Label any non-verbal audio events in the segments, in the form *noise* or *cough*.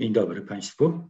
Dzień dobry Państwu.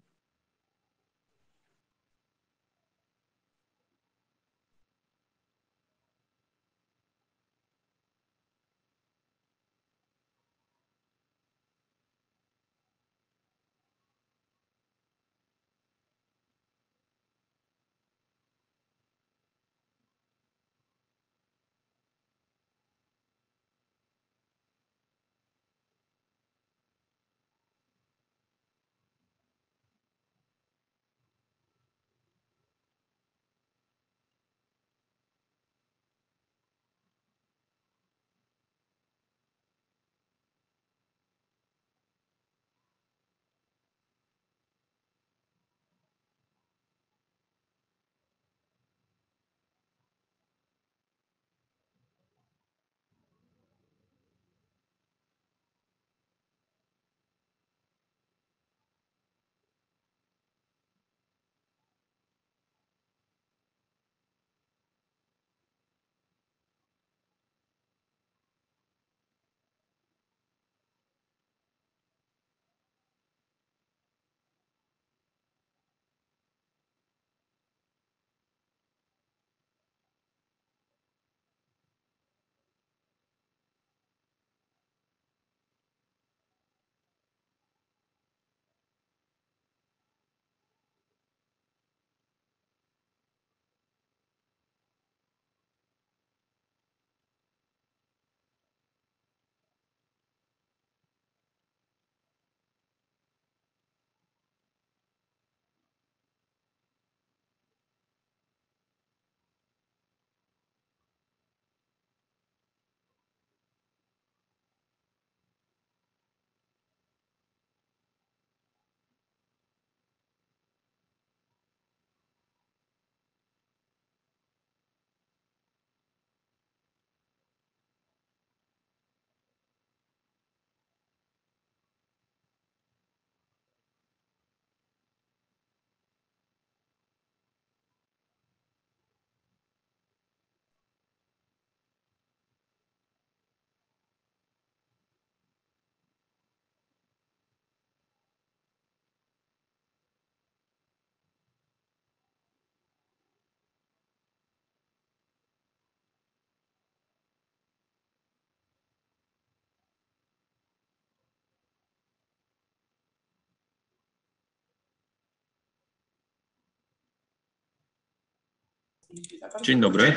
Dzień dobry.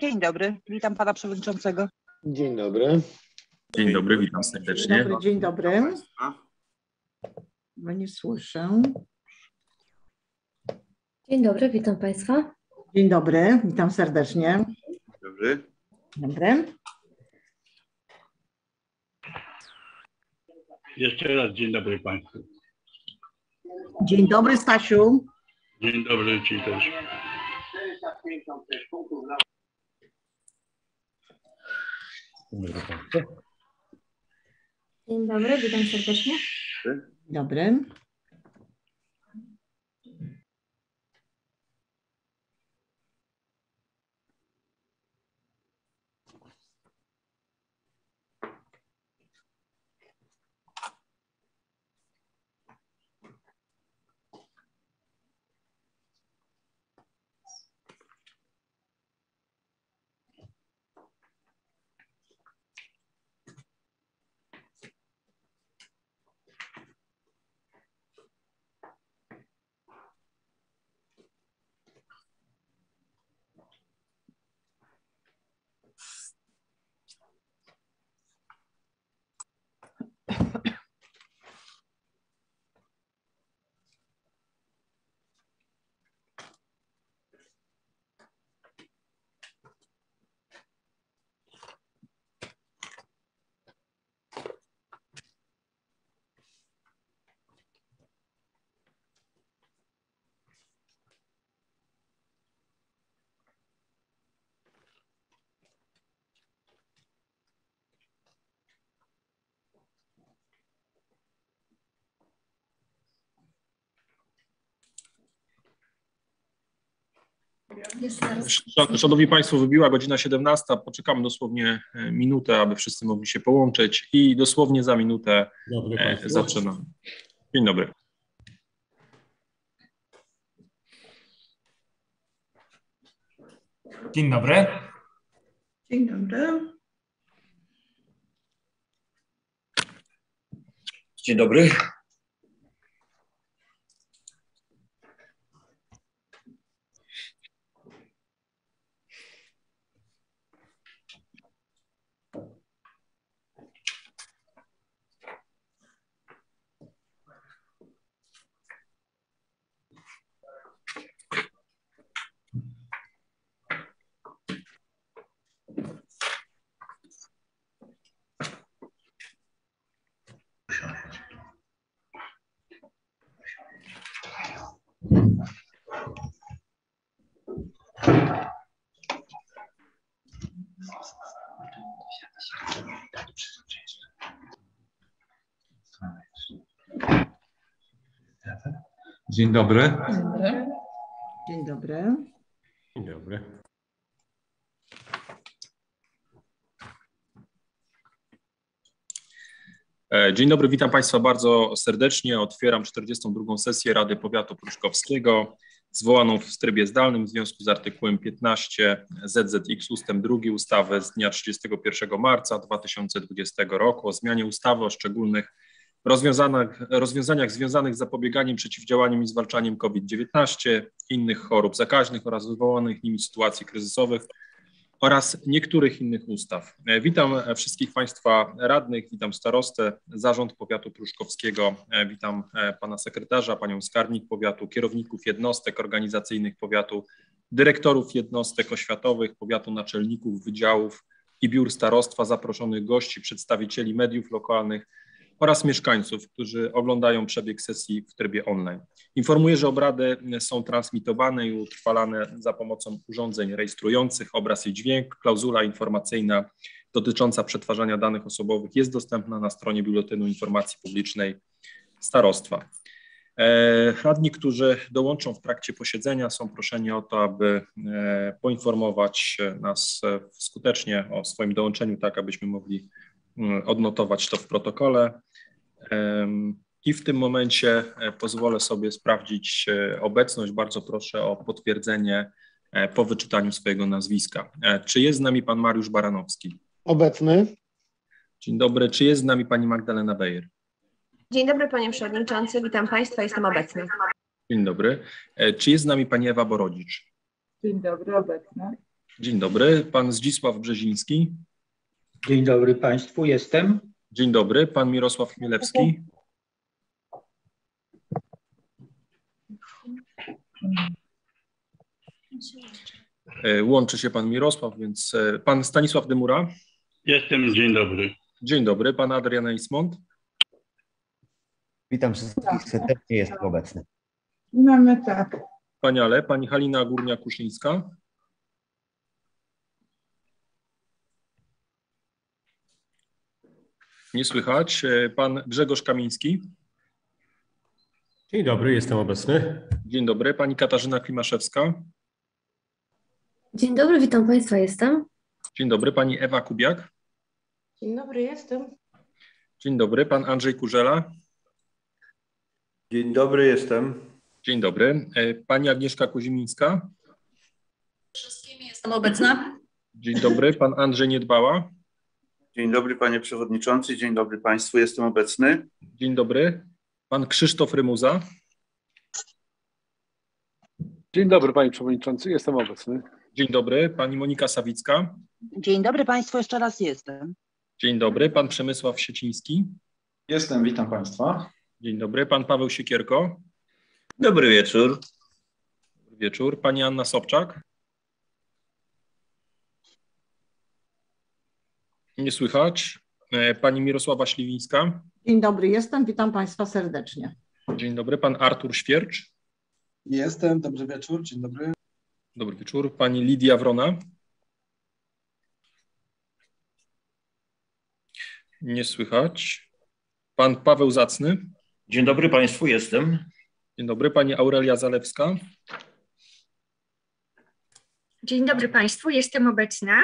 Dzień dobry, witam pana przewodniczącego. Dzień dobry. Dzień dobry, witam Dzień serdecznie. dobry, dzień dobry. Nie słyszę. Dzień dobry, witam Państwa. Dzień dobry, witam serdecznie. Dobry. Dobry. Jeszcze raz dzień dobry Państwu. Dzień dobry, Stasiu. Dzień dobry Ci też. Dzień dobry, witam serdecznie. Dobry. Szanowni Państwo, wybiła godzina 17. Poczekamy dosłownie e, minutę, aby wszyscy mogli się połączyć i dosłownie za minutę Dobry e, zaczynamy. Dzień dobry. Dzień dobry. Dzień dobry. Dzień dobry. Dzień dobry. Dzień dobry. Dzień dobry. E, Dzień dobry, witam Państwa bardzo serdecznie. Otwieram 42. sesję Rady Powiatu Pruszkowskiego, zwołaną w trybie zdalnym w związku z artykułem 15 ZZX ustęp 2 ustawy z dnia 31 marca 2020 roku o zmianie ustawy o szczególnych rozwiązaniach, rozwiązaniach związanych z zapobieganiem, przeciwdziałaniem i zwalczaniem COVID-19, innych chorób zakaźnych oraz wywołanych nimi sytuacji kryzysowych oraz niektórych innych ustaw. E, Witam wszystkich Państwa radnych, witam starostę, zarząd powiatu pruszkowskiego, e, witam e, pana sekretarza, panią skarbnik powiatu, kierowników jednostek organizacyjnych powiatu, dyrektorów jednostek oświatowych powiatu, naczelników wydziałów i biur starostwa, zaproszonych gości, przedstawicieli mediów lokalnych oraz mieszkańców, którzy oglądają przebieg sesji w trybie online. Informuję, że obrady są transmitowane i utrwalane za pomocą urządzeń rejestrujących obraz i dźwięk. Klauzula informacyjna dotycząca przetwarzania danych osobowych jest dostępna na stronie Biuletynu Informacji Publicznej Starostwa. E, Radni, którzy dołączą w trakcie posiedzenia, są proszeni o to, aby e, poinformować nas e, skutecznie o swoim dołączeniu, tak abyśmy mogli odnotować to w protokole. I w tym momencie e, pozwolę sobie sprawdzić e, obecność. Bardzo proszę o potwierdzenie e, po wyczytaniu swojego nazwiska. E, Czy jest z nami pan Mariusz Baranowski? Obecny. Dzień dobry. Czy jest z nami pani Magdalena Bejer? Dzień dobry panie przewodniczący, witam państwa, jestem obecna. Dzień dobry. E, Czy jest z nami pani Ewa Borodzicz? Dzień dobry, obecna. Dzień dobry. Pan Zdzisław Brzeziński? Dzień dobry Państwu, jestem. Dzień dobry. Pan Mirosław Chmielewski? E, Łączy się pan Mirosław, więc e, pan Stanisław Dymura? Jestem, dzień dobry. Dzień dobry. Pan Adrian Eismont? Witam wszystkich serdecznie, jestem obecny. Mamy tak. Paniale, pani Halina Górnia-Kuszyńska? Nie słychać. E, Pan Grzegorz Kamiński? Dzień dobry, jestem obecny. Dzień dobry. Pani Katarzyna Klimaszewska? Dzień dobry, witam Państwa, jestem. Dzień dobry. Pani Ewa Kubiak? Dzień dobry, jestem. Dzień dobry. Pan Andrzej Kurzela? Dzień dobry, jestem. Dzień dobry. E, Pani Agnieszka Kozimińska? Jestem obecna. Dzień dobry. Pan Andrzej Niedbała? Dzień dobry, panie przewodniczący. Dzień dobry państwu. Jestem obecny. Dzień dobry. Pan Krzysztof Rymuza? Dzień dobry panie przewodniczący, jestem obecny. Dzień dobry. Pani Monika Sawicka? Dzień dobry Państwu, jeszcze raz jestem. Dzień dobry. Pan Przemysław Sieciński? Jestem, witam Państwa. Dzień dobry. Pan Paweł Siekierko? Dobry wieczór. Dobry wieczór. Pani Anna Sobczak? Nie słychać. E, Pani Mirosława Śliwińska? Dzień dobry, jestem. Witam Państwa serdecznie. Dzień dobry. Pan Artur Świercz? Jestem, dobry wieczór, dzień dobry. Dobry wieczór. Pani Lidia Wrona? Nie słychać. Pan Paweł Zacny? Dzień dobry Państwu, jestem. Dzień dobry. Pani Aurelia Zalewska? Dzień dobry Państwu, jestem obecna.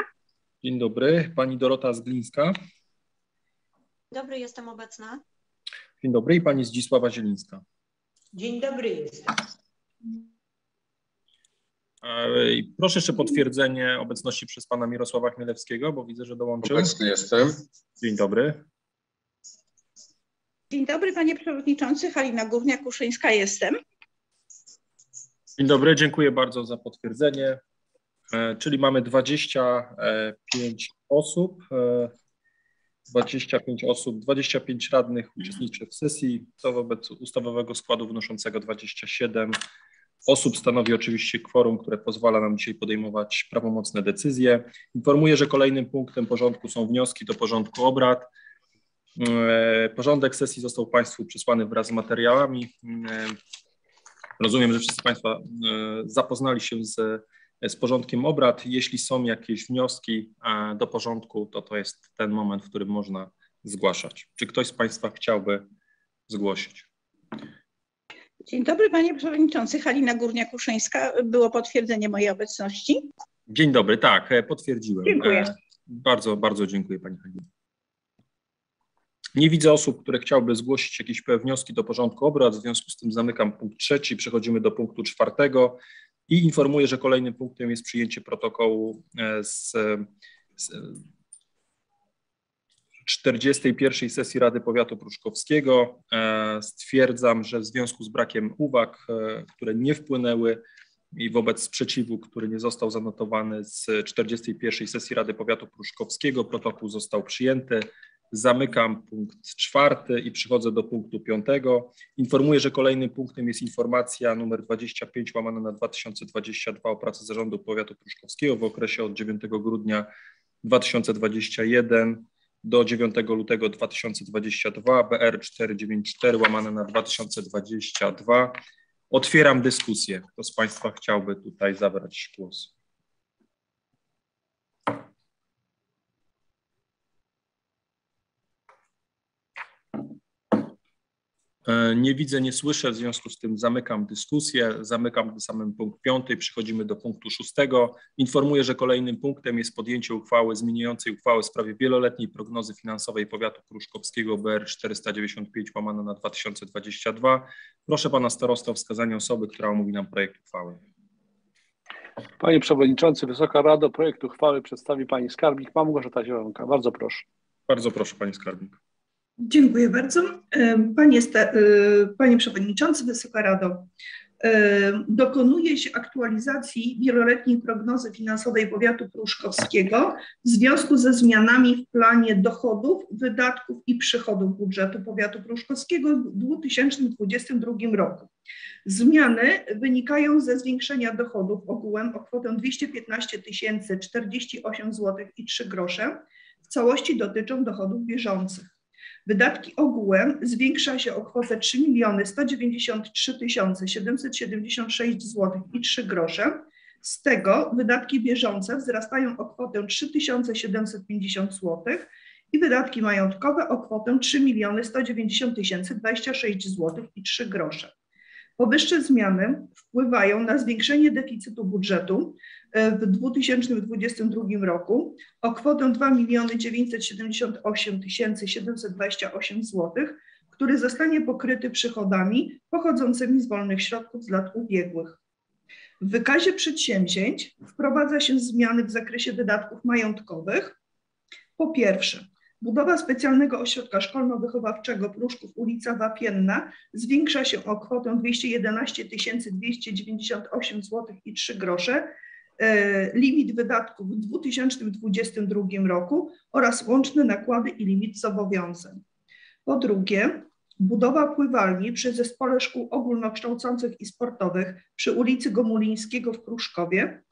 Dzień dobry. Pani Dorota Zglińska. Dzień dobry, jestem obecna. Dzień dobry. I pani Zdzisława Zielińska. Dzień dobry jestem. E, i Proszę jeszcze potwierdzenie obecności przez pana Mirosława Chmielewskiego, bo widzę, że dołączył. Obecny jestem. Dzień dobry. Dzień dobry, panie przewodniczący. Halina Gówniak-Kuszyńska jestem. Dzień dobry, dziękuję bardzo za potwierdzenie. E, Czyli mamy 25 osób, e, 25 osób, 25 radnych uczestniczy w sesji, co wobec ustawowego składu wnoszącego 27 osób stanowi oczywiście kworum, które pozwala nam dzisiaj podejmować prawomocne decyzje. Informuję, że kolejnym punktem porządku są wnioski do porządku obrad. E, Porządek sesji został Państwu przysłany wraz z materiałami. E, Rozumiem, że wszyscy Państwo e, zapoznali się z, z porządkiem obrad. Jeśli są jakieś wnioski e, do porządku, to to jest ten moment, w którym można zgłaszać. Czy ktoś z Państwa chciałby zgłosić? Dzień dobry, panie przewodniczący. Halina Górniak-Kuszyńska. Było potwierdzenie mojej obecności. Dzień dobry, tak, e, potwierdziłem. Dziękuję. E, Bardzo, bardzo dziękuję Pani Halina. Nie widzę osób, które chciałyby zgłosić jakieś wnioski do porządku obrad, w związku z tym zamykam punkt trzeci, przechodzimy do punktu czwartego i informuję, że kolejnym punktem jest przyjęcie protokołu e, z, z 41. sesji Rady Powiatu Pruszkowskiego. E, Stwierdzam, że w związku z brakiem uwag, e, które nie wpłynęły i wobec sprzeciwu, który nie został zanotowany z 41. sesji Rady Powiatu Pruszkowskiego, protokół został przyjęty. Zamykam punkt czwarty i przechodzę do punktu piątego. Informuję, że kolejnym punktem jest informacja numer 25 łamane na 2022 o pracy Zarządu Powiatu Pruszkowskiego w okresie od 9 grudnia 2021 do 9 lutego 2022 BR 494 łamane na 2022. Otwieram dyskusję. Kto z Państwa chciałby tutaj zabrać głos? Nie widzę, nie słyszę, w związku z tym zamykam dyskusję. Zamykam tym samym punkt piąty. Przechodzimy do punktu szóstego. Informuję, że kolejnym punktem jest podjęcie uchwały zmieniającej uchwałę w sprawie wieloletniej prognozy finansowej powiatu pruszkowskiego BR 495 łamane na 2022. Proszę pana starostę o wskazanie osoby, która omówi nam projekt uchwały. Panie Przewodniczący, Wysoka Rado, projekt uchwały przedstawi Pani Skarbnik Małgorzata Zielonka. Bardzo proszę. Bardzo proszę, Panie Skarbnik. Dziękuję bardzo. E, Panie, e, Panie Przewodniczący, Wysoka Rado, e, dokonuje się aktualizacji wieloletniej prognozy finansowej powiatu pruszkowskiego w związku ze zmianami w planie dochodów, wydatków i przychodów budżetu powiatu pruszkowskiego w 2022 roku. Zmiany wynikają ze zwiększenia dochodów ogółem o kwotę 215 048 zł i 3 grosze. W całości dotyczą dochodów bieżących. Wydatki ogółem zwiększa się o kwotę 3 193 776 zł i 3 grosze. Z tego wydatki bieżące wzrastają o kwotę 3 750 zł i wydatki majątkowe o kwotę 3 190 026 zł i 3 grosze. Powyższe zmiany wpływają na zwiększenie deficytu budżetu e, w 2022 roku o kwotę 2 978 728 zł, który zostanie pokryty przychodami pochodzącymi z wolnych środków z lat ubiegłych. W wykazie przedsięwzięć wprowadza się zmiany w zakresie wydatków majątkowych. Po pierwsze, Budowa specjalnego ośrodka szkolno-wychowawczego Pruszków ulica Wapienna zwiększa się o kwotę 211 298 zł i 3 grosze. E, Limit wydatków w 2022 roku oraz łączne nakłady i limit zobowiązań. Po drugie, budowa pływalni przy Zespole Szkół Ogólnokształcących i Sportowych przy ulicy Gomulińskiego w Pruszkowie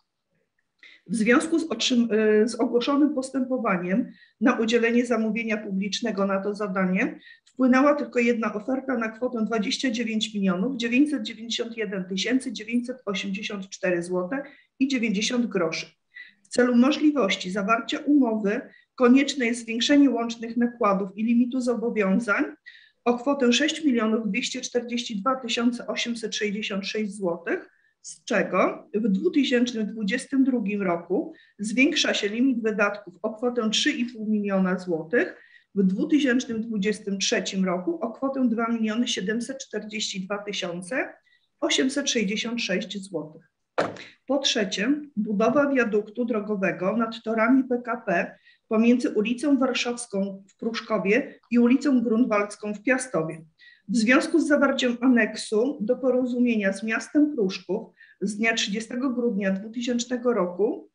w związku z, y, z ogłoszonym postępowaniem na udzielenie zamówienia publicznego na to zadanie wpłynęła tylko jedna oferta na kwotę 29 milionów 991 984 zł i 90 groszy. W celu możliwości zawarcia umowy konieczne jest zwiększenie łącznych nakładów i limitu zobowiązań o kwotę 6 milionów 242 866 zł z czego w 2022 roku zwiększa się limit wydatków o kwotę 3,5 miliona złotych, w 2023 roku o kwotę 2 miliony 742 tysiące 866 zł. Po trzecie, budowa wiaduktu drogowego nad torami PKP pomiędzy ulicą Warszawską w Pruszkowie i ulicą Grunwaldzką w Piastowie. W związku z zawarciem aneksu do porozumienia z miastem Pruszków z dnia 30 grudnia 2000 roku,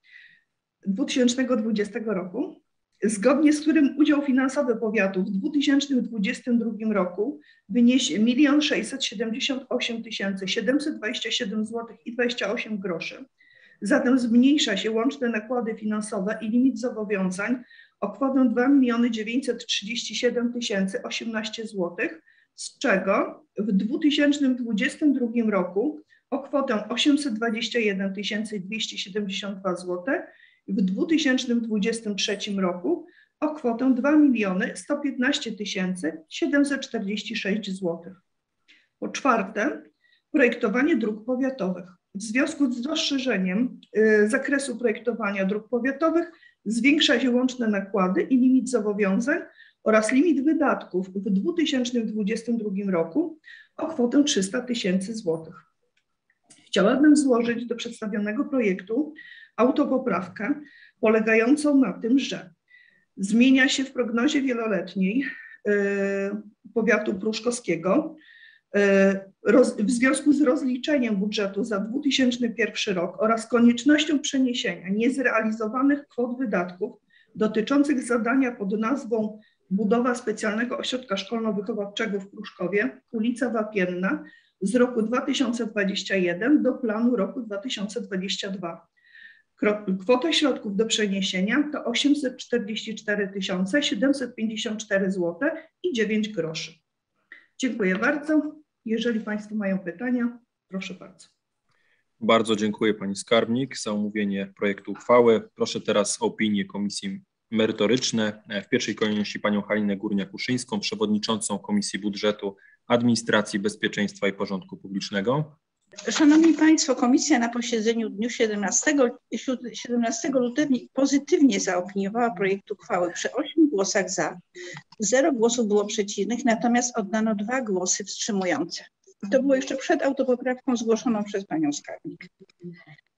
2020 roku, zgodnie z którym udział finansowy powiatu w 2022 roku wyniesie 1 678 727 zł i 28 groszy. Zatem zmniejsza się łączne nakłady finansowe i limit zobowiązań o kwotę 2 937 018 zł, z czego w 2022 roku o kwotę 821 272 zł, w 2023 roku o kwotę 2 115 746 zł. Po czwarte, projektowanie dróg powiatowych. W związku z rozszerzeniem y, zakresu projektowania dróg powiatowych zwiększa się łączne nakłady i limit zobowiązań oraz limit wydatków w 2022 roku o kwotę 300 tysięcy złotych. Chciałabym złożyć do przedstawionego projektu autopoprawkę polegającą na tym, że zmienia się w prognozie wieloletniej y, powiatu pruszkowskiego y, w związku z rozliczeniem budżetu za 2001 rok oraz koniecznością przeniesienia niezrealizowanych kwot wydatków dotyczących zadania pod nazwą budowa specjalnego ośrodka szkolno-wychowawczego w Pruszkowie, ulica Wapienna z roku 2021 do planu roku 2022. Kwota środków do przeniesienia to 844 754 zł i 9 groszy. Dziękuję bardzo. Jeżeli Państwo mają pytania, proszę bardzo. Bardzo dziękuję Pani Skarbnik za omówienie projektu uchwały. Proszę teraz o opinię Komisji Merytoryczne. W pierwszej kolejności Panią Halinę Górniak-Uszyńską, Przewodniczącą Komisji Budżetu, Administracji, Bezpieczeństwa i Porządku Publicznego. Szanowni Państwo, komisja na posiedzeniu w dniu 17, 17 lutego pozytywnie zaopiniowała projekt uchwały przy 8 głosach za. Zero głosów było przeciwnych, natomiast oddano dwa głosy wstrzymujące. To było jeszcze przed autopoprawką zgłoszoną przez Panią Skarbnik.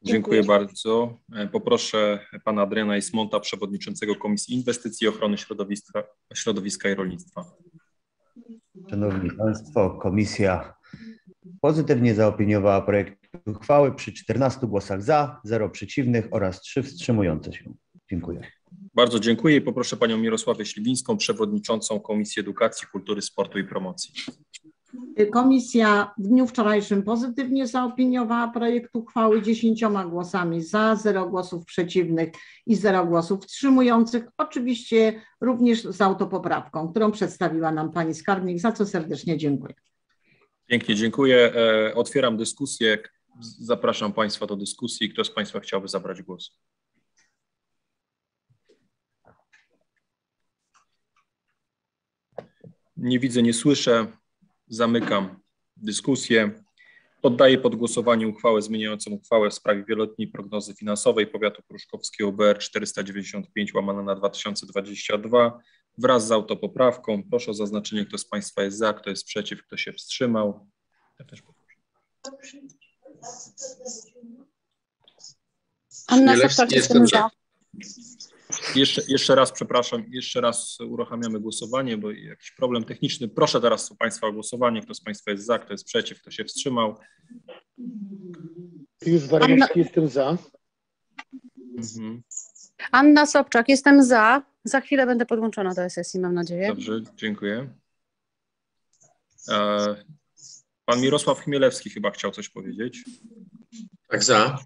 Dziękuję, Dziękuję bardzo. Poproszę Pana Adriana Ismonta, Przewodniczącego Komisji Inwestycji i Ochrony Środowiska, Środowiska i Rolnictwa. Szanowni Państwo, Komisja pozytywnie zaopiniowała projekt uchwały przy 14 głosach za, 0 przeciwnych oraz 3 wstrzymujące się. Dziękuję. Bardzo dziękuję i poproszę Panią Mirosławę Śliwińską, Przewodniczącą Komisji Edukacji, Kultury, Sportu i Promocji. Komisja w dniu wczorajszym pozytywnie zaopiniowała projekt uchwały dziesięcioma głosami za, zero głosów przeciwnych i zero głosów wstrzymujących. Oczywiście również z autopoprawką, którą przedstawiła nam Pani Skarbnik, za co serdecznie dziękuję. Pięknie, dziękuję. Otwieram dyskusję. Zapraszam Państwa do dyskusji. Kto z Państwa chciałby zabrać głos? Nie widzę, nie słyszę. Zamykam dyskusję. Poddaję pod głosowanie uchwałę zmieniającą uchwałę w sprawie wieloletniej prognozy finansowej powiatu pruszkowskiego BR 495 łamane na 2022 wraz z autopoprawką. Proszę o zaznaczenie, kto z Państwa jest za, kto jest przeciw, kto się wstrzymał. Ja też poproszę. Anna jestem za. Jeszcze, jeszcze raz, przepraszam, jeszcze raz uruchamiamy głosowanie, bo jakiś problem techniczny. Proszę teraz u Państwa o głosowanie. Kto z Państwa jest za, kto jest przeciw, kto się wstrzymał. Już Warmiński jestem za. Mhm. Anna Sobczak, jestem za. Za chwilę będę podłączona do sesji, mam nadzieję. Dobrze, dziękuję. E, Pan Mirosław Chmielewski chyba chciał coś powiedzieć. Tak, za.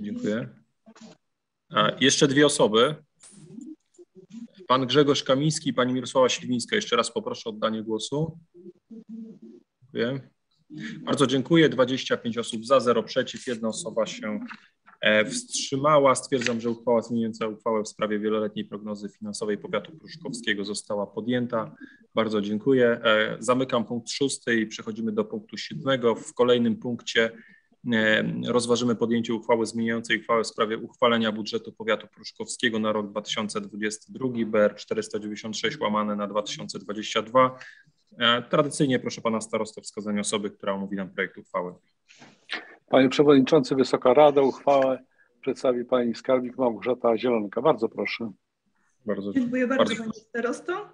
Dziękuję. E, Jeszcze dwie osoby. Pan Grzegorz Kamiński i pani Mirosława Śliwińska. Jeszcze raz poproszę o oddanie głosu. Dziękuję. Bardzo dziękuję. 25 osób za, 0 przeciw, jedna osoba się e, wstrzymała. Stwierdzam, że uchwała zmieniająca uchwałę w sprawie wieloletniej prognozy finansowej powiatu pruszkowskiego została podjęta. Bardzo dziękuję. E, Zamykam punkt szósty i przechodzimy do punktu siódmego. W kolejnym punkcie rozważymy podjęcie uchwały zmieniającej uchwałę w sprawie uchwalenia budżetu powiatu pruszkowskiego na rok 2022, BR 496 łamane na 2022. Tradycyjnie proszę pana starostę o wskazanie osoby, która omówi nam projekt uchwały. Panie Przewodniczący, Wysoka Rada, uchwałę przedstawi Pani Skarbnik Małgorzata Zielonka. Bardzo proszę. Bardzo Dziękuję bardzo, bardzo. Panie Starosto.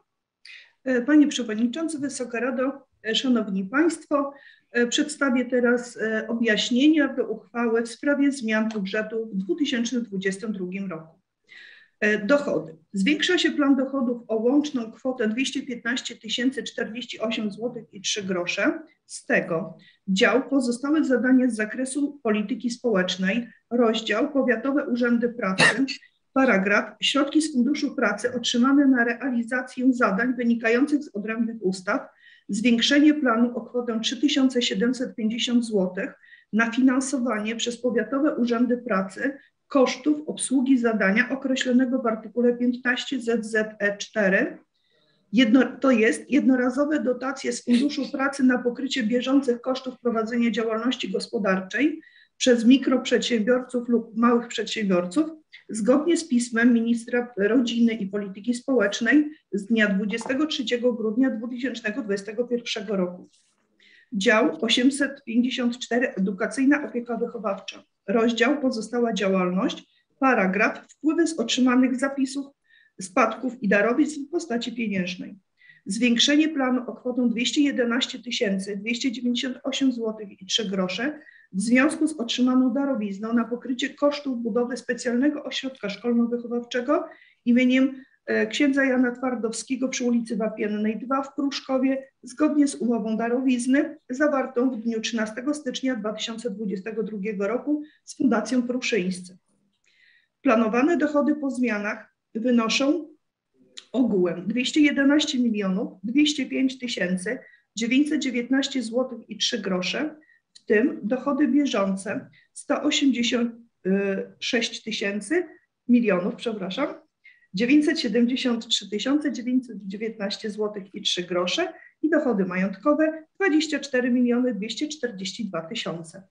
E, Panie Przewodniczący, Wysoka Rado, e, Szanowni Państwo, e, przedstawię teraz e, objaśnienia do uchwały w sprawie zmian budżetu w 2022 roku. E, Dochody. Zwiększa się plan dochodów o łączną kwotę 215 048 zł i 3 grosze. Z tego dział pozostałe zadania z zakresu polityki społecznej, rozdział Powiatowe Urzędy Pracy, paragraf Środki z Funduszu Pracy otrzymane na realizację zadań wynikających z odrębnych ustaw, zwiększenie planu o kwotę 3750 zł na finansowanie przez Powiatowe Urzędy Pracy kosztów obsługi zadania określonego w artykule 15 ZZE4. Jedno, to jest jednorazowe dotacje z Funduszu Pracy na pokrycie bieżących kosztów prowadzenia działalności gospodarczej przez mikroprzedsiębiorców lub małych przedsiębiorców zgodnie z pismem ministra rodziny i polityki społecznej z dnia 23 grudnia 2021 roku. Dział 854 Edukacyjna opieka wychowawcza. Rozdział Pozostała działalność. Paragraf Wpływy z otrzymanych zapisów, spadków i darowizn w postaci pieniężnej. Zwiększenie planu o kwotę 211 298 zł i 3 grosze w związku z otrzymaną darowizną na pokrycie kosztów budowy specjalnego ośrodka szkolno-wychowawczego imieniem e, księdza Jana Twardowskiego przy ulicy Wapiennej 2 w Pruszkowie zgodnie z umową darowizny zawartą w dniu 13 stycznia 2022 roku z Fundacją Pruszyńscy. Planowane dochody po zmianach wynoszą ogółem 211 milionów 205 tysięcy 919 zł i 3 grosze, w tym dochody bieżące 186 tysięcy milionów, przepraszam, 973 919 zł i 3 grosze i dochody majątkowe 24 miliony 242 tysiące.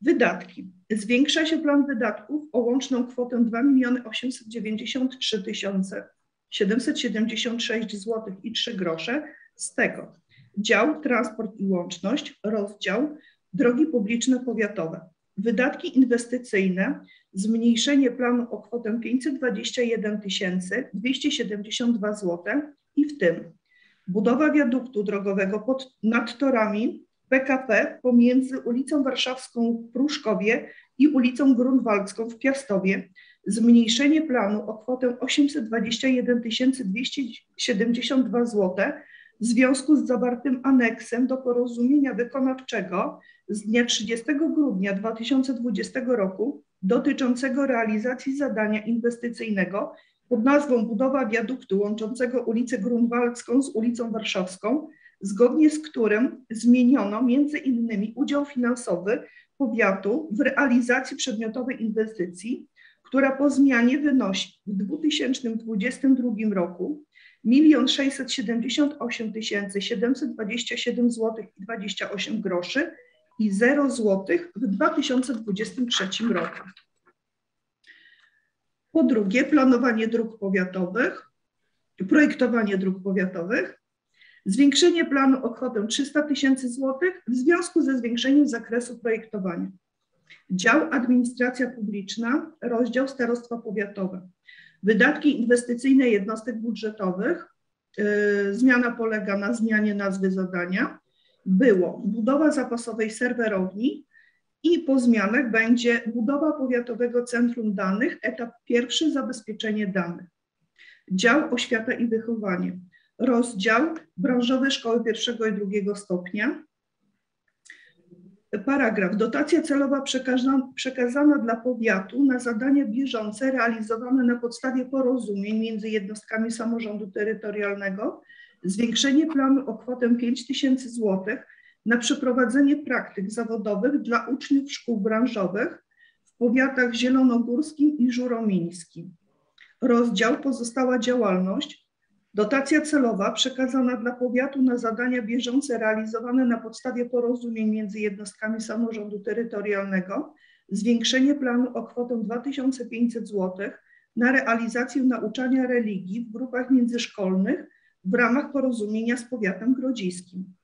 Wydatki. Zwiększa się plan wydatków o łączną kwotę 2 miliony 893 tysiące 776 zł i 3 grosze. Z tego dział Transport i Łączność, rozdział Drogi Publiczne Powiatowe. Wydatki inwestycyjne, zmniejszenie planu o kwotę 521 272 zł i w tym budowa wiaduktu drogowego pod, nad torami PKP pomiędzy ulicą Warszawską w Pruszkowie i ulicą Grunwaldzką w Piastowie, zmniejszenie planu o kwotę 821 272 zł w związku z zawartym aneksem do porozumienia wykonawczego z dnia 30 grudnia 2020 roku dotyczącego realizacji zadania inwestycyjnego pod nazwą budowa wiaduktu łączącego ulicę Grunwaldzką z ulicą Warszawską, zgodnie z którym zmieniono między innymi udział finansowy powiatu w realizacji przedmiotowej inwestycji, która po zmianie wynosi w 2022 roku 1 678 727 zł i 28 groszy i 0 zł w 2023 roku. Po drugie, planowanie dróg powiatowych, projektowanie dróg powiatowych, zwiększenie planu o kwotę 300 tysięcy złotych w związku ze zwiększeniem zakresu projektowania. Dział Administracja Publiczna, rozdział Starostwa Powiatowe. Wydatki inwestycyjne jednostek budżetowych. Yy, zmiana polega na zmianie nazwy zadania. Było budowa zapasowej serwerowni i po zmianach będzie budowa Powiatowego Centrum Danych, etap pierwszy zabezpieczenie danych. Dział Oświata i Wychowanie. Rozdział Branżowe Szkoły pierwszego i drugiego stopnia. Paragraf. Dotacja celowa przekazana, przekazana dla powiatu na zadania bieżące realizowane na podstawie porozumień między jednostkami samorządu terytorialnego. Zwiększenie planu o kwotę 5 tysięcy złotych na przeprowadzenie praktyk zawodowych dla uczniów szkół branżowych w powiatach zielonogórskim i żuromińskim. Rozdział Pozostała działalność. Dotacja celowa przekazana dla powiatu na zadania bieżące realizowane na podstawie porozumień między jednostkami samorządu terytorialnego. Zwiększenie planu o kwotę 2500 zł na realizację nauczania religii w grupach międzyszkolnych w ramach porozumienia z powiatem grodziskim.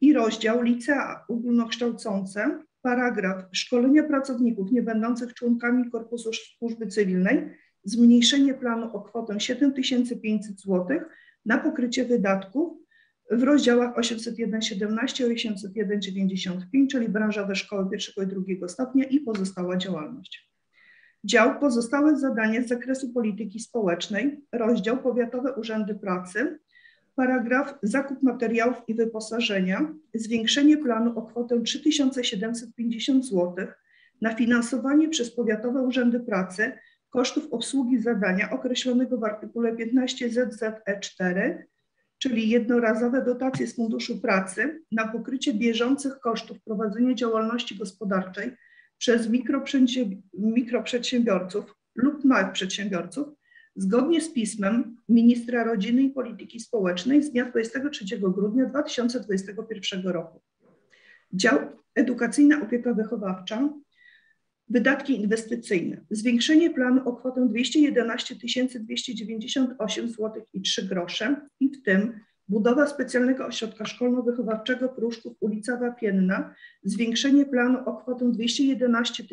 I rozdział licea ogólnokształcące, paragraf szkolenia pracowników niebędących członkami Korpusu Służby Cywilnej, zmniejszenie planu o kwotę 7500 zł na pokrycie wydatków w rozdziałach 801.17 i 801.95, czyli branżowe szkoły pierwszego i drugiego stopnia i pozostała działalność. Dział pozostałe zadania z zakresu polityki społecznej, rozdział Powiatowe Urzędy Pracy, paragraf zakup materiałów i wyposażenia, zwiększenie planu o kwotę 3750 zł na finansowanie przez Powiatowe Urzędy Pracy kosztów obsługi zadania określonego w artykule 15 ZZE4, czyli jednorazowe dotacje z Funduszu Pracy na pokrycie bieżących kosztów prowadzenia działalności gospodarczej przez mikroprzedsiębiorców lub małych przedsiębiorców zgodnie z pismem ministra rodziny i polityki społecznej z dnia 23 grudnia 2021 roku. Dział Edukacyjna Opieka Wychowawcza, wydatki inwestycyjne. Zwiększenie planu o kwotę 211 298 zł i 3 grosze i w tym budowa specjalnego ośrodka szkolno-wychowawczego Pruszków ulica Wapienna, zwiększenie planu o kwotę 211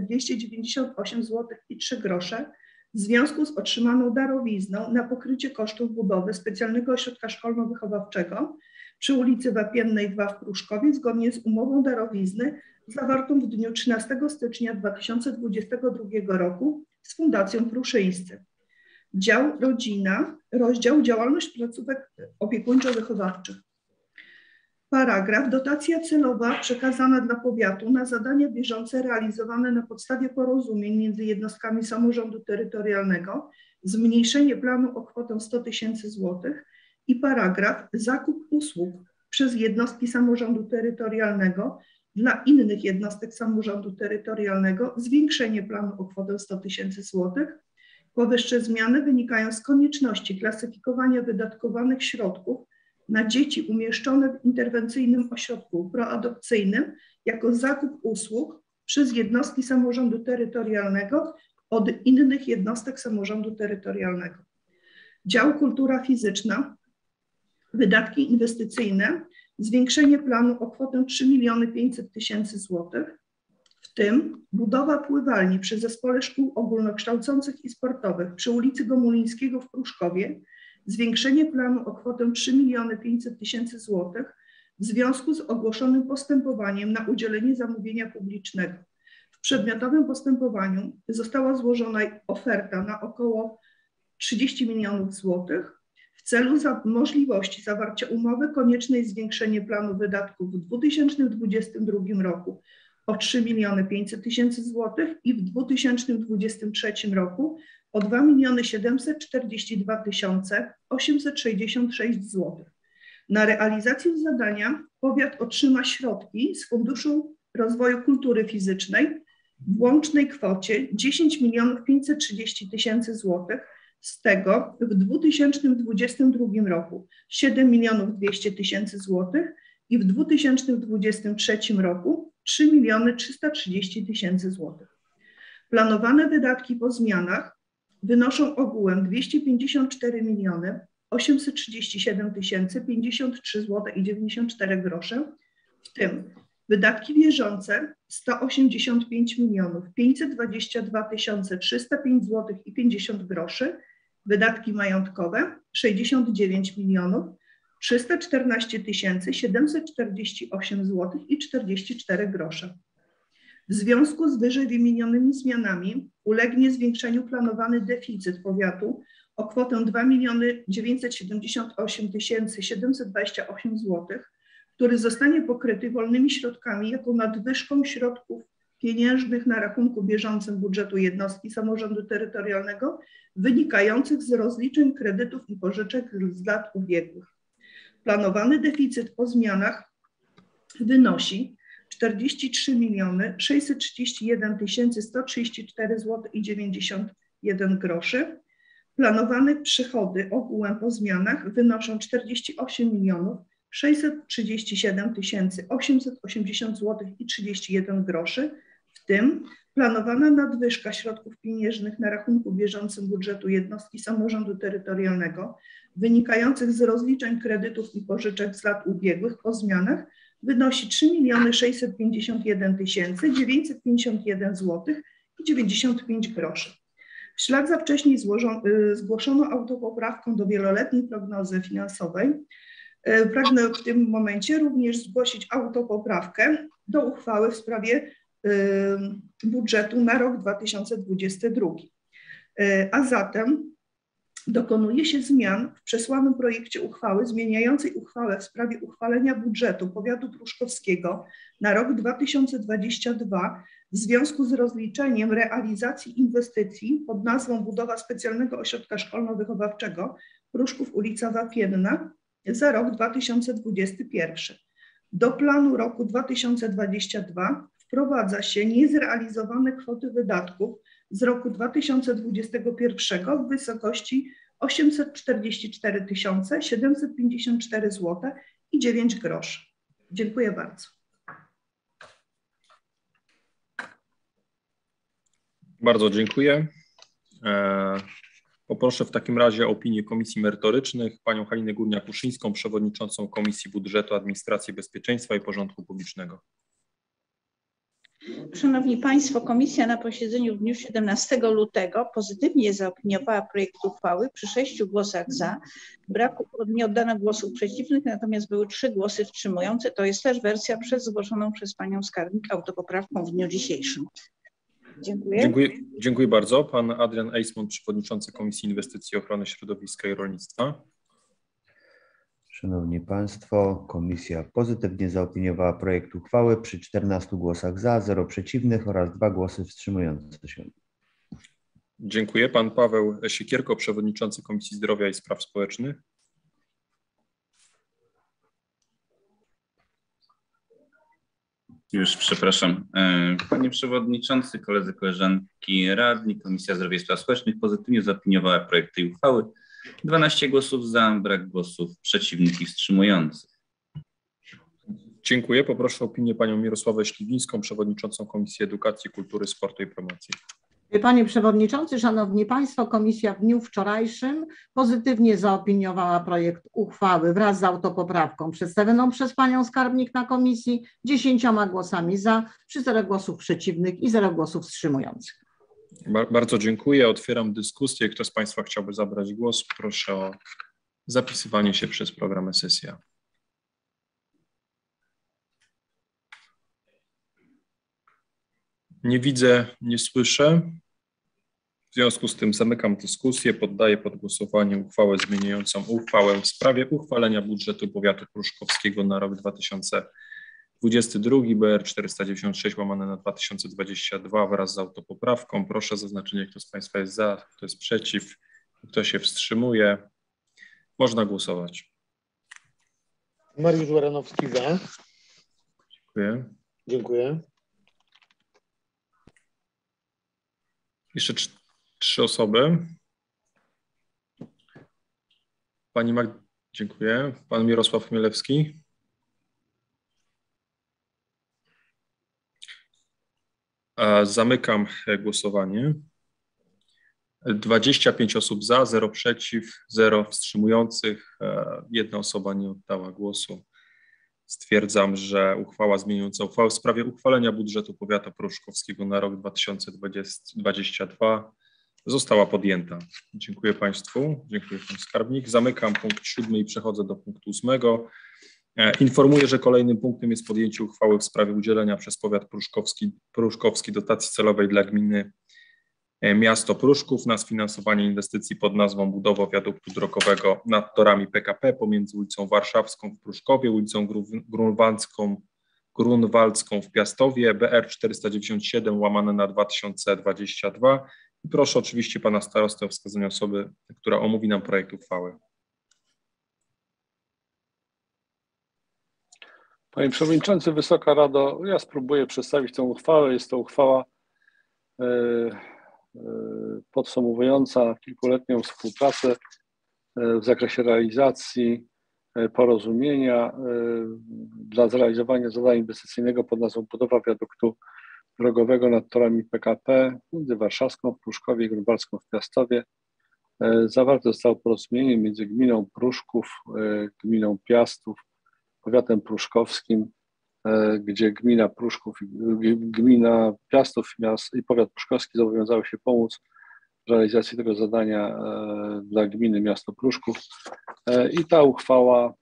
298 zł i 3 grosze w związku z otrzymaną darowizną na pokrycie kosztów budowy specjalnego ośrodka szkolno-wychowawczego przy ulicy Wapiennej 2 w Pruszkowie zgodnie z umową darowizny zawartą w dniu 13 stycznia 2022 roku z Fundacją Pruszyńscy. Dział Rodzina, rozdział Działalność placówek opiekuńczo-wychowawczych. Paragraf dotacja celowa przekazana dla powiatu na zadania bieżące realizowane na podstawie porozumień między jednostkami samorządu terytorialnego, zmniejszenie planu o kwotę 100 tysięcy złotych i paragraf zakup usług przez jednostki samorządu terytorialnego dla innych jednostek samorządu terytorialnego, zwiększenie planu o kwotę 100 tysięcy złotych. Powyższe zmiany wynikają z konieczności klasyfikowania wydatkowanych środków na dzieci umieszczone w interwencyjnym ośrodku proadopcyjnym jako zakup usług przez jednostki samorządu terytorialnego od innych jednostek samorządu terytorialnego. Dział Kultura Fizyczna, wydatki inwestycyjne, zwiększenie planu o kwotę 3 miliony 500 tysięcy złotych, w tym budowa pływalni przy Zespole Szkół Ogólnokształcących i Sportowych przy ulicy Gomulińskiego w Pruszkowie, zwiększenie planu o kwotę 3 miliony 500 tysięcy złotych w związku z ogłoszonym postępowaniem na udzielenie zamówienia publicznego. W przedmiotowym postępowaniu została złożona oferta na około 30 milionów złotych. Celu za możliwości zawarcia umowy konieczne jest zwiększenie planu wydatków w 2022 roku o 3 miliony 500 tysięcy złotych i w 2023 roku o 2 miliony 742 tysiące 866 zł. Na realizację zadania powiat otrzyma środki z Funduszu Rozwoju Kultury Fizycznej w łącznej kwocie 10 milionów 530 tysięcy złotych, z tego w 2022 roku 7 milionów 200 tysięcy złotych i w 2023 roku 3 miliony 330 tysięcy złotych. Planowane wydatki po zmianach wynoszą ogółem 254 miliony 837 tysięcy 53 zł i 94 grosze, w tym wydatki bieżące 185 milionów 522 tysiące 305 zł i 50 groszy, wydatki majątkowe 69 milionów 314 tysięcy 748 zł i 44 grosze. W związku z wyżej wymienionymi zmianami ulegnie zwiększeniu planowany deficyt powiatu o kwotę 2 miliony 978 728 zł, który zostanie pokryty wolnymi środkami jako nadwyżką środków pieniężnych na rachunku bieżącym budżetu jednostki samorządu terytorialnego wynikających z rozliczeń kredytów i pożyczek z lat ubiegłych. Planowany deficyt po zmianach wynosi 43 miliony 631 134 zł i 91 groszy. Planowane przychody ogółem po zmianach wynoszą 48 milionów 637 880 zł i 31 groszy, w tym planowana nadwyżka środków pieniężnych na rachunku bieżącym budżetu jednostki samorządu terytorialnego wynikających z rozliczeń kredytów i pożyczek z lat ubiegłych po zmianach wynosi 3 651 951 zł i 95 groszy. W ślad za wcześniej złożono, zgłoszono autopoprawką do wieloletniej prognozy finansowej. Pragnę w tym momencie również zgłosić autopoprawkę do uchwały w sprawie budżetu na rok 2022. A zatem dokonuje się zmian w przesłanym projekcie uchwały zmieniającej uchwałę w sprawie uchwalenia budżetu powiatu pruszkowskiego na rok 2022 w związku z rozliczeniem realizacji inwestycji pod nazwą budowa specjalnego ośrodka szkolno-wychowawczego Pruszków ulica Wapienna za rok 2021. Do planu roku 2022 wprowadza się niezrealizowane kwoty wydatków z roku 2021 w wysokości 844 754 zł i 9 groszy. Dziękuję bardzo. Bardzo dziękuję. Poproszę w takim razie o opinię Komisji Merytorycznych panią Halinę Górniak-Uszyńską, przewodniczącą Komisji Budżetu, Administracji Bezpieczeństwa i Porządku Publicznego. Szanowni Państwo, Komisja na posiedzeniu w dniu 17 lutego pozytywnie zaopiniowała projekt uchwały przy sześciu głosach za. Braku, nie oddano głosów przeciwnych, natomiast były trzy głosy wstrzymujące. To jest też wersja przez zgłoszoną przez Panią Skarbnik autopoprawką w dniu dzisiejszym. Dziękuję. Dziękuję, dziękuję bardzo. Pan Adrian Eismont, przewodniczący Komisji Inwestycji Ochrony Środowiska i Rolnictwa. Szanowni Państwo, Komisja pozytywnie zaopiniowała projekt uchwały przy 14 głosach za, 0 przeciwnych oraz 2 głosy wstrzymujące się. Dziękuję. Pan Paweł Siekierko, przewodniczący Komisji Zdrowia i Spraw Społecznych. Już przepraszam. Panie Przewodniczący, koledzy, koleżanki radni, Komisja Zdrowia i Spraw Społecznych pozytywnie zaopiniowała projekt tej uchwały. 12 głosów za, brak głosów przeciwnych i wstrzymujących. Dziękuję. Poproszę o opinię panią Mirosławę Śliwińską, przewodniczącą Komisji Edukacji, Kultury, Sportu i Promocji. Panie Przewodniczący, Szanowni Państwo, Komisja w dniu wczorajszym pozytywnie zaopiniowała projekt uchwały wraz z autopoprawką przedstawioną przez Panią Skarbnik na Komisji dziesięcioma głosami za, przy zero głosów przeciwnych i zero głosów wstrzymujących. Bardzo dziękuję. Otwieram dyskusję. Kto z Państwa chciałby zabrać głos? Proszę o zapisywanie się przez program sesja. Nie widzę, nie słyszę. W związku z tym zamykam dyskusję. Poddaję pod głosowanie uchwałę zmieniającą uchwałę w sprawie uchwalenia budżetu powiatu pruszkowskiego na rok 2022 BR 496 łamane na 2022 wraz z autopoprawką. Proszę o zaznaczenie, kto z Państwa jest za, kto jest przeciw, kto się wstrzymuje. Można głosować. Mariusz Waranowski za. Dziękuję. Dziękuję. Jeszcze trzy osoby. Pani Mag... Dziękuję. Pan Mirosław Chmielewski. Zamykam głosowanie. 25 osób za, 0 przeciw, 0 wstrzymujących. Jedna osoba nie oddała głosu. Stwierdzam, że uchwała zmieniająca uchwałę w sprawie uchwalenia budżetu powiatu pruszkowskiego na rok 2022 została podjęta. Dziękuję Państwu. Dziękuję Pan Skarbnik. Zamykam punkt siódmy i przechodzę do punktu ósmego. Informuję, że kolejnym punktem jest podjęcie uchwały w sprawie udzielenia przez powiat pruszkowski, pruszkowski dotacji celowej dla gminy Miasto Pruszków na sfinansowanie inwestycji pod nazwą budowa wiaduktu drogowego nad torami PKP pomiędzy ulicą Warszawską w Pruszkowie, ulicą Grunwaldzką, Grunwaldzką w Piastowie, BR 497 łamane na 2022. I proszę oczywiście pana starostę o wskazanie osoby, która omówi nam projekt uchwały. Panie Przewodniczący, Wysoka Rado, ja spróbuję przedstawić tę uchwałę. Jest to uchwała podsumowująca kilkuletnią współpracę w zakresie realizacji porozumienia dla zrealizowania zadania inwestycyjnego pod nazwą budowa wiaduktu drogowego nad torami PKP między Warszawską Pruszkowie i Grunwaldzką w Piastowie. Zawarte zostało porozumienie między gminą Pruszków, gminą Piastów, powiatem pruszkowskim, gdzie gmina Pruszków, gmina Piastów i powiat pruszkowski zobowiązały się pomóc w realizacji tego zadania dla gminy miasto Pruszków. I ta uchwała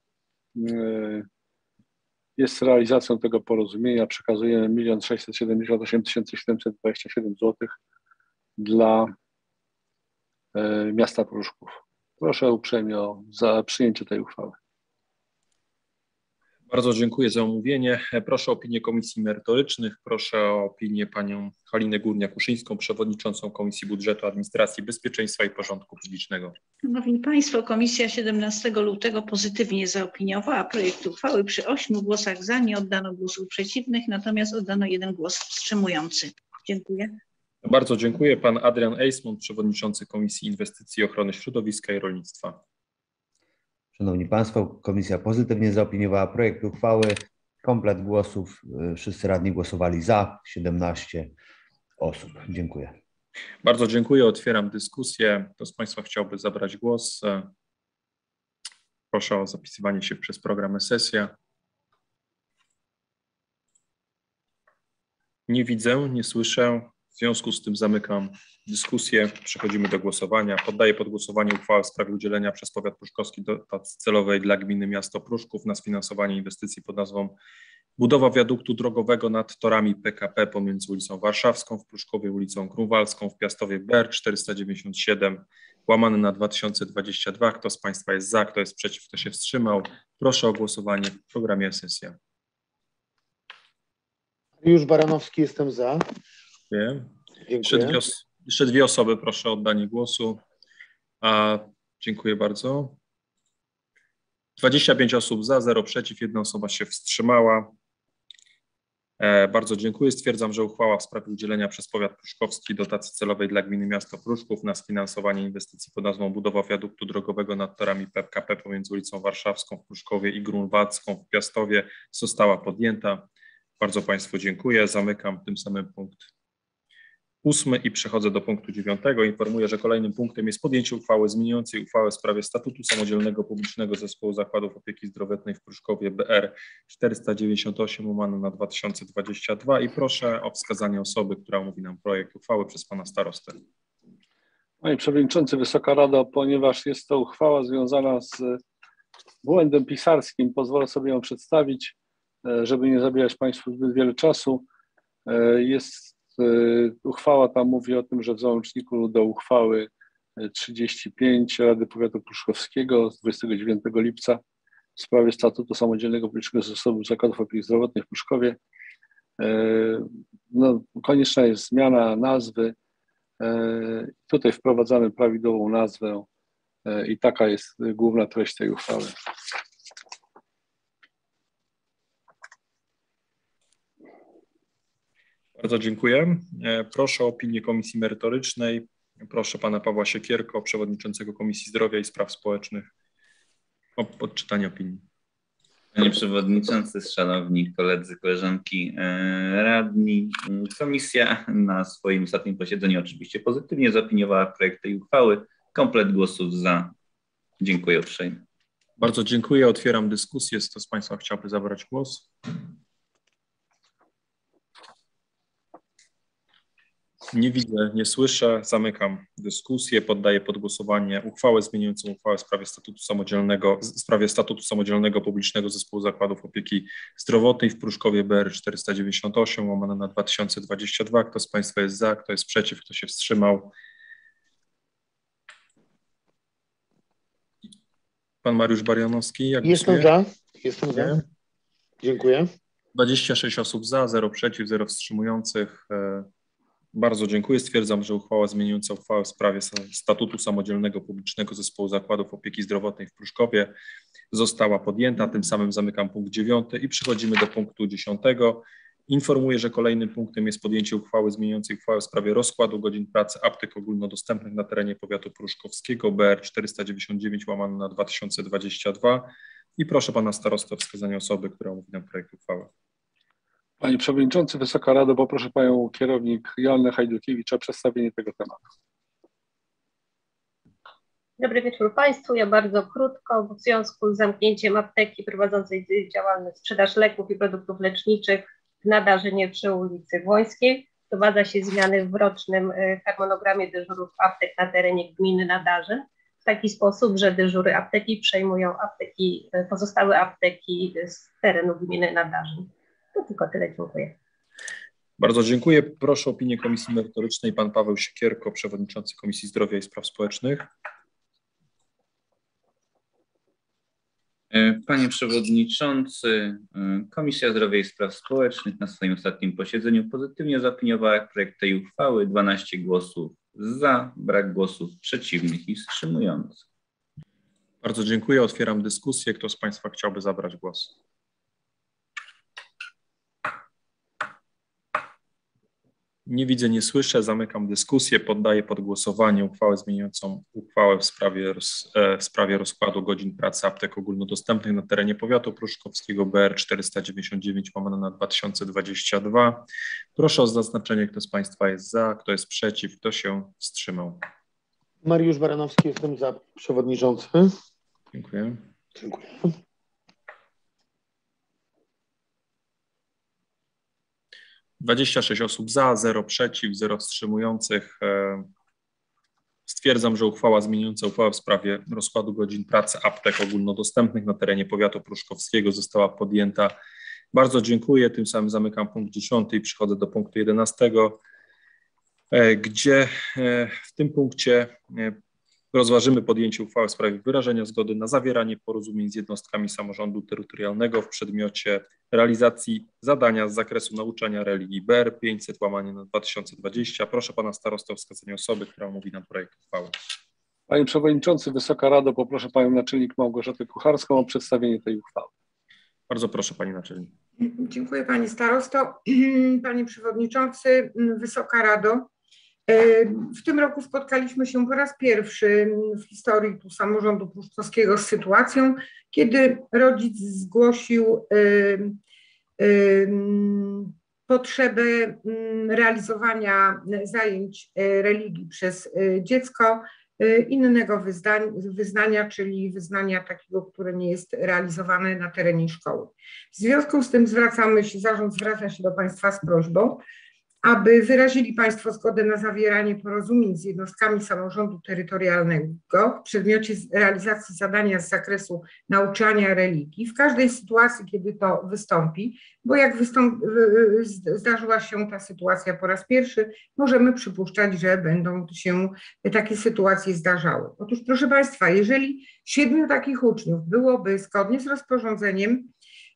jest realizacją tego porozumienia. Przekazujemy 1 678 727 zł dla miasta Pruszków. Proszę uprzejmie o za przyjęcie tej uchwały. Bardzo dziękuję za omówienie. Proszę o opinię Komisji Merytorycznych. Proszę o opinię panią Halinę Górniak-Uszyńską, przewodniczącą Komisji Budżetu, Administracji, Bezpieczeństwa i Porządku Publicznego. Szanowni Państwo, Komisja 17 lutego pozytywnie zaopiniowała projekt uchwały. Przy ośmiu głosach za nie oddano głosów przeciwnych, natomiast oddano jeden głos wstrzymujący. Dziękuję. Bardzo dziękuję. Pan Adrian Eismont, przewodniczący Komisji Inwestycji, Ochrony Środowiska i Rolnictwa. Szanowni Państwo, komisja pozytywnie zaopiniowała projekt uchwały. Komplet głosów, wszyscy radni głosowali za, 17 osób. Dziękuję. Bardzo dziękuję. Otwieram dyskusję. Kto z Państwa chciałby zabrać głos? Proszę o zapisywanie się przez program sesja. Nie widzę, nie słyszę. W związku z tym zamykam dyskusję. Przechodzimy do głosowania. Poddaję pod głosowanie uchwałę w sprawie udzielenia przez powiat pruszkowski dotacji celowej dla gminy miasto Pruszków na sfinansowanie inwestycji pod nazwą budowa wiaduktu drogowego nad torami PKP pomiędzy ulicą Warszawską w Pruszkowie, ulicą Grunwaldzką w Piastowie BR 497 łamany na 2022. Kto z Państwa jest za, kto jest przeciw, kto się wstrzymał? Proszę o głosowanie w programie sesja. Już Baranowski, jestem za. Dziękuję. Dziękuję. Jeszcze dwie, jeszcze dwie osoby proszę o oddanie głosu. A, dziękuję bardzo. 25 osób za, 0 przeciw, jedna osoba się wstrzymała. E, bardzo dziękuję. Stwierdzam, że uchwała w sprawie udzielenia przez powiat pruszkowski dotacji celowej dla gminy miasto Pruszków na sfinansowanie inwestycji pod nazwą budowa wiaduktu drogowego nad torami PKP pomiędzy ulicą Warszawską w Pruszkowie i Grunwaldzką w Piastowie została podjęta. Bardzo Państwu dziękuję. Zamykam tym samym punkt ósmy i przechodzę do punktu dziewiątego. Informuję, że kolejnym punktem jest podjęcie uchwały zmieniającej uchwałę w sprawie statutu samodzielnego publicznego zespołu zakładów opieki zdrowotnej w Pruszkowie BR 498 łamane na 2022 i proszę o wskazanie osoby, która omówi nam projekt uchwały przez pana starostę. Panie Przewodniczący, Wysoka Rado, ponieważ jest to uchwała związana z błędem pisarskim, pozwolę sobie ją przedstawić, e, żeby nie zabierać Państwu zbyt wiele czasu. E, Jest uchwała ta mówi o tym, że w załączniku do uchwały 35 Rady Powiatu Pruszkowskiego z 29 lipca w sprawie statutu samodzielnego publicznego zasobu zakładów opieki zdrowotnej w Pruszkowie no, konieczna jest zmiana nazwy. Tutaj wprowadzamy prawidłową nazwę i taka jest główna treść tej uchwały. Bardzo dziękuję. E, Proszę o opinię Komisji Merytorycznej. Proszę pana Pawła Siekierko, przewodniczącego Komisji Zdrowia i Spraw Społecznych o odczytanie opinii. Panie Przewodniczący, Szanowni Koledzy, Koleżanki e, Radni, Komisja na swoim ostatnim posiedzeniu oczywiście pozytywnie zaopiniowała projekt tej uchwały. Komplet głosów za. Dziękuję uprzejmie. Bardzo dziękuję. Otwieram dyskusję. Kto z Państwa chciałby zabrać głos? Nie widzę, nie słyszę. Zamykam dyskusję. Poddaję pod głosowanie uchwałę zmieniającą uchwałę w sprawie statutu samodzielnego, w sprawie statutu samodzielnego publicznego zespołu zakładów opieki zdrowotnej w Pruszkowie BR 498 łamane na 2022. Kto z Państwa jest za, kto jest przeciw, kto się wstrzymał? Pan Mariusz Barianowski, jak Jestem za. Jestem za. Dziękuję. 26 osób za, 0 przeciw, 0 wstrzymujących. Bardzo dziękuję. Stwierdzam, że uchwała zmieniająca uchwałę w sprawie statutu samodzielnego publicznego zespołu zakładów opieki zdrowotnej w Pruszkowie została podjęta. Tym samym zamykam punkt dziewiąty i przechodzimy do punktu dziesiątego. Informuję, że kolejnym punktem jest podjęcie uchwały zmieniającej uchwałę w sprawie rozkładu godzin pracy aptek ogólnodostępnych na terenie powiatu pruszkowskiego BR 499 łamane na 2022 i proszę pana starostę o wskazanie osoby, która omówi nam projekt uchwały. Panie Przewodniczący, Wysoka Rado, poproszę Panią Kierownik Joannę Hajdukiewicz o przedstawienie tego tematu. Dobry wieczór Państwu. Ja bardzo krótko. W związku z zamknięciem apteki prowadzącej działalność sprzedaż leków i produktów leczniczych w Nadarzynie przy ulicy Włońskiej wprowadza się zmiany w rocznym y, harmonogramie dyżurów aptek na terenie gminy Nadarzyn w taki sposób, że dyżury apteki przejmują apteki, y, pozostałe apteki z terenu gminy Nadarzyn. To tylko tyle. Dziękuję. Bardzo dziękuję. Proszę o opinię Komisji Merytorycznej. Pan Paweł Siekierko, Przewodniczący Komisji Zdrowia i Spraw Społecznych. E, Panie Przewodniczący, e, Komisja Zdrowia i Spraw Społecznych na swoim ostatnim posiedzeniu pozytywnie zaopiniowała projekt tej uchwały. 12 głosów za, brak głosów przeciwnych i wstrzymujących. Bardzo dziękuję. Otwieram dyskusję. Kto z Państwa chciałby zabrać głos? Nie widzę, nie słyszę. Zamykam dyskusję. Poddaję pod głosowanie uchwałę zmieniającą uchwałę w sprawie, e, w sprawie rozkładu godzin pracy aptek ogólnodostępnych na terenie powiatu pruszkowskiego BR 499 łamane na 2022. Proszę o zaznaczenie, kto z Państwa jest za, kto jest przeciw, kto się wstrzymał. Mariusz Baranowski, jestem za przewodniczący. Dziękuję. Dziękuję. 26 osób za, 0 przeciw, 0 wstrzymujących. E, Stwierdzam, że uchwała zmieniająca uchwałę w sprawie rozkładu godzin pracy aptek ogólnodostępnych na terenie powiatu pruszkowskiego została podjęta. Bardzo dziękuję. Tym samym zamykam punkt 10 i przechodzę do punktu 11, e, gdzie e, w tym punkcie rozważymy podjęcie uchwały w sprawie wyrażenia zgody na zawieranie porozumień z jednostkami samorządu terytorialnego w przedmiocie realizacji zadania z zakresu nauczania religii BR 500 łamanie na 2020. Proszę pana starostę o wskazanie osoby, która omówi nam projekt uchwały. Panie Przewodniczący, Wysoka Rado, poproszę Panią Naczelnik Małgorzatę Kucharską o przedstawienie tej uchwały. Bardzo proszę Pani Naczelnik. Dziękuję Pani Starosto. *clears throat* Panie Przewodniczący, Wysoka Rado. E, w tym roku spotkaliśmy się po raz pierwszy w historii tu samorządu pruszkowskiego z sytuacją, kiedy rodzic zgłosił e, e, potrzebę realizowania zajęć religii przez dziecko innego wyznania, czyli wyznania takiego, które nie jest realizowane na terenie szkoły. W związku z tym zwracamy się, zarząd zwraca się do Państwa z prośbą, aby wyrazili Państwo zgodę na zawieranie porozumień z jednostkami samorządu terytorialnego w przedmiocie realizacji zadania z zakresu nauczania religii w każdej sytuacji, kiedy to wystąpi, bo jak wystąp, zdarzyła się ta sytuacja po raz pierwszy, możemy przypuszczać, że będą się takie sytuacje zdarzały. Otóż proszę Państwa, jeżeli siedmiu takich uczniów byłoby zgodnie z rozporządzeniem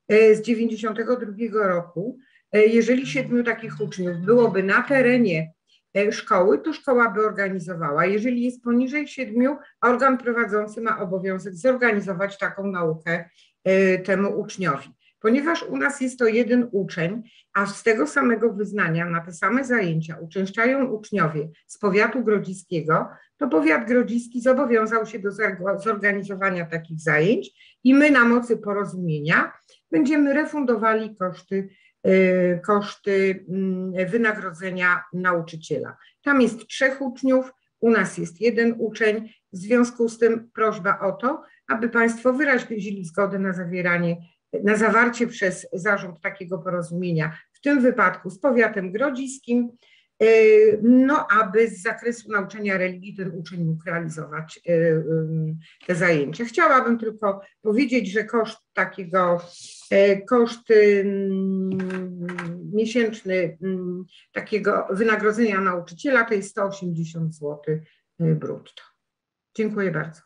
e, z 92 roku, jeżeli siedmiu takich uczniów byłoby na terenie e, szkoły, to szkoła by organizowała. Jeżeli jest poniżej siedmiu, organ prowadzący ma obowiązek zorganizować taką naukę e, temu uczniowi. Ponieważ u nas jest to jeden uczeń, a z tego samego wyznania na te same zajęcia uczęszczają uczniowie z powiatu grodziskiego, to powiat grodziski zobowiązał się do zorganizowania takich zajęć i my na mocy porozumienia będziemy refundowali koszty koszty mm, wynagrodzenia nauczyciela. Tam jest trzech uczniów, u nas jest jeden uczeń. W związku z tym prośba o to, aby Państwo wyrazili zgodę na zawieranie, na zawarcie przez zarząd takiego porozumienia, w tym wypadku z powiatem grodziskim, y, no aby z zakresu nauczania religii ten uczeń mógł realizować y, te zajęcia. Chciałabym tylko powiedzieć, że koszt takiego koszt miesięczny takiego wynagrodzenia nauczyciela to jest 180 zł brutto. Dziękuję bardzo.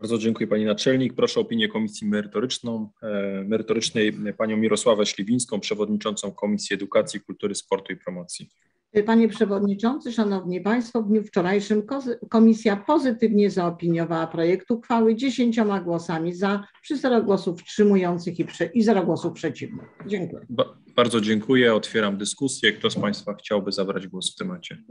Bardzo dziękuję Pani Naczelnik. Proszę o opinię Komisji Merytoryczną, e, Merytorycznej Panią Mirosławę Śliwińską, Przewodniczącą Komisji Edukacji, Kultury, Sportu i Promocji. Panie Przewodniczący, Szanowni Państwo, w dniu wczorajszym komisja pozytywnie zaopiniowała projekt uchwały dziesięcioma głosami za, przy zero głosów wstrzymujących i, przy, i zero głosów przeciwnych. Dziękuję. Ba bardzo dziękuję. Otwieram dyskusję. Kto z Państwa chciałby zabrać głos w temacie?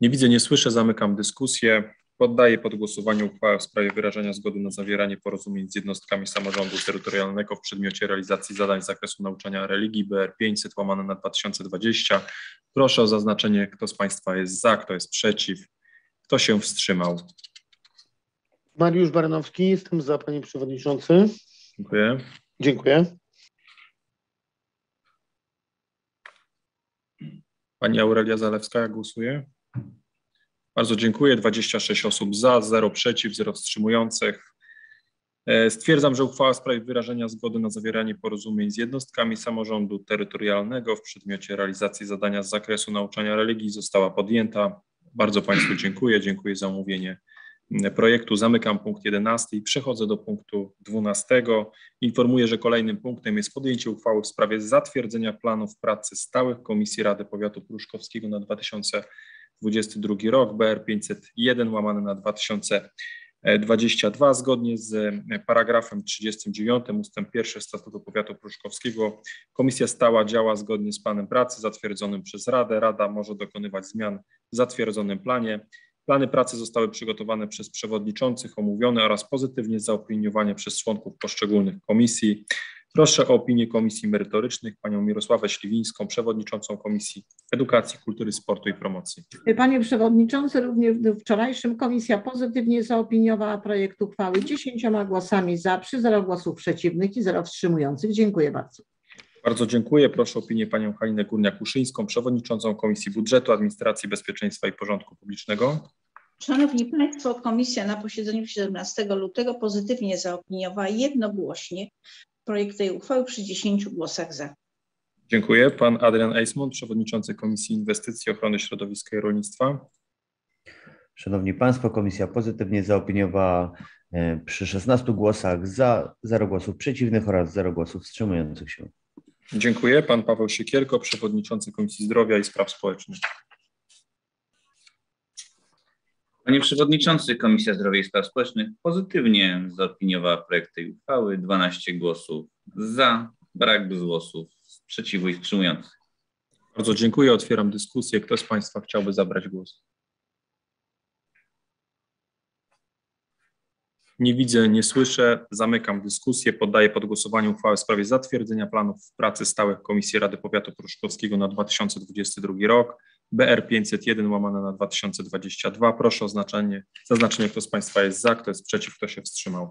Nie widzę, nie słyszę. Zamykam dyskusję. Poddaję pod głosowanie uchwałę w sprawie wyrażenia zgody na zawieranie porozumień z jednostkami samorządu terytorialnego w przedmiocie realizacji zadań z zakresu nauczania religii BR 500 łamane na 2020. Proszę o zaznaczenie, kto z Państwa jest za, kto jest przeciw, kto się wstrzymał. Mariusz Baranowski, jestem za, panie przewodniczący. Dziękuję. Dziękuję. Pani Aurelia Zalewska, jak głosuje? Bardzo dziękuję. 26 osób za, 0 przeciw, 0 wstrzymujących. E, stwierdzam, że uchwała w sprawie wyrażenia zgody na zawieranie porozumień z jednostkami samorządu terytorialnego w przedmiocie realizacji zadania z zakresu nauczania religii została podjęta. Bardzo Państwu dziękuję. Dziękuję za omówienie projektu. Zamykam punkt 11 i przechodzę do punktu 12. Informuję, że kolejnym punktem jest podjęcie uchwały w sprawie zatwierdzenia planów pracy stałych Komisji Rady Powiatu Pruszkowskiego na 2022 rok BR 501 łamane na 2022 zgodnie z paragrafem 39 ustęp 1 Statutu Powiatu Pruszkowskiego Komisja Stała działa zgodnie z planem pracy zatwierdzonym przez Radę. Rada może dokonywać zmian w zatwierdzonym planie. Plany pracy zostały przygotowane przez przewodniczących, omówione oraz pozytywnie zaopiniowane przez członków poszczególnych komisji. Proszę o opinię Komisji Merytorycznych panią Mirosławę Śliwińską, przewodniczącą Komisji Edukacji, Kultury, Sportu i Promocji. Panie Przewodniczący, również w dniu wczorajszym Komisja pozytywnie zaopiniowała projekt uchwały dziesięcioma głosami za, przy zero głosów przeciwnych i zero wstrzymujących. Dziękuję bardzo. Bardzo dziękuję. Proszę o opinię panią Halinę Górniak-Uszyńską, przewodniczącą Komisji Budżetu, Administracji, Bezpieczeństwa i Porządku Publicznego. Szanowni Państwo, Komisja na posiedzeniu 17 lutego pozytywnie zaopiniowała jednogłośnie projekt tej uchwały przy 10 głosach za. Dziękuję. Pan Adrian Eismont, przewodniczący Komisji Inwestycji, Ochrony Środowiska i Rolnictwa. Szanowni Państwo, Komisja pozytywnie zaopiniowała e, przy 16 głosach za, 0 głosów przeciwnych oraz 0 głosów wstrzymujących się. Dziękuję. Pan Paweł Siekierko, przewodniczący Komisji Zdrowia i Spraw Społecznych. Panie Przewodniczący, Komisja Zdrowia i Spraw Społecznych pozytywnie zaopiniowała projekt tej uchwały. 12 głosów za, brak głosów sprzeciwu i wstrzymujących. Bardzo dziękuję. Otwieram dyskusję. Kto z Państwa chciałby zabrać głos? Nie widzę, nie słyszę. Zamykam dyskusję. Poddaję pod głosowanie uchwałę w sprawie zatwierdzenia planów pracy stałych Komisji Rady Powiatu Pruszkowskiego na 2022 rok. BR 501 łamane na 2022. Proszę o znaczenie, zaznaczenie, kto z Państwa jest za, kto jest przeciw, kto się wstrzymał.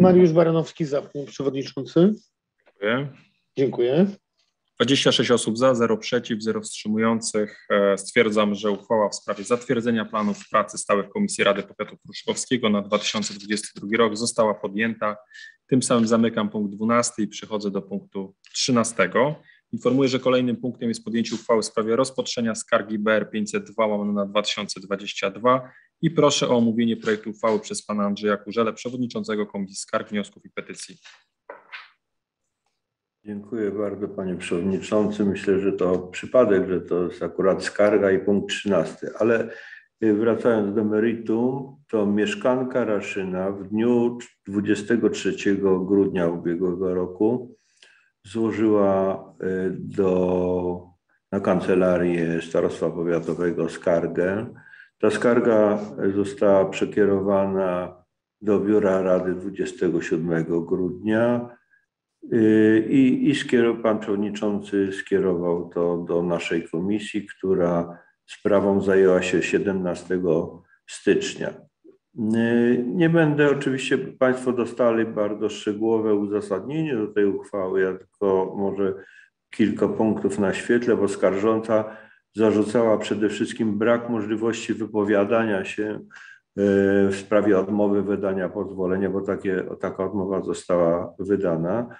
Mariusz Baranowski za, panie przewodniczący. Dziękuję. Dziękuję. 26 osób za, 0 przeciw, 0 wstrzymujących. E, stwierdzam, że uchwała w sprawie zatwierdzenia planów pracy stałych Komisji Rady Powiatu Pruszkowskiego na 2022 rok została podjęta. Tym samym zamykam punkt 12 i przechodzę do punktu 13. Informuję, że kolejnym punktem jest podjęcie uchwały w sprawie rozpatrzenia skargi BR 502 łamane na 2022 i proszę o omówienie projektu uchwały przez pana Andrzeja Kurzelę, przewodniczącego Komisji Skarg, Wniosków i Petycji. Dziękuję bardzo panie przewodniczący. Myślę, że to przypadek, że to jest akurat skarga i punkt 13, ale y, wracając do meritum, to mieszkanka Raszyna w dniu 23 grudnia ubiegłego roku złożyła y, do, na kancelarię Starostwa Powiatowego skargę. Ta skarga została przekierowana do Biura Rady 27 grudnia y, i, i skierował, pan przewodniczący skierował to do naszej komisji, która sprawą zajęła się 17 stycznia. Nie będę, oczywiście Państwo dostali bardzo szczegółowe uzasadnienie do tej uchwały, ja tylko może kilka punktów naświetlę, bo skarżąca zarzucała przede wszystkim brak możliwości wypowiadania się e, w sprawie odmowy wydania pozwolenia, bo takie, taka odmowa została wydana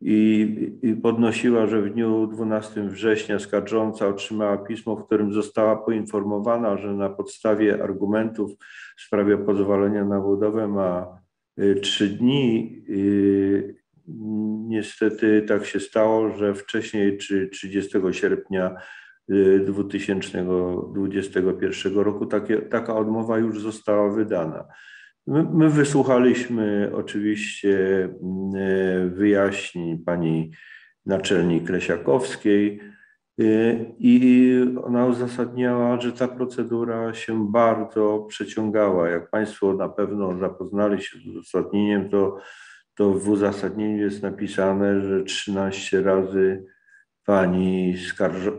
i, i podnosiła, że w dniu 12 września skarżąca otrzymała pismo, w którym została poinformowana, że na podstawie argumentów w sprawie pozwolenia na budowę ma y, trzy dni y, niestety tak się stało, że wcześniej, czy 30 sierpnia 2021 roku takie, taka odmowa już została wydana. My, my wysłuchaliśmy oczywiście wyjaśnień pani naczelnik Lesiakowskiej i ona uzasadniała, że ta procedura się bardzo przeciągała. Jak Państwo na pewno zapoznali się z uzasadnieniem, to, to w uzasadnieniu jest napisane, że 13 razy pani,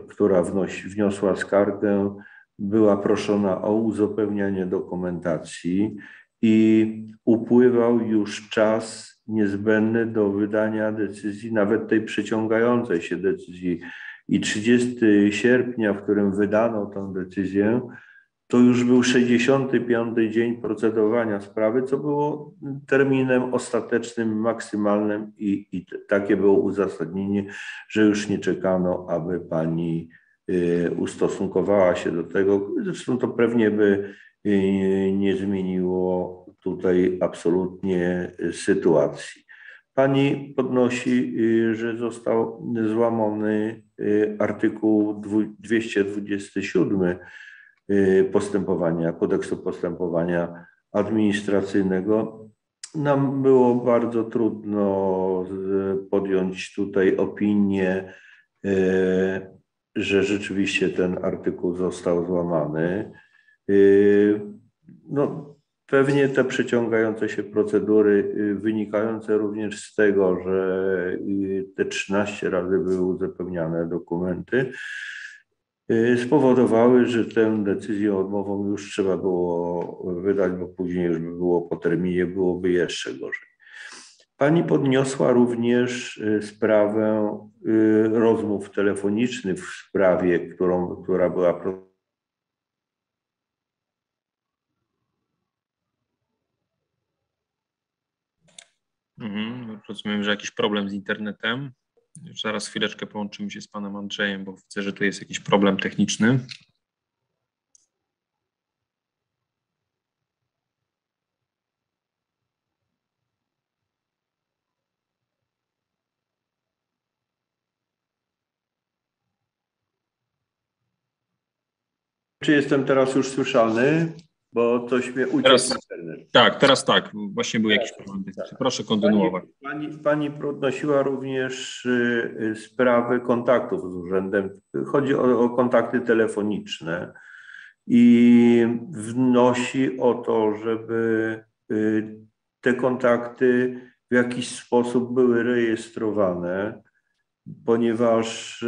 która wnosi, wniosła skargę, była proszona o uzupełnianie dokumentacji i upływał już czas niezbędny do wydania decyzji, nawet tej przeciągającej się decyzji. I 30 sierpnia, w którym wydano tę decyzję, to już był 65 dzień procedowania sprawy, co było terminem ostatecznym, maksymalnym i, i takie było uzasadnienie, że już nie czekano, aby pani y, ustosunkowała się do tego. Zresztą to pewnie by nie zmieniło tutaj absolutnie sytuacji. Pani podnosi, y, że został złamany artykuł 227 Y, postępowania, kodeksu postępowania administracyjnego. Nam było bardzo trudno podjąć tutaj opinię, y, że rzeczywiście ten artykuł został złamany. Y, no, pewnie te przeciągające się procedury, wynikające również z tego, że te 13 razy były uzupełniane dokumenty, spowodowały, że tę decyzję odmową już trzeba było wydać, bo później już by było po terminie, byłoby jeszcze gorzej. Pani podniosła również sprawę rozmów telefonicznych w sprawie, którą, która była Mhm, rozumiem, że jakiś problem z internetem. Już zaraz chwileczkę połączymy się z panem Andrzejem, bo widzę, że tu jest jakiś problem techniczny. Czy jestem teraz już słyszalny? Bo coś mnie uciekł teraz, internet. Tak, teraz tak. Właśnie był jakiś problem. Tak. Proszę kontynuować. Pani, pani, pani podnosiła również y, y, sprawy kontaktów z urzędem. Chodzi o, o kontakty telefoniczne i wnosi o to, żeby y, te kontakty w jakiś sposób były rejestrowane, ponieważ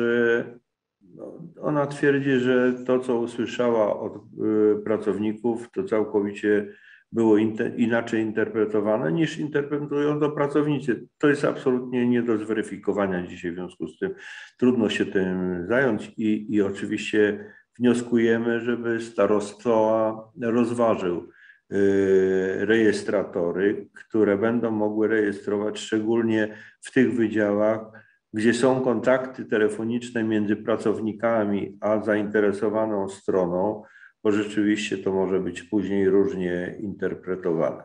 ona twierdzi, że to, co usłyszała od y, pracowników, to całkowicie było inaczej interpretowane niż interpretują to pracownicy. To jest absolutnie nie do zweryfikowania dzisiaj, w związku z tym trudno się tym zająć i, i oczywiście wnioskujemy, żeby starosta rozważył y, rejestratory, które będą mogły rejestrować szczególnie w tych wydziałach, gdzie są kontakty telefoniczne między pracownikami a zainteresowaną stroną, bo rzeczywiście to może być później różnie interpretowane.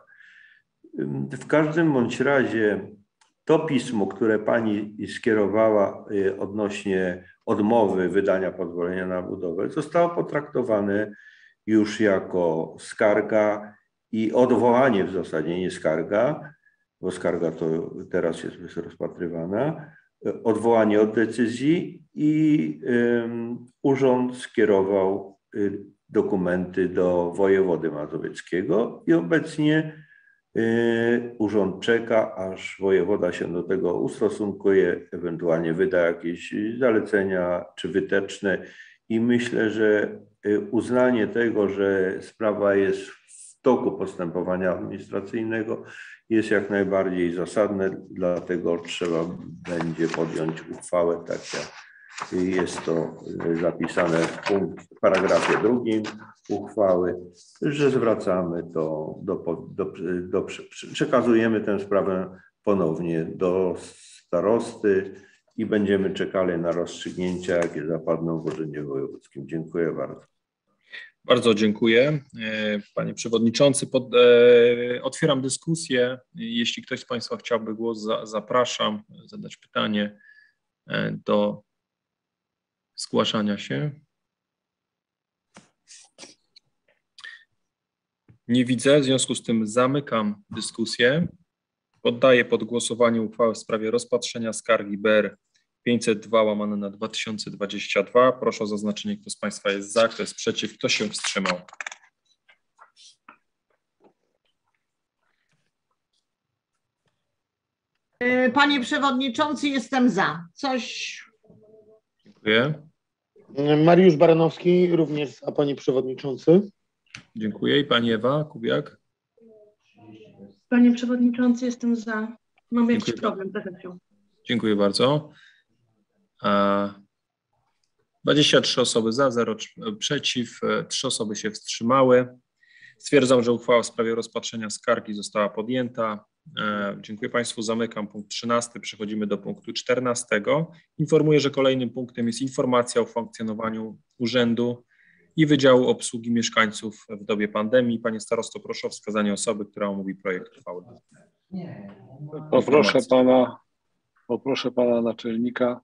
W każdym bądź razie to pismo, które pani skierowała y, odnośnie odmowy wydania pozwolenia na budowę, zostało potraktowane już jako skarga i odwołanie w zasadzie, nie skarga, bo skarga to teraz jest rozpatrywana, odwołanie od decyzji i urząd skierował y, dokumenty do wojewody mazowieckiego i obecnie y, urząd czeka, aż wojewoda się do tego ustosunkuje, ewentualnie wyda jakieś zalecenia czy wyteczne. I myślę, że y, uznanie tego, że sprawa jest w toku postępowania administracyjnego jest jak najbardziej zasadne, dlatego trzeba będzie podjąć uchwałę, tak jak jest to zapisane w, punkt, w paragrafie drugim uchwały, że zwracamy to, do, do, do, przekazujemy tę sprawę ponownie do starosty i będziemy czekali na rozstrzygnięcia, jakie zapadną w Urzędzie Wojewódzkim. Dziękuję bardzo. Bardzo dziękuję. E, panie Przewodniczący, pod, e, otwieram dyskusję. Jeśli ktoś z Państwa chciałby głos, za, zapraszam, zadać pytanie e, do zgłaszania się. Nie widzę, w związku z tym zamykam dyskusję. Poddaję pod głosowanie uchwałę w sprawie rozpatrzenia skargi BR 502 łamane na 2022. Proszę o zaznaczenie, kto z Państwa jest za, kto jest przeciw, kto się wstrzymał. E, Panie Przewodniczący, jestem za. Coś Dziękuję. Mariusz Baranowski, również za, panie przewodniczący. Dziękuję. I Pani Ewa Kubiak? Panie Przewodniczący, jestem za. Mam jakiś Dziękuję. problem z efekcją. Dziękuję bardzo. A 23 osoby za, 0 przeciw, 3 osoby się wstrzymały. Stwierdzam, że uchwała w sprawie rozpatrzenia skargi została podjęta. E, Dziękuję Państwu. Zamykam punkt 13. Przechodzimy do punktu 14. Informuję, że kolejnym punktem jest informacja o funkcjonowaniu Urzędu i Wydziału Obsługi Mieszkańców w dobie pandemii. Panie starosto, proszę o wskazanie osoby, która omówi projekt uchwały. Poproszę pana, poproszę pana naczelnika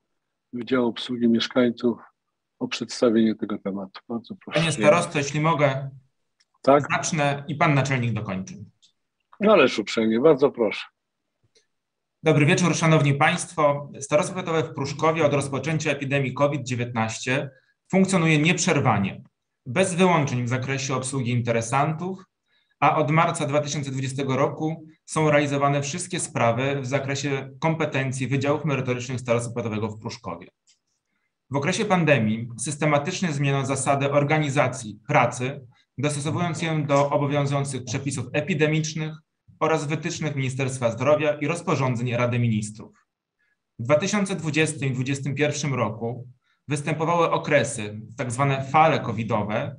Wydziału Obsługi Mieszkańców o przedstawienie tego tematu. Bardzo proszę. Panie starosto, jeśli mogę, tak? zacznę i pan naczelnik dokończy. Ależ uprzejmie, bardzo proszę. Dobry wieczór, szanowni państwo. Starostwo Powiatowe w Pruszkowie od rozpoczęcia epidemii COVID-19 funkcjonuje nieprzerwanie, bez wyłączeń w zakresie obsługi interesantów, a od marca 2020 roku są realizowane wszystkie sprawy w zakresie kompetencji Wydziałów Merytorycznych Starostwa Powiatowego w Pruszkowie. W okresie pandemii systematycznie zmieniono zasadę organizacji pracy, dostosowując ją do obowiązujących przepisów epidemicznych oraz wytycznych Ministerstwa Zdrowia i rozporządzeń Rady Ministrów. W 2020 i 2021 roku występowały okresy, tak zwane fale covidowe,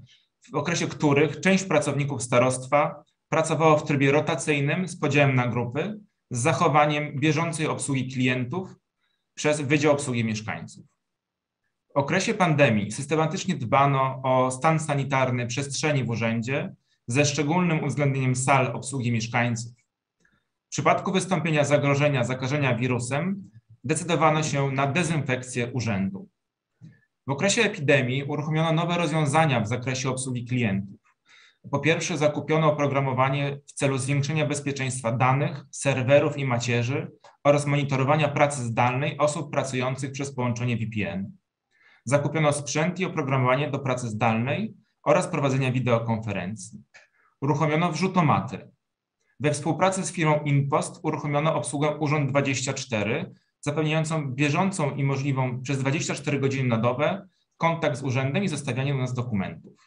w okresie których część pracowników starostwa pracowało w trybie rotacyjnym z podziałem na grupy z zachowaniem bieżącej obsługi klientów przez Wydział Obsługi Mieszkańców. W okresie pandemii systematycznie dbano o stan sanitarny przestrzeni w urzędzie ze szczególnym uwzględnieniem sal obsługi mieszkańców. W przypadku wystąpienia zagrożenia zakażenia wirusem decydowano się na dezynfekcję urzędu. W okresie epidemii uruchomiono nowe rozwiązania w zakresie obsługi klientów. Po pierwsze, zakupiono oprogramowanie w celu zwiększenia bezpieczeństwa danych, serwerów i macierzy oraz monitorowania pracy zdalnej osób pracujących przez połączenie VPN. Zakupiono sprzęt i oprogramowanie do pracy zdalnej oraz prowadzenia wideokonferencji. Uruchomiono wrzutomaty. We współpracy z firmą InPost uruchomiono obsługę Urząd 24, zapewniającą bieżącą i możliwą przez 24 godziny na dobę kontakt z urzędem i zostawianie u nas dokumentów.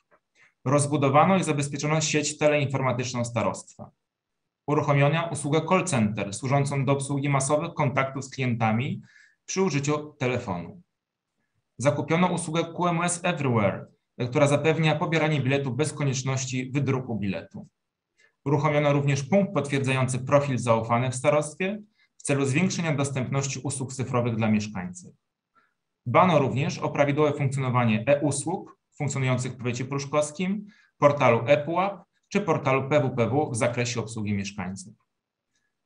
Rozbudowano i zabezpieczono sieć teleinformatyczną starostwa. Uruchomiono usługę call center służącą do obsługi masowych kontaktów z klientami przy użyciu telefonu. Zakupiono usługę QMS Everywhere, która zapewnia pobieranie biletu bez konieczności wydruku biletu. Uruchomiono również punkt potwierdzający profil zaufany w starostwie w celu zwiększenia dostępności usług cyfrowych dla mieszkańców. Dbano również o prawidłowe funkcjonowanie e-usług funkcjonujących w powiecie pruszkowskim, portalu ePUAP czy portalu PWPW w zakresie obsługi mieszkańców.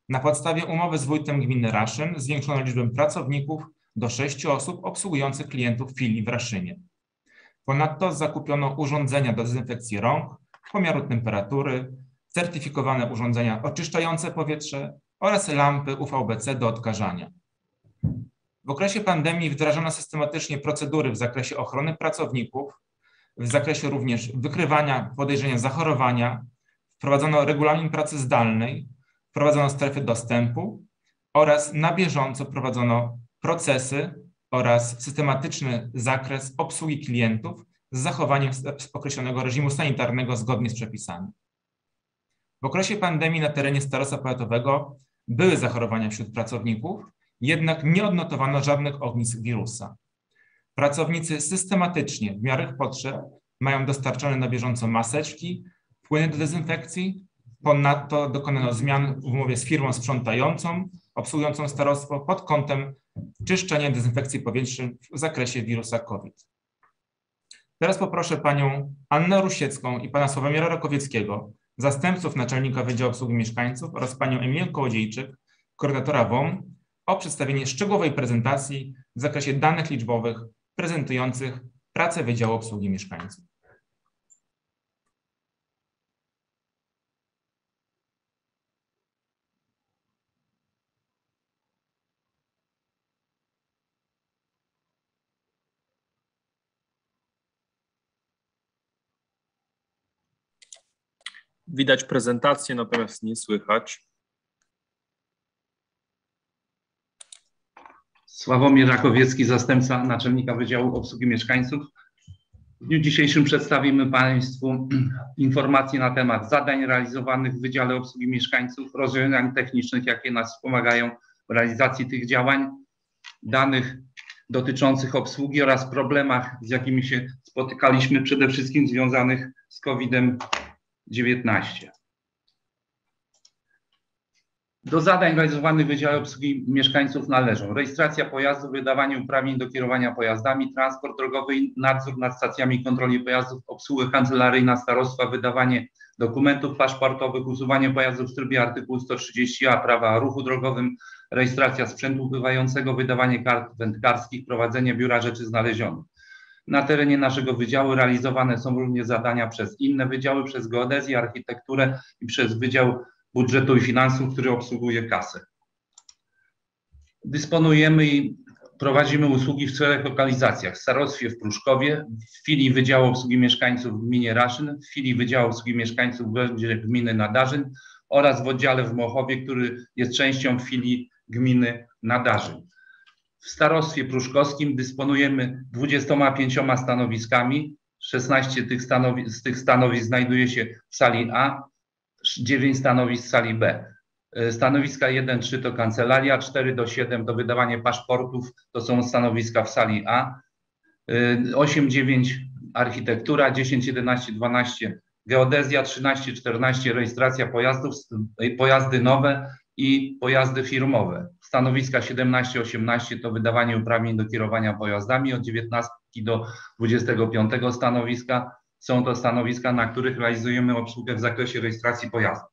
Na podstawie umowy z wójtem gminy Raszyn zwiększono liczbę pracowników do sześciu osób obsługujących klientów filii w Raszynie. Ponadto zakupiono urządzenia do dezynfekcji rąk, pomiaru temperatury, certyfikowane urządzenia oczyszczające powietrze oraz lampy UVBC do odkażania. W okresie pandemii wdrażano systematycznie procedury w zakresie ochrony pracowników, w zakresie również wykrywania podejrzenia zachorowania, wprowadzono regulamin pracy zdalnej, wprowadzono strefy dostępu oraz na bieżąco prowadzono procesy oraz systematyczny zakres obsługi klientów z zachowaniem określonego reżimu sanitarnego zgodnie z przepisami. W okresie pandemii na terenie starostwa powiatowego były zachorowania wśród pracowników, jednak nie odnotowano żadnych ognisk wirusa. Pracownicy systematycznie, w miarę potrzeb, mają dostarczone na bieżąco maseczki, płyny do dezynfekcji. Ponadto dokonano zmian w umowie z firmą sprzątającą, obsługującą starostwo pod kątem czyszczenia dezynfekcji powietrznej w zakresie wirusa COVID. Teraz poproszę panią Annę Rusiecką i pana Sławomira Rakowieckiego, zastępców naczelnika Wydziału Obsługi Mieszkańców oraz panią Emilię Kołodziejczyk, koordynatora WOM, o przedstawienie szczegółowej prezentacji w zakresie danych liczbowych prezentujących pracę Wydziału Obsługi Mieszkańców. Widać prezentację, natomiast nie słychać. Sławomir Rakowiecki, zastępca naczelnika Wydziału Obsługi Mieszkańców. W dniu dzisiejszym przedstawimy Państwu informacje na temat zadań realizowanych w Wydziale Obsługi Mieszkańców, rozwiązań technicznych, jakie nas wspomagają w realizacji tych działań, danych dotyczących obsługi oraz problemach, z jakimi się spotykaliśmy, przede wszystkim związanych z COVID-19. Do zadań realizowanych w Wydziale Obsługi Mieszkańców należą rejestracja pojazdów, wydawanie uprawnień do kierowania pojazdami, transport drogowy, nadzór nad stacjami kontroli pojazdów, obsługa kancelaryjna starostwa, wydawanie dokumentów paszportowych, usuwanie pojazdów w trybie artykułu 130a prawa o ruchu drogowym, rejestracja sprzętu ubywającego, wydawanie kart wędkarskich, prowadzenie biura rzeczy znalezionych. Na terenie naszego wydziału realizowane są również zadania przez inne wydziały, przez geodezję, architekturę i przez Wydział Budżetu i Finansów, który obsługuje kasę. Dysponujemy i prowadzimy usługi w czterech lokalizacjach. W Starostwie w Pruszkowie, w filii Wydziału Obsługi Mieszkańców w gminie Raszyn, w filii Wydziału Obsługi Mieszkańców w gminy Nadarzyn oraz w oddziale w Mochowie, który jest częścią filii gminy Nadarzyn. W starostwie pruszkowskim dysponujemy 25 stanowiskami. 16 tych stanowi z tych stanowisk znajduje się w sali A, 9 stanowisk sali B. Stanowiska 1-3 to kancelaria, 4 do 7 to wydawanie paszportów, to są stanowiska w sali A. 8-9 architektura, 10, 11, 12 geodezja, 13, 14 rejestracja pojazdów, pojazdy nowe i pojazdy firmowe. Stanowiska 17-18 to wydawanie uprawnień do kierowania pojazdami, od 19 do 25 stanowiska są to stanowiska, na których realizujemy obsługę w zakresie rejestracji pojazdów.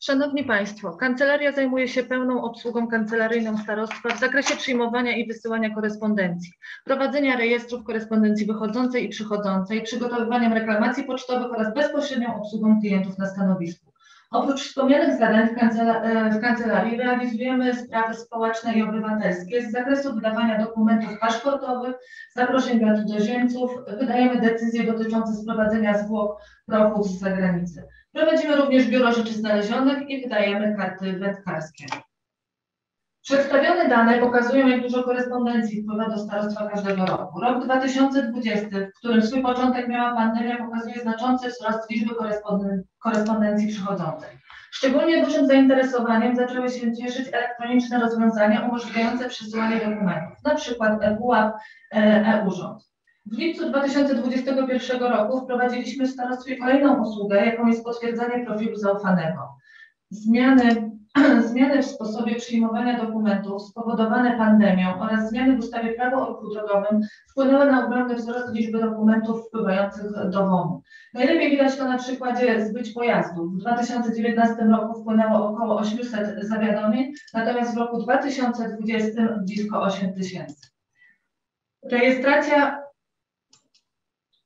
Szanowni Państwo, kancelaria zajmuje się pełną obsługą kancelaryjną starostwa w zakresie przyjmowania i wysyłania korespondencji, prowadzenia rejestrów korespondencji wychodzącej i przychodzącej, przygotowywaniem reklamacji pocztowych oraz bezpośrednią obsługą klientów na stanowisku. Oprócz wspomnianych zadań w, kancela w kancelarii realizujemy sprawy społeczne i obywatelskie z zakresu wydawania dokumentów paszportowych, zaproszeń dla cudzoziemców, wydajemy decyzje dotyczące sprowadzenia zwłok prochów z zagranicy. Prowadzimy również biuro rzeczy znalezionych i wydajemy karty wędkarskie. Przedstawione dane pokazują, jak dużo korespondencji wpływa do starostwa każdego roku. Rok 2020, w którym swój początek miała pandemia, pokazuje znaczący wzrost liczby koresponden korespondencji przychodzącej. Szczególnie dużym zainteresowaniem zaczęły się cieszyć elektroniczne rozwiązania umożliwiające przesyłanie dokumentów, przykład ePUAP, e-Urząd. W lipcu 2021 roku wprowadziliśmy w starostwie kolejną usługę, jaką jest potwierdzanie profilu zaufanego. Zmiany *clears throat* zmiany w sposobie przyjmowania dokumentów spowodowane pandemią oraz zmiany w ustawie prawo o ruchu drogowym wpłynęły na ogromny wzrost liczby dokumentów wpływających do WOM-u. Najlepiej widać to na przykładzie zbyć pojazdów. W 2019 roku wpłynęło około 800 zawiadomień, natomiast w roku 2020 blisko 8 tysięcy. Rejestracja,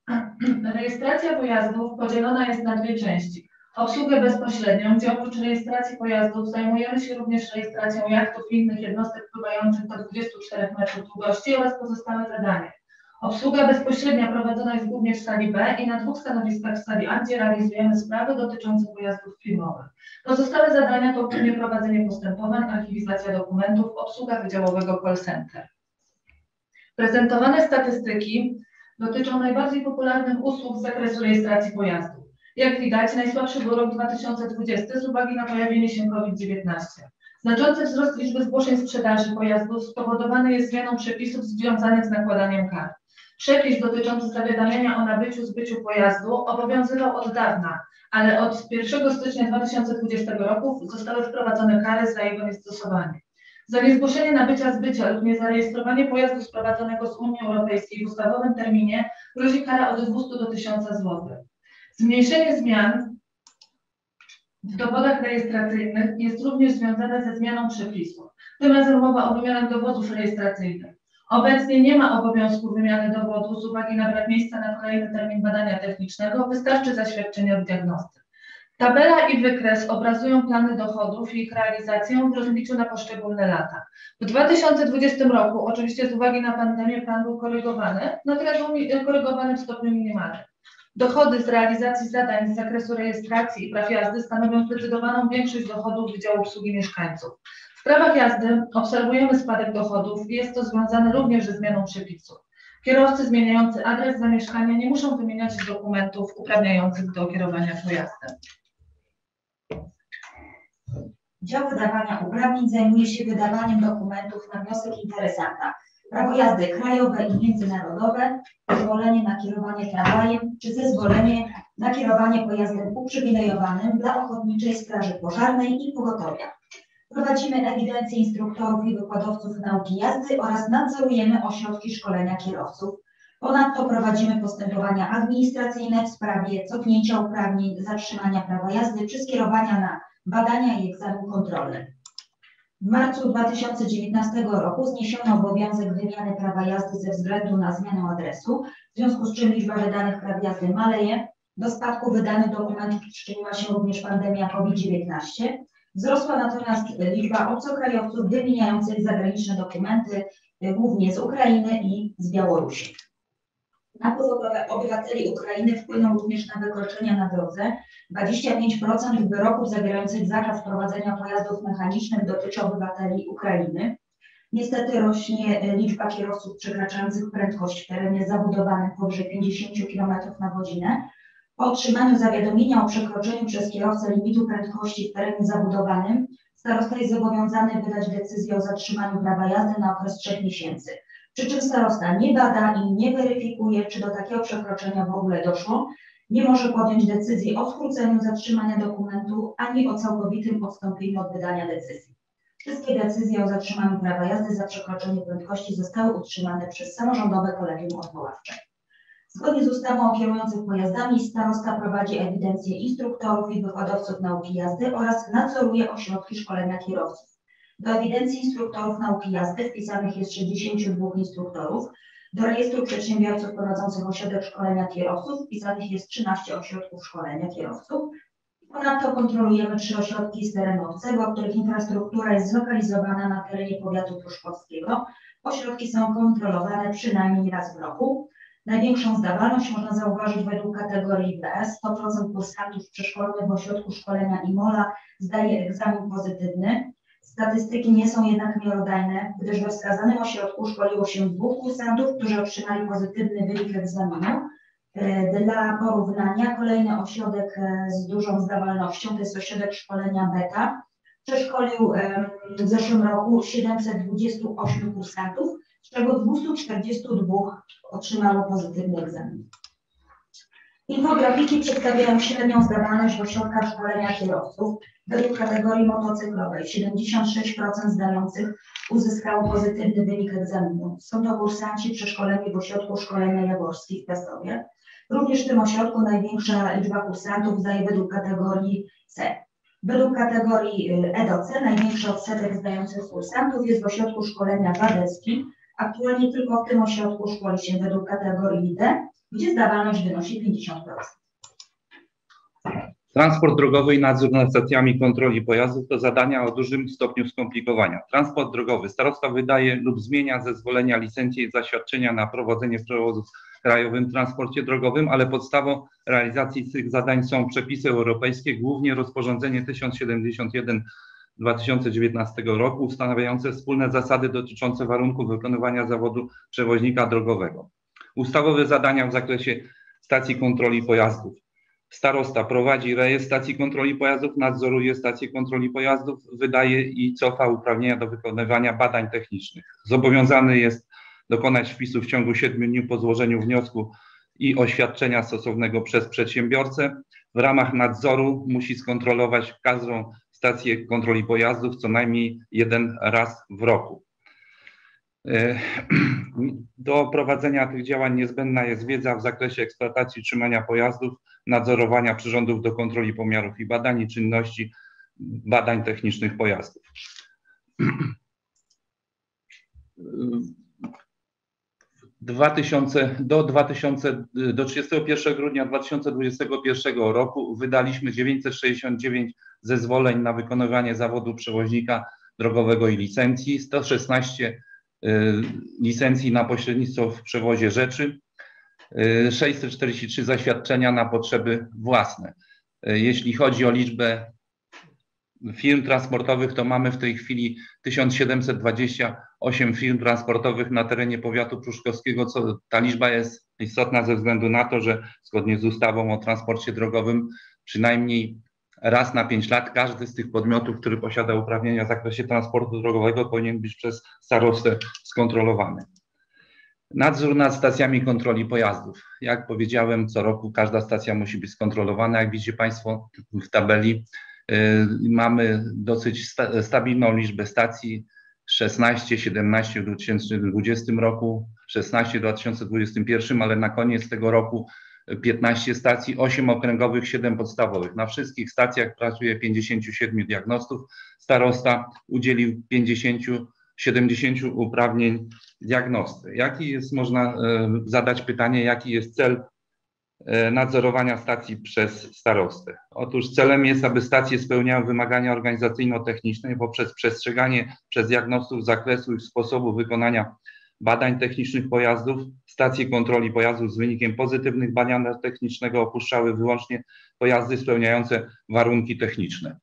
*clears throat* rejestracja pojazdów podzielona jest na dwie części. Obsługę bezpośrednią, gdzie oprócz rejestracji pojazdów zajmujemy się również rejestracją jachtów i innych jednostek pływających do 24 metrów długości oraz pozostałe zadania. Obsługa bezpośrednia prowadzona jest głównie w sali B i na dwóch stanowiskach w sali A, gdzie realizujemy sprawy dotyczące pojazdów firmowych. Pozostałe zadania to głównie prowadzenie postępowań, archiwizacja dokumentów, obsługa wydziałowego call center. Prezentowane statystyki dotyczą najbardziej popularnych usług z zakresu rejestracji pojazdów. Jak widać, najsłabszy był rok 2020 z uwagi na pojawienie się COVID-19. Znaczący wzrost liczby zgłoszeń sprzedaży pojazdów spowodowany jest zmianą przepisów związanych z nakładaniem kar. Przepis dotyczący zawiadamiania o nabyciu, zbyciu pojazdu obowiązywał od dawna, ale od 1 stycznia 2020 roku zostały wprowadzone kary za jego niestosowanie. Za niezgłoszenie nabycia, zbycia lub niezarejestrowanie pojazdu sprowadzonego z Unii Europejskiej w ustawowym terminie grozi kara od 200 do 1000 zł. Zmniejszenie zmian w dowodach rejestracyjnych jest również związane ze zmianą przepisów. Tym razem mowa o wymianach dowodów rejestracyjnych. Obecnie nie ma obowiązku wymiany dowodu z uwagi na brak miejsca na kolejny termin badania technicznego, wystarczy zaświadczenie od diagnosty. Tabela i wykres obrazują plany dochodów i ich realizację w rozliczu na poszczególne lata. W 2020 roku, oczywiście z uwagi na pandemię, plan był korygowany, natomiast był korygowany w stopniu minimalnym. Dochody z realizacji zadań z zakresu rejestracji i praw jazdy stanowią zdecydowaną większość dochodów Wydziału Obsługi Mieszkańców. W prawach jazdy obserwujemy spadek dochodów i jest to związane również ze zmianą przepisów. Kierowcy zmieniający adres zamieszkania nie muszą wymieniać dokumentów uprawniających do kierowania pojazdem. Dział wydawania uprawnień zajmuje się wydawaniem dokumentów na wniosek interesanta. Prawo jazdy krajowe i międzynarodowe, zezwolenie na kierowanie tramwajem czy zezwolenie na kierowanie pojazdem uprzywilejowanym dla Ochotniczej Straży Pożarnej i Pogotowia. Prowadzimy ewidencję instruktorów i wykładowców nauki jazdy oraz nadzorujemy ośrodki szkolenia kierowców. Ponadto prowadzimy postępowania administracyjne w sprawie cofnięcia uprawnień, zatrzymania prawa jazdy czy skierowania na badania i egzamin kontrolny. W marcu 2019 roku zniesiono obowiązek wymiany prawa jazdy ze względu na zmianę adresu, w związku z czym liczba wydanych praw jazdy maleje. Do spadku wydanych dokumentów przyczyniła się również pandemia COVID-19. Wzrosła natomiast liczba obcokrajowców wymieniających zagraniczne dokumenty, głównie z Ukrainy i z Białorusi. Na obywateli Ukrainy wpłyną również na wykroczenia na drodze. 25% wyroków zawierających zakaz prowadzenia pojazdów mechanicznych dotyczy obywateli Ukrainy. Niestety rośnie liczba kierowców przekraczających prędkość w terenie zabudowanym powyżej 50 km na godzinę. Po otrzymaniu zawiadomienia o przekroczeniu przez kierowcę limitu prędkości w terenie zabudowanym, starosta jest zobowiązany wydać decyzję o zatrzymaniu prawa jazdy na okres 3 miesięcy. Przy czym starosta nie bada i nie weryfikuje, czy do takiego przekroczenia w ogóle doszło, nie może podjąć decyzji o skróceniu zatrzymania dokumentu ani o całkowitym odstąpieniu od wydania decyzji. Wszystkie decyzje o zatrzymaniu prawa jazdy za przekroczenie prędkości zostały utrzymane przez samorządowe kolegium odwoławcze. Zgodnie z ustawą o kierujących pojazdami starosta prowadzi ewidencję instruktorów i wykładowców nauki jazdy oraz nadzoruje ośrodki szkolenia kierowców. Do ewidencji instruktorów nauki jazdy wpisanych jest 62 instruktorów. Do rejestru przedsiębiorców prowadzących ośrodek szkolenia kierowców wpisanych jest 13 ośrodków szkolenia kierowców. Ponadto kontrolujemy trzy ośrodki z terenu obcego, których infrastruktura jest zlokalizowana na terenie powiatu pruszkowskiego. Ośrodki są kontrolowane przynajmniej raz w roku. Największą zdawalność można zauważyć według kategorii BS. 100% kursantów przeszkolonych w ośrodku szkolenia IMOLA zdaje egzamin pozytywny. Statystyki nie są jednak miarodajne, gdyż we wskazanym ośrodku szkoliło się dwóch kursantów, którzy otrzymali pozytywny wynik egzaminu. Dla porównania kolejny ośrodek z dużą zdawalnością, to jest ośrodek szkolenia BETA, przeszkolił w zeszłym roku 728 kursantów, z czego 242 otrzymało pozytywny egzamin. Infografiki przedstawiają średnią zdawalność w ośrodkach szkolenia kierowców. Według kategorii motocyklowej 76% zdających uzyskało pozytywny wynik egzaminu. Są to kursanci przeszkoleni w ośrodku szkolenia Jaworski w Piastowie. Również w tym ośrodku największa liczba kursantów zdaje według kategorii C. Według kategorii EDOC największy odsetek zdających kursantów jest w ośrodku szkolenia Wadecki. Aktualnie tylko w tym ośrodku szkoli się według kategorii D, gdzie zdawalność wynosi 50%. Transport drogowy i nadzór nad stacjami kontroli pojazdów to zadania o dużym stopniu skomplikowania. Transport drogowy. Starosta wydaje lub zmienia zezwolenia, licencje i zaświadczenia na prowadzenie przewozu w krajowym transporcie drogowym, ale podstawą realizacji tych zadań są przepisy europejskie, głównie rozporządzenie 1071 2019 roku ustanawiające wspólne zasady dotyczące warunków wykonywania zawodu przewoźnika drogowego. Ustawowe zadania w zakresie stacji kontroli pojazdów. Starosta prowadzi rejestr stacji kontroli pojazdów, nadzoruje stacje kontroli pojazdów, wydaje i cofa uprawnienia do wykonywania badań technicznych. Zobowiązany jest dokonać wpisu w ciągu 7 dni po złożeniu wniosku i oświadczenia stosownego przez przedsiębiorcę. W ramach nadzoru musi skontrolować każdą stacje kontroli pojazdów co najmniej jeden raz w roku. E, *clears throat* do prowadzenia tych działań niezbędna jest wiedza w zakresie eksploatacji trzymania pojazdów, nadzorowania przyrządów do kontroli pomiarów i badań i czynności badań technicznych pojazdów. *clears throat* 2000, do, 2000, do 31 grudnia 2021 roku wydaliśmy 969 zezwoleń na wykonywanie zawodu przewoźnika drogowego i licencji, 116 y, licencji na pośrednictwo w przewozie rzeczy, 643 y, zaświadczenia na potrzeby własne. Y, jeśli chodzi o liczbę firm transportowych, to mamy w tej chwili 1728 firm transportowych na terenie powiatu pruszkowskiego. Co, ta liczba jest istotna ze względu na to, że zgodnie z ustawą o transporcie drogowym przynajmniej raz na pięć lat każdy z tych podmiotów, który posiada uprawnienia w zakresie transportu drogowego powinien być przez starostę skontrolowany. Nadzór nad stacjami kontroli pojazdów. Jak powiedziałem, co roku każda stacja musi być skontrolowana. Jak widzicie Państwo w tabeli, Y, mamy dosyć sta stabilną liczbę stacji, 16, 17 w 2020 roku, 16 w 2021, ale na koniec tego roku 15 stacji, 8 okręgowych, 7 podstawowych. Na wszystkich stacjach pracuje 57 diagnostów. Starosta udzielił 50, 70 uprawnień diagnosty. Jaki jest, można y, zadać pytanie, jaki jest cel E, nadzorowania stacji przez starostę. Otóż celem jest, aby stacje spełniały wymagania organizacyjno-techniczne poprzez przestrzeganie przez diagnostów zakresu i sposobu wykonania badań technicznych pojazdów. Stacje kontroli pojazdów z wynikiem pozytywnych badań technicznego opuszczały wyłącznie pojazdy spełniające warunki techniczne.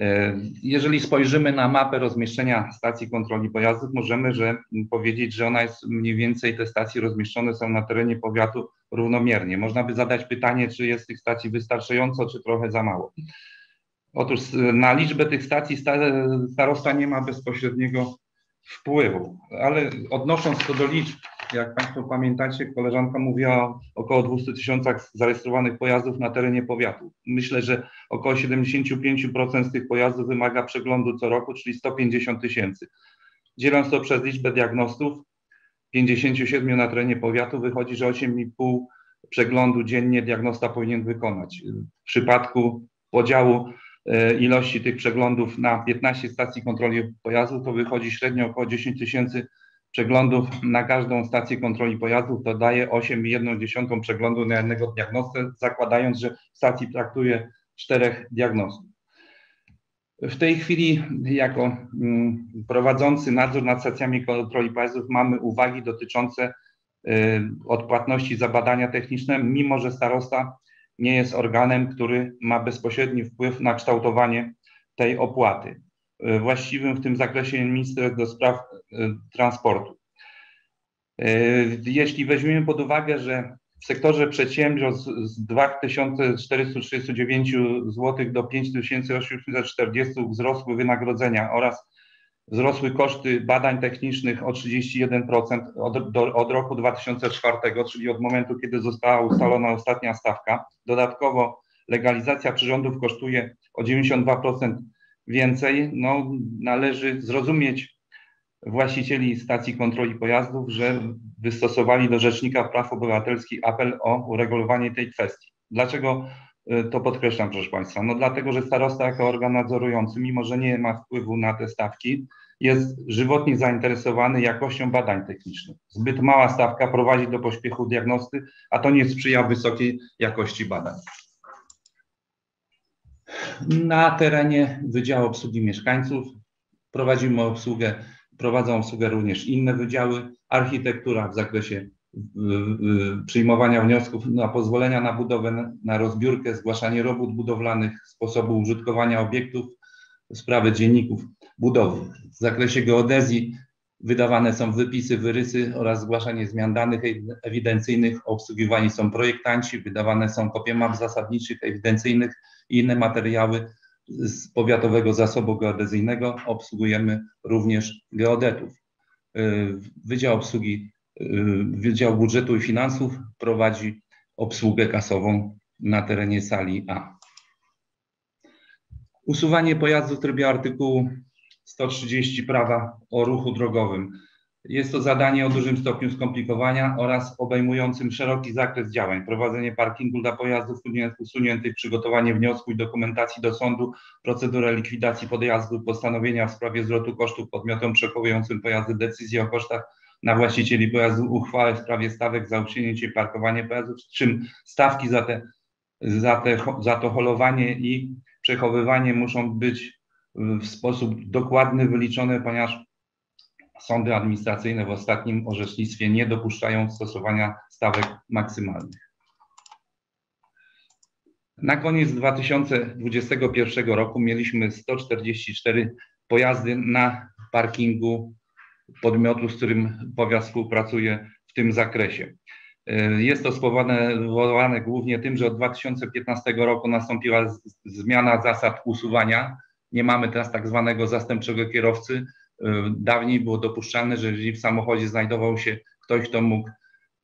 E, jeżeli spojrzymy na mapę rozmieszczenia stacji kontroli pojazdów, możemy że, powiedzieć, że ona jest mniej więcej, te stacje rozmieszczone są na terenie powiatu równomiernie. Można by zadać pytanie, czy jest tych stacji wystarczająco, czy trochę za mało. Otóż na liczbę tych stacji starosta nie ma bezpośredniego wpływu, ale odnosząc to do liczb, jak Państwo pamiętacie, koleżanka mówiła o około 200 tysiącach zarejestrowanych pojazdów na terenie powiatu. Myślę, że około 75% z tych pojazdów wymaga przeglądu co roku, czyli 150 tysięcy. Dzieląc to przez liczbę diagnostów, 57 na terenie powiatu, wychodzi, że 8,5 przeglądu dziennie diagnosta powinien wykonać. W przypadku podziału ilości tych przeglądów na 15 stacji kontroli pojazdów, to wychodzi średnio około 10 tysięcy przeglądów na każdą stację kontroli pojazdów, to daje 8,1 przeglądu na jednego diagnostę, zakładając, że stacji traktuje czterech diagnostów. W tej chwili jako mm, prowadzący nadzór nad stacjami kontroli pojazdów mamy uwagi dotyczące y, odpłatności za badania techniczne, mimo że starosta nie jest organem, który ma bezpośredni wpływ na kształtowanie tej opłaty. Y, właściwym w tym zakresie minister do spraw y, transportu. Jeśli weźmiemy pod uwagę, że w sektorze przedsiębiorstw z 2439 zł do 5840 wzrosły wynagrodzenia oraz wzrosły koszty badań technicznych o 31% od, do, od roku 2004, czyli od momentu, kiedy została ustalona ostatnia stawka. Dodatkowo legalizacja przyrządów kosztuje o 92% więcej. No, należy zrozumieć właścicieli stacji kontroli pojazdów, że wystosowali do Rzecznika Praw Obywatelskich apel o uregulowanie tej kwestii. Dlaczego to podkreślam, proszę Państwa? No dlatego, że starosta jako organ nadzorujący, mimo że nie ma wpływu na te stawki, jest żywotnie zainteresowany jakością badań technicznych. Zbyt mała stawka prowadzi do pośpiechu diagnosty, a to nie sprzyja wysokiej jakości badań. Na terenie Wydziału Obsługi Mieszkańców prowadzimy obsługę prowadzą obsługę również inne wydziały, architektura w zakresie przyjmowania wniosków na pozwolenia na budowę, na rozbiórkę, zgłaszanie robót budowlanych, sposobu użytkowania obiektów, sprawy dzienników budowy. W zakresie geodezji wydawane są wypisy, wyrysy oraz zgłaszanie zmian danych ewidencyjnych, obsługiwani są projektanci, wydawane są kopie map zasadniczych, ewidencyjnych i inne materiały z Powiatowego Zasobu Geodezyjnego obsługujemy również geodetów. Y, Wydział Obsługi, Wydział Budżetu i Finansów prowadzi obsługę kasową na terenie sali A. Usuwanie pojazdu w trybie artykułu 130 prawa o ruchu drogowym. Jest to zadanie o dużym stopniu skomplikowania oraz obejmującym szeroki zakres działań. Prowadzenie parkingu dla pojazdów usuniętych, przygotowanie wniosku i dokumentacji do sądu, procedurę likwidacji podjazdu, postanowienia w sprawie zwrotu kosztów podmiotom przechowującym pojazdy, decyzję o kosztach na właścicieli pojazdu, uchwałę w sprawie stawek za usunięcie i parkowanie pojazdów, z czym stawki za, te, za, te, za to holowanie i przechowywanie muszą być w sposób dokładny wyliczone, ponieważ sądy administracyjne w ostatnim orzecznictwie nie dopuszczają stosowania stawek maksymalnych. Na koniec 2021 roku mieliśmy 144 pojazdy na parkingu podmiotu, z którym powiat współpracuje w tym zakresie. Jest to spowodowane głównie tym, że od 2015 roku nastąpiła zmiana zasad usuwania. Nie mamy teraz tak zwanego zastępczego kierowcy, Dawniej było dopuszczalne, że jeżeli w samochodzie znajdował się ktoś, kto mógł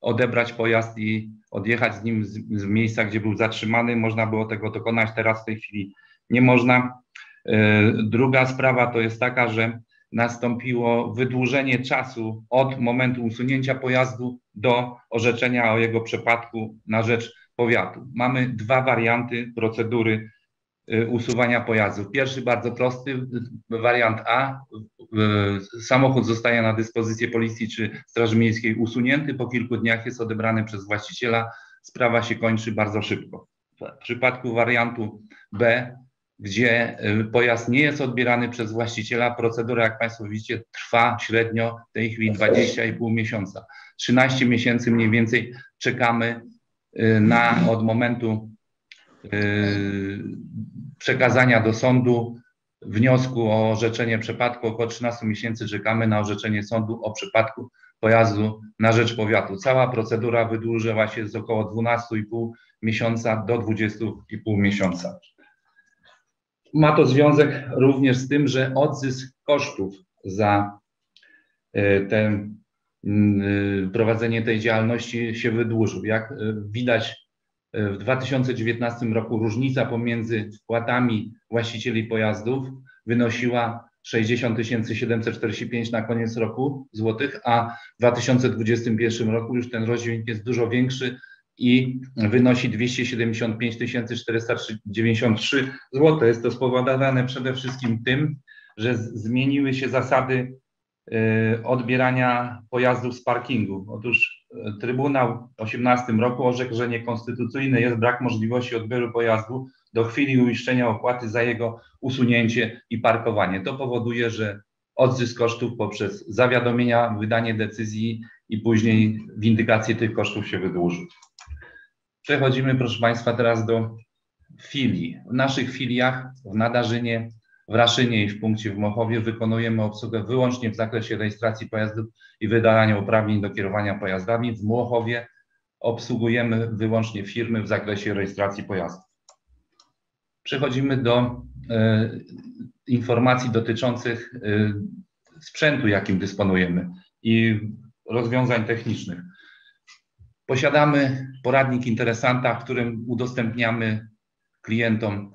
odebrać pojazd i odjechać z nim z, z, miejsca, gdzie był zatrzymany, można było tego dokonać. Teraz w tej chwili nie można. E, druga sprawa to jest taka, że nastąpiło wydłużenie czasu od momentu usunięcia pojazdu do orzeczenia o jego przepadku na rzecz powiatu. Mamy dwa warianty procedury Y, usuwania pojazdów. Pierwszy bardzo prosty, wariant A. Y, samochód zostaje na dyspozycję policji czy Straży Miejskiej usunięty, po kilku dniach jest odebrany przez właściciela. Sprawa się kończy bardzo szybko. W przypadku wariantu B, gdzie y, pojazd nie jest odbierany przez właściciela, procedura, jak Państwo widzicie, trwa średnio w tej chwili 20,5 miesiąca. 13 miesięcy mniej więcej czekamy na od momentu przekazania do sądu wniosku o orzeczenie przypadku. Około 13 miesięcy czekamy na orzeczenie sądu o przypadku pojazdu na rzecz powiatu. Cała procedura wydłużyła się z około 12,5 miesiąca do 20,5 miesiąca. Ma to związek również z tym, że odzysk kosztów za e, te, e, prowadzenie tej działalności się wydłużył. Jak e, widać w 2019 roku różnica pomiędzy wpłatami właścicieli pojazdów wynosiła 60 745 na koniec roku złotych, a w 2021 roku już ten rozdźwięk jest dużo większy i wynosi 275 493 zł. Jest to spowodowane przede wszystkim tym, że zmieniły się zasady y, odbierania pojazdów z parkingu. Otóż Trybunał w 18 roku orzekł, że niekonstytucyjny jest brak możliwości odbioru pojazdu do chwili uiszczenia opłaty za jego usunięcie i parkowanie. To powoduje, że odzysk kosztów poprzez zawiadomienia, wydanie decyzji i później windykację tych kosztów się wydłuży. Przechodzimy, proszę Państwa, teraz do filii. W naszych filiach w Nadarzynie, w Raszynie i w punkcie w Mochowie wykonujemy obsługę wyłącznie w zakresie rejestracji pojazdów i wydania uprawnień do kierowania pojazdami. W Młochowie obsługujemy wyłącznie firmy w zakresie rejestracji pojazdów. Przechodzimy do e, informacji dotyczących e, sprzętu, jakim dysponujemy i rozwiązań technicznych. Posiadamy poradnik interesanta, w którym udostępniamy klientom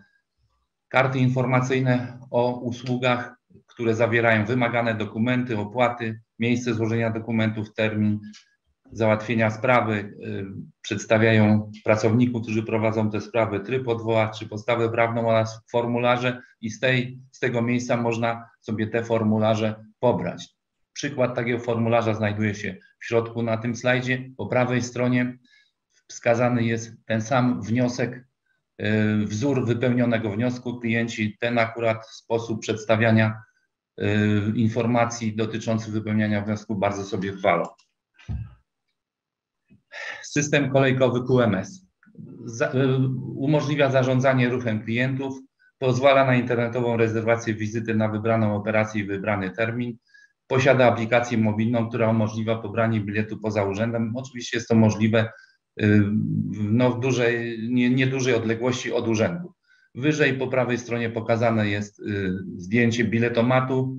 karty informacyjne o usługach, które zawierają wymagane dokumenty, opłaty, miejsce złożenia dokumentów, termin załatwienia sprawy, y, przedstawiają pracowników, którzy prowadzą te sprawy, tryb odwoławczy, podstawę prawną oraz formularze i z, tej, z tego miejsca można sobie te formularze pobrać. Przykład takiego formularza znajduje się w środku na tym slajdzie. Po prawej stronie wskazany jest ten sam wniosek Y, wzór wypełnionego wniosku. Klienci ten akurat sposób przedstawiania y, informacji dotyczących wypełniania wniosku bardzo sobie chwalą. System kolejkowy QMS y, umożliwia zarządzanie ruchem klientów, pozwala na internetową rezerwację wizyty na wybraną operację i wybrany termin, posiada aplikację mobilną, która umożliwia pobranie biletu poza urzędem. Oczywiście jest to możliwe no, w dużej, nie, niedużej odległości od urzędu. Wyżej po prawej stronie pokazane jest y, zdjęcie biletomatu.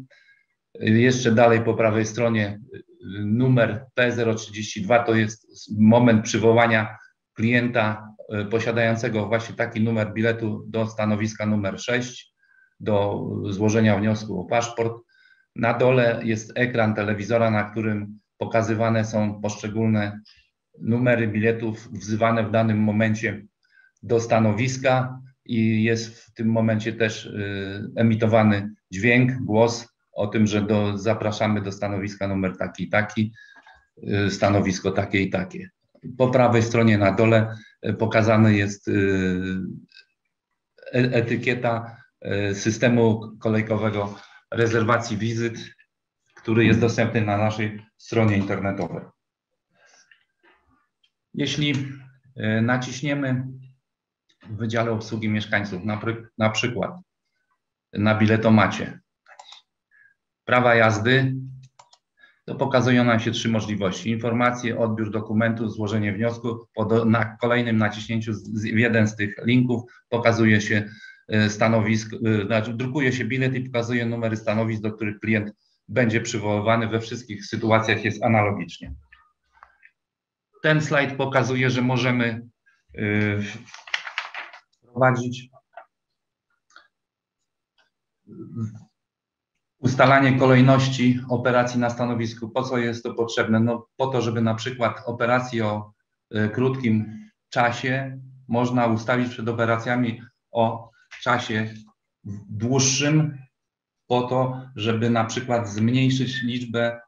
Jeszcze dalej po prawej stronie y, numer P032 to jest moment przywołania klienta y, posiadającego właśnie taki numer biletu do stanowiska numer 6. do złożenia wniosku o paszport. Na dole jest ekran telewizora, na którym pokazywane są poszczególne numery biletów wzywane w danym momencie do stanowiska i jest w tym momencie też y, emitowany dźwięk, głos o tym, że do, zapraszamy do stanowiska numer taki i taki, y, stanowisko takie i takie. Po prawej stronie na dole y, pokazany jest e, etykieta systemu kolejkowego rezerwacji wizyt, który jest dostępny na naszej stronie internetowej. Jeśli naciśniemy w Wydziale Obsługi Mieszkańców, na, na przykład na biletomacie prawa jazdy, to pokazują nam się trzy możliwości. Informacje, odbiór dokumentu, złożenie wniosku. Po na kolejnym naciśnięciu z, jeden z tych linków pokazuje się e, stanowisk, e, znaczy drukuje się bilet i pokazuje numery stanowisk, do których klient będzie przywoływany. We wszystkich sytuacjach jest analogicznie. Ten slajd pokazuje, że możemy e, wprowadzić ustalanie kolejności operacji na stanowisku. Po co jest to potrzebne? No po to, żeby na przykład operacji o krótkim czasie można ustawić przed operacjami o czasie dłuższym, po to, żeby na przykład zmniejszyć liczbę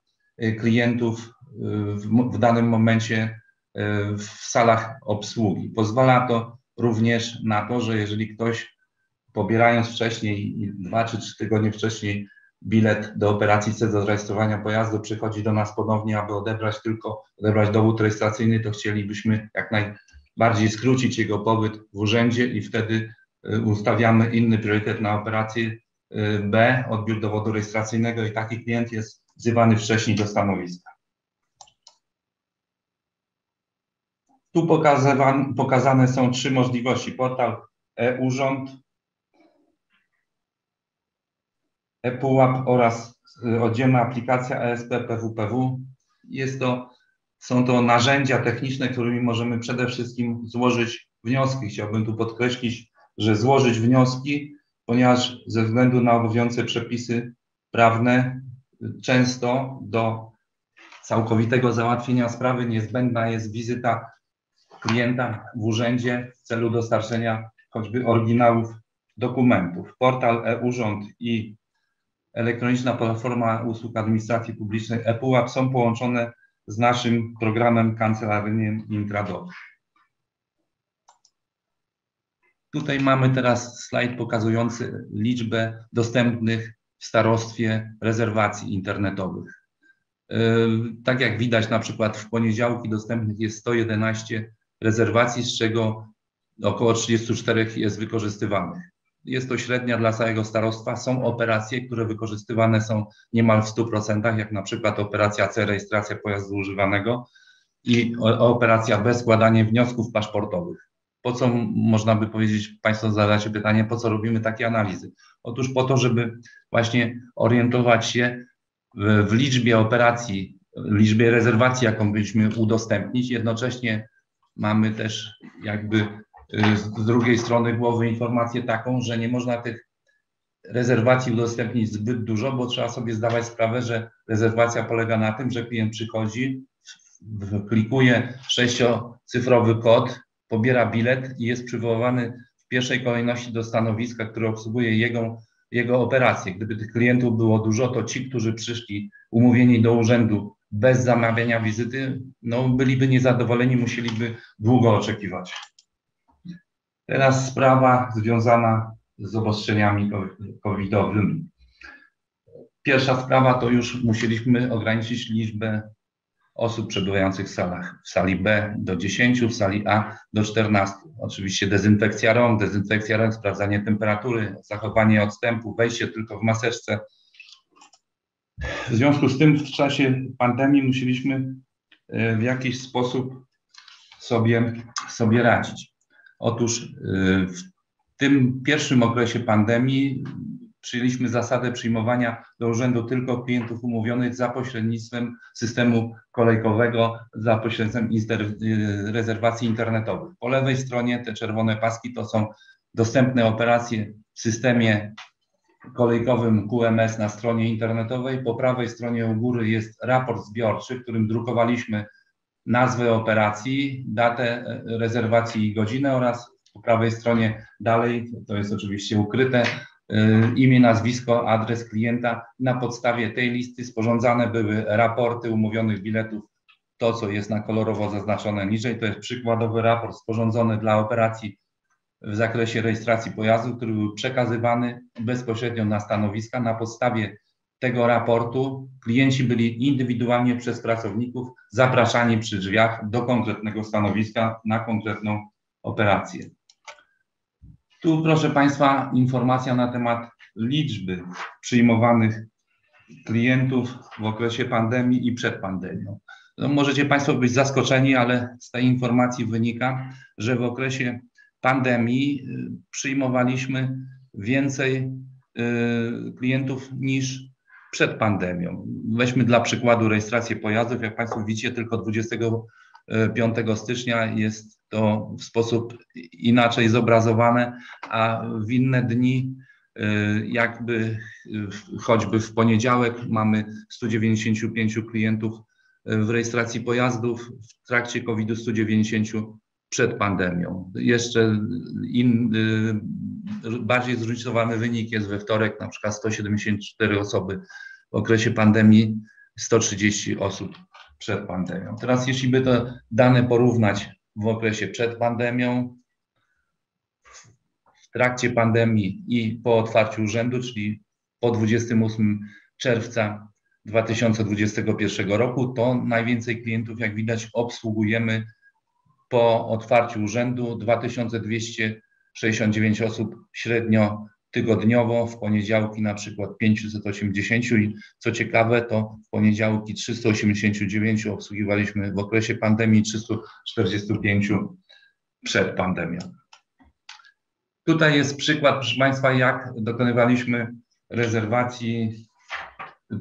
y, klientów y, w, w danym momencie w salach obsługi. Pozwala to również na to, że jeżeli ktoś pobierając wcześniej, dwa czy trzy tygodnie wcześniej, bilet do operacji C do zarejestrowania pojazdu przychodzi do nas ponownie, aby odebrać tylko, odebrać dowód rejestracyjny, to chcielibyśmy jak najbardziej skrócić jego pobyt w urzędzie i wtedy y, ustawiamy inny priorytet na operację y, B, odbiór dowodu rejestracyjnego i taki klient jest wzywany wcześniej do stanowiska. Tu pokazane są trzy możliwości. Portal e-urząd, ePUAP oraz y, oddzielna aplikacja ESP PWPW. Jest to, są to narzędzia techniczne, którymi możemy przede wszystkim złożyć wnioski. Chciałbym tu podkreślić, że złożyć wnioski, ponieważ ze względu na obowiązujące przepisy prawne często do całkowitego załatwienia sprawy niezbędna jest wizyta klienta w urzędzie w celu dostarczenia choćby oryginałów dokumentów. Portal e-Urząd i elektroniczna platforma usług administracji publicznej ePUAP są połączone z naszym programem kancelaryjnym Intradoc. Tutaj mamy teraz slajd pokazujący liczbę dostępnych w starostwie rezerwacji internetowych. Tak jak widać na przykład w poniedziałki dostępnych jest 111 rezerwacji, z czego około 34 jest wykorzystywanych. Jest to średnia dla całego starostwa. Są operacje, które wykorzystywane są niemal w 100%, jak na przykład operacja C, rejestracja pojazdu używanego i operacja B, składanie wniosków paszportowych. Po co można by powiedzieć, Państwo zadacie pytanie, po co robimy takie analizy? Otóż po to, żeby właśnie orientować się w, w liczbie operacji, w liczbie rezerwacji, jaką byliśmy udostępnić, jednocześnie mamy też jakby y, z drugiej strony głowy informację taką, że nie można tych rezerwacji udostępnić zbyt dużo, bo trzeba sobie zdawać sprawę, że rezerwacja polega na tym, że klient przychodzi, klikuje sześciocyfrowy kod, pobiera bilet i jest przywoływany w pierwszej kolejności do stanowiska, które obsługuje jego, jego operację. Gdyby tych klientów było dużo, to ci, którzy przyszli umówieni do urzędu bez zamawiania wizyty, no byliby niezadowoleni, musieliby długo oczekiwać. Teraz sprawa związana z obostrzeniami covidowymi. Pierwsza sprawa to już musieliśmy ograniczyć liczbę osób przebywających w salach. W sali B do 10, w sali A do 14. Oczywiście dezynfekcja rąk, dezynfekcja rąk, sprawdzanie temperatury, zachowanie odstępu, wejście tylko w maseczce, w związku z tym w czasie pandemii musieliśmy e, w jakiś sposób sobie, sobie radzić. Otóż e, w tym pierwszym okresie pandemii przyjęliśmy zasadę przyjmowania do urzędu tylko klientów umówionych za pośrednictwem systemu kolejkowego, za pośrednictwem e, rezerwacji internetowych. Po lewej stronie te czerwone paski to są dostępne operacje w systemie kolejkowym QMS na stronie internetowej. Po prawej stronie u góry jest raport zbiorczy, w którym drukowaliśmy nazwę operacji, datę e, rezerwacji i godzinę oraz po prawej stronie dalej, to jest oczywiście ukryte, imię, nazwisko, adres klienta. Na podstawie tej listy sporządzane były raporty umówionych biletów. To, co jest na kolorowo zaznaczone niżej, to jest przykładowy raport sporządzony dla operacji w zakresie rejestracji pojazdu, który był przekazywany bezpośrednio na stanowiska. Na podstawie tego raportu klienci byli indywidualnie przez pracowników zapraszani przy drzwiach do konkretnego stanowiska na konkretną operację. Tu, proszę Państwa, informacja na temat liczby przyjmowanych klientów w okresie pandemii i przed pandemią. No, możecie Państwo być zaskoczeni, ale z tej informacji wynika, że w okresie pandemii y, przyjmowaliśmy więcej y, klientów niż przed pandemią. Weźmy dla przykładu rejestrację pojazdów. Jak Państwo widzicie, tylko 25 stycznia jest to w sposób inaczej zobrazowane, a w inne dni, y, jakby choćby w poniedziałek, mamy 195 klientów w rejestracji pojazdów, w trakcie COVID-u 190 przed pandemią. Jeszcze in, y, bardziej zróżnicowany wynik jest we wtorek, na przykład 174 osoby w okresie pandemii, 130 osób przed pandemią. Teraz jeśli by te dane porównać w okresie przed pandemią, w trakcie pandemii i po otwarciu urzędu, czyli po 28 czerwca 2021 roku, to najwięcej klientów, jak widać, obsługujemy po otwarciu urzędu. 2269 osób średnio tygodniowo, w poniedziałki na przykład 580 i co ciekawe, to w poniedziałki 389 obsługiwaliśmy w okresie pandemii, 345 przed pandemią. Tutaj jest przykład, proszę Państwa, jak dokonywaliśmy rezerwacji,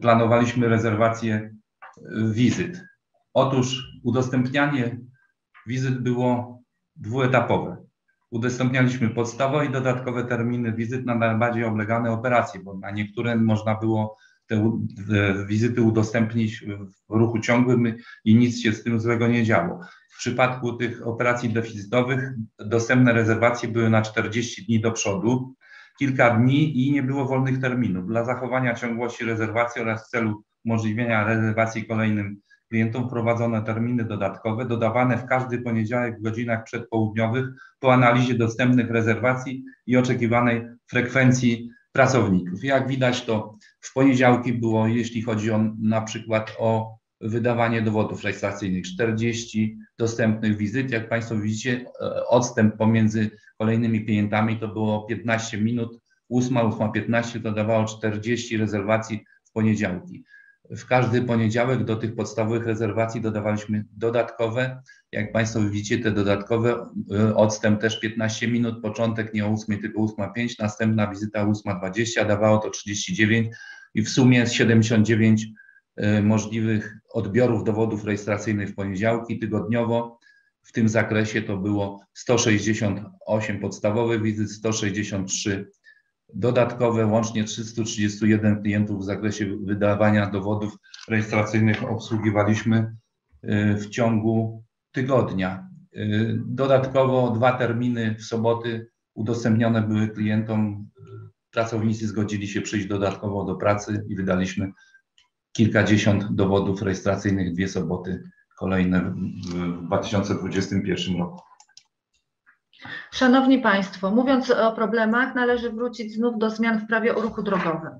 planowaliśmy rezerwację wizyt. Otóż udostępnianie wizyt było dwuetapowe. Udostępnialiśmy podstawowe i dodatkowe terminy wizyt na najbardziej oblegane operacje, bo na niektóre można było te wizyty udostępnić w ruchu ciągłym i nic się z tym złego nie działo. W przypadku tych operacji deficytowych dostępne rezerwacje były na 40 dni do przodu, kilka dni i nie było wolnych terminów. Dla zachowania ciągłości rezerwacji oraz w celu umożliwienia rezerwacji kolejnym klientom wprowadzone terminy dodatkowe, dodawane w każdy poniedziałek w godzinach przedpołudniowych po analizie dostępnych rezerwacji i oczekiwanej frekwencji pracowników. Jak widać, to w poniedziałki było, jeśli chodzi o na przykład o wydawanie dowodów rejestracyjnych, 40 dostępnych wizyt. Jak Państwo widzicie, e, odstęp pomiędzy kolejnymi klientami to było 15 minut, 8, 8.15 to dawało 40 rezerwacji w poniedziałki. W każdy poniedziałek do tych podstawowych rezerwacji dodawaliśmy dodatkowe. Jak Państwo widzicie, te dodatkowe y, odstęp też 15 minut, początek nie o 8, tylko 8.05, następna wizyta 8.20, dawało to 39 i w sumie 79 y, możliwych odbiorów dowodów rejestracyjnych w poniedziałki tygodniowo. W tym zakresie to było 168 podstawowych wizyt, 163 dodatkowe, łącznie 331 klientów w zakresie wydawania dowodów rejestracyjnych obsługiwaliśmy y, w ciągu tygodnia. Y, dodatkowo dwa terminy w soboty udostępnione były klientom. Pracownicy zgodzili się przyjść dodatkowo do pracy i wydaliśmy kilkadziesiąt dowodów rejestracyjnych, dwie soboty kolejne w 2021 roku. Szanowni Państwo, mówiąc o problemach, należy wrócić znów do zmian w prawie o ruchu drogowym.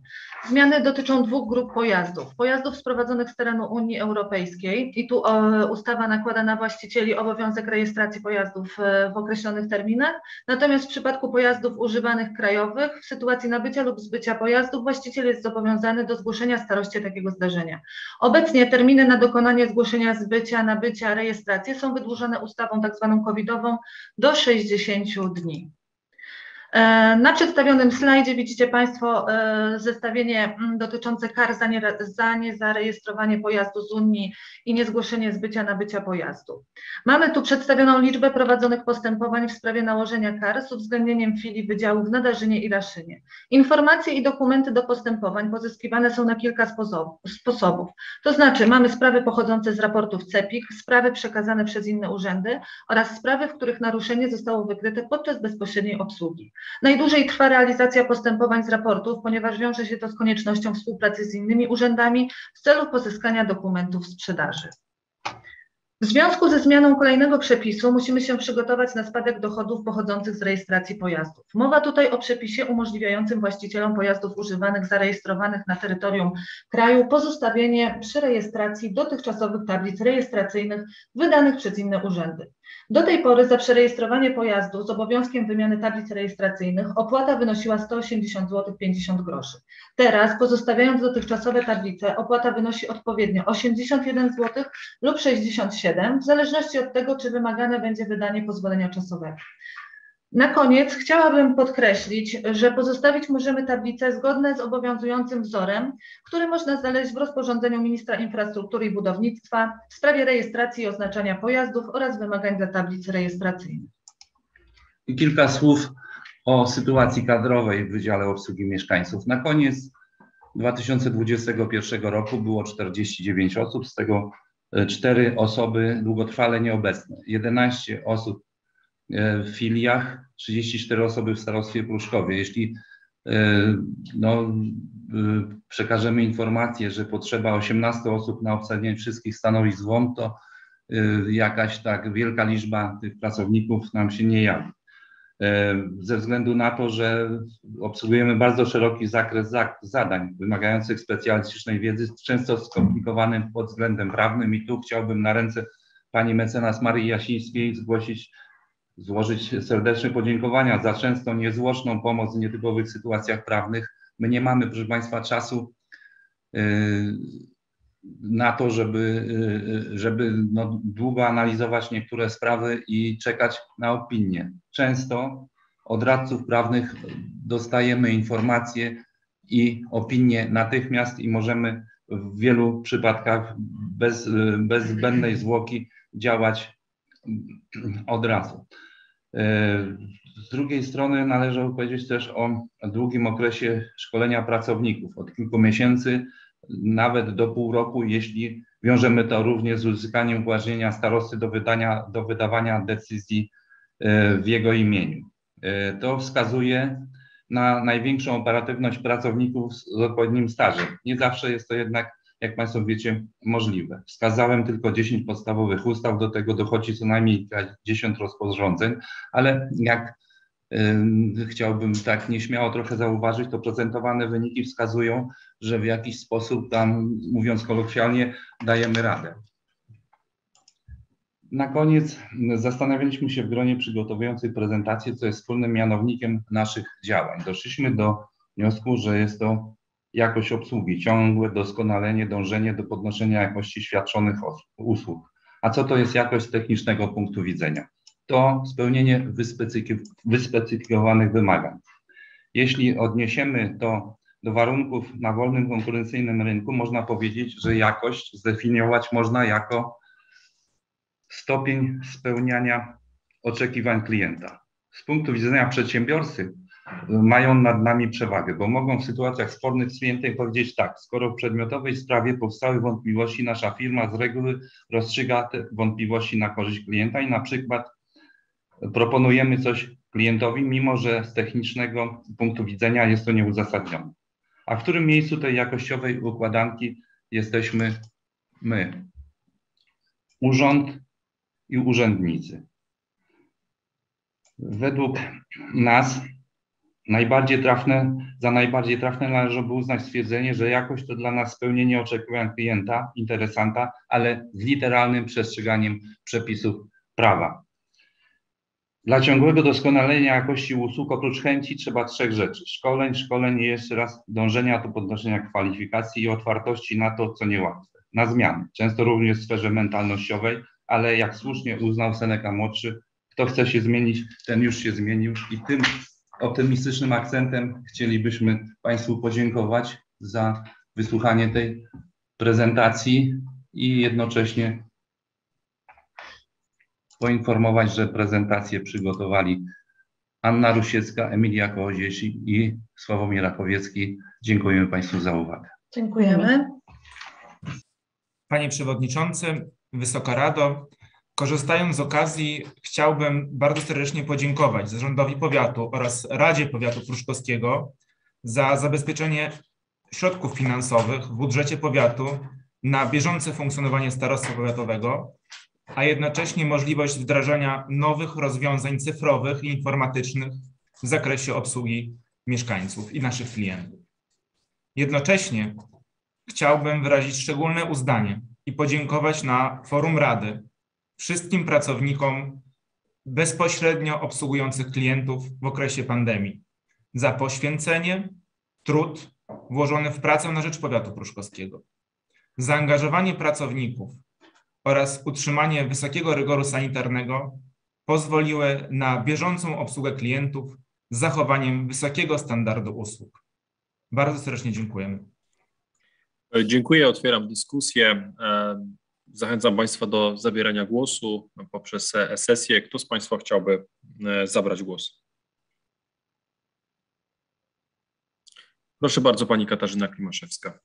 Zmiany dotyczą dwóch grup pojazdów. Pojazdów sprowadzonych z terenu Unii Europejskiej i tu e, ustawa nakłada na właścicieli obowiązek rejestracji pojazdów e, w określonych terminach. Natomiast w przypadku pojazdów używanych krajowych, w sytuacji nabycia lub zbycia pojazdu, właściciel jest zobowiązany do zgłoszenia starości takiego zdarzenia. Obecnie terminy na dokonanie zgłoszenia zbycia, nabycia, rejestrację są wydłużone ustawą tak zwaną covidową do 60 dni. E, na przedstawionym slajdzie widzicie Państwo e, zestawienie mm, dotyczące kar za, nie, za niezarejestrowanie pojazdu z Unii i niezgłoszenie zbycia nabycia pojazdu. Mamy tu przedstawioną liczbę prowadzonych postępowań w sprawie nałożenia kar z uwzględnieniem filii wydziałów w Nadarzynie i Raszynie. Informacje i dokumenty do postępowań pozyskiwane są na kilka sposobów. To znaczy mamy sprawy pochodzące z raportów CEPIK, sprawy przekazane przez inne urzędy oraz sprawy, w których naruszenie zostało wykryte podczas bezpośredniej obsługi. Najdłużej trwa realizacja postępowań z raportów, ponieważ wiąże się to z koniecznością współpracy z innymi urzędami w celu pozyskania dokumentów sprzedaży. W związku ze zmianą kolejnego przepisu musimy się przygotować na spadek dochodów pochodzących z rejestracji pojazdów. Mowa tutaj o przepisie umożliwiającym właścicielom pojazdów używanych zarejestrowanych na terytorium kraju pozostawienie przy rejestracji dotychczasowych tablic rejestracyjnych wydanych przez inne urzędy. Do tej pory za przerejestrowanie pojazdu z obowiązkiem wymiany tablic rejestracyjnych opłata wynosiła 180 zł 50 groszy. Teraz, pozostawiając dotychczasowe tablice, opłata wynosi odpowiednio 81 zł lub 67, w zależności od tego, czy wymagane będzie wydanie pozwolenia czasowego. Na koniec chciałabym podkreślić, że pozostawić możemy tablice zgodne z obowiązującym wzorem, który można znaleźć w rozporządzeniu ministra infrastruktury i budownictwa w sprawie rejestracji i oznaczania pojazdów oraz wymagań dla tablic rejestracyjnych. I kilka słów o sytuacji kadrowej w Wydziale Obsługi Mieszkańców. Na koniec 2021 roku było 49 osób, z tego 4 osoby długotrwale nieobecne, 11 osób w filiach, 34 osoby w starostwie Pruszkowie. Jeśli e, no, e, przekażemy informację, że potrzeba 18 osób na obsadzenie wszystkich stanowisk WOM, to jakaś tak wielka liczba tych pracowników nam się nie jawi. Ze względu na to, że obsługujemy bardzo szeroki zakres zadań wymagających specjalistycznej wiedzy, często skomplikowanym pod względem prawnym i tu chciałbym na ręce pani mecenas Marii Jasińskiej zgłosić złożyć serdeczne podziękowania za często niezwłoczną pomoc w nietypowych sytuacjach prawnych. My nie mamy, proszę Państwa, czasu y, na to, żeby, y, żeby no, długo analizować niektóre sprawy i czekać na opinię. Często od radców prawnych dostajemy informacje i opinie natychmiast i możemy w wielu przypadkach bez, bez zbędnej zwłoki działać od razu. E, z drugiej strony należy powiedzieć też o długim okresie szkolenia pracowników, od kilku miesięcy, nawet do pół roku, jeśli wiążemy to również z uzyskaniem upoważnienia starosty do, wydania, do wydawania decyzji e, w jego imieniu. E, to wskazuje na największą operatywność pracowników z odpowiednim stażem. Nie zawsze jest to jednak jak Państwo wiecie, możliwe. Wskazałem tylko 10 podstawowych ustaw, do tego dochodzi co najmniej 10 rozporządzeń, ale jak y, chciałbym tak nieśmiało trochę zauważyć, to prezentowane wyniki wskazują, że w jakiś sposób tam, mówiąc kolokwialnie, dajemy radę. Na koniec zastanawialiśmy się w gronie przygotowujących prezentację, co jest wspólnym mianownikiem naszych działań. Doszliśmy do wniosku, że jest to jakość obsługi, ciągłe doskonalenie, dążenie do podnoszenia jakości świadczonych usług. A co to jest jakość z technicznego punktu widzenia? To spełnienie wyspecyfikowanych wymagań. Jeśli odniesiemy to do warunków na wolnym konkurencyjnym rynku, można powiedzieć, że jakość zdefiniować można jako stopień spełniania oczekiwań klienta. Z punktu widzenia przedsiębiorcy mają nad nami przewagę, bo mogą w sytuacjach spornych z klientem powiedzieć tak, skoro w przedmiotowej sprawie powstały wątpliwości, nasza firma z reguły rozstrzyga te wątpliwości na korzyść klienta i na przykład proponujemy coś klientowi, mimo że z technicznego punktu widzenia jest to nieuzasadnione. A w którym miejscu tej jakościowej układanki jesteśmy my? Urząd i urzędnicy. Według nas Najbardziej trafne, za najbardziej trafne należałoby uznać stwierdzenie, że jakość to dla nas spełnienie oczekiwań klienta, interesanta, ale z literalnym przestrzeganiem przepisów prawa. Dla ciągłego doskonalenia jakości usług oprócz chęci trzeba trzech rzeczy. Szkoleń, szkoleń i jeszcze raz dążenia do podnoszenia kwalifikacji i otwartości na to, co niełatwe. Na zmiany, często również w sferze mentalnościowej, ale jak słusznie uznał Seneca Młodszy, kto chce się zmienić, ten już się zmienił i tym optymistycznym akcentem chcielibyśmy Państwu podziękować za wysłuchanie tej prezentacji i jednocześnie poinformować, że prezentację przygotowali Anna Rusiecka, Emilia Kołodziej i Sławomir Rakowiecki. Dziękujemy Państwu za uwagę. Dziękujemy. Panie Przewodniczący, Wysoka Rado, korzystając z okazji chciałbym bardzo serdecznie podziękować Zarządowi Powiatu oraz Radzie Powiatu Pruszkowskiego za zabezpieczenie środków finansowych w budżecie powiatu na bieżące funkcjonowanie starostwa powiatowego, a jednocześnie możliwość wdrażania nowych rozwiązań cyfrowych i informatycznych w zakresie obsługi mieszkańców i naszych klientów. Jednocześnie chciałbym wyrazić szczególne uznanie i podziękować na forum Rady wszystkim pracownikom bezpośrednio obsługujących klientów w okresie pandemii za poświęcenie, trud włożony w pracę na rzecz powiatu pruszkowskiego, zaangażowanie pracowników oraz utrzymanie wysokiego rygoru sanitarnego pozwoliły na bieżącą obsługę klientów z zachowaniem wysokiego standardu usług. Bardzo serdecznie dziękujemy. Dziękuję, otwieram dyskusję. Zachęcam Państwa do zabierania głosu poprzez sesję. Kto z Państwa chciałby zabrać głos? Proszę bardzo, Pani Katarzyna Klimaszewska.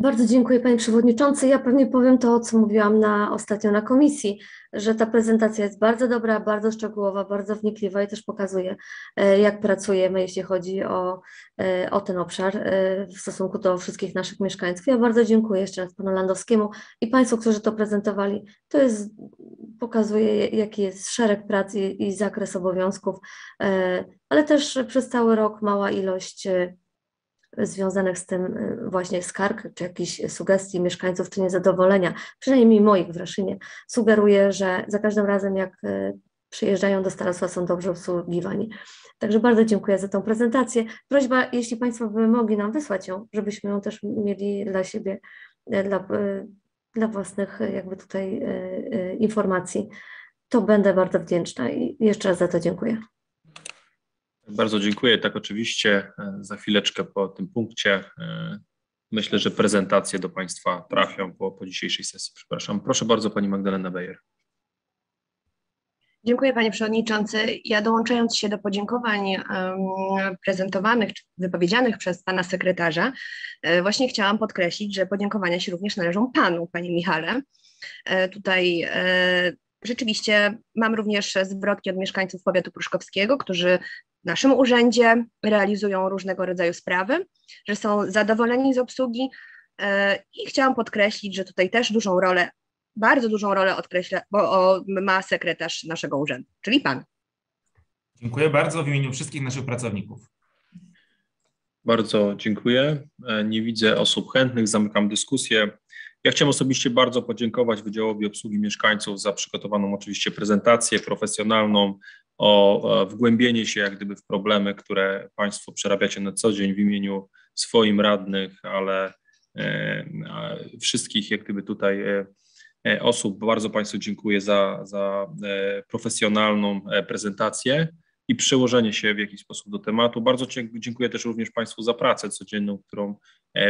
Bardzo dziękuję Panie Przewodniczący. Ja pewnie powiem to, co mówiłam na, ostatnio na komisji, że ta prezentacja jest bardzo dobra, bardzo szczegółowa, bardzo wnikliwa i też pokazuje, jak pracujemy, jeśli chodzi o, o ten obszar w stosunku do wszystkich naszych mieszkańców. Ja bardzo dziękuję jeszcze raz Panu Landowskiemu i Państwu, którzy to prezentowali. To jest, pokazuje, jaki jest szereg prac i, i zakres obowiązków, ale też przez cały rok mała ilość związanych z tym właśnie skarg, czy jakichś sugestii mieszkańców, czy niezadowolenia, przynajmniej moich w Raszynie, sugeruje, że za każdym razem jak przyjeżdżają do starostwa są dobrze obsługiwani. Także bardzo dziękuję za tą prezentację. Prośba, jeśli Państwo by mogli nam wysłać ją, żebyśmy ją też mieli dla siebie, dla, dla własnych jakby tutaj informacji, to będę bardzo wdzięczna i jeszcze raz za to dziękuję. Bardzo dziękuję. Tak, oczywiście za chwileczkę po tym punkcie. Myślę, że prezentacje do Państwa trafią po, po dzisiejszej sesji. Przepraszam. Proszę bardzo, Pani Magdalena Bejer. Dziękuję Panie Przewodniczący. Ja dołączając się do podziękowań prezentowanych czy wypowiedzianych przez Pana Sekretarza, e, właśnie chciałam podkreślić, że podziękowania się również należą Panu, Panie Michale. E, tutaj e, rzeczywiście mam również zwrotki od mieszkańców powiatu pruszkowskiego, którzy naszym urzędzie realizują różnego rodzaju sprawy, że są zadowoleni z obsługi i chciałam podkreślić, że tutaj też dużą rolę, bardzo dużą rolę odkreśla, bo o, ma sekretarz naszego urzędu, czyli Pan. Dziękuję bardzo w imieniu wszystkich naszych pracowników. Bardzo dziękuję. Nie widzę osób chętnych, zamykam dyskusję. Ja chciałem osobiście bardzo podziękować Wydziałowi Obsługi Mieszkańców za przygotowaną oczywiście prezentację profesjonalną, o wgłębienie się jak gdyby w problemy, które Państwo przerabiacie na co dzień w imieniu swoim radnych, ale wszystkich jak gdyby tutaj osób. Bardzo Państwu dziękuję za, za profesjonalną prezentację i przełożenie się w jakiś sposób do tematu. Bardzo dziękuję też również Państwu za pracę codzienną, którą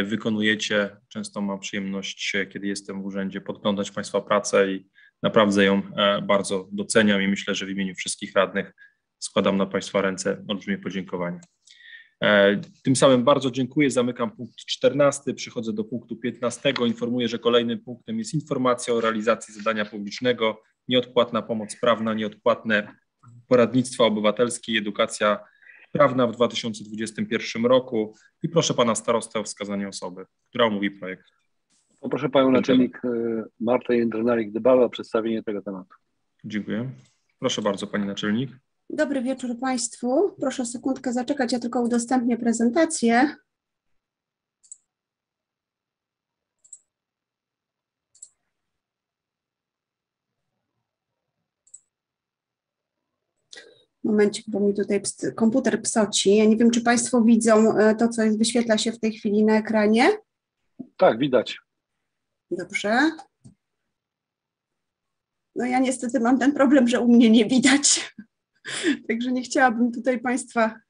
wykonujecie. Często mam przyjemność, kiedy jestem w urzędzie, podglądać Państwa pracę i naprawdę ją bardzo doceniam i myślę, że w imieniu wszystkich radnych składam na Państwa ręce olbrzymie podziękowanie. Tym samym bardzo dziękuję. Zamykam punkt 14. Przechodzę do punktu 15. Informuję, że kolejnym punktem jest informacja o realizacji zadania publicznego, nieodpłatna pomoc prawna, nieodpłatne poradnictwo obywatelskie i edukacja prawna w 2021 roku. I proszę pana starostę o wskazanie osoby, która omówi projekt. Poproszę panią naczelnik Martę Jędrynalik-Dybala o przedstawienie tego tematu. Dziękuję. Proszę bardzo pani naczelnik. Dobry wieczór Państwu. Proszę sekundkę zaczekać, ja tylko udostępnię prezentację. Momencik, bo mi tutaj komputer psoci. Ja nie wiem, czy Państwo widzą to, co jest, wyświetla się w tej chwili na ekranie. Tak, widać. Dobrze. No ja niestety mam ten problem, że u mnie nie widać. *laughs* Także nie chciałabym tutaj Państwa.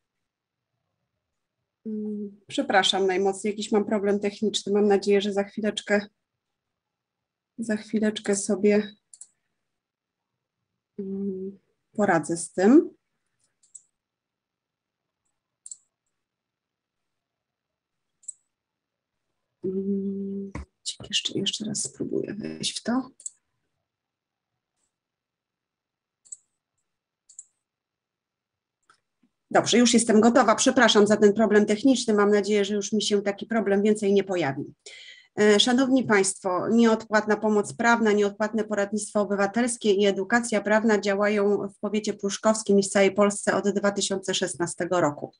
Mm, Przepraszam najmocniej, jakiś mam problem techniczny. Mam nadzieję, że za chwileczkę, za chwileczkę sobie mm, poradzę z tym. Jeszcze, jeszcze raz spróbuję wejść w to. Dobrze, już jestem gotowa. Przepraszam za ten problem techniczny. Mam nadzieję, że już mi się taki problem więcej nie pojawi. E, Szanowni Państwo, nieodpłatna pomoc prawna, nieodpłatne poradnictwo obywatelskie i edukacja prawna działają w powiecie pruszkowskim i w całej Polsce od 2016 roku.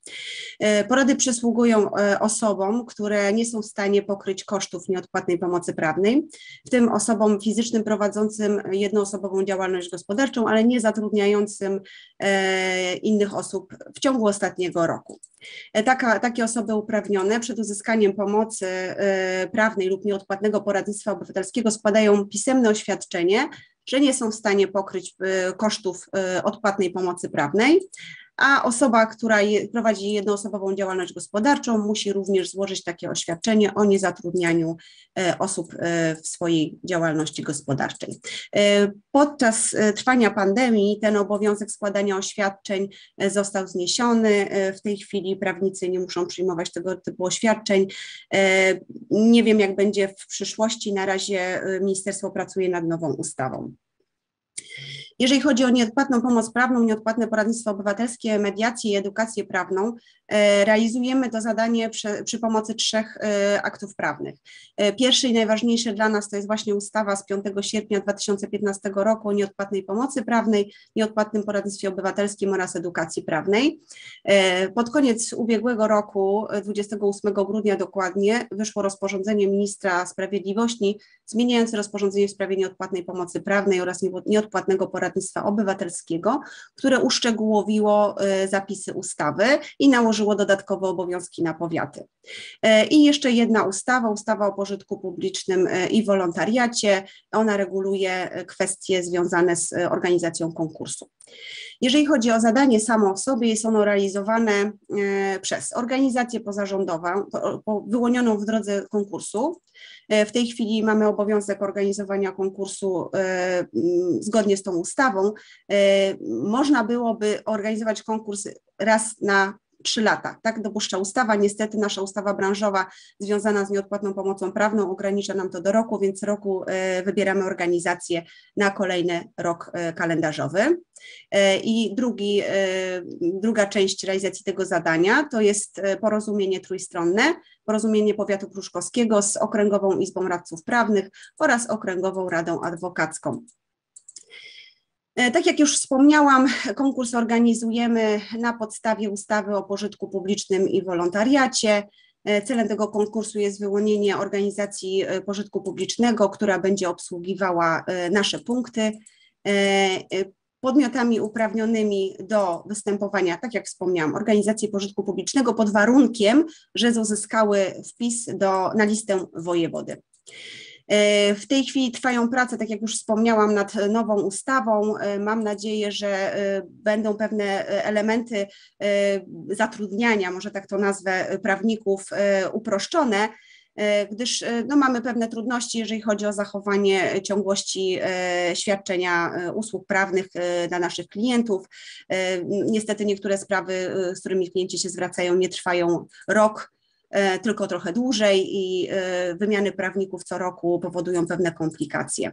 E, Porady przysługują e, osobom, które nie są w stanie pokryć kosztów nieodpłatnej pomocy prawnej, w tym osobom fizycznym prowadzącym jednoosobową działalność gospodarczą, ale nie zatrudniającym innych osób w ciągu ostatniego roku. Taka, takie osoby uprawnione przed uzyskaniem pomocy prawnej lub nieodpłatnego poradnictwa obywatelskiego składają pisemne oświadczenie, że nie są w stanie pokryć y, kosztów y, odpłatnej pomocy prawnej, a osoba, która je, prowadzi jednoosobową działalność gospodarczą, musi również złożyć takie oświadczenie o niezatrudnianiu e, osób e, w swojej działalności gospodarczej. E, Podczas e, trwania pandemii ten obowiązek składania oświadczeń e, został zniesiony. E, W tej chwili prawnicy nie muszą przyjmować tego typu oświadczeń. Nie wiem, jak będzie w przyszłości. Na razie ministerstwo pracuje nad nową ustawą. Jeżeli chodzi o nieodpłatną pomoc prawną, nieodpłatne poradnictwo obywatelskie, mediację i edukację prawną, e, realizujemy to zadanie przy, przy pomocy trzech e, aktów prawnych. E, Pierwszy i najważniejszy dla nas to jest właśnie ustawa z 5 sierpnia 2015 roku o nieodpłatnej pomocy prawnej, nieodpłatnym poradnictwie obywatelskim oraz edukacji prawnej. Pod koniec ubiegłego roku, e, 28 grudnia dokładnie, wyszło rozporządzenie ministra sprawiedliwości zmieniające rozporządzenie w sprawie nieodpłatnej pomocy prawnej oraz nie- nieodpłatnego poradnictwa obywatelskiego, które uszczegółowiło e, zapisy ustawy i nałożyło dodatkowe obowiązki na powiaty. E, I jeszcze jedna ustawa, ustawa o pożytku publicznym e, i wolontariacie. Ona reguluje kwestie związane z organizacją konkursu. Jeżeli chodzi o zadanie samo w sobie, jest ono realizowane e, przez organizację pozarządową, po- po- wyłonioną w drodze konkursu. E, W tej chwili mamy obowiązek organizowania konkursu e, zgodnie z tą ustawą. Można byłoby organizować konkurs raz na trzy lata. Tak dopuszcza ustawa. Niestety nasza ustawa branżowa związana z nieodpłatną pomocą prawną ogranicza nam to do roku, więc roku e, wybieramy organizację na kolejny rok e, kalendarzowy. E, I drugi, druga część realizacji tego zadania to jest porozumienie trójstronne, porozumienie powiatu pruszkowskiego z Okręgową Izbą Radców Prawnych oraz Okręgową Radą Adwokacką. E, Tak jak już wspomniałam, konkurs organizujemy na podstawie ustawy o pożytku publicznym i wolontariacie. E, Celem tego konkursu jest wyłonienie organizacji e, pożytku publicznego, która będzie obsługiwała nasze punkty. Podmiotami uprawnionymi do występowania, tak jak wspomniałam, organizacje pożytku publicznego pod warunkiem, że uzyskały wpis do, na listę wojewody. E, W tej chwili trwają prace, tak jak już wspomniałam, nad nową ustawą. E, Mam nadzieję, że e, będą pewne elementy zatrudniania, może tak to nazwę, prawników uproszczone, gdyż no, mamy pewne trudności, jeżeli chodzi o zachowanie ciągłości świadczenia usług prawnych dla naszych klientów. Niestety niektóre sprawy, z którymi klienci się zwracają, nie trwają rok, tylko trochę dłużej i e, wymiany prawników co roku powodują pewne komplikacje.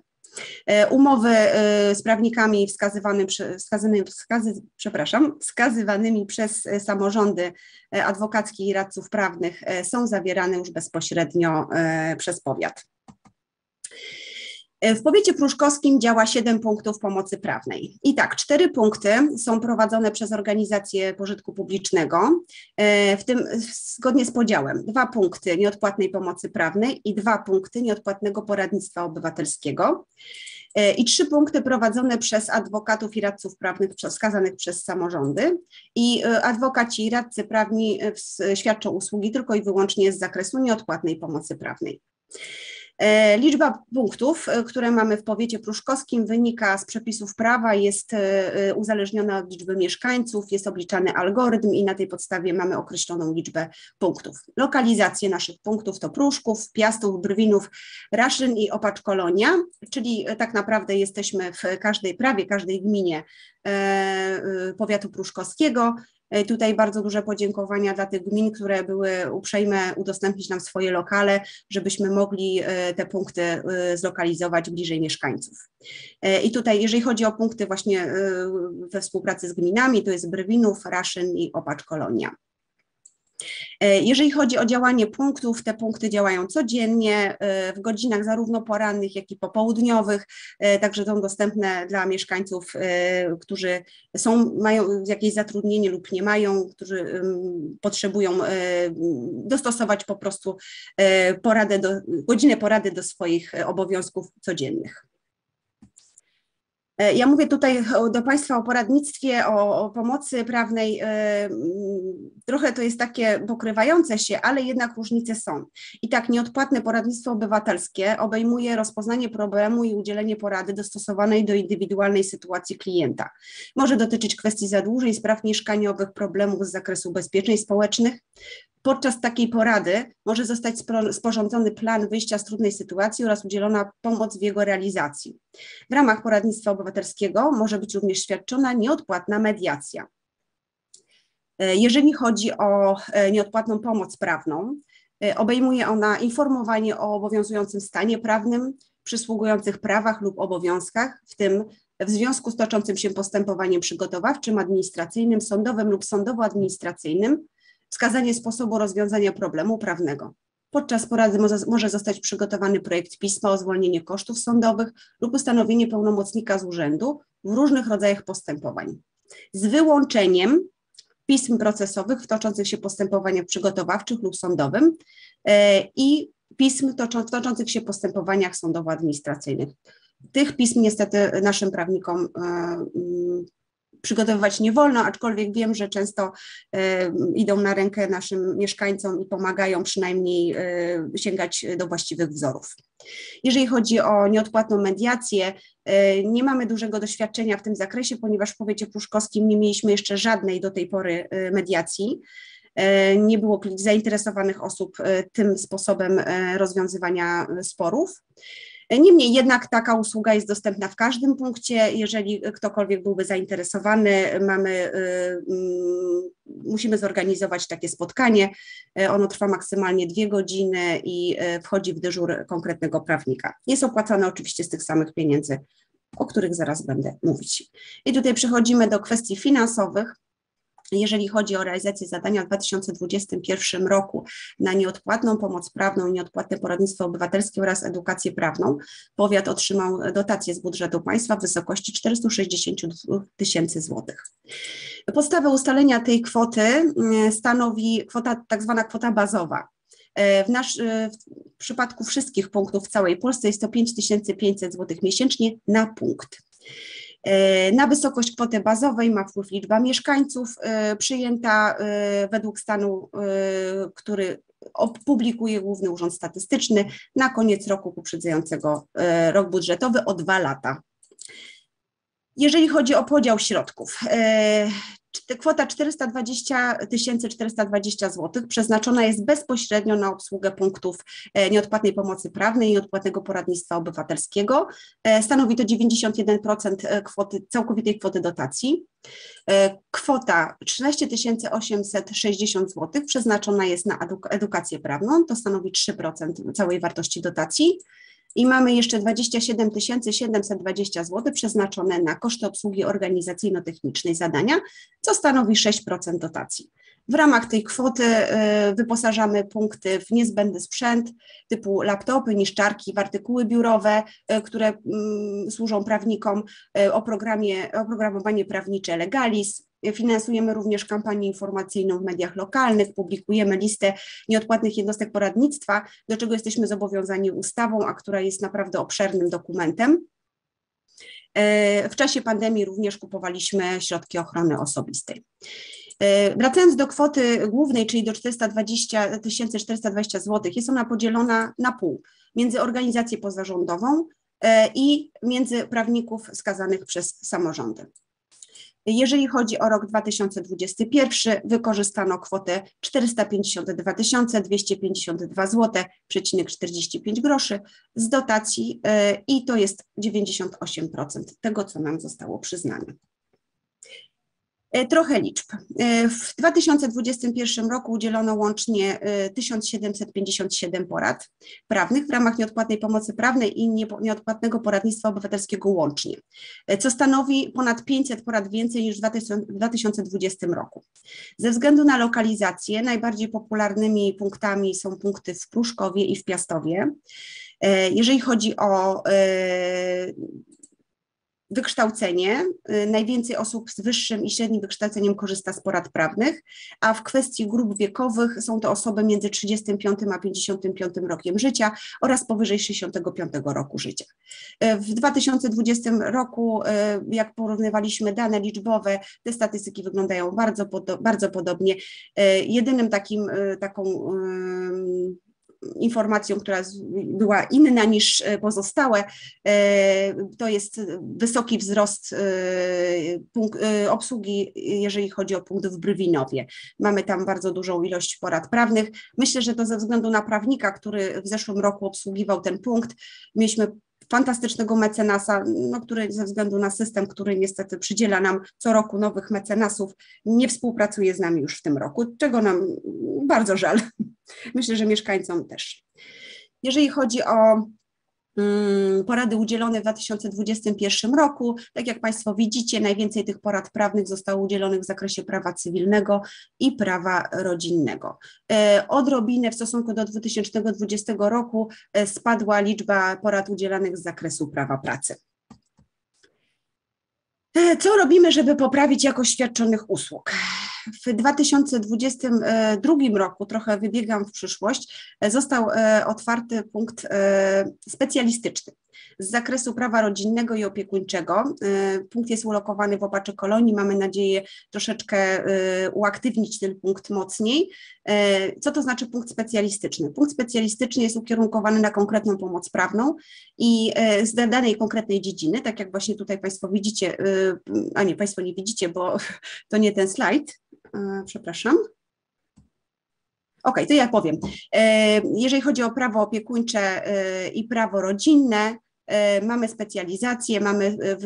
E, Umowy e, z prawnikami wskazywanymi, wskazanymi, wskazy, przepraszam, wskazywanymi przez e, samorządy e, adwokackie i radców prawnych e, są zawierane już bezpośrednio e, przez powiat. E, W powiecie pruszkowskim działa 7 punktów pomocy prawnej. I tak, cztery punkty są prowadzone przez organizacje pożytku publicznego, e, w tym zgodnie z podziałem. Dwa punkty nieodpłatnej pomocy prawnej i dwa punkty nieodpłatnego poradnictwa obywatelskiego. E, I trzy punkty prowadzone przez adwokatów i radców prawnych wskazanych przez samorządy. I adwokaci i radcy prawni świadczą usługi tylko i wyłącznie z zakresu nieodpłatnej pomocy prawnej. E, liczba punktów, e, które mamy w powiecie pruszkowskim wynika z przepisów prawa, jest e, uzależniona od liczby mieszkańców, jest obliczany algorytm i na tej podstawie mamy określoną liczbę punktów. Lokalizacje naszych punktów to Pruszków, Piastów, Brwinów, Raszyn i Opacz Kolonia, czyli tak naprawdę jesteśmy w każdej, prawie każdej gminie powiatu pruszkowskiego. E, tutaj bardzo duże podziękowania dla tych gmin, które były uprzejme udostępnić nam swoje lokale, żebyśmy mogli e, te punkty e, zlokalizować bliżej mieszkańców. I tutaj, jeżeli chodzi o punkty właśnie we współpracy z gminami, to jest Brwinów, Raszyn i Opacz Kolonia. E, jeżeli chodzi o działanie punktów, te punkty działają codziennie e, w godzinach zarówno porannych, jak i popołudniowych, e, także są dostępne dla mieszkańców, którzy są, mają jakieś zatrudnienie lub nie mają, którzy potrzebują dostosować po prostu poradę do, godzinę porady do swoich obowiązków codziennych. E, ja mówię tutaj do Państwa o poradnictwie, o, o, pomocy prawnej. E, mm, trochę to jest takie pokrywające się, ale jednak różnice są. I tak, nieodpłatne poradnictwo obywatelskie obejmuje rozpoznanie problemu i udzielenie porady dostosowanej do indywidualnej sytuacji klienta. Może dotyczyć kwestii zadłużeń, spraw mieszkaniowych, problemów z zakresu ubezpieczeń społecznych, Podczas takiej porady może zostać sporządzony plan wyjścia z trudnej sytuacji oraz udzielona pomoc w jego realizacji. W ramach poradnictwa obywatelskiego może być również świadczona nieodpłatna mediacja. E, jeżeli chodzi o e, nieodpłatną pomoc prawną, e, obejmuje ona informowanie o obowiązującym stanie prawnym, przysługujących prawach lub obowiązkach, w tym w związku z toczącym się postępowaniem przygotowawczym, administracyjnym, sądowym lub sądowo-administracyjnym, wskazanie sposobu rozwiązania problemu prawnego. Podczas porady może zostać przygotowany projekt pisma o zwolnienie kosztów sądowych lub ustanowienie pełnomocnika z urzędu w różnych rodzajach postępowań. Z wyłączeniem pism procesowych w toczących się postępowaniach przygotowawczych lub sądowym e, i pism w toczących się postępowaniach sądowo-administracyjnych. Tych pism niestety naszym prawnikom e, mm, przygotowywać nie wolno, aczkolwiek wiem, że często e, idą na rękę naszym mieszkańcom i pomagają przynajmniej e, sięgać do właściwych wzorów. Jeżeli chodzi o nieodpłatną mediację, e, nie mamy dużego doświadczenia w tym zakresie, ponieważ w powiecie pruszkowskim nie mieliśmy jeszcze żadnej do tej pory mediacji. Nie było zainteresowanych osób tym sposobem rozwiązywania sporów. Niemniej jednak taka usługa jest dostępna w każdym punkcie. Jeżeli ktokolwiek byłby zainteresowany, mamy, y, mm, musimy zorganizować takie spotkanie. Ono trwa maksymalnie dwie godziny i y, wchodzi w dyżur konkretnego prawnika. Jest opłacane oczywiście z tych samych pieniędzy, o których zaraz będę mówić. I tutaj przechodzimy do kwestii finansowych. Jeżeli chodzi o realizację zadania w 2021 roku na nieodpłatną pomoc prawną, nieodpłatne poradnictwo obywatelskie oraz edukację prawną, powiat otrzymał dotację z budżetu państwa w wysokości 460 tysięcy złotych. Podstawę ustalenia tej kwoty mm, stanowi kwota, tak zwana kwota bazowa. W, nasz, w przypadku wszystkich punktów w całej Polsce jest to 5500 zł miesięcznie na punkt. E, na wysokość kwoty bazowej ma wpływ liczba mieszkańców e, przyjęta e, według stanu, który opublikuje Główny Urząd Statystyczny na koniec roku poprzedzającego rok budżetowy o dwa lata. Jeżeli chodzi o podział środków, kwota 420 420 zł przeznaczona jest bezpośrednio na obsługę punktów e, nieodpłatnej pomocy prawnej i nieodpłatnego poradnictwa obywatelskiego. E, stanowi to 91% e, kwoty, całkowitej kwoty dotacji. Kwota 13 860 zł przeznaczona jest na edukację prawną, to stanowi 3% całej wartości dotacji i mamy jeszcze 27 720 zł przeznaczone na koszty obsługi organizacyjno-technicznej zadania, co stanowi 6% dotacji. W ramach tej kwoty y, wyposażamy punkty w niezbędny sprzęt typu laptopy, niszczarki, w artykuły biurowe, y, które mm, służą prawnikom, y, oprogramowanie prawnicze Legalis, Finansujemy również kampanię informacyjną w mediach lokalnych, publikujemy listę nieodpłatnych jednostek poradnictwa, do czego jesteśmy zobowiązani ustawą, a która jest naprawdę obszernym dokumentem. W czasie pandemii również kupowaliśmy środki ochrony osobistej. E, wracając do kwoty głównej, czyli do 420 420 zł, jest ona podzielona na pół. między organizację pozarządową i między prawników skazanych przez samorządy. Jeżeli chodzi o rok 2021, wykorzystano kwotę 452 252 zł, 45 groszy z dotacji i to jest 98% tego, co nam zostało przyznane. Trochę liczb. W 2021 roku udzielono łącznie 1757 porad prawnych w ramach nieodpłatnej pomocy prawnej i nieodpłatnego poradnictwa obywatelskiego łącznie, co stanowi ponad 500 porad więcej niż w 2020 roku. Ze względu na lokalizację najbardziej popularnymi punktami są punkty w Pruszkowie i w Piastowie. Jeżeli chodzi o wykształcenie. Y, najwięcej osób z wyższym i średnim wykształceniem korzysta z porad prawnych, a w kwestii grup wiekowych są to osoby między 35 a 55 rokiem życia oraz powyżej 65 roku życia. Y, w 2020 roku, y, jak porównywaliśmy dane liczbowe, te statystyki wyglądają bardzo, bardzo podobnie. Jedynym takim, taką informacją, która była inna niż e, pozostałe, e, to jest wysoki wzrost e, obsługi, jeżeli chodzi o punkt w Brywinowie. Mamy tam bardzo dużą ilość porad prawnych. Myślę, że to ze względu na prawnika, który w zeszłym roku obsługiwał ten punkt, mieliśmy fantastycznego mecenasa, no, który ze względu na system, który niestety przydziela nam co roku nowych mecenasów, nie współpracuje z nami już w tym roku, czego nam bardzo żal. Myślę, że mieszkańcom też. Jeżeli chodzi o porady udzielone w 2021 roku. Tak jak Państwo widzicie, najwięcej tych porad prawnych zostało udzielonych w zakresie prawa cywilnego i prawa rodzinnego. E, odrobinę w stosunku do 2020 roku e, spadła liczba porad udzielanych z zakresu prawa pracy. E, co robimy, żeby poprawić jakość świadczonych usług? W 2022 roku, trochę wybiegam w przyszłość, e, został e, otwarty punkt e, specjalistyczny z zakresu prawa rodzinnego i opiekuńczego. Punkt jest ulokowany w Opaczy Kolonii. Mamy nadzieję troszeczkę uaktywnić ten punkt mocniej. Co to znaczy punkt specjalistyczny? Punkt specjalistyczny jest ukierunkowany na konkretną pomoc prawną i z danej konkretnej dziedziny, tak jak właśnie tutaj Państwo widzicie, a nie, Państwo nie widzicie, bo *laughs* to nie ten slajd, przepraszam. Ok, to ja powiem. E, jeżeli chodzi o prawo opiekuńcze e, i prawo rodzinne, E, mamy specjalizację, mamy e,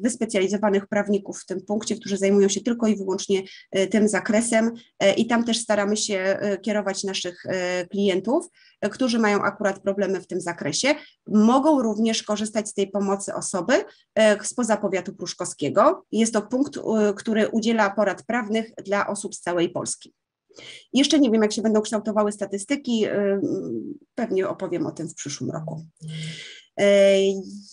wyspecjalizowanych prawników w tym punkcie, którzy zajmują się tylko i wyłącznie e, tym zakresem i tam też staramy się kierować naszych klientów, którzy mają akurat problemy w tym zakresie. Mogą również korzystać z tej pomocy osoby spoza powiatu pruszkowskiego. Jest to punkt, który udziela porad prawnych dla osób z całej Polski. Jeszcze nie wiem, jak się będą kształtowały statystyki, pewnie opowiem o tym w przyszłym roku. E,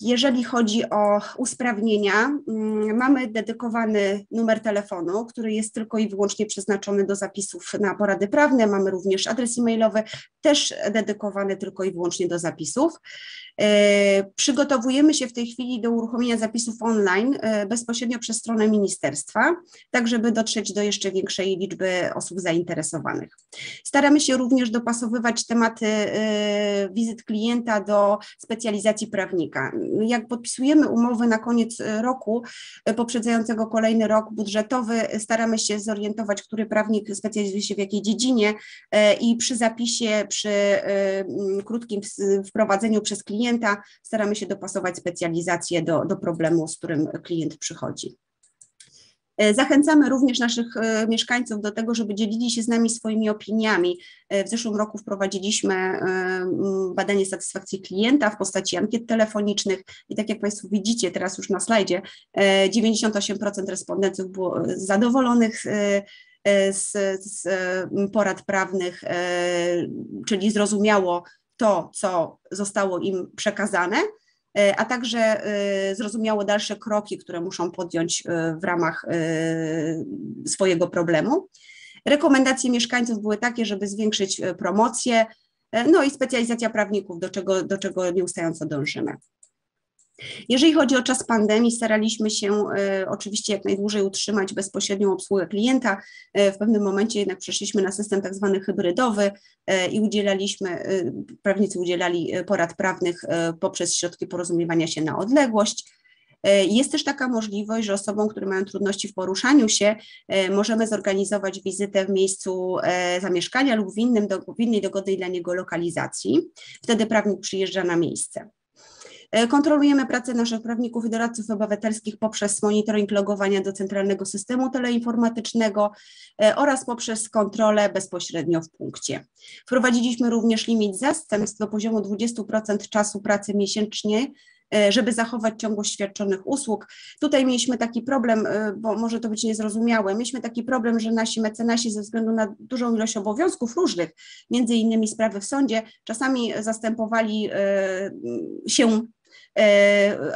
jeżeli chodzi o usprawnienia, mm, mamy dedykowany numer telefonu, który jest tylko i wyłącznie przeznaczony do zapisów na porady prawne. Mamy również adres e-mailowy, też dedykowany tylko i wyłącznie do zapisów. E, przygotowujemy się w tej chwili do uruchomienia zapisów online e, bezpośrednio przez stronę ministerstwa, tak żeby dotrzeć do jeszcze większej liczby osób zainteresowanych. Staramy się również dopasowywać tematy wizyt klienta do specjalizacji prawnika. Jak podpisujemy umowy na koniec e, roku e, poprzedzającego kolejny rok budżetowy, staramy się zorientować, który prawnik specjalizuje się w jakiej dziedzinie e, i przy zapisie, przy krótkim wprowadzeniu przez klienta staramy się dopasować specjalizację do, do problemu, z którym klient przychodzi. E, zachęcamy również naszych e, mieszkańców do tego, żeby dzielili się z nami swoimi opiniami. E, w zeszłym roku wprowadziliśmy badanie satysfakcji klienta w postaci ankiet telefonicznych i tak jak Państwo widzicie teraz już na slajdzie, 98% respondentów było zadowolonych z, z porad prawnych, czyli zrozumiało to, co zostało im przekazane. E, a także e, zrozumiało dalsze kroki, które muszą podjąć e, w ramach swojego problemu. Rekomendacje mieszkańców były takie, żeby zwiększyć promocję, no i specjalizacja prawników, do czego, do czego nieustająco dążymy. Jeżeli chodzi o czas pandemii, staraliśmy się e, oczywiście jak najdłużej utrzymać bezpośrednią obsługę klienta. E, w pewnym momencie jednak przeszliśmy na system tak zwany hybrydowy e, i udzielaliśmy, prawnicy udzielali porad prawnych poprzez środki porozumiewania się na odległość. Jest też taka możliwość, że osobom, które mają trudności w poruszaniu się, możemy zorganizować wizytę w miejscu zamieszkania lub w, innym, w innej dogodnej dla niego lokalizacji. Wtedy prawnik przyjeżdża na miejsce. E, Kontrolujemy pracę naszych prawników i doradców obywatelskich poprzez monitoring logowania do centralnego systemu teleinformatycznego e, oraz poprzez kontrolę bezpośrednio w punkcie. Wprowadziliśmy również limit zastępstw do poziomu 20% czasu pracy miesięcznie e, żeby zachować ciągłość świadczonych usług. Tutaj mieliśmy taki problem, bo może to być niezrozumiałe, mieliśmy taki problem, że nasi mecenasi ze względu na dużą ilość obowiązków różnych, między innymi sprawy w sądzie, czasami zastępowali się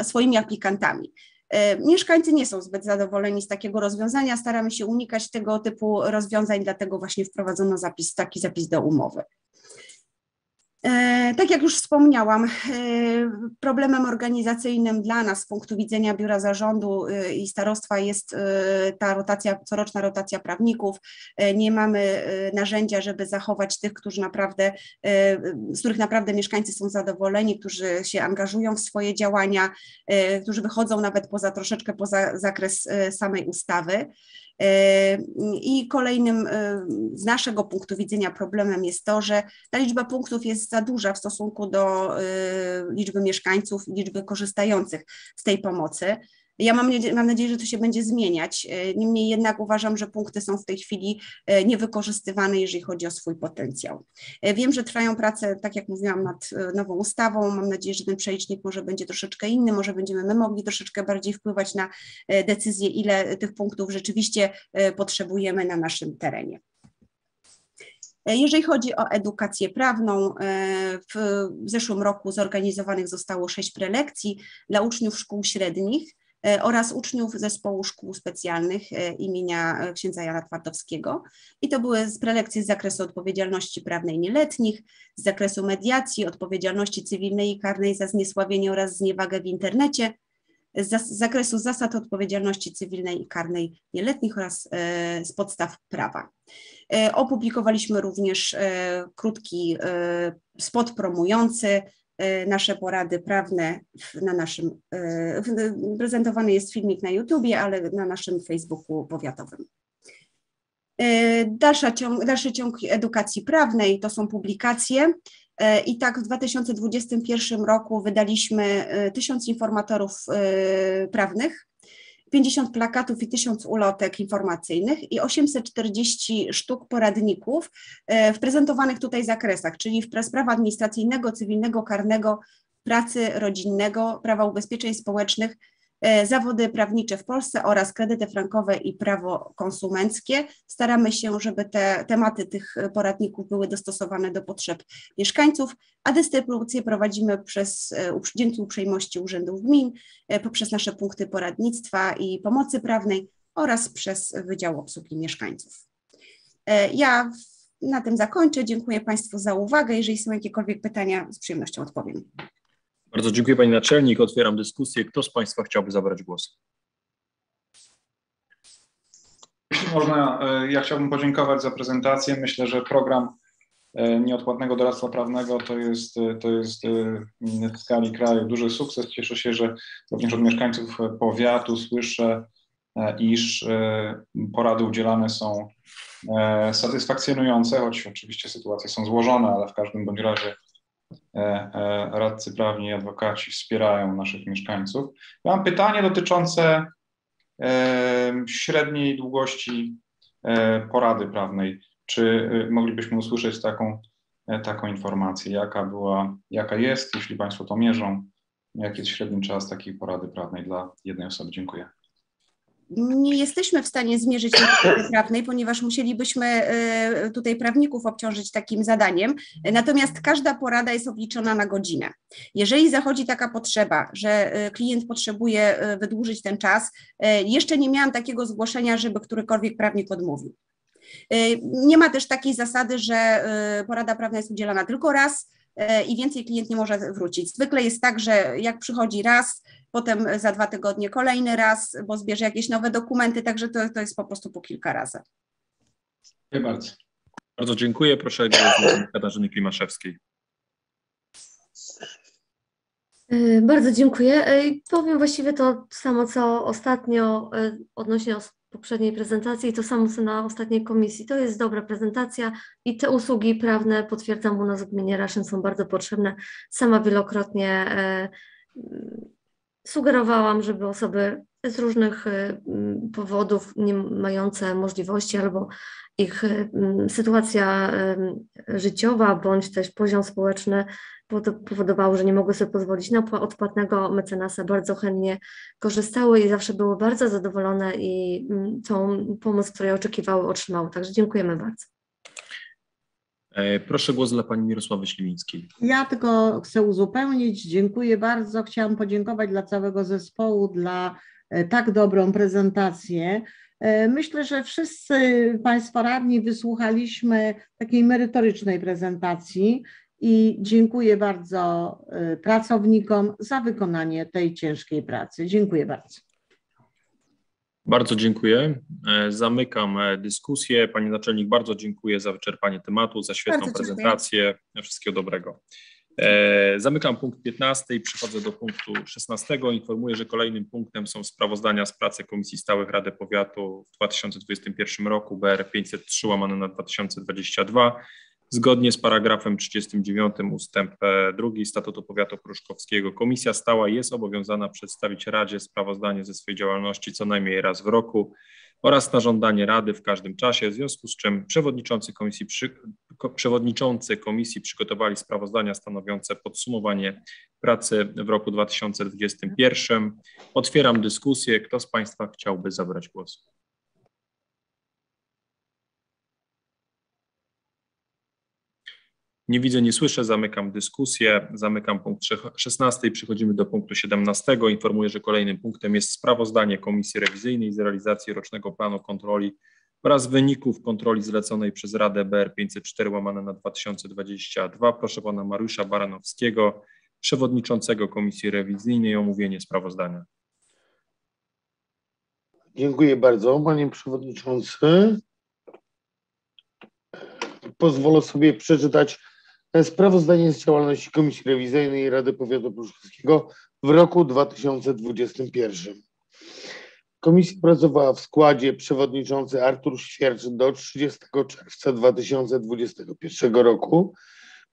swoimi aplikantami. E, Mieszkańcy nie są zbyt zadowoleni z takiego rozwiązania, staramy się unikać tego typu rozwiązań, dlatego właśnie wprowadzono zapis, taki zapis do umowy. E, Tak jak już wspomniałam, e, problemem organizacyjnym dla nas z punktu widzenia Biura Zarządu e, i Starostwa jest ta rotacja, coroczna rotacja prawników. Nie mamy narzędzia, żeby zachować tych, którzy naprawdę, z których naprawdę mieszkańcy są zadowoleni, którzy się angażują w swoje działania, którzy wychodzą nawet poza troszeczkę poza zakres samej ustawy. I kolejnym e, z naszego punktu widzenia problemem jest to, że ta liczba punktów jest za duża w stosunku do e, liczby mieszkańców liczby korzystających z tej pomocy. Ja mam, mam nadzieję, że to się będzie zmieniać. E, Niemniej jednak uważam, że punkty są w tej chwili e, niewykorzystywane, jeżeli chodzi o swój potencjał. E, Wiem, że trwają prace, tak jak mówiłam, nad nową ustawą. Mam nadzieję, że ten przelicznik może będzie troszeczkę inny, może będziemy my mogli troszeczkę bardziej wpływać na decyzję, ile tych punktów rzeczywiście potrzebujemy na naszym terenie. Jeżeli chodzi o edukację prawną, w zeszłym roku zorganizowanych zostało sześć prelekcji dla uczniów szkół średnich oraz uczniów zespołu szkół specjalnych e, imienia e, księdza Jana Twardowskiego. I to były prelekcje z zakresu odpowiedzialności prawnej nieletnich, z zakresu mediacji, odpowiedzialności cywilnej i karnej za zniesławienie oraz zniewagę w internecie, z zakresu zasad odpowiedzialności cywilnej i karnej nieletnich oraz e, z podstaw prawa. E, Opublikowaliśmy również e, krótki e, spot promujący e, nasze porady prawne na naszym, e, prezentowany jest filmik na YouTubie, ale na naszym Facebooku powiatowym. E, Dalsza ciąg, dalszy ciąg edukacji prawnej to są publikacje. E, I tak w 2021 roku wydaliśmy e, 1000 informatorów e, prawnych, 50 plakatów i 1000 ulotek informacyjnych i 840 sztuk poradników e, w prezentowanych tutaj zakresach, czyli w prawa administracyjnego, cywilnego, karnego, pracy rodzinnego, prawa ubezpieczeń społecznych, zawody prawnicze w Polsce oraz kredyty frankowe i prawo konsumenckie. Staramy się, żeby te tematy tych e, poradników były dostosowane do potrzeb mieszkańców, a dystrybucję prowadzimy przez, e, dzięki uprzejmości urzędów gmin, e, poprzez nasze punkty poradnictwa i pomocy prawnej oraz przez Wydział Obsługi Mieszkańców. E, Ja na tym zakończę. Dziękuję Państwu za uwagę. Jeżeli są jakiekolwiek pytania, z przyjemnością odpowiem. Bardzo dziękuję Pani Naczelnik. Otwieram dyskusję. Kto z Państwa chciałby zabrać głos? Jeśli można, e, ja chciałbym podziękować za prezentację. Myślę, że program e, nieodpłatnego doradztwa prawnego to jest, e, to jest w skali kraju duży sukces. Cieszę się, że również od mieszkańców powiatu słyszę, iż porady udzielane są satysfakcjonujące, choć oczywiście sytuacje są złożone, ale w każdym bądź razie radcy prawni i adwokaci wspierają naszych mieszkańców. Mam pytanie dotyczące e, średniej długości e, porady prawnej. Czy e, moglibyśmy usłyszeć taką, e, taką informację, jaka była, jaka jest, jeśli Państwo to mierzą, jaki jest średni czas takiej porady prawnej dla jednej osoby? Dziękuję. Nie jesteśmy w stanie zmierzyć tej prawnej, ponieważ musielibyśmy e, tutaj prawników obciążyć takim zadaniem. Natomiast każda porada jest obliczona na godzinę. Jeżeli zachodzi taka potrzeba, że e, klient potrzebuje e, wydłużyć ten czas, jeszcze nie miałam takiego zgłoszenia, żeby którykolwiek prawnik odmówił. Nie ma też takiej zasady, że porada prawna jest udzielana tylko raz i więcej klient nie może wrócić. Zwykle jest tak, że jak przychodzi raz, potem za dwa tygodnie kolejny raz, bo zbierze jakieś nowe dokumenty, także to, to jest po prostu po kilka razy. Dziękuję bardzo. Bardzo dziękuję. Proszę Katarzyny Klimaszewskiej. Y, Bardzo dziękuję. Y, Powiem właściwie to samo, co ostatnio y, odnośnie poprzedniej prezentacji, to samo co na ostatniej komisji. To jest dobra prezentacja i te usługi prawne, potwierdzam, u nas w gminie Raszyn są bardzo potrzebne. Sama wielokrotnie sugerowałam, żeby osoby z różnych y, mm, powodów nie mające możliwości albo ich y, mm, sytuacja y, życiowa bądź też poziom społeczny powod- powodowało, że nie mogły sobie pozwolić na pła- odpłatnego mecenasa, bardzo chętnie korzystały i zawsze były bardzo zadowolone i mm, tą pomoc, której oczekiwały, otrzymały. Także dziękujemy bardzo. E, Proszę głos dla pani Mirosławy Ślimińskiej. Ja tylko chcę uzupełnić. Dziękuję bardzo. Chciałam podziękować dla całego zespołu, dla e, tak dobrą prezentację. E, Myślę, że wszyscy Państwo radni wysłuchaliśmy takiej merytorycznej prezentacji i dziękuję bardzo pracownikom za wykonanie tej ciężkiej pracy. Dziękuję bardzo. Bardzo dziękuję. E, Zamykam e, dyskusję. Pani naczelnik, bardzo dziękuję za wyczerpanie tematu, za świetną prezentację. Wszystkiego dobrego. E, Zamykam punkt 15 i przechodzę do punktu 16. Informuję, że kolejnym punktem są sprawozdania z pracy Komisji Stałych Rady Powiatu w 2021 roku BR 503 łamane na 2022. Zgodnie z paragrafem 39 ustęp 2 Statutu Powiatu Pruszkowskiego Komisja Stała jest obowiązana przedstawić Radzie sprawozdanie ze swojej działalności co najmniej raz w roku oraz na żądanie Rady w każdym czasie, w związku z czym przewodniczący komisji, przy, przewodniczący komisji przygotowali sprawozdania stanowiące podsumowanie pracy w roku 2021. Otwieram dyskusję. Kto z Państwa chciałby zabrać głos? Nie widzę, nie słyszę, zamykam dyskusję, zamykam punkt trze- 16 i przechodzimy do punktu 17. Informuję, że kolejnym punktem jest sprawozdanie Komisji Rewizyjnej z realizacji rocznego planu kontroli oraz wyników kontroli zleconej przez Radę BR 504 łamane na 2022. Proszę pana Mariusza Baranowskiego, przewodniczącego Komisji Rewizyjnej o omówienie sprawozdania. Dziękuję bardzo, panie przewodniczący. Pozwolę sobie przeczytać sprawozdanie z działalności Komisji Rewizyjnej Rady Powiatu Pruszkowskiego w roku 2021. Komisja pracowała w składzie przewodniczący Artur Świercz do 30 czerwca 2021 roku,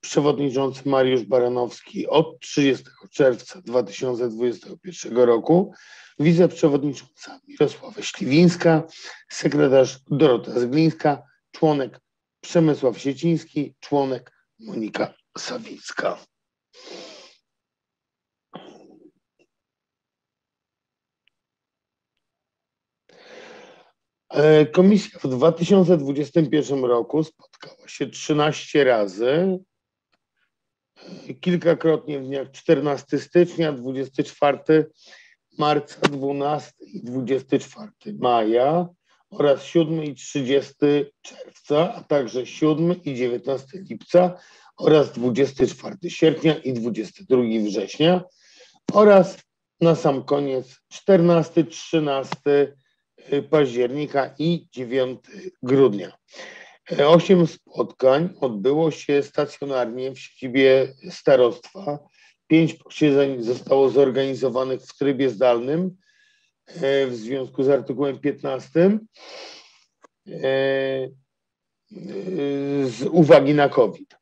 przewodniczący Mariusz Baranowski od 30 czerwca 2021 roku, wiceprzewodnicząca Mirosława Śliwińska, sekretarz Dorota Zglińska, członek Przemysław Sieciński, członek Monika Sawicka. E, Komisja w 2021 roku spotkała się 13 razy, e, kilkakrotnie w dniach 14 stycznia, 24 marca, 12 i 24 maja oraz 7 i 30 czerwca, a także 7 i 19 lipca oraz 24 sierpnia i 22 września oraz na sam koniec 14, 13 października i 9 grudnia. E, Osiem spotkań odbyło się stacjonarnie w siedzibie starostwa. Pięć posiedzeń zostało zorganizowanych w trybie zdalnym w związku z artykułem 15 e, e, z uwagi na COVID.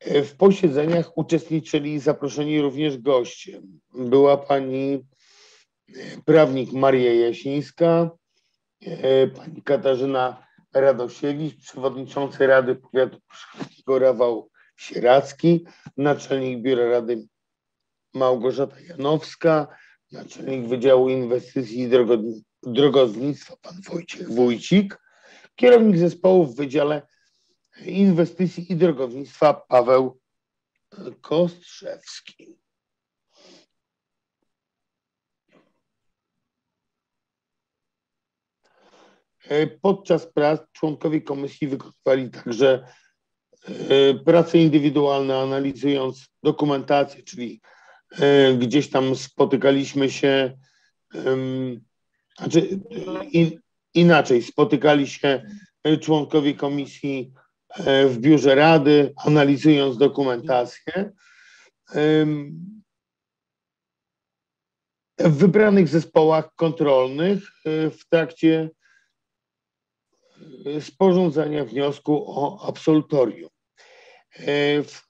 E, W posiedzeniach uczestniczyli zaproszeni również goście. Była pani prawnik Maria Jasińska, e, pani Katarzyna Radosiewicz, przewodniczący Rady Powiatu Pruszkowskiego Rafał Sieracki, naczelnik Biura Rady Małgorzata Janowska, naczelnik Wydziału Inwestycji i Drogo- Drogownictwa pan Wojciech Wójcik, kierownik zespołu w Wydziale Inwestycji i Drogownictwa Paweł Kostrzewski. E, Podczas prac członkowie komisji wykonywali także e, prace indywidualne, analizując dokumentację, czyli gdzieś tam spotykaliśmy się, znaczy inaczej, spotykali się członkowie komisji w biurze rady, analizując dokumentację. W wybranych zespołach kontrolnych w trakcie sporządzania wniosku o absolutorium. W,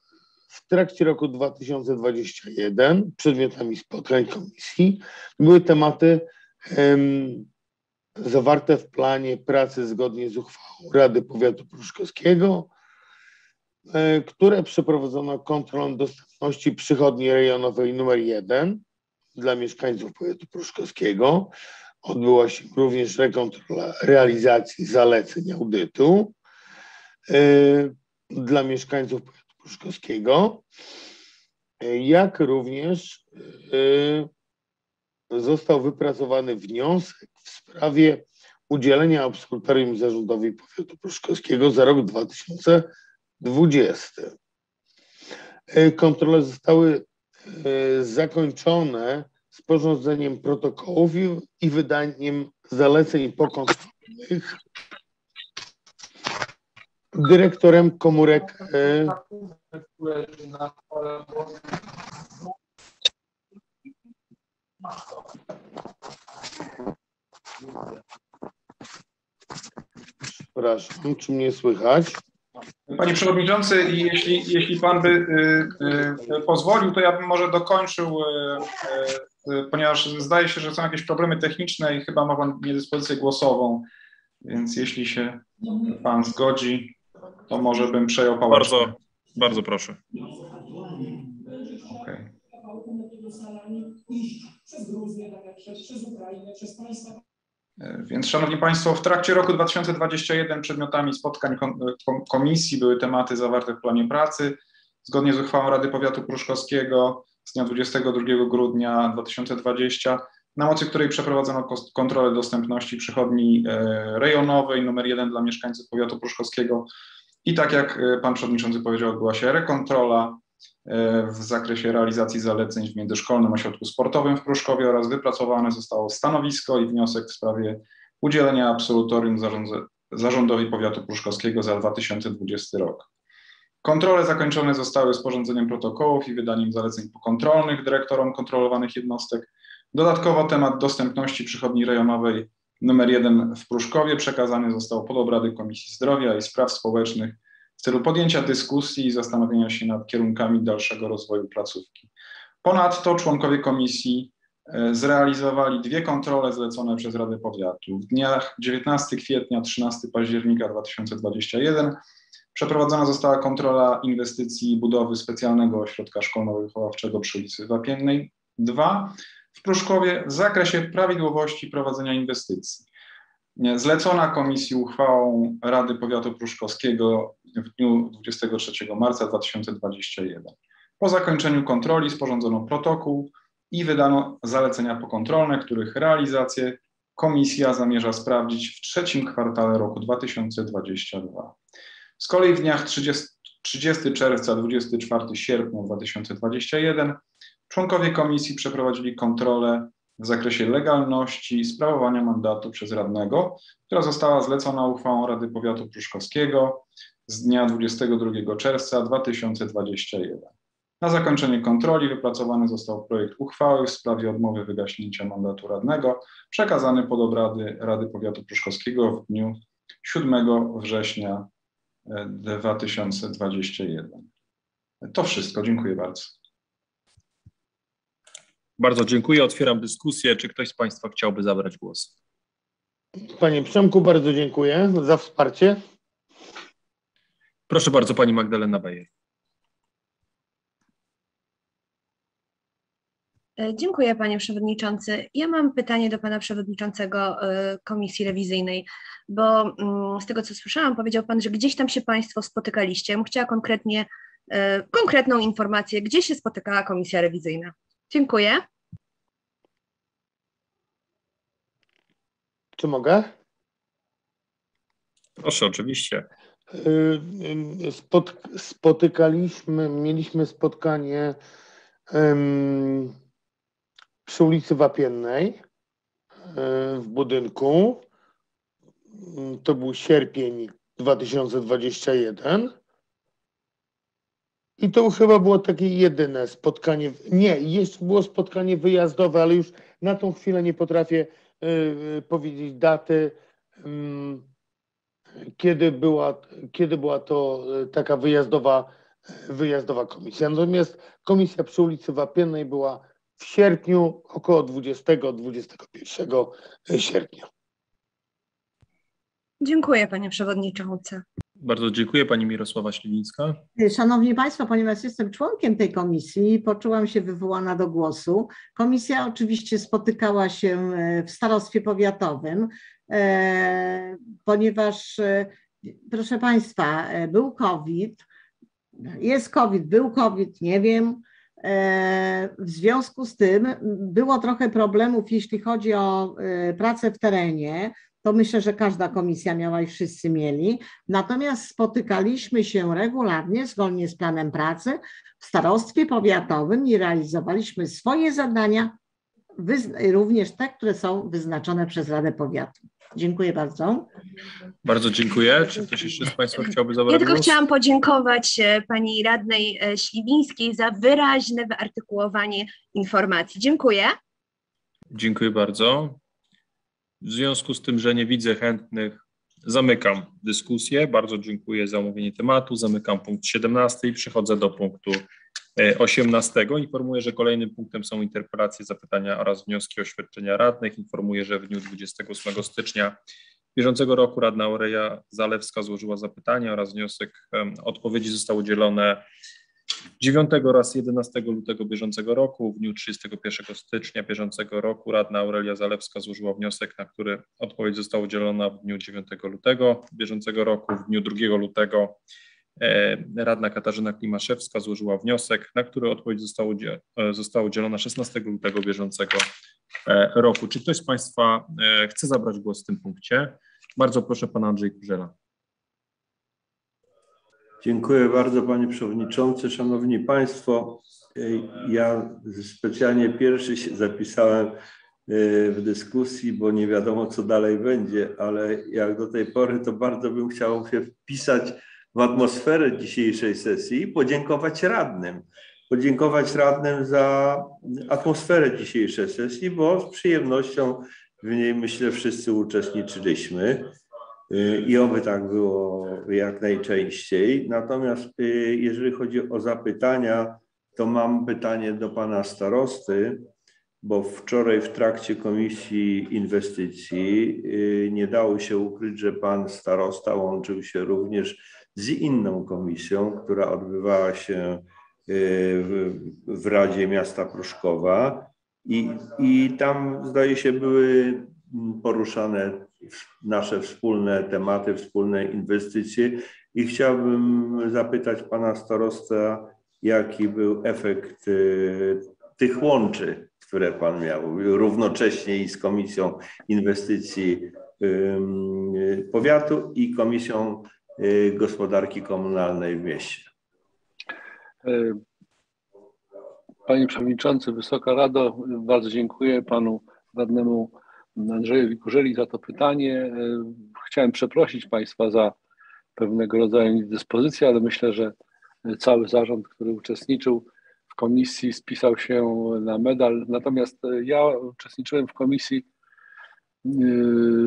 w trakcie roku 2021 przedmiotami spotkań komisji były tematy um, zawarte w planie pracy zgodnie z uchwałą Rady Powiatu Pruszkowskiego, e, które przeprowadzono kontrolą dostępności przychodni rejonowej numer 1 dla mieszkańców powiatu pruszkowskiego. Odbyła się również rekontrola realizacji zaleceń audytu e, dla mieszkańców powiatu pruszkowskiego, e, jak również został wypracowany wniosek w sprawie udzielenia absolutorium zarządowi powiatu pruszkowskiego za rok 2020. E, kontrole zostały e, zakończone sporządzeniem protokołów i wydaniem zaleceń pokontrolnych dyrektorem komórek e, Przepraszam, czy mnie słychać? Panie Przewodniczący, jeśli, jeśli Pan by y, y, pozwolił, to ja bym może dokończył, y, y, ponieważ zdaje się, że są jakieś problemy techniczne i chyba ma Pan niedyspozycję głosową, więc jeśli się Pan zgodzi, to może bym przejął pałeczkę. Bardzo, bardzo proszę. Okay. E, więc, Szanowni Państwo, w trakcie roku 2021 przedmiotami spotkań komisji były tematy zawarte w planie pracy. Zgodnie z uchwałą Rady Powiatu Pruszkowskiego z dnia 22 grudnia 2020, na mocy której przeprowadzono kontrolę dostępności przychodni e, rejonowej numer 1 dla mieszkańców powiatu pruszkowskiego. I tak jak e, pan przewodniczący powiedział, odbyła się rekontrola E, w zakresie realizacji zaleceń w Międzyszkolnym Ośrodku Sportowym w Pruszkowie oraz wypracowane zostało stanowisko i wniosek w sprawie udzielenia absolutorium zarządowi powiatu pruszkowskiego za 2020 rok. Kontrole zakończone zostały sporządzeniem protokołów i wydaniem zaleceń pokontrolnych dyrektorom kontrolowanych jednostek. Dodatkowo temat dostępności przychodni rejonowej numer 1 w Pruszkowie przekazany został pod obrady Komisji Zdrowia i Spraw Społecznych w celu podjęcia dyskusji i zastanowienia się nad kierunkami dalszego rozwoju placówki. Ponadto członkowie komisji e, zrealizowali dwie kontrole zlecone przez Radę Powiatu. W dniach 19 kwietnia, 13 października 2021 przeprowadzona została kontrola inwestycji budowy specjalnego ośrodka szkolno-wychowawczego przy ulicy Wapiennej 2 w Pruszkowie w zakresie prawidłowości prowadzenia inwestycji. Zlecona komisji uchwałą Rady Powiatu Pruszkowskiego w dniu 23 marca 2021. Po zakończeniu kontroli sporządzono protokół i wydano zalecenia pokontrolne, których realizację komisja zamierza sprawdzić w trzecim kwartale roku 2022. Z kolei w dniach 30, 30 czerwca 24 sierpnia 2021 członkowie komisji przeprowadzili kontrolę w zakresie legalności sprawowania mandatu przez radnego, która została zlecona uchwałą Rady Powiatu Pruszkowskiego z dnia 22 czerwca 2021. Na zakończenie kontroli wypracowany został projekt uchwały w sprawie odmowy wygaśnięcia mandatu radnego, przekazany pod obrady Rady Powiatu Pruszkowskiego w dniu 7 września 2021. E, to wszystko. Dziękuję bardzo. Bardzo dziękuję. Otwieram dyskusję. Czy ktoś z Państwa chciałby zabrać głos? Panie Przemku, bardzo dziękuję za wsparcie. Proszę bardzo, Pani Magdalena Bajer. E, dziękuję Panie Przewodniczący. Ja mam pytanie do Pana Przewodniczącego e, Komisji Rewizyjnej, bo mm, z tego co słyszałam, powiedział Pan, że gdzieś tam się Państwo spotykaliście. Chciała konkretnie, e, konkretną informację, gdzie się spotykała Komisja Rewizyjna. Dziękuję. Czy mogę? Proszę, oczywiście. Y, y, spot, spotykaliśmy, mieliśmy spotkanie przy ulicy Wapiennej w budynku. To był sierpień 2021. I to chyba było takie jedyne spotkanie. Nie, jeszcze było spotkanie wyjazdowe, ale już na tą chwilę nie potrafię y, powiedzieć daty, y, kiedy, była, kiedy była to y, taka wyjazdowa, wyjazdowa komisja. Natomiast komisja przy ulicy Wapiennej była w sierpniu, około 20-21 sierpnia. Dziękuję panie przewodniczący. Bardzo dziękuję pani Mirosława Śliwińska. Szanowni Państwo, ponieważ jestem członkiem tej komisji, poczułam się wywołana do głosu. Komisja oczywiście spotykała się e, w starostwie powiatowym, e, ponieważ, e, proszę Państwa, był COVID, jest COVID, był COVID, nie wiem. W związku z tym było trochę problemów, jeśli chodzi o pracę w terenie to myślę, że każda komisja miała i wszyscy mieli. Natomiast spotykaliśmy się regularnie, zgodnie z planem pracy, w starostwie powiatowym i realizowaliśmy swoje zadania, również te, które są wyznaczone przez Radę Powiatu. Dziękuję bardzo. Bardzo dziękuję. Czy ktoś jeszcze z Państwa chciałby zabrać Ja tylko głos? chciałam podziękować e, pani radnej e, Śliwińskiej za wyraźne wyartykułowanie informacji. Dziękuję. Dziękuję bardzo. W związku z tym, że nie widzę chętnych, zamykam dyskusję. Bardzo dziękuję za omówienie tematu. Zamykam punkt 17 i przechodzę do punktu 18. E, Informuję, że kolejnym punktem są interpelacje, zapytania oraz wnioski oświadczenia radnych. Informuję, że w dniu 28 stycznia bieżącego roku radna Aurelia Zalewska złożyła zapytanie oraz wniosek odpowiedzi został udzielone 9 oraz 11 lutego bieżącego roku, w dniu 31 stycznia bieżącego roku radna Aurelia Zalewska złożyła wniosek, na który odpowiedź została udzielona w dniu 9 lutego bieżącego roku. W dniu 2 lutego e, radna Katarzyna Klimaszewska złożyła wniosek, na który odpowiedź została, e, została udzielona 16 lutego bieżącego e, roku. Czy ktoś z Państwa chce zabrać głos w tym punkcie? Bardzo proszę pana Andrzej Kurzela. Dziękuję bardzo Panie Przewodniczący. Szanowni Państwo, ja specjalnie pierwszy się zapisałem e, w dyskusji, bo nie wiadomo co dalej będzie, ale jak do tej pory to bardzo bym chciał się wpisać w atmosferę dzisiejszej sesji i podziękować radnym. Podziękować radnym za atmosferę dzisiejszej sesji, bo z przyjemnością w niej myślę wszyscy uczestniczyliśmy. I oby tak było jak najczęściej. Natomiast y, jeżeli chodzi o zapytania, to mam pytanie do pana starosty, bo wczoraj w trakcie Komisji Inwestycji y, nie dało się ukryć, że pan starosta łączył się również z inną komisją, która odbywała się y, w Radzie Miasta Pruszkowa i, i tam zdaje się były poruszane nasze wspólne tematy, wspólne inwestycje i chciałbym zapytać pana starosta, jaki był efekt y, tych łączy, które pan miał równocześnie i z Komisją Inwestycji Powiatu i Komisją y, Gospodarki Komunalnej w mieście. E, panie Przewodniczący, Wysoka Rado, bardzo dziękuję panu radnemu Andrzejowi Kurzeli za to pytanie. E, chciałem przeprosić Państwa za pewnego rodzaju niedyspozycję, ale myślę, że cały zarząd, który uczestniczył w komisji, spisał się na medal. Natomiast ja uczestniczyłem w komisji e,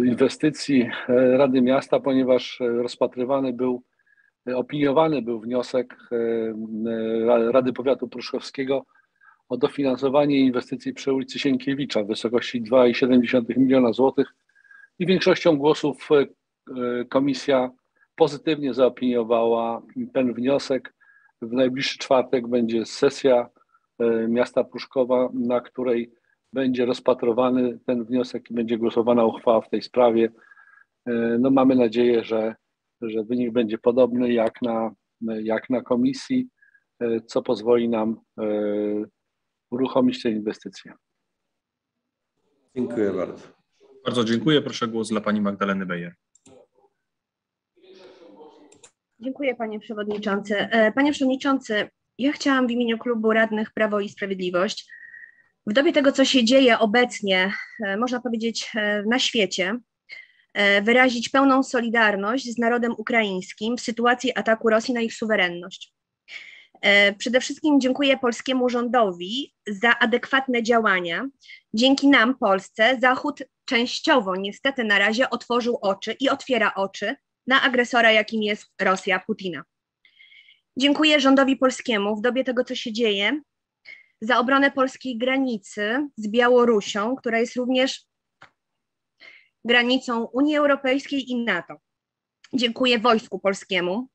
inwestycji Rady Miasta, ponieważ rozpatrywany był, opiniowany był wniosek e, Rady Powiatu Pruszkowskiego o dofinansowanie inwestycji przy ulicy Sienkiewicza w wysokości 2,7 miliona złotych i większością głosów e, komisja pozytywnie zaopiniowała ten wniosek. W najbliższy czwartek będzie sesja e, miasta Pruszkowa, na której będzie rozpatrowany ten wniosek i będzie głosowana uchwała w tej sprawie. E, no mamy nadzieję, że, że wynik będzie podobny jak na, jak na komisji, co pozwoli nam uruchomić te inwestycje. Dziękuję bardzo. Bardzo dziękuję. Proszę głos dla pani Magdaleny Bejer. Dziękuję panie przewodniczący. E, panie przewodniczący, Ja chciałam w imieniu klubu radnych Prawo i Sprawiedliwość w dobie tego, co się dzieje obecnie, e, można powiedzieć, e, na świecie, wyrazić pełną solidarność z narodem ukraińskim w sytuacji ataku Rosji na ich suwerenność. Przede wszystkim dziękuję polskiemu rządowi za adekwatne działania. Dzięki nam, Polsce, Zachód częściowo, niestety na razie, otworzył oczy i otwiera oczy na agresora, jakim jest Rosja Putina. Dziękuję rządowi polskiemu w dobie tego, co się dzieje, za obronę polskiej granicy z Białorusią, która jest również granicą Unii Europejskiej i NATO. Dziękuję Wojsku Polskiemu.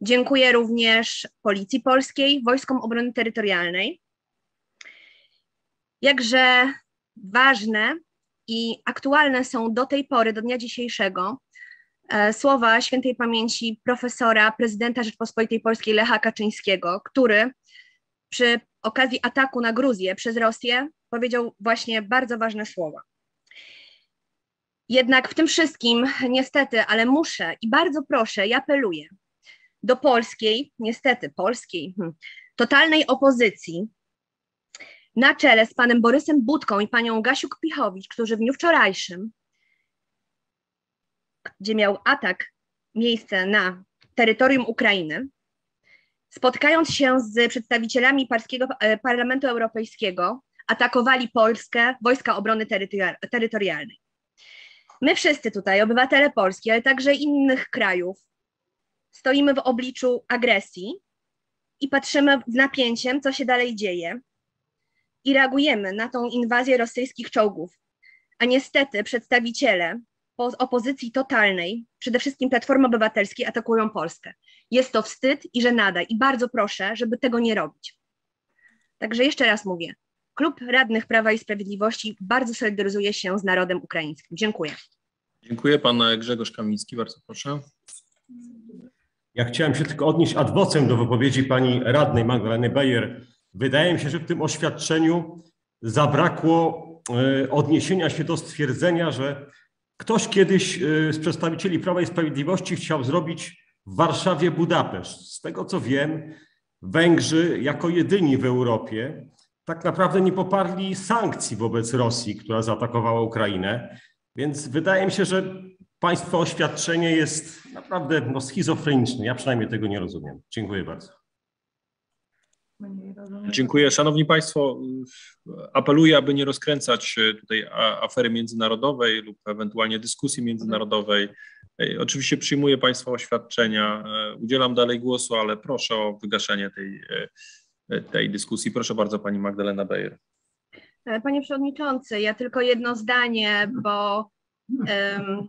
Dziękuję również Policji Polskiej, Wojskom Obrony Terytorialnej. Jakże ważne i aktualne są do tej pory, do dnia dzisiejszego, e, słowa świętej pamięci profesora prezydenta Rzeczpospolitej Polskiej Lecha Kaczyńskiego, który przy okazji ataku na Gruzję przez Rosję powiedział właśnie bardzo ważne słowa. Jednak w tym wszystkim, niestety, ale muszę i bardzo proszę i apeluję do polskiej, niestety polskiej, hmm, totalnej opozycji, na czele z panem Borysem Budką i panią Gasiuk-Pichowicz, którzy w dniu wczorajszym, gdzie miał atak miejsce na terytorium Ukrainy, spotkając się z przedstawicielami Polskiego e, Parlamentu Europejskiego, atakowali Polskę, wojska obrony terytorialnej. My wszyscy tutaj, obywatele Polski, ale także innych krajów, stoimy w obliczu agresji i patrzymy z napięciem, co się dalej dzieje i reagujemy na tą inwazję rosyjskich czołgów. A niestety przedstawiciele opozycji totalnej, przede wszystkim Platformy Obywatelskiej, atakują Polskę. Jest to wstyd i żenada i bardzo proszę, żeby tego nie robić. Także jeszcze raz mówię, Klub Radnych Prawa i Sprawiedliwości bardzo solidaryzuje się z narodem ukraińskim. Dziękuję. Dziękuję. Pan Grzegorz Kamiński, bardzo proszę. Ja chciałem się tylko odnieść ad vocem do wypowiedzi pani radnej Magdaleny Bejer. Wydaje mi się, że w tym oświadczeniu zabrakło e, odniesienia się do stwierdzenia, że ktoś kiedyś e, z przedstawicieli Prawa i Sprawiedliwości chciał zrobić w Warszawie Budapeszt. Z tego co wiem, Węgrzy jako jedyni w Europie tak naprawdę nie poparli sankcji wobec Rosji, która zaatakowała Ukrainę. Więc wydaje mi się, że Państwa oświadczenie jest naprawdę no, schizofreniczne. Ja przynajmniej tego nie rozumiem. Dziękuję bardzo. Dziękuję. Szanowni Państwo, apeluję, aby nie rozkręcać tutaj afery międzynarodowej lub ewentualnie dyskusji międzynarodowej. Oczywiście przyjmuję Państwa oświadczenia, udzielam dalej głosu, ale proszę o wygaszenie tej, tej dyskusji. Proszę bardzo, Pani Magdalena Bejer. Panie Przewodniczący, ja tylko jedno zdanie, bo um,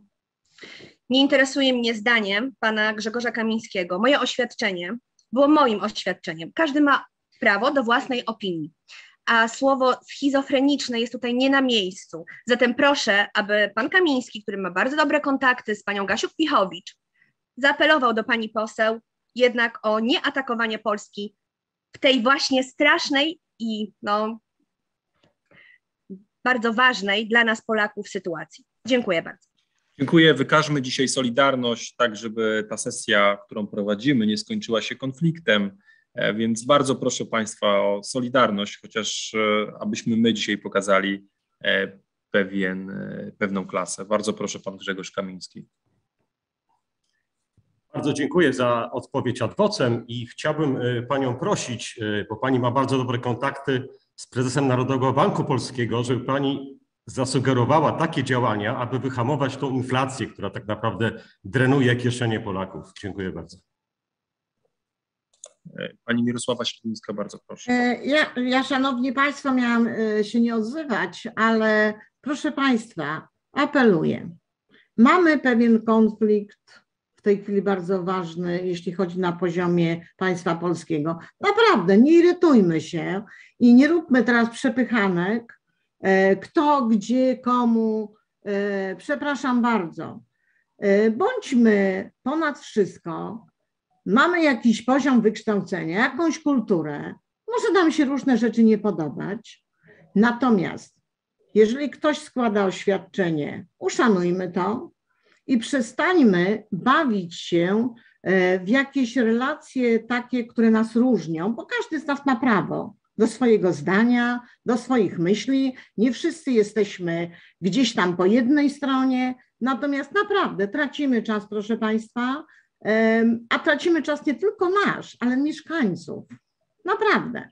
nie interesuje mnie zdaniem Pana Grzegorza Kamińskiego. Moje oświadczenie było moim oświadczeniem. Każdy ma prawo do własnej opinii. A słowo schizofreniczne jest tutaj nie na miejscu. Zatem proszę, aby pan Kamiński, który ma bardzo dobre kontakty z panią Gasiuk-Pichowicz, zaapelował do pani poseł jednak o nieatakowanie Polski w tej właśnie strasznej i no, bardzo ważnej dla nas Polaków sytuacji. Dziękuję bardzo. Dziękuję. Wykażmy dzisiaj solidarność, tak żeby ta sesja, którą prowadzimy, nie skończyła się konfliktem. E, więc bardzo proszę Państwa o solidarność, chociaż e, abyśmy my dzisiaj pokazali e, pewien, pewną klasę. Bardzo proszę Pan Grzegorz Kamiński. Bardzo dziękuję za odpowiedź ad vocem i chciałbym Panią prosić, bo Pani ma bardzo dobre kontakty z prezesem Narodowego Banku Polskiego, żeby Pani zasugerowała takie działania, aby wyhamować tą inflację, która tak naprawdę drenuje kieszenie Polaków. Dziękuję bardzo. Pani Mirosława Śledzińska, bardzo proszę. E, ja, ja, szanowni Państwo, miałam e, się nie odzywać, ale proszę Państwa, apeluję. Mamy pewien konflikt w tej chwili bardzo ważny, jeśli chodzi na poziomie państwa polskiego. Naprawdę, nie irytujmy się i nie róbmy teraz przepychanek, e, kto, gdzie, komu. Przepraszam bardzo. Bądźmy ponad wszystko mamy jakiś poziom wykształcenia, jakąś kulturę, może nam się różne rzeczy nie podobać. Natomiast jeżeli ktoś składa oświadczenie, uszanujmy to i przestańmy bawić się e, w jakieś relacje takie, które nas różnią, bo każdy z nas ma prawo do swojego zdania, do swoich myśli. Nie wszyscy jesteśmy gdzieś tam po jednej stronie, natomiast naprawdę tracimy czas, proszę Państwa, a tracimy czas nie tylko nasz, ale mieszkańców. Naprawdę.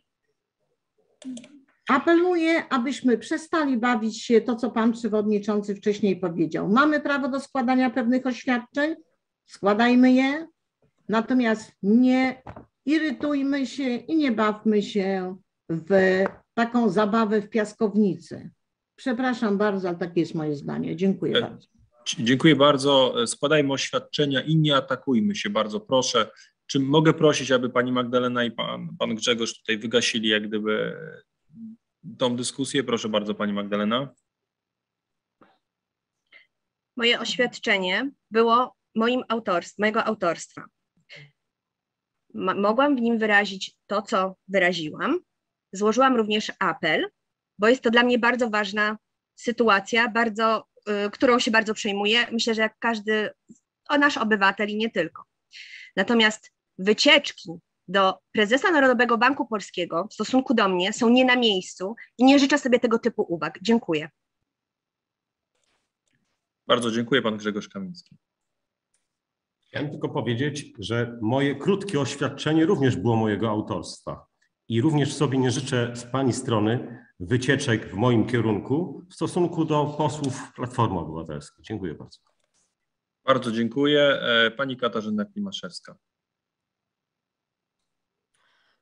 Apeluję, abyśmy przestali bawić się to, co Pan Przewodniczący wcześniej powiedział. Mamy prawo do składania pewnych oświadczeń, składajmy je, natomiast nie irytujmy się i nie bawmy się w taką zabawę w piaskownicy. Przepraszam bardzo, ale takie jest moje zdanie. Dziękuję E, bardzo. Dziękuję bardzo. Składajmy oświadczenia i nie atakujmy się, bardzo proszę. Czy mogę prosić, aby pani Magdalena i pan, pan Grzegorz tutaj wygasili jak gdyby tą dyskusję? Proszę bardzo, pani Magdalena. Moje oświadczenie było moim autorstw, mojego autorstwa. Ma, mogłam w nim wyrazić to, co wyraziłam. Złożyłam również apel, bo jest to dla mnie bardzo ważna sytuacja, bardzo, y, którą się bardzo przejmuję. Myślę, że jak każdy, o nasz obywatel i nie tylko. Natomiast wycieczki do prezesa Narodowego Banku Polskiego w stosunku do mnie są nie na miejscu i nie życzę sobie tego typu uwag. Dziękuję. Bardzo dziękuję, pan Grzegorz Kamiński. Chciałem tylko powiedzieć, że moje krótkie oświadczenie również było mojego autorstwa. I również sobie nie życzę z Pani strony wycieczek w moim kierunku w stosunku do posłów Platformy Obywatelskiej. Dziękuję bardzo. Bardzo dziękuję. E, Pani Katarzyna Klimaszewska.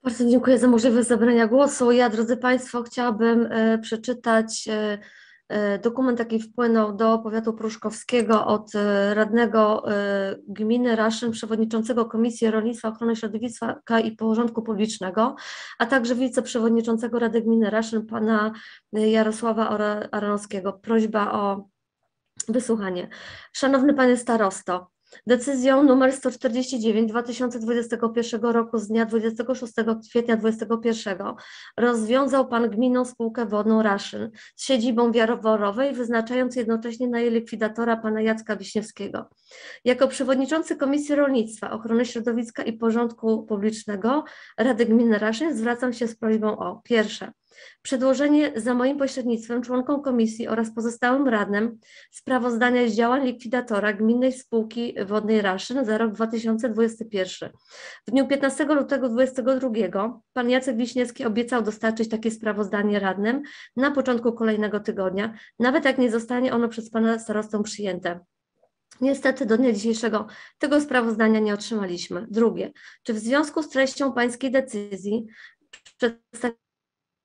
Bardzo dziękuję za możliwość zabrania głosu. Ja, drodzy Państwo, chciałabym e, przeczytać e, dokument, jaki wpłynął do powiatu pruszkowskiego od radnego gminy Raszyn, przewodniczącego Komisji Rolnictwa, Ochrony Środowiska i Porządku Publicznego, a także wiceprzewodniczącego Rady Gminy Raszyn, pana Jarosława Aronowskiego. Prośba o wysłuchanie. Szanowny Panie Starosto, Decyzją nr 149 2021 roku z dnia 26 kwietnia 2021 rozwiązał Pan Gminną Spółkę Wodną Raszyn z siedzibą Wiaroworowej, wyznaczając jednocześnie na jej likwidatora Pana Jacka Wiśniewskiego. Jako przewodniczący Komisji Rolnictwa, Ochrony Środowiska i Porządku Publicznego Rady Gminy Raszyn zwracam się z prośbą o pierwsze Przedłożenie za moim pośrednictwem członkom komisji oraz pozostałym radnym sprawozdania z działań likwidatora Gminnej Spółki Wodnej Raszyn za rok 2021. W dniu 15 lutego 2022 pan Jacek Wiśniewski obiecał dostarczyć takie sprawozdanie radnym na początku kolejnego tygodnia, nawet jak nie zostanie ono przez pana starostą przyjęte. Niestety do dnia dzisiejszego tego sprawozdania nie otrzymaliśmy. Drugie, czy w związku z treścią pańskiej decyzji przedstawionej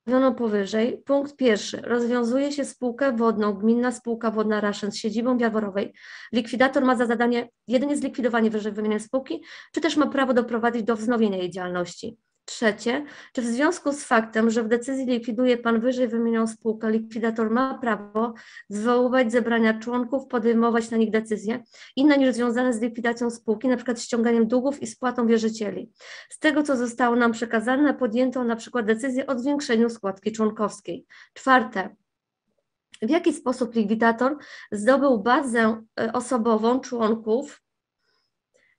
przedstawiono powyżej. Punkt pierwszy. Rozwiązuje się spółkę wodną, gminna spółka wodna Raszyn z siedzibą Biaworowej. Likwidator ma za zadanie jedynie zlikwidowanie wyżej wymienionej spółki, czy też ma prawo doprowadzić do wznowienia jej działalności. Trzecie, czy w związku z faktem, że w decyzji likwiduje Pan wyżej wymienioną spółkę, likwidator ma prawo zwoływać zebrania członków, podejmować na nich decyzje inne niż związane z likwidacją spółki, przykład ściąganiem długów i spłatą wierzycieli. Z tego, co zostało nam przekazane, podjęto przykład decyzję o zwiększeniu składki członkowskiej. Czwarte, w jaki sposób likwidator zdobył bazę e, osobową członków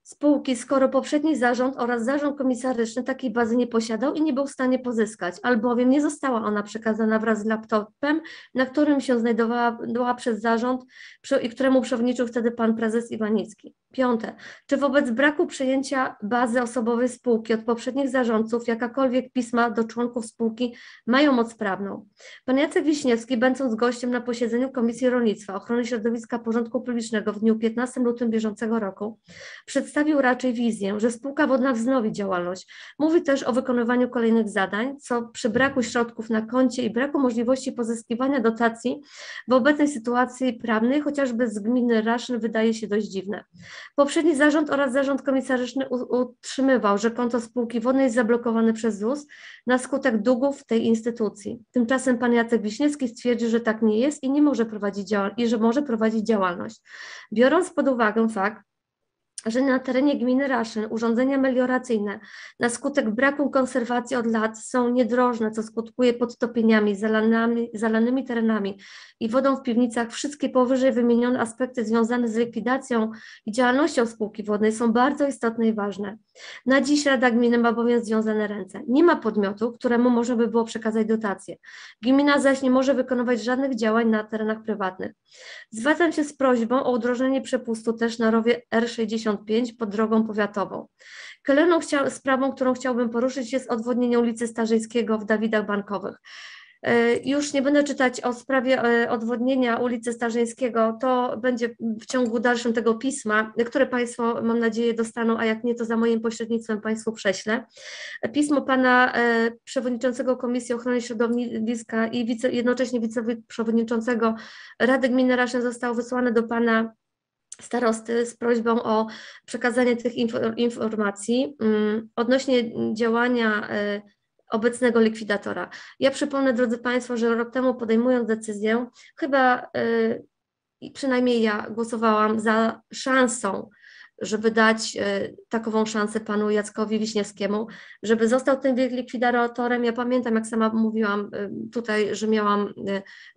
spółki, skoro poprzedni zarząd oraz zarząd komisaryczny takiej bazy nie posiadał i nie był w stanie pozyskać, albowiem nie została ona przekazana wraz z laptopem, na którym się znajdowała przez zarząd i któremu przewodniczył wtedy pan prezes Iwanicki. Piąte, czy wobec braku przejęcia bazy osobowej spółki od poprzednich zarządców jakakolwiek pisma do członków spółki mają moc prawną? Pan Jacek Wiśniewski, będąc gościem na posiedzeniu Komisji Rolnictwa, Ochrony Środowiska Porządku Publicznego w dniu 15 lutym bieżącego roku, przedstawił raczej wizję, że spółka wodna wznowi działalność. Mówi też o wykonywaniu kolejnych zadań, co przy braku środków na koncie i braku możliwości pozyskiwania dotacji w obecnej sytuacji prawnej, chociażby z gminy Raszyn, wydaje się dość dziwne. Poprzedni zarząd oraz zarząd komisaryczny utrzymywał, że konto spółki wodnej jest zablokowane przez ZUS na skutek długów tej instytucji. Tymczasem pan Jacek Wiśniewski stwierdził, że tak nie jest i nie może prowadzić i że może prowadzić działalność. Biorąc pod uwagę fakt, że na terenie gminy Raszyn urządzenia melioracyjne na skutek braku konserwacji od lat są niedrożne, co skutkuje podtopieniami, zalanymi, zalanymi terenami i wodą w piwnicach. Wszystkie powyżej wymienione aspekty związane z likwidacją i działalnością spółki wodnej są bardzo istotne i ważne. Na dziś Rada Gminy ma bowiem związane ręce. Nie ma podmiotu, któremu można by było przekazać dotacje. Gmina zaś nie może wykonywać żadnych działań na terenach prywatnych. Zwracam się z prośbą o udrożenie przepustu też na rowie R65 pod drogą powiatową. Kolejną sprawą, którą chciałbym poruszyć jest odwodnienie ulicy Starzyńskiego w Dawidach Bankowych. E, już nie będę czytać o sprawie e, odwodnienia ulicy Starzyńskiego, to będzie w ciągu dalszym tego pisma, które Państwo, mam nadzieję, dostaną, a jak nie, to za moim pośrednictwem Państwu prześlę. Pismo Pana e, Przewodniczącego Komisji Ochrony Środowiska i wice, jednocześnie Wiceprzewodniczącego Rady Gminy Raszyn zostało wysłane do Pana starosty z prośbą o przekazanie tych informacji mm, odnośnie działania obecnego likwidatora. Ja przypomnę, drodzy Państwo, że rok temu podejmując decyzję, chyba y, przynajmniej ja głosowałam za szansą, żeby dać y, takową szansę panu Jackowi Wiśniewskiemu, żeby został tym likwidatorem. Ja pamiętam, jak sama mówiłam y, tutaj, że miałam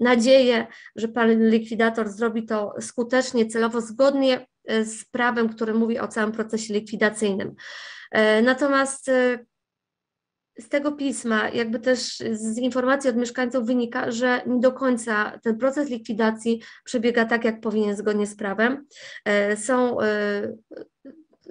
nadzieję, że pan likwidator zrobi to skutecznie, celowo, zgodnie z prawem, które mówi o całym procesie likwidacyjnym. Natomiast z tego pisma, jakby też z informacji od mieszkańców wynika, że nie do końca ten proces likwidacji przebiega tak, jak powinien zgodnie z prawem. E, są e,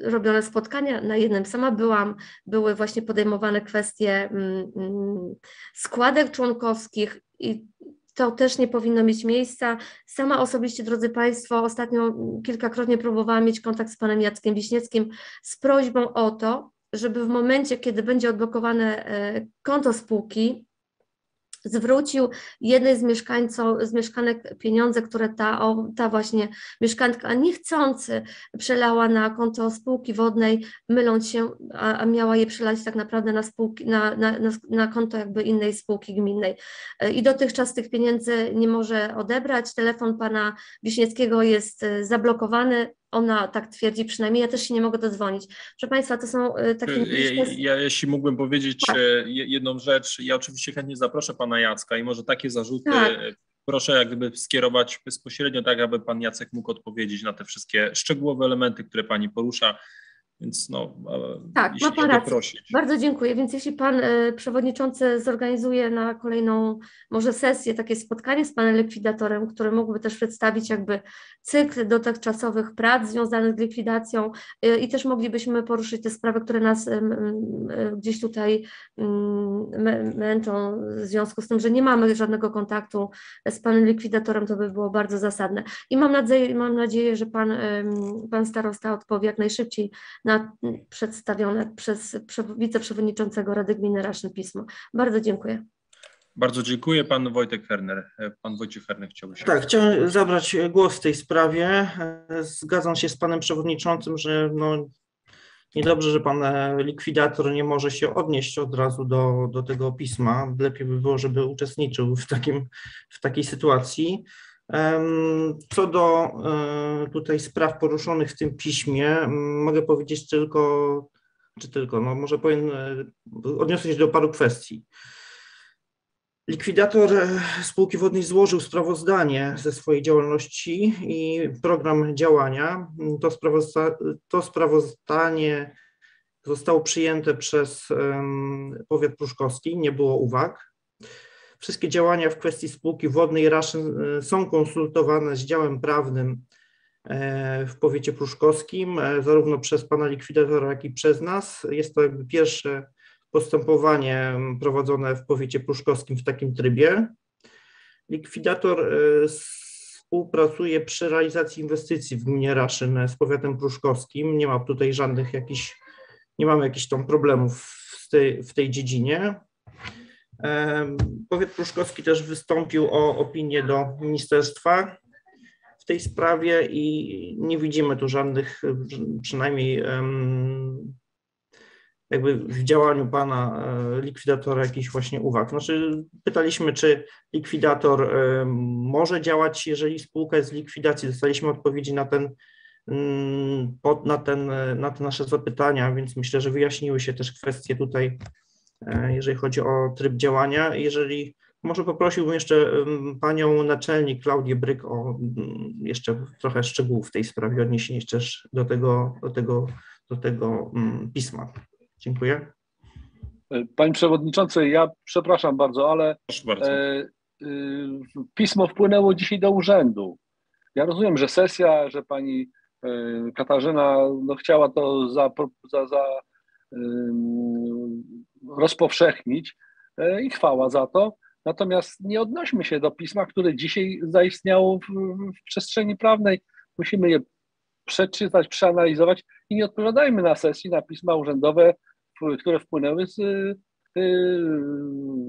robione spotkania. Na jednym sama byłam, były właśnie podejmowane kwestie mm, mm, składek członkowskich i to też nie powinno mieć miejsca. Sama osobiście, drodzy Państwo, ostatnio kilkakrotnie próbowałam mieć kontakt z panem Jackiem Wiśniewskim z prośbą o to, żeby w momencie, kiedy będzie odblokowane e, konto spółki, zwrócił jednej z mieszkańców, z mieszkanek pieniądze, które ta, o, ta właśnie mieszkanka niechcący przelała na konto spółki wodnej, myląc się, a, a miała je przelać tak naprawdę na, spółki, na, na, na, konto jakby innej spółki gminnej. E, I dotychczas tych pieniędzy nie może odebrać. Telefon pana Wiśniewskiego jest e, zablokowany, ona tak twierdzi, przynajmniej ja też się nie mogę dodzwonić. Proszę Państwa, to są e, takie... Ja, ja jeśli mógłbym powiedzieć tak. jedną rzecz, ja oczywiście chętnie zaproszę Pana Jacka i może takie zarzuty tak. proszę jak gdyby skierować bezpośrednio tak, aby Pan Jacek mógł odpowiedzieć na te wszystkie szczegółowe elementy, które Pani porusza. Więc no, tak, ma pan rację. Bardzo dziękuję. Więc jeśli pan y, przewodniczący zorganizuje na kolejną może sesję, takie spotkanie z panem likwidatorem, który mógłby też przedstawić jakby cykl dotychczasowych prac związanych z likwidacją y, i też moglibyśmy poruszyć te sprawy, które nas y, gdzieś tutaj męczą w związku z tym, że nie mamy żadnego kontaktu z panem likwidatorem, to by było bardzo zasadne. I mam nadzieję, mam nadzieję że pan, pan starosta odpowie jak najszybciej na przedstawione przez wiceprzewodniczącego Rady Gminy Raszyn pismo. Bardzo dziękuję. Bardzo dziękuję. Pan Wojtek Ferner. Pan Wojciech Ferner chciałby się... Tak, chciałem zabrać głos w tej sprawie. Zgadzam się z panem przewodniczącym, że no, niedobrze, że pan likwidator nie może się odnieść od razu do, do tego pisma. Lepiej by było, żeby uczestniczył w, takim, w takiej sytuacji. Co do e, tutaj spraw poruszonych w tym piśmie, mogę powiedzieć tylko, czy tylko, no może powiem, e, odniosę się do paru kwestii. Likwidator e, spółki wodnej złożył sprawozdanie ze swojej działalności i program działania. To, sprawozda to sprawozdanie zostało przyjęte przez powiat pruszkowski, nie było uwag. Wszystkie działania w kwestii spółki wodnej Raszyn e, są konsultowane z działem prawnym e, w powiecie pruszkowskim, e, zarówno przez pana likwidatora, jak i przez nas. Jest to jakby pierwsze postępowanie prowadzone w powiecie pruszkowskim w takim trybie. Likwidator współpracuje przy realizacji inwestycji w gminie Raszyn z powiatem pruszkowskim. Nie ma tutaj żadnych jakichś, nie mamy jakichś tam problemów w tej, w tej dziedzinie. Powiat pruszkowski też wystąpił o opinię do ministerstwa w tej sprawie i nie widzimy tu żadnych, przynajmniej jakby w działaniu pana e, likwidatora jakichś właśnie uwag. Znaczy pytaliśmy, czy likwidator może działać, jeżeli spółka jest w likwidacji. Dostaliśmy odpowiedzi na ten, mm, na, ten, na te nasze zapytania, więc myślę, że wyjaśniły się też kwestie tutaj, e, jeżeli chodzi o tryb działania. Jeżeli może poprosiłbym jeszcze mm, panią naczelnik Klaudię Bryk o mm, jeszcze trochę szczegółów w tej sprawie, odniesienie też do tego, do tego, do tego pisma. Dziękuję. Panie Przewodniczący, ja przepraszam bardzo, ale bardzo. E, pismo wpłynęło dzisiaj do urzędu. Ja rozumiem, że sesja, że pani e, Katarzyna no, chciała to za, za, za rozpowszechnić e, i chwała za to. Natomiast nie odnośmy się do pisma, które dzisiaj zaistniało w, w przestrzeni prawnej. Musimy je przeczytać, przeanalizować i nie odpowiadajmy na sesji na pisma urzędowe, które wpłynęły z y,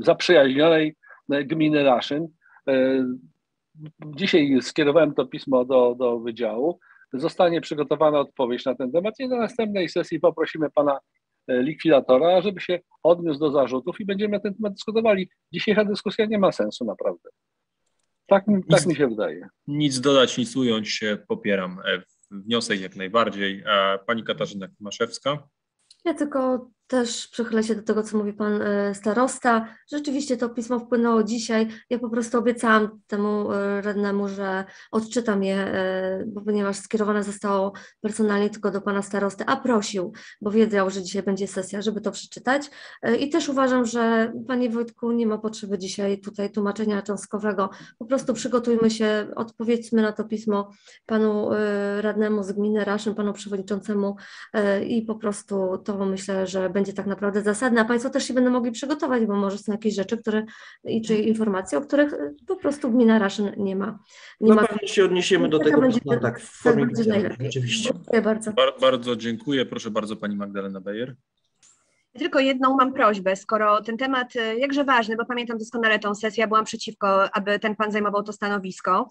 zaprzyjaźnionej gminy Raszyn. E, dzisiaj skierowałem to pismo do, do wydziału. Zostanie przygotowana odpowiedź na ten temat i na następnej sesji poprosimy pana likwidatora, żeby się odniósł do zarzutów i będziemy na ten temat dyskutowali. Dzisiejsza dyskusja nie ma sensu naprawdę. Tak, tak mi się wydaje. Nic dodać, nic ująć, popieram e, wniosek jak najbardziej. Pani Katarzyna Klimaszewska. Ja tylko też przychylę się do tego, co mówi pan e, starosta. Rzeczywiście to pismo wpłynęło dzisiaj. Ja po prostu obiecałam temu e, radnemu, że odczytam je, e, bo ponieważ skierowane zostało personalnie tylko do pana starosty, a prosił, bo wiedział, że dzisiaj będzie sesja, żeby to przeczytać. I też uważam, że panie Wojtku, nie ma potrzeby dzisiaj tutaj tłumaczenia cząstkowego. Po prostu przygotujmy się, odpowiedzmy na to pismo panu radnemu z gminy Raszyn, panu przewodniczącemu i po prostu to myślę, że będzie będzie tak naprawdę zasadne, a Państwo też się będą mogli przygotować, bo może są jakieś rzeczy, które, i czy informacje, o których y, po prostu gmina Raszyn nie ma. Nie Na ma. pewno się odniesiemy do tego będzie, pisma, tak, w tak formie będzie najlepiej. oczywiście. Dziękuję bardzo. Bar bardzo dziękuję. Proszę bardzo Pani Magdalena Bejer. Tylko jedną mam prośbę, skoro ten temat y, jakże ważny, bo pamiętam doskonale tą sesję, ja byłam przeciwko, aby ten pan zajmował to stanowisko,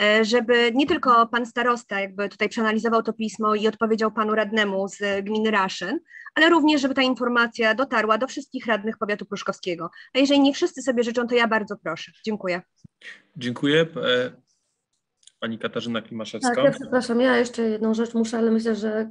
y, żeby nie tylko pan starosta jakby tutaj przeanalizował to pismo i odpowiedział panu radnemu z gminy Raszyn, ale również, żeby ta informacja dotarła do wszystkich radnych powiatu pruszkowskiego. A jeżeli nie wszyscy sobie życzą, to ja bardzo proszę. Dziękuję. Dziękuję. E, pani Katarzyna Klimaszewska. Tak, ja przepraszam, ja jeszcze jedną rzecz muszę, ale myślę, że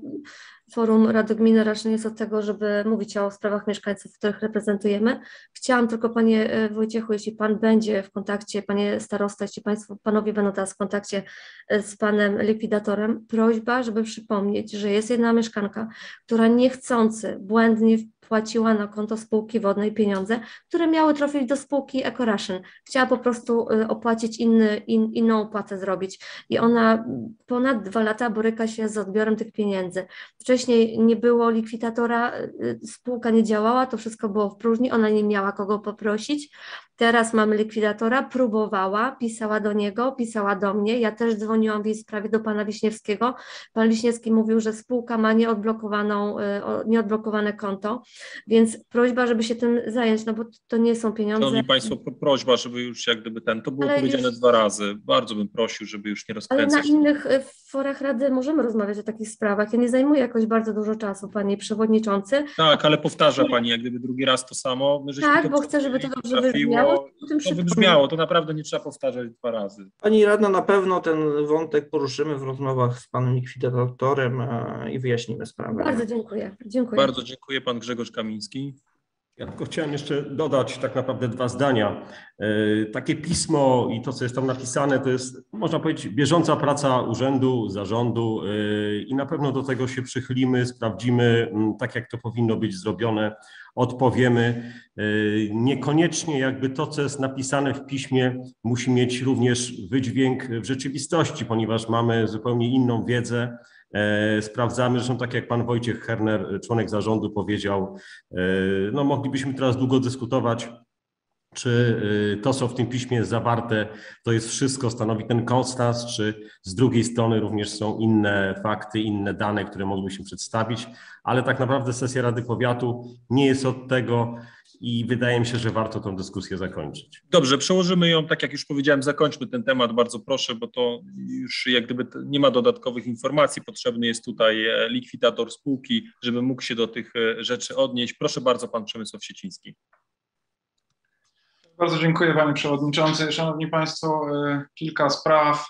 Forum Rady Gminy raczej jest od tego, żeby mówić o sprawach mieszkańców, których reprezentujemy. Chciałam tylko Panie e, Wojciechu, jeśli Pan będzie w kontakcie, Panie Starosta, jeśli Państwo, Panowie będą teraz w kontakcie e, z Panem likwidatorem, prośba, żeby przypomnieć, że jest jedna mieszkanka, która niechcący, błędnie płaciła na konto spółki wodnej pieniądze, które miały trafić do spółki EcoRussian. Chciała po prostu y, opłacić inny, in, inną opłatę zrobić i ona ponad dwa lata boryka się z odbiorem tych pieniędzy. Wcześniej nie było likwidatora, y, spółka nie działała, to wszystko było w próżni, ona nie miała kogo poprosić. Teraz mamy likwidatora, próbowała, pisała do niego, pisała do mnie. Ja też dzwoniłam w jej sprawie do pana Wiśniewskiego. Pan Wiśniewski mówił, że spółka ma nieodblokowaną, y, nieodblokowane konto, więc prośba, żeby się tym zająć, no bo to nie są pieniądze. Szanowni Państwo, prośba, żeby już jak gdyby ten, to było Ale powiedziane już- dwa razy. Bardzo bym prosił, żeby już nie Ale na rozkręcać. innych y, forach Rady możemy rozmawiać o takich sprawach. Ja nie zajmuję jakoś bardzo dużo czasu, panie przewodniczący. Tak, ale powtarza Pani jak gdyby drugi raz to samo. My Tak, to bo chcę, żeby to dobrze wybrzmiało. To wybrzmiało, to naprawdę nie trzeba powtarzać dwa razy. Pani radna, na pewno ten wątek poruszymy w rozmowach z panem likwidatorem e, i wyjaśnimy sprawę. Bardzo dziękuję. Dziękuję. Bardzo dziękuję. Pan Grzegorz Kamiński. Ja tylko chciałem jeszcze dodać tak naprawdę dwa zdania. E, Takie pismo i to, co jest tam napisane, to jest, można powiedzieć, bieżąca praca urzędu, zarządu e, i na pewno do tego się przychylimy, sprawdzimy, tak jak to powinno być zrobione, odpowiemy. E, Niekoniecznie jakby to, co jest napisane w piśmie, musi mieć również wydźwięk w rzeczywistości, ponieważ mamy zupełnie inną wiedzę. E, Sprawdzamy, zresztą tak jak pan Wojciech Herner, członek zarządu powiedział, e, no moglibyśmy teraz długo dyskutować, czy y, to, co w tym piśmie jest zawarte, to jest wszystko, stanowi ten konstans, czy z drugiej strony również są inne fakty, inne dane, które moglibyśmy przedstawić, ale tak naprawdę sesja Rady Powiatu nie jest od tego i wydaje mi się, że warto tę dyskusję zakończyć. Dobrze, przełożymy ją, tak jak już powiedziałem, zakończmy ten temat, bardzo proszę, bo to już jak gdyby nie ma dodatkowych informacji, potrzebny jest tutaj e, likwidator spółki, żeby mógł się do tych e, rzeczy odnieść. Proszę bardzo, pan Przemysław Sieciński. Bardzo dziękuję Panie Przewodniczący. Szanowni Państwo, e, kilka spraw.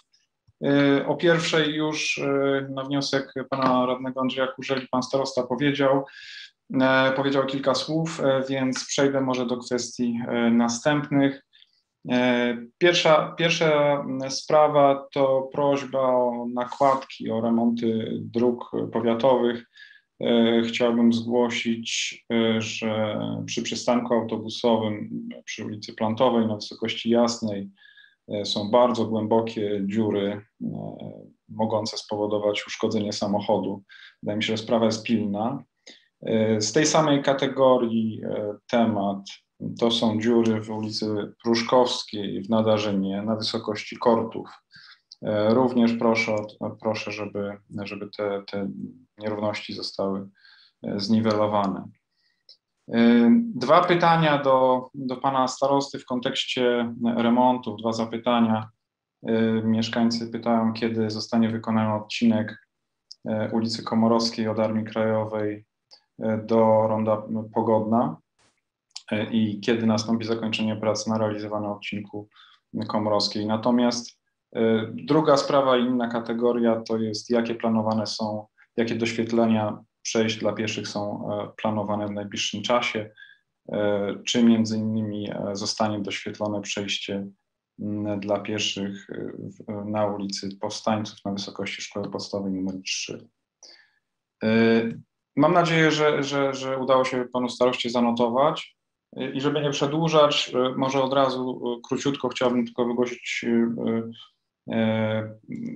O pierwszej już na wniosek pana radnego Andrzeja Kurzeli pan starosta powiedział, powiedział kilka słów, więc przejdę może do kwestii następnych. Pierwsza, pierwsza sprawa to prośba o nakładki, o remonty dróg powiatowych. Chciałbym zgłosić, że przy przystanku autobusowym przy ulicy Plantowej na wysokości Jasnej są bardzo głębokie dziury mogące spowodować uszkodzenie samochodu. Wydaje mi się, że sprawa jest pilna. Z tej samej kategorii temat to są dziury w ulicy Pruszkowskiej w Nadarzynie na wysokości kortów. Również proszę, proszę żeby, żeby te, te nierówności zostały zniwelowane. Dwa pytania do, do pana starosty w kontekście remontów, dwa zapytania. Mieszkańcy pytają, kiedy zostanie wykonany odcinek ulicy Komorowskiej od Armii Krajowej do Ronda Pogodna i kiedy nastąpi zakończenie prac na realizowanym odcinku Komorowskiej. Natomiast druga sprawa, inna kategoria to jest, jakie planowane są, jakie doświetlenia przejść dla pieszych są planowane w najbliższym czasie, czy między innymi zostanie doświetlone przejście dla pieszych na ulicy Powstańców na wysokości Szkoły Podstawowej nr 3. Mam nadzieję, że, że, że udało się panu staroście zanotować. I żeby nie przedłużać, może od razu króciutko chciałbym tylko wygłosić,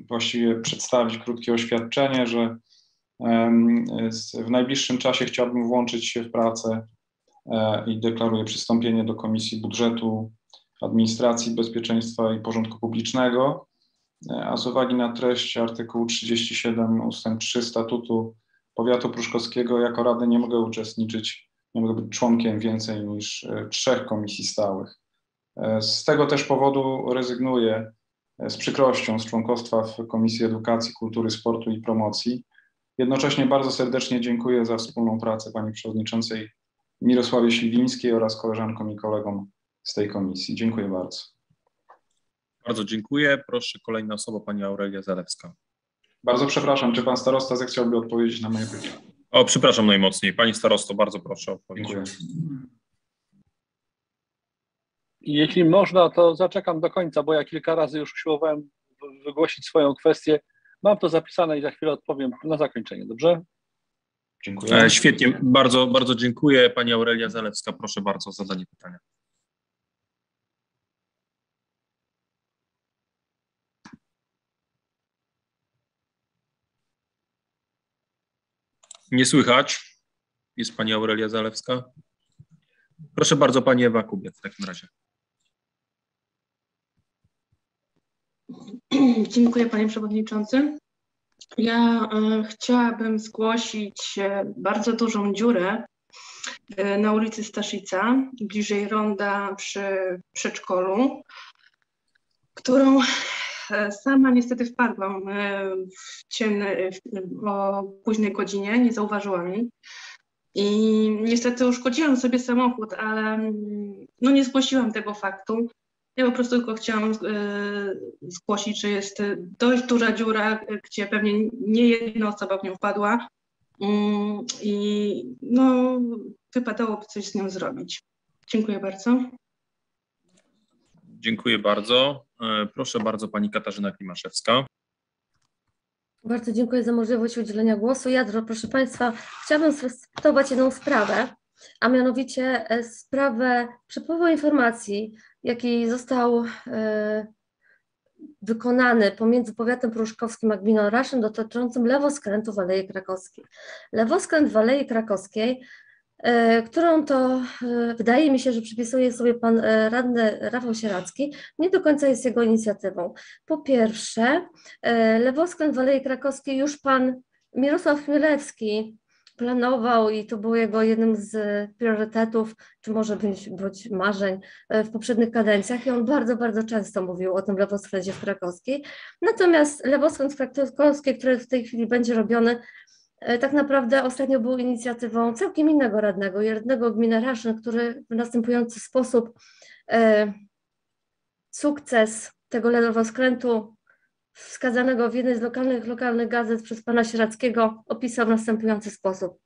właściwie przedstawić krótkie oświadczenie, że w najbliższym czasie chciałbym włączyć się w pracę i deklaruję przystąpienie do Komisji Budżetu, Administracji, Bezpieczeństwa i Porządku Publicznego, a z uwagi na treść artykułu 37 ust. 3 statutu Powiatu Pruszkowskiego jako Rady nie mogę uczestniczyć, nie mogę być członkiem więcej niż trzech komisji stałych. Z tego też powodu rezygnuję z przykrością z członkostwa w Komisji Edukacji, Kultury, Sportu i Promocji. Jednocześnie bardzo serdecznie dziękuję za wspólną pracę Pani Przewodniczącej Mirosławie Śliwińskiej oraz koleżankom i kolegom z tej komisji. Dziękuję bardzo. Bardzo dziękuję. Proszę kolejna osoba, Pani Aurelia Zalewska. Bardzo przepraszam, czy Pan starosta zechciałby odpowiedzieć na moje pytanie? O, przepraszam najmocniej. Pani starosto, bardzo proszę o odpowiedź. Dziękuję. Jeśli można, to zaczekam do końca, bo ja kilka razy już usiłowałem wygłosić swoją kwestię. Mam to zapisane i za chwilę odpowiem na zakończenie, dobrze? Dziękuję. E, świetnie, bardzo, bardzo dziękuję. Pani Aurelia Zalewska, proszę bardzo o zadanie pytania. Nie słychać. Jest Pani Aurelia Zalewska. Proszę bardzo, Pani Ewa Kubiec w takim razie. Dziękuję Panie Przewodniczący. Ja e, chciałabym zgłosić e, bardzo dużą dziurę e, na ulicy Staszica, bliżej ronda przy przedszkolu, którą sama niestety wpadłam e, w ciemne, o późnej godzinie, nie zauważyłam jej. I niestety uszkodziłam sobie samochód, ale mm, no nie zgłosiłam tego faktu. Ja po prostu tylko chciałam e, zgłosić, że jest dość duża dziura, gdzie pewnie nie jedna osoba w nią wpadła Mm, i no wypadałoby coś z nią zrobić. Dziękuję bardzo. Dziękuję bardzo. E, Proszę bardzo, Pani Katarzyna Klimaszewska. Bardzo dziękuję za możliwość udzielenia głosu. Ja, dro- proszę Państwa, chciałabym sprostować jedną sprawę, a mianowicie e, sprawę przepływu informacji, jaki został e, wykonany pomiędzy powiatem pruszkowskim a gminą Raszyn dotyczącym lewoskrętu w Alei Krakowskiej. Lewoskręt w Alei Krakowskiej, którą to e, wydaje mi się, że przypisuje sobie pan e, radny Rafał Sieracki, nie do końca jest jego inicjatywą. Po pierwsze, e, lewoskręt w Alei Krakowskiej już pan Mirosław Chmielewski planował i to było jego jednym z priorytetów, czy może być, być marzeń e, w poprzednich kadencjach i on bardzo, bardzo często mówił o tym lewoskręcie w Krakowskiej. Natomiast lewoskręt w Krakowskiej, który w tej chwili będzie robiony, e, tak naprawdę ostatnio był inicjatywą całkiem innego radnego, radnego gminy Raszyn, który w następujący sposób e, sukces tego lewoskrętu wskazanego w jednej z lokalnych, lokalnych gazet przez pana Sierackiego opisał w następujący sposób.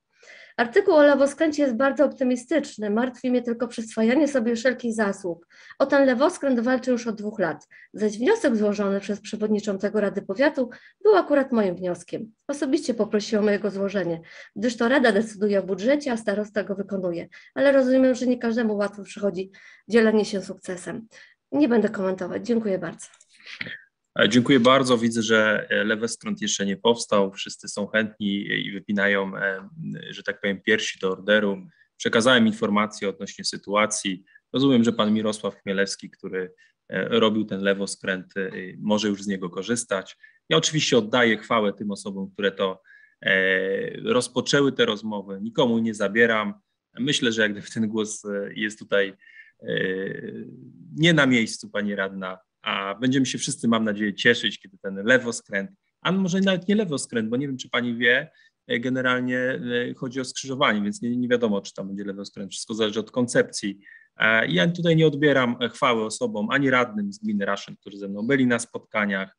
Artykuł o lewoskręcie jest bardzo optymistyczny. Martwi mnie tylko przyswajanie sobie wszelkich zasług. O ten lewoskręt walczy już od dwóch lat. Zaś wniosek złożony przez przewodniczącego Rady Powiatu był akurat moim wnioskiem. Osobiście poprosiłam o jego złożenie, gdyż to Rada decyduje o budżecie, a starosta go wykonuje. Ale rozumiem, że nie każdemu łatwo przychodzi dzielenie się sukcesem. Nie będę komentować. Dziękuję bardzo. E, dziękuję bardzo. Widzę, że e, lewy skrąt jeszcze nie powstał. Wszyscy są chętni i wypinają, e, że tak powiem, piersi do orderu. Przekazałem informacje odnośnie sytuacji. Rozumiem, że pan Mirosław Chmielewski, który robił ten lewoskręt, może już z niego korzystać. Ja oczywiście oddaję chwałę tym osobom, które to rozpoczęły te rozmowy. Nikomu nie zabieram. Myślę, że jak gdyby ten głos jest tutaj nie na miejscu, pani radna, a będziemy się wszyscy, mam nadzieję, cieszyć, kiedy ten lewoskręt, a może nawet nie lewoskręt, bo nie wiem, czy pani wie, e, generalnie e, chodzi o skrzyżowanie, więc nie, nie wiadomo, czy tam będzie lewoskręt, wszystko zależy od koncepcji. E, ja tutaj nie odbieram chwały osobom, ani radnym z gminy Raszyn, którzy ze mną byli na spotkaniach.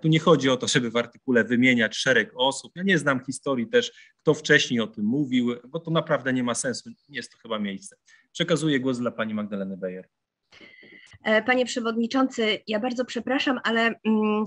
Tu nie chodzi o to, żeby w artykule wymieniać szereg osób. Ja nie znam historii też, kto wcześniej o tym mówił, bo to naprawdę nie ma sensu, nie jest to chyba miejsce. Przekazuję głos dla pani Magdaleny Bejer. E, panie Przewodniczący, ja bardzo przepraszam, ale mm,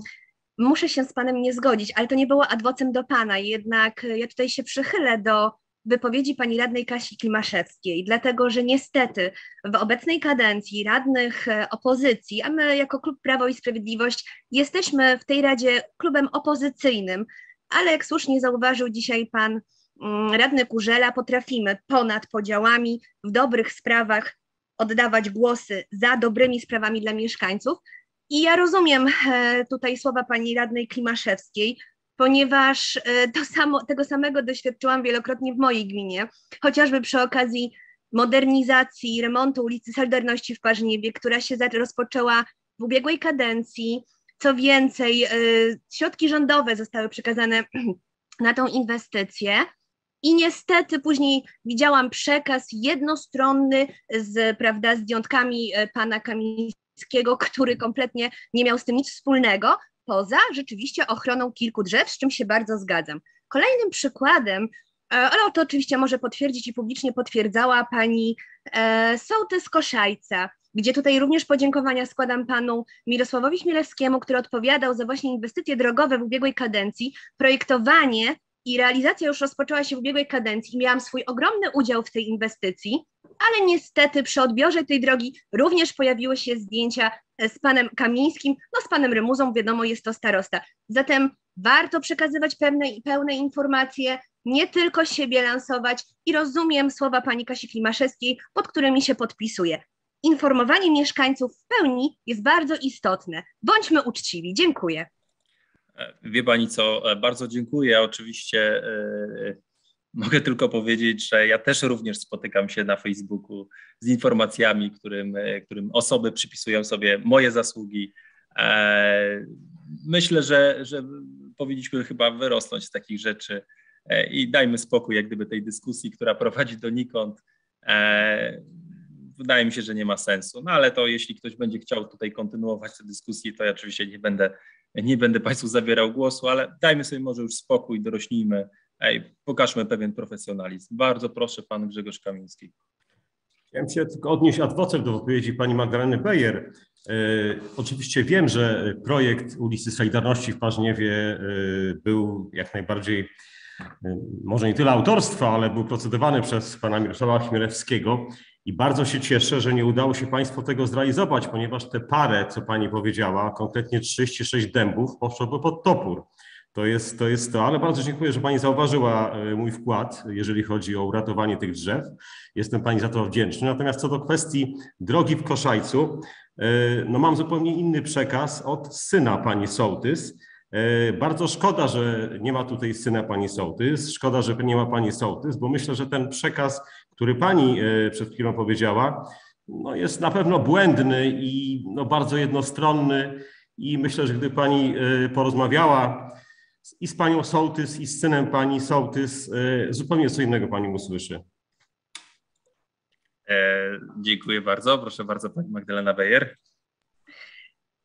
muszę się z Panem nie zgodzić, ale to nie było adwocem do Pana, jednak ja tutaj się przychylę do wypowiedzi pani radnej Kasi Klimaszewskiej, dlatego że niestety w obecnej kadencji radnych e, opozycji, a my jako klub Prawo i Sprawiedliwość jesteśmy w tej radzie klubem opozycyjnym, ale jak słusznie zauważył dzisiaj pan mm, radny Kurzela, potrafimy ponad podziałami w dobrych sprawach oddawać głosy za dobrymi sprawami dla mieszkańców. I ja rozumiem e, tutaj słowa pani radnej Klimaszewskiej, ponieważ e, to samo, tego samego doświadczyłam wielokrotnie w mojej gminie, chociażby przy okazji modernizacji, remontu ulicy Solidarności w Parzniewie, która się rozpoczęła w ubiegłej kadencji. Co więcej, e, środki rządowe zostały przekazane *clears throat* na tą inwestycję. I niestety później widziałam przekaz jednostronny z, prawda, zdjątkami e, pana Kamińskiego, który kompletnie nie miał z tym nic wspólnego, poza rzeczywiście ochroną kilku drzew, z czym się bardzo zgadzam. Kolejnym przykładem, e, ale to oczywiście może potwierdzić i publicznie potwierdzała pani e, Sołtys Koszajca, gdzie tutaj również podziękowania składam panu Mirosławowi Chmielewskiemu, który odpowiadał za właśnie inwestycje drogowe w ubiegłej kadencji, projektowanie i realizacja już rozpoczęła się w ubiegłej kadencji. Miałam swój ogromny udział w tej inwestycji, ale niestety przy odbiorze tej drogi również pojawiły się zdjęcia e, z panem Kamińskim, no z panem Remuzą, wiadomo, jest to starosta. Zatem warto przekazywać pewne, pełne informacje, nie tylko siebie lansować i rozumiem słowa pani Kasi Klimaszewskiej, pod którymi się podpisuję. Informowanie mieszkańców w pełni jest bardzo istotne. Bądźmy uczciwi. Dziękuję. Wie Pani co, bardzo dziękuję. Oczywiście e, mogę tylko powiedzieć, że ja też również spotykam się na Facebooku z informacjami, którym, e, którym osoby przypisują sobie moje zasługi. E, myślę, że, że powinniśmy chyba wyrosnąć z takich rzeczy i dajmy spokój jak gdyby tej dyskusji, która prowadzi donikąd. Wydaje mi się, że nie ma sensu, no ale to jeśli ktoś będzie chciał tutaj kontynuować tę dyskusję, to ja oczywiście nie będę nie będę Państwu zabierał głosu, ale dajmy sobie może już spokój, dorośnijmy, ej, pokażmy pewien profesjonalizm. Bardzo proszę, Pan Grzegorz Kamiński. Chciałem się tylko odnieść ad vocem do wypowiedzi Pani Magdaleny Bejer. E, oczywiście wiem, że projekt ulicy Solidarności w Parzniewie e, był jak najbardziej, e, może nie tyle autorstwa, ale był procedowany przez Pana Mirosława Chmielewskiego i bardzo się cieszę, że nie udało się Państwu tego zrealizować, ponieważ te parę, co Pani powiedziała, konkretnie 36 dębów, poszłoby pod topór. To jest, to jest to, ale bardzo dziękuję, że Pani zauważyła e, mój wkład, jeżeli chodzi o uratowanie tych drzew. Jestem Pani za to wdzięczny. Natomiast co do kwestii drogi w Koszajcu, e, no mam zupełnie inny przekaz od syna Pani Sołtys. E, bardzo szkoda, że nie ma tutaj syna Pani Sołtys. Szkoda, że nie ma Pani Sołtys, bo myślę, że ten przekaz który pani e, przed chwilą powiedziała, no jest na pewno błędny i no bardzo jednostronny i myślę, że gdy pani e, porozmawiała i z panią Sołtys i z synem pani Sołtys, e, zupełnie co innego pani usłyszy. E, dziękuję bardzo. Proszę bardzo, pani Magdalena Bejer.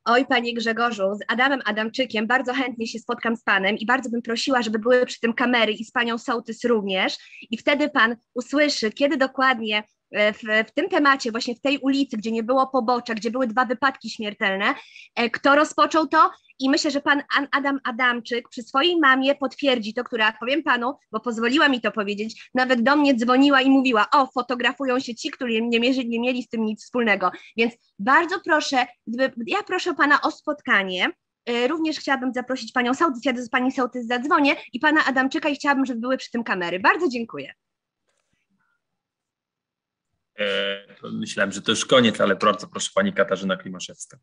Oj, panie Grzegorzu, z Adamem Adamczykiem bardzo chętnie się spotkam z panem i bardzo bym prosiła, żeby były przy tym kamery i z panią Sołtys również. I wtedy pan usłyszy, kiedy dokładnie e, w, w tym temacie, właśnie w tej ulicy, gdzie nie było pobocza, gdzie były dwa wypadki śmiertelne, e, kto rozpoczął to i myślę, że pan Adam Adamczyk przy swojej mamie potwierdzi to, która, powiem panu, bo pozwoliła mi to powiedzieć, nawet do mnie dzwoniła i mówiła, o, fotografują się ci, którzy nie, mieli, nie mieli z tym nic wspólnego. Więc bardzo proszę, gdyby, ja proszę pana o spotkanie, e, Również chciałabym zaprosić panią Sołtys, ja do pani Sołtys zadzwonię i pana Adamczyka i chciałabym, żeby były przy tym kamery. Bardzo dziękuję. E, myślałem, że to już koniec, ale bardzo proszę pani Katarzyna Klimaszewska.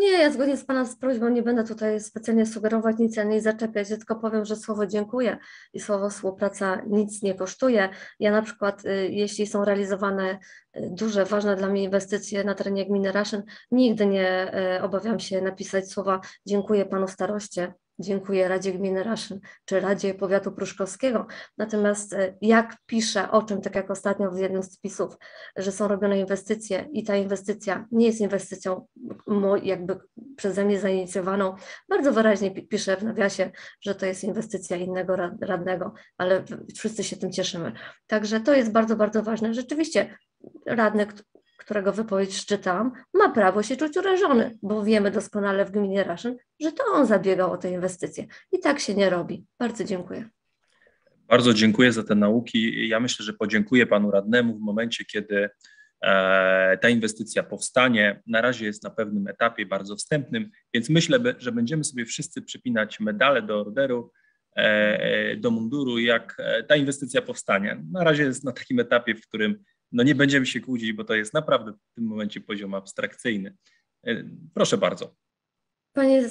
Nie, ja zgodnie z Pana z prośbą nie będę tutaj specjalnie sugerować nic, ani zaczepiać, tylko powiem, że słowo dziękuję i słowo współpraca nic nie kosztuje. Ja na przykład, y, jeśli są realizowane y, duże, ważne dla mnie inwestycje na terenie gminy Raszyn, nigdy nie y, obawiam się napisać słowa dziękuję Panu staroście, Dziękuję Radzie Gminy Raszyn czy Radzie Powiatu Pruszkowskiego. Natomiast e, jak piszę o czym, tak jak ostatnio w jednym z spisów, że są robione inwestycje i ta inwestycja nie jest inwestycją jakby przeze mnie zainicjowaną, bardzo wyraźnie piszę w nawiasie, że to jest inwestycja innego radnego, ale wszyscy się tym cieszymy. Także to jest bardzo, bardzo ważne. Rzeczywiście radny, którego wypowiedź szczytałam, ma prawo się czuć urażony, bo wiemy doskonale w gminie Raszyn, że to on zabiegał o te inwestycje. I tak się nie robi. Bardzo dziękuję. Bardzo dziękuję za te nauki. Ja myślę, że podziękuję panu radnemu w momencie, kiedy e, ta inwestycja powstanie. Na razie jest na pewnym etapie bardzo wstępnym, więc myślę, że będziemy sobie wszyscy przypinać medale do orderu, e, do munduru, jak e, ta inwestycja powstanie. Na razie jest na takim etapie, w którym no nie będziemy się kłócić, bo to jest naprawdę w tym momencie poziom abstrakcyjny. E, proszę bardzo. Panie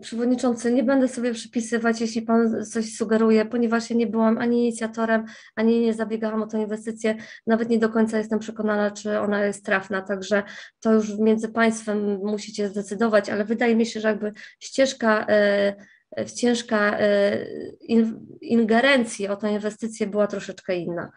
Przewodniczący, nie będę sobie przypisywać, jeśli Pan coś sugeruje, ponieważ ja nie byłam ani inicjatorem, ani nie zabiegałam o tę inwestycję. Nawet nie do końca jestem przekonana, czy ona jest trafna, także to już między Państwem musicie zdecydować, ale wydaje mi się, że jakby ścieżka, e, ścieżka e, ingerencji o tę inwestycję była troszeczkę inna.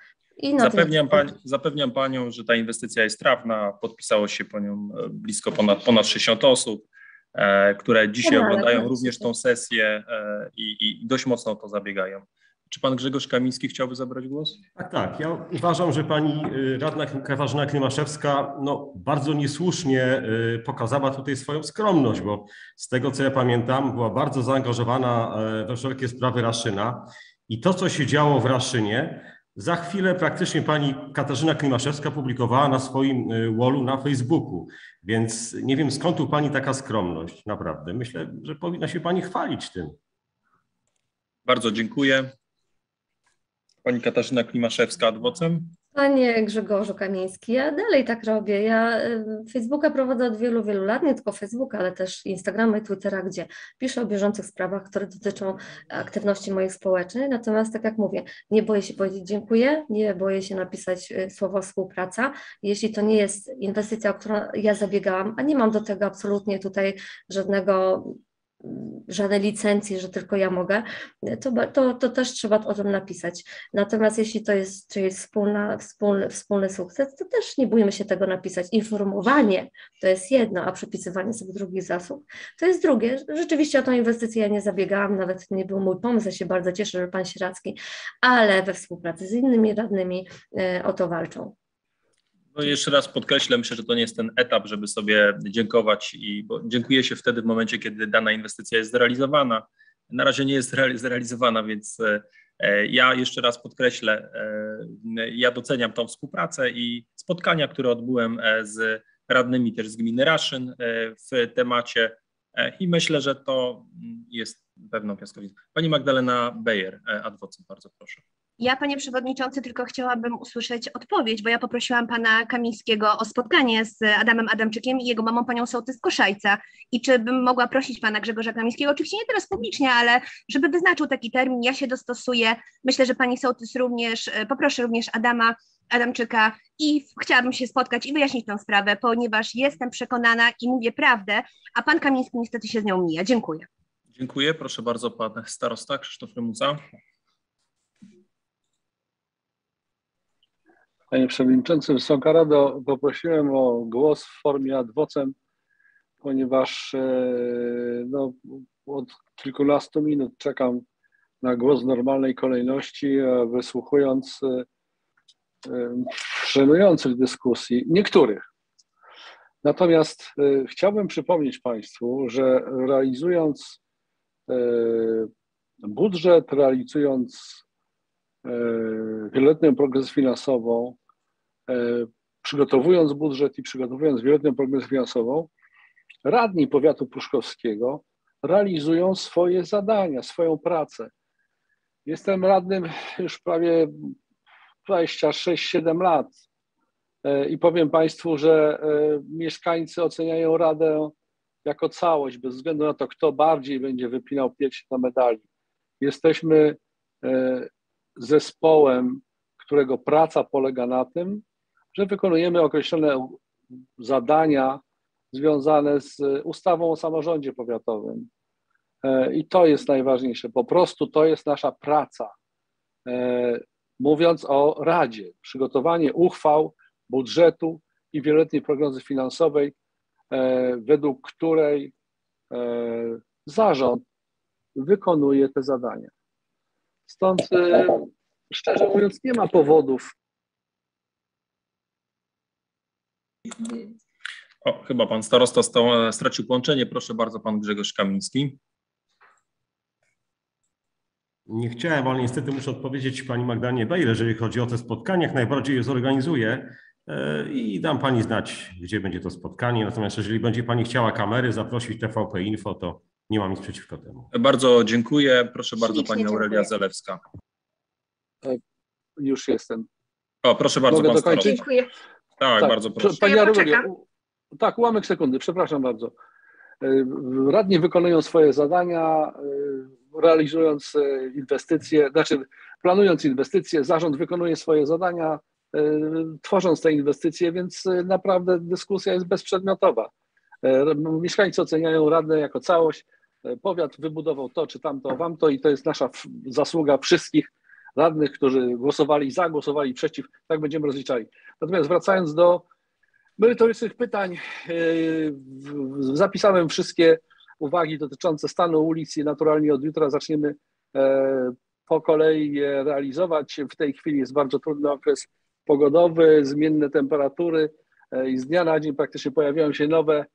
Zapewniam, pań, zapewniam Panią, że ta inwestycja jest trafna. Podpisało się po nią e, blisko ponad, ponad 60 osób, e, które dzisiaj oglądają również tą sesję e, i, i dość mocno o to zabiegają. Czy pan Grzegorz Kamiński chciałby zabrać głos? Tak, tak. Ja uważam, że pani e, radna Katarzyna Klimaszewska no, bardzo niesłusznie e, pokazała tutaj swoją skromność, bo z tego co ja pamiętam, była bardzo zaangażowana we wszelkie sprawy Raszyna i to, co się działo w Raszynie, za chwilę praktycznie pani Katarzyna Klimaszewska publikowała na swoim y, wallu na Facebooku, więc nie wiem skąd u pani taka skromność, naprawdę. Myślę, że powinna się pani chwalić tym. Bardzo dziękuję. Pani Katarzyna Klimaszewska adwocem. Panie Grzegorzu Kamiński, ja dalej tak robię. Ja y, Facebooka prowadzę od wielu, wielu lat, nie tylko Facebooka, ale też Instagrama i Twittera, gdzie piszę o bieżących sprawach, które dotyczą aktywności moich społecznych. Natomiast, tak jak mówię, nie boję się powiedzieć dziękuję, nie boję się napisać y, słowo współpraca. Jeśli to nie jest inwestycja, o którą ja zabiegałam, a nie mam do tego absolutnie tutaj żadnego żadnej licencji, że tylko ja mogę, to, to, to też trzeba o tym napisać. Natomiast jeśli to jest czyjś wspólna, wspólny, wspólny sukces, to też nie bójmy się tego napisać. Informowanie to jest jedno, a przypisywanie sobie drugich zasług to jest drugie. Rzeczywiście o tą inwestycję ja nie zabiegałam, nawet nie był mój pomysł, ja się bardzo cieszę, że pan Sieracki, ale we współpracy z innymi radnymi e, o to walczą. No jeszcze raz podkreślę, myślę, że to nie jest ten etap, żeby sobie dziękować i bo dziękuję się wtedy w momencie, kiedy dana inwestycja jest zrealizowana. Na razie nie jest zrealizowana, więc e, ja jeszcze raz podkreślę, e, ja doceniam tą współpracę i spotkania, które odbyłem e, z radnymi też z gminy Raszyn w temacie i myślę, że to jest pewną piaskowicą. Pani Magdalena Bejer, adwocem, bardzo proszę. Ja, panie przewodniczący, tylko chciałabym usłyszeć odpowiedź, bo ja poprosiłam pana Kamińskiego o spotkanie z Adamem Adamczykiem i jego mamą, panią sołtys Koszajca. I czy bym mogła prosić pana Grzegorza Kamińskiego, oczywiście nie teraz publicznie, ale żeby wyznaczył taki termin, ja się dostosuję. Myślę, że pani sołtys również, e, poproszę również Adama Adamczyka i chciałabym się spotkać i wyjaśnić tę sprawę, ponieważ jestem przekonana i mówię prawdę, a pan Kamiński niestety się z nią mija. Dziękuję. Dziękuję. Proszę bardzo, pan starosta Krzysztof Rymuca. Panie Przewodniczący, Wysoka Rado, poprosiłem o głos w formie adwocem ponieważ no, od kilkunastu minut czekam na głos w normalnej kolejności, wysłuchując żenujących dyskusji, niektórych. Natomiast chciałbym przypomnieć Państwu, że realizując budżet, realizując wieloletnią progresję finansową, przygotowując budżet i przygotowując wieloletnią prognozę finansową, radni powiatu pruszkowskiego realizują swoje zadania, swoją pracę. Jestem radnym już prawie 26-7 lat e, i powiem Państwu, że e, mieszkańcy oceniają Radę jako całość, bez względu na to, kto bardziej będzie wypinał piersi na medali. Jesteśmy e, zespołem, którego praca polega na tym, że wykonujemy określone zadania związane z ustawą o samorządzie powiatowym. E, I to jest najważniejsze. Po prostu to jest nasza praca. E, mówiąc o Radzie, przygotowanie uchwał, budżetu i wieloletniej prognozy finansowej, e, według której zarząd wykonuje te zadania. Stąd, szczerze mówiąc, nie ma powodów O, chyba pan starosta stał, stracił połączenie. Proszę bardzo, pan Grzegorz Kamiński. Nie chciałem, ale niestety muszę odpowiedzieć pani Magdalenie Bejle, jeżeli chodzi o te spotkanie, jak najbardziej je zorganizuję e, i dam pani znać, gdzie będzie to spotkanie. Natomiast jeżeli będzie pani chciała kamery zaprosić TVP Info, to nie mam nic przeciwko temu. Bardzo dziękuję. Proszę bardzo, pani Aurelia. Zalewska. E, już jestem. O, proszę bardzo, Mogę pan dokończyć? starosta. Dziękuję. Tak, Tak, bardzo proszę. Pani Ja poczekam. tak, ułamek sekundy, przepraszam bardzo. Y, Radni wykonują swoje zadania, y, realizując y, inwestycje, znaczy planując inwestycje, zarząd wykonuje swoje zadania, tworząc te inwestycje, więc naprawdę dyskusja jest bezprzedmiotowa. Mieszkańcy oceniają radne jako całość. Y, Powiat wybudował to czy tamto, wam to i to jest nasza zasługa wszystkich radnych, którzy głosowali za, głosowali przeciw, tak będziemy rozliczali. Natomiast wracając do merytorycznych pytań, w- zapisałem wszystkie uwagi dotyczące stanu ulic i naturalnie od jutra zaczniemy e, po kolei je realizować. W tej chwili jest bardzo trudny okres pogodowy, zmienne temperatury e, i z dnia na dzień praktycznie pojawiają się nowe e,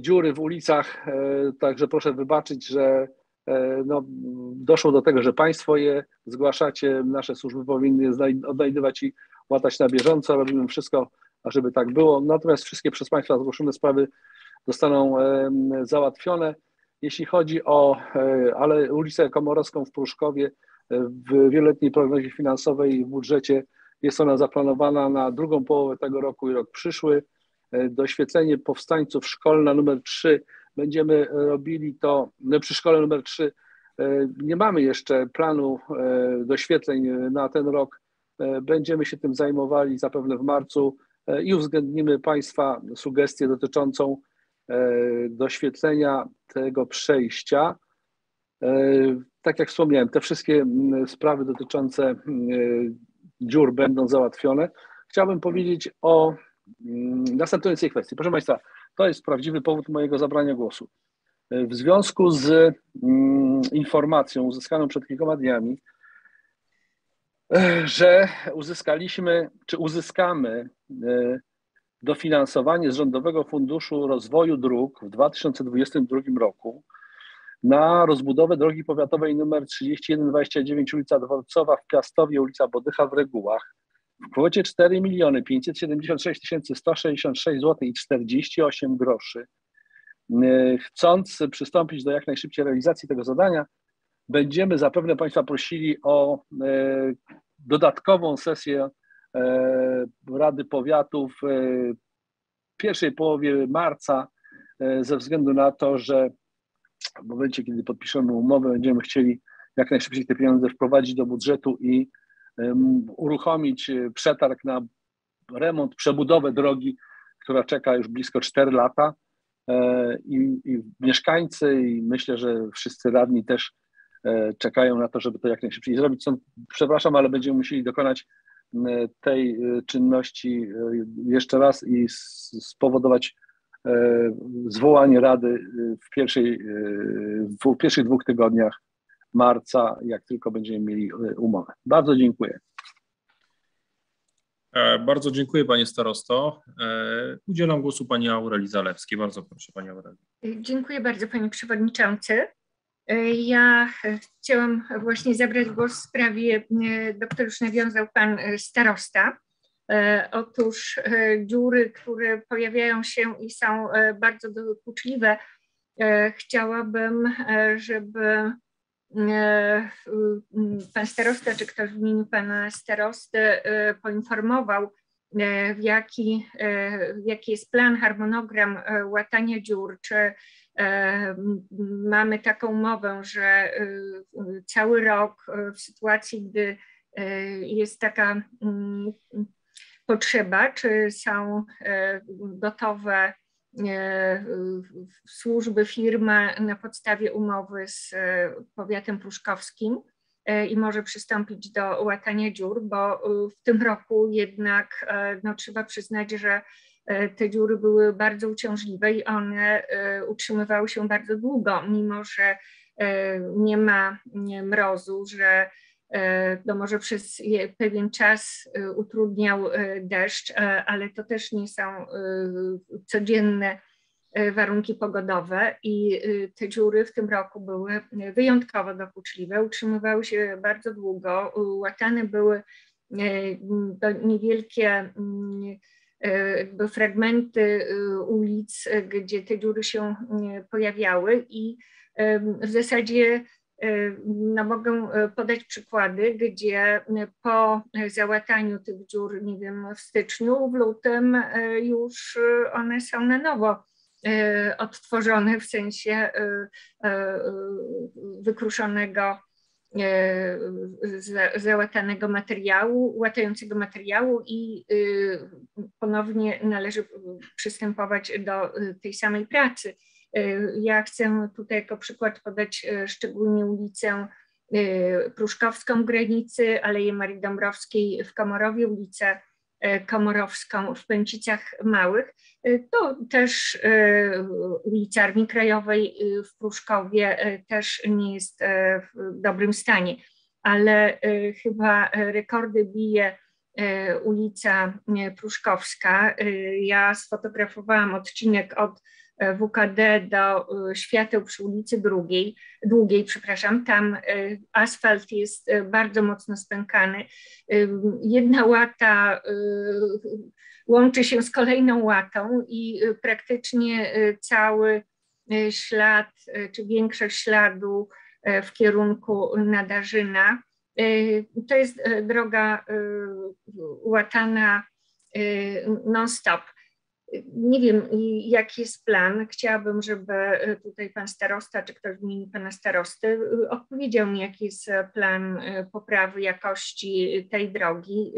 dziury w ulicach, e, także proszę wybaczyć, że e, no, doszło do tego, że Państwo je zgłaszacie, nasze służby powinny je odnajdywać i łatać na bieżąco, robimy wszystko, ażeby tak było. Natomiast wszystkie przez Państwa zgłoszone sprawy zostaną załatwione. Jeśli chodzi o e, ale ulicę Komorowską w Pruszkowie, e, w wieloletniej prognozie finansowej w budżecie jest ona zaplanowana na drugą połowę tego roku i rok przyszły. E, Doświetlenie powstańców szkolna numer 3 będziemy robili to no, przy szkole numer 3. e, Nie mamy jeszcze planu e, doświetleń na ten rok. Będziemy się tym zajmowali zapewne w marcu i uwzględnimy Państwa sugestię dotyczącą doświetlenia tego przejścia. Tak jak wspomniałem, te wszystkie sprawy dotyczące dziur będą załatwione. Chciałbym powiedzieć o następującej kwestii. Proszę Państwa, to jest prawdziwy powód mojego zabrania głosu. E, W związku z mm, informacją uzyskaną przed kilkoma dniami, e, że uzyskaliśmy, czy uzyskamy e, dofinansowanie z Rządowego Funduszu Rozwoju Dróg w 2022 roku na rozbudowę drogi powiatowej nr 3129 ulica Dworcowa w Piastowie, ulica Bodycha w Regułach w kwocie 4 miliony 576 166 zł i 48 groszy. Yy, Chcąc przystąpić do jak najszybciej realizacji tego zadania, będziemy zapewne Państwa prosili o e, dodatkową sesję e, Rady Powiatów w pierwszej połowie marca, ze względu na to, że w momencie, kiedy podpiszemy umowę, będziemy chcieli jak najszybciej te pieniądze wprowadzić do budżetu i uruchomić e, przetarg na remont, przebudowę drogi, która czeka już blisko 4 lata. E, I, I mieszkańcy, i myślę, że wszyscy radni też e, czekają na to, żeby to jak najszybciej zrobić. Są, przepraszam, ale będziemy musieli dokonać tej czynności jeszcze raz i spowodować zwołanie rady w, pierwszej, w pierwszych dwóch tygodniach marca, jak tylko będziemy mieli umowę. Bardzo dziękuję. Bardzo dziękuję panie starosto. Udzielam głosu pani Aurelii Zalewskiej. Bardzo proszę pani Aurelii. Dziękuję bardzo panie przewodniczący. Ja chciałam właśnie zabrać głos w sprawie, do której już nawiązał pan starosta. Otóż dziury, które pojawiają się i są bardzo dokuczliwe, chciałabym, żeby pan starosta, czy ktoś w imieniu pana starosty poinformował, w jaki, jaki jest plan, harmonogram łatania dziur, czy mamy taką umowę, że cały rok w sytuacji, gdy jest taka potrzeba, czy są gotowe służby, firma na podstawie umowy z powiatem pruszkowskim i może przystąpić do łatania dziur, bo w tym roku jednak no, trzeba przyznać, że te dziury były bardzo uciążliwe i one utrzymywały się bardzo długo, mimo że nie ma mrozu, że no może przez pewien czas utrudniał deszcz, ale to też nie są codzienne warunki pogodowe i te dziury w tym roku były wyjątkowo dokuczliwe, utrzymywały się bardzo długo, łatane były niewielkie jakby fragmenty ulic, gdzie te dziury się pojawiały i w zasadzie no, mogę podać przykłady, gdzie po załataniu tych dziur, nie wiem, w styczniu, w lutym już one są na nowo odtworzone w sensie wykruszonego, załatanego materiału, łatającego materiału i ponownie należy przystępować do tej samej pracy. Ja chcę tutaj jako przykład podać szczególnie ulicę Pruszkowską w Granicy, Aleję Marii Dąbrowskiej w Komorowie, ulicę Komorowską w Pęcicach Małych. To też ulica Armii Krajowej w Pruszkowie też nie jest w dobrym stanie, ale chyba rekordy bije ulica Pruszkowska. Ja sfotografowałam odcinek od WKD do świateł przy ulicy drugiej, długiej, przepraszam, tam asfalt jest bardzo mocno spękany. Jedna łata łączy się z kolejną łatą i praktycznie cały ślad, czy większość śladu w kierunku Nadarzyna. To jest droga łatana non-stop. Nie wiem, jaki jest plan. Chciałabym, żeby tutaj pan starosta, czy ktoś w imieniu pana starosty odpowiedział mi, jaki jest plan poprawy jakości tej drogi.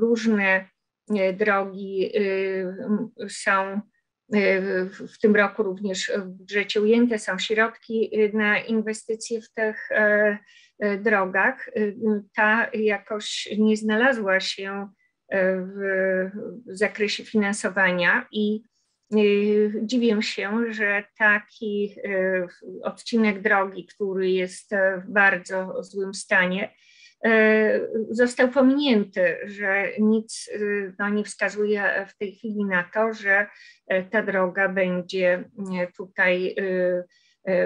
Różne drogi są w tym roku również w budżecie ujęte, są środki na inwestycje w tych drogach. Ta jakoś nie znalazła się w zakresie finansowania i dziwię się, że taki odcinek drogi, który jest w bardzo złym stanie, został pominięty, że nic no, nie wskazuje w tej chwili na to, że ta droga będzie tutaj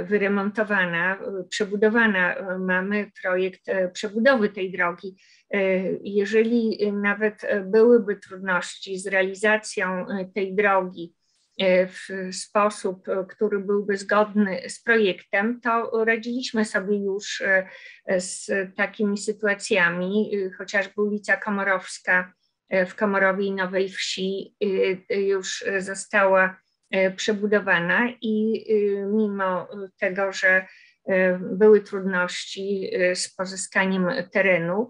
wyremontowana, przebudowana. Mamy projekt przebudowy tej drogi. Jeżeli nawet byłyby trudności z realizacją tej drogi w sposób, który byłby zgodny z projektem, to radziliśmy sobie już z takimi sytuacjami, chociażby ulica Komorowska w Komorowej Nowej Wsi już została przebudowana i mimo tego, że były trudności z pozyskaniem terenu,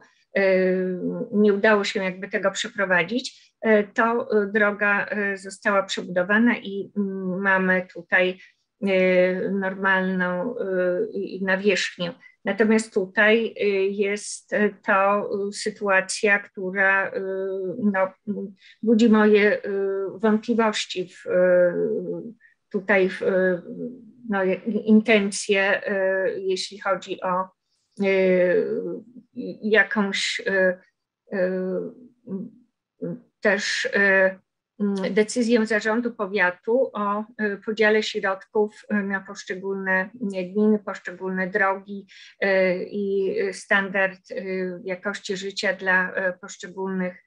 nie udało się jakby tego przeprowadzić, to droga została przebudowana i mamy tutaj normalną nawierzchnię. Natomiast tutaj jest to sytuacja, która no, budzi moje wątpliwości w, tutaj w, no, intencje, jeśli chodzi o jakąś też decyzję zarządu powiatu o podziale środków na poszczególne gminy, poszczególne drogi i standard jakości życia dla poszczególnych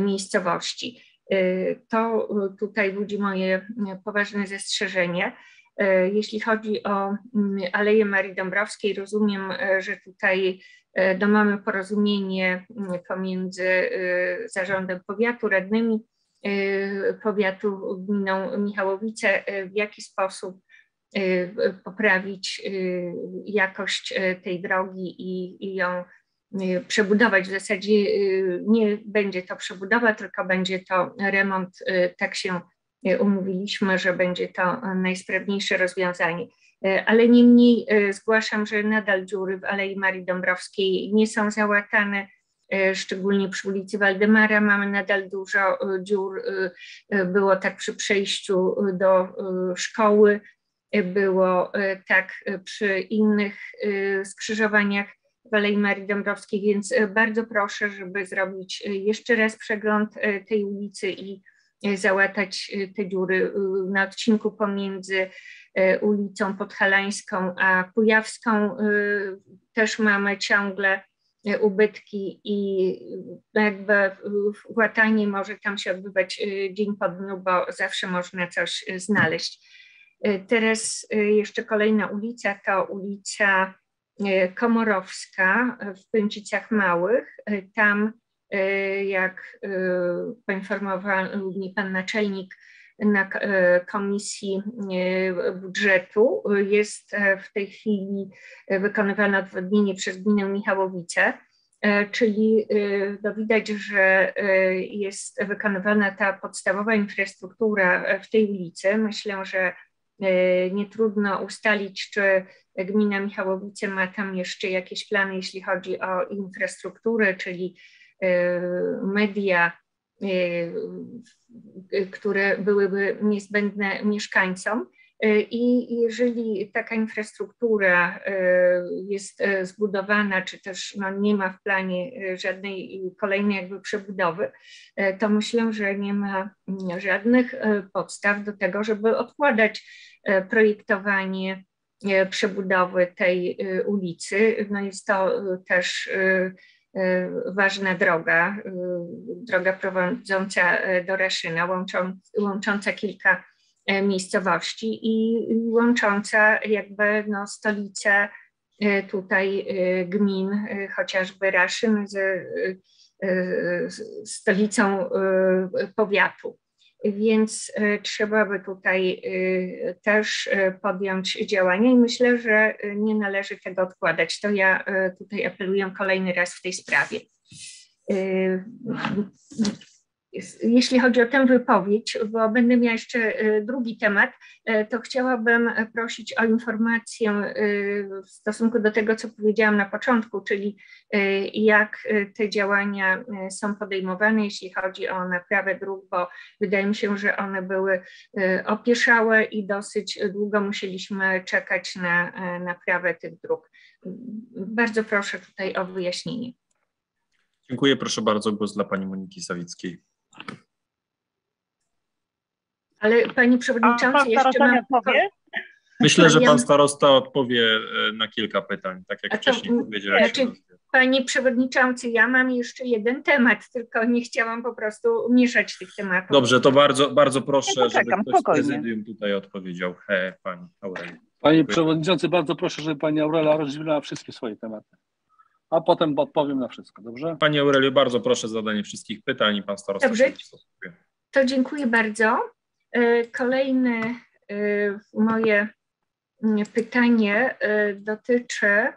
miejscowości. To tutaj budzi moje poważne zastrzeżenie. Jeśli chodzi o Aleję Marii Dąbrowskiej, rozumiem, że tutaj no, mamy porozumienie pomiędzy zarządem powiatu, radnymi powiatu, gminą Michałowice, w jaki sposób poprawić jakość tej drogi i, i ją przebudować. W zasadzie nie będzie to przebudowa, tylko będzie to remont, tak się umówiliśmy, że będzie to najsprawniejsze rozwiązanie. Ale niemniej zgłaszam, że nadal dziury w Alei Marii Dąbrowskiej nie są załatane, szczególnie przy ulicy Waldemara mamy nadal dużo dziur. Było tak przy przejściu do szkoły, było tak przy innych skrzyżowaniach w Alei Marii Dąbrowskiej, więc bardzo proszę, żeby zrobić jeszcze raz przegląd tej ulicy i załatać te dziury na odcinku pomiędzy ulicą Podhalańską a Kujawską. Też mamy ciągle ubytki i jakby łatanie może tam się odbywać dzień po dniu, bo zawsze można coś znaleźć. Teraz jeszcze kolejna ulica to ulica Komorowska w Pęcicach Małych. Tam jak poinformował mnie pan naczelnik na Komisji Budżetu, jest w tej chwili wykonywane odwodnienie przez gminę Michałowice, czyli no widać, że jest wykonywana ta podstawowa infrastruktura w tej ulicy. Myślę, że nie trudno ustalić, czy gmina Michałowice ma tam jeszcze jakieś plany, jeśli chodzi o infrastrukturę, czyli media, które byłyby niezbędne mieszkańcom. I jeżeli taka infrastruktura jest zbudowana, czy też no, nie ma w planie żadnej kolejnej jakby przebudowy, to myślę, że nie ma żadnych podstaw do tego, żeby odkładać projektowanie przebudowy tej ulicy. No jest to też ważna droga, droga prowadząca do Raszyna, łączą, łącząca kilka miejscowości i łącząca jakby no, stolicę tutaj gmin, chociażby Raszyn z stolicą powiatu. Więc trzeba by tutaj też podjąć działania i myślę, że nie należy tego odkładać. To ja tutaj apeluję kolejny raz w tej sprawie. Jeśli chodzi o tę wypowiedź, bo będę miała jeszcze drugi temat, to chciałabym prosić o informację w stosunku do tego, co powiedziałam na początku, czyli jak te działania są podejmowane, jeśli chodzi o naprawę dróg, bo wydaje mi się, że one były opieszałe i dosyć długo musieliśmy czekać na naprawę tych dróg. Bardzo proszę tutaj o wyjaśnienie. Dziękuję. Proszę bardzo. Głos dla pani Moniki Sawickiej. Ale pani przewodniczący jeszcze mam... odpowie? Myślę, że pan starosta odpowie na kilka pytań, tak jak wcześniej powiedziałem. Znaczy, panie przewodniczący, ja mam jeszcze jeden temat, tylko nie chciałam po prostu mieszać tych tematów. Dobrze, to bardzo, bardzo proszę, Ja żeby ktoś z spokojnie. prezydium tutaj odpowiedział. He, pani Aurelio. Panie Dziękuję. Przewodniczący, bardzo proszę, żeby Pani Aurela rozwinęła wszystkie swoje tematy. A potem odpowiem na wszystko, dobrze? Pani Aurelio, bardzo proszę o zadanie wszystkich pytań i pan starosta Dobrze. To dziękuję bardzo. E, Kolejne e, moje mm, pytanie e, dotyczy.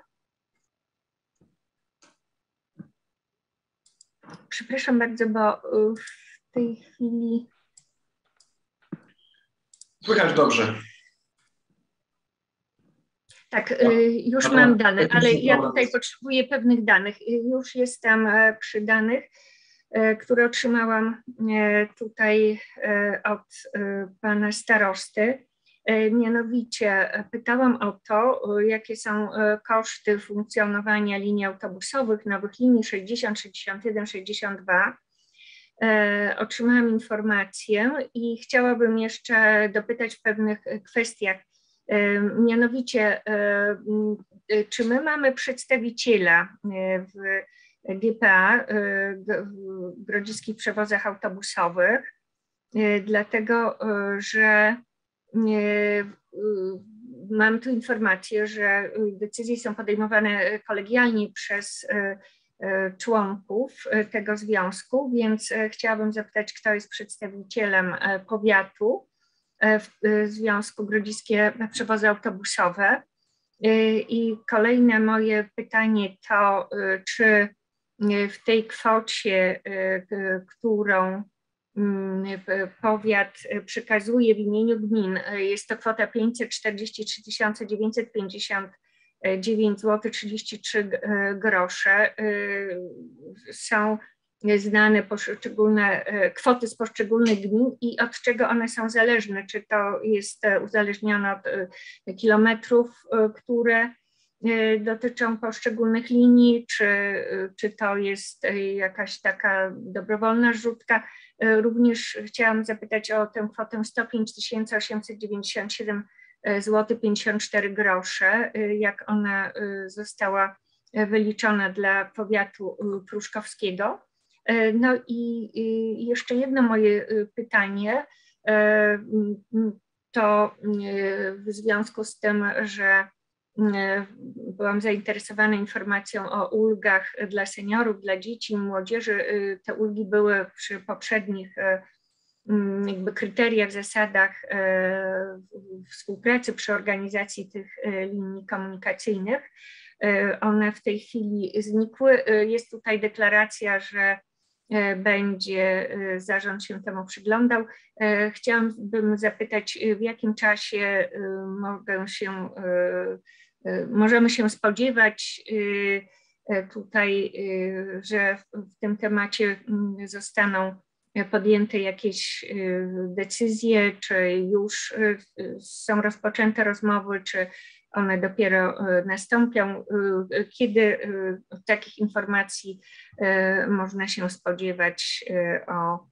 Przepraszam bardzo, bo w tej chwili. Słychać dobrze. Tak, już mam dane, ale ja tutaj potrzebuję pewnych danych. Już jestem przy danych, które otrzymałam tutaj od pana starosty. Mianowicie pytałam o to, jakie są koszty funkcjonowania linii autobusowych, nowych linii 60, 61, 62. Otrzymałam informację i chciałabym jeszcze dopytać w pewnych kwestiach. Mianowicie, czy my mamy przedstawiciela w GPA, w Grodziskich Przewozach Autobusowych, dlatego że mam tu informację, że decyzje są podejmowane kolegialnie przez członków tego związku, więc chciałabym zapytać, kto jest przedstawicielem powiatu w Związku Grodziskie Przewozy Autobusowe. I kolejne moje pytanie to, czy w tej kwocie, którą powiat przekazuje w imieniu gmin, jest to kwota 543 959 zł 33 grosze. Są znane poszczególne kwoty z poszczególnych gmin i od czego one są zależne, czy to jest uzależnione od kilometrów, które dotyczą poszczególnych linii, czy, czy to jest jakaś taka dobrowolna rzutka. Również chciałam zapytać o tę kwotę 105 897 zł 54 grosze, jak ona została wyliczona dla powiatu pruszkowskiego. No i jeszcze jedno moje pytanie, to w związku z tym, że byłam zainteresowana informacją o ulgach dla seniorów, dla dzieci i młodzieży. Te ulgi były przy poprzednich jakby kryteriach, zasadach współpracy przy organizacji tych linii komunikacyjnych. One w tej chwili znikły. Jest tutaj deklaracja, że będzie zarząd się temu przyglądał. Chciałabym zapytać, w jakim czasie mogę się, możemy się spodziewać tutaj, że w tym temacie zostaną podjęte jakieś decyzje, czy już są rozpoczęte rozmowy, czy one dopiero nastąpią. Kiedy takich informacji można się spodziewać o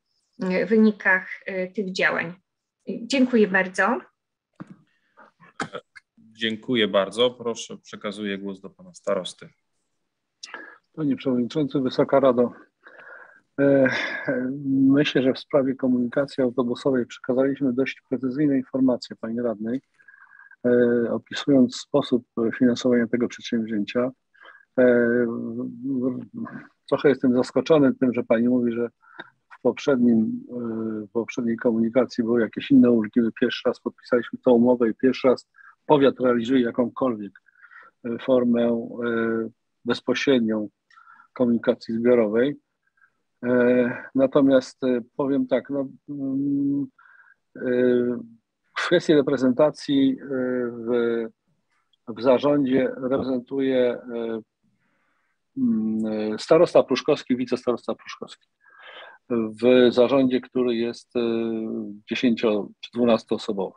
wynikach tych działań? Dziękuję bardzo. Dziękuję bardzo. Proszę, przekazuję głos do pana starosty. Panie Przewodniczący, Wysoka Rado. Myślę, że w sprawie komunikacji autobusowej przekazaliśmy dość precyzyjne informacje Pani Radnej, opisując sposób finansowania tego przedsięwzięcia. Trochę jestem zaskoczony tym, że Pani mówi, że w, poprzednim, w poprzedniej komunikacji były jakieś inne ulgi. My pierwszy raz podpisaliśmy tą umowę i pierwszy raz powiat realizuje jakąkolwiek formę bezpośrednią komunikacji zbiorowej. Natomiast powiem tak, no, w kwestii reprezentacji w, w zarządzie reprezentuje starosta Pruszkowski, wicestarosta Pruszkowski. W zarządzie, który jest 10 czy 12 osobowy.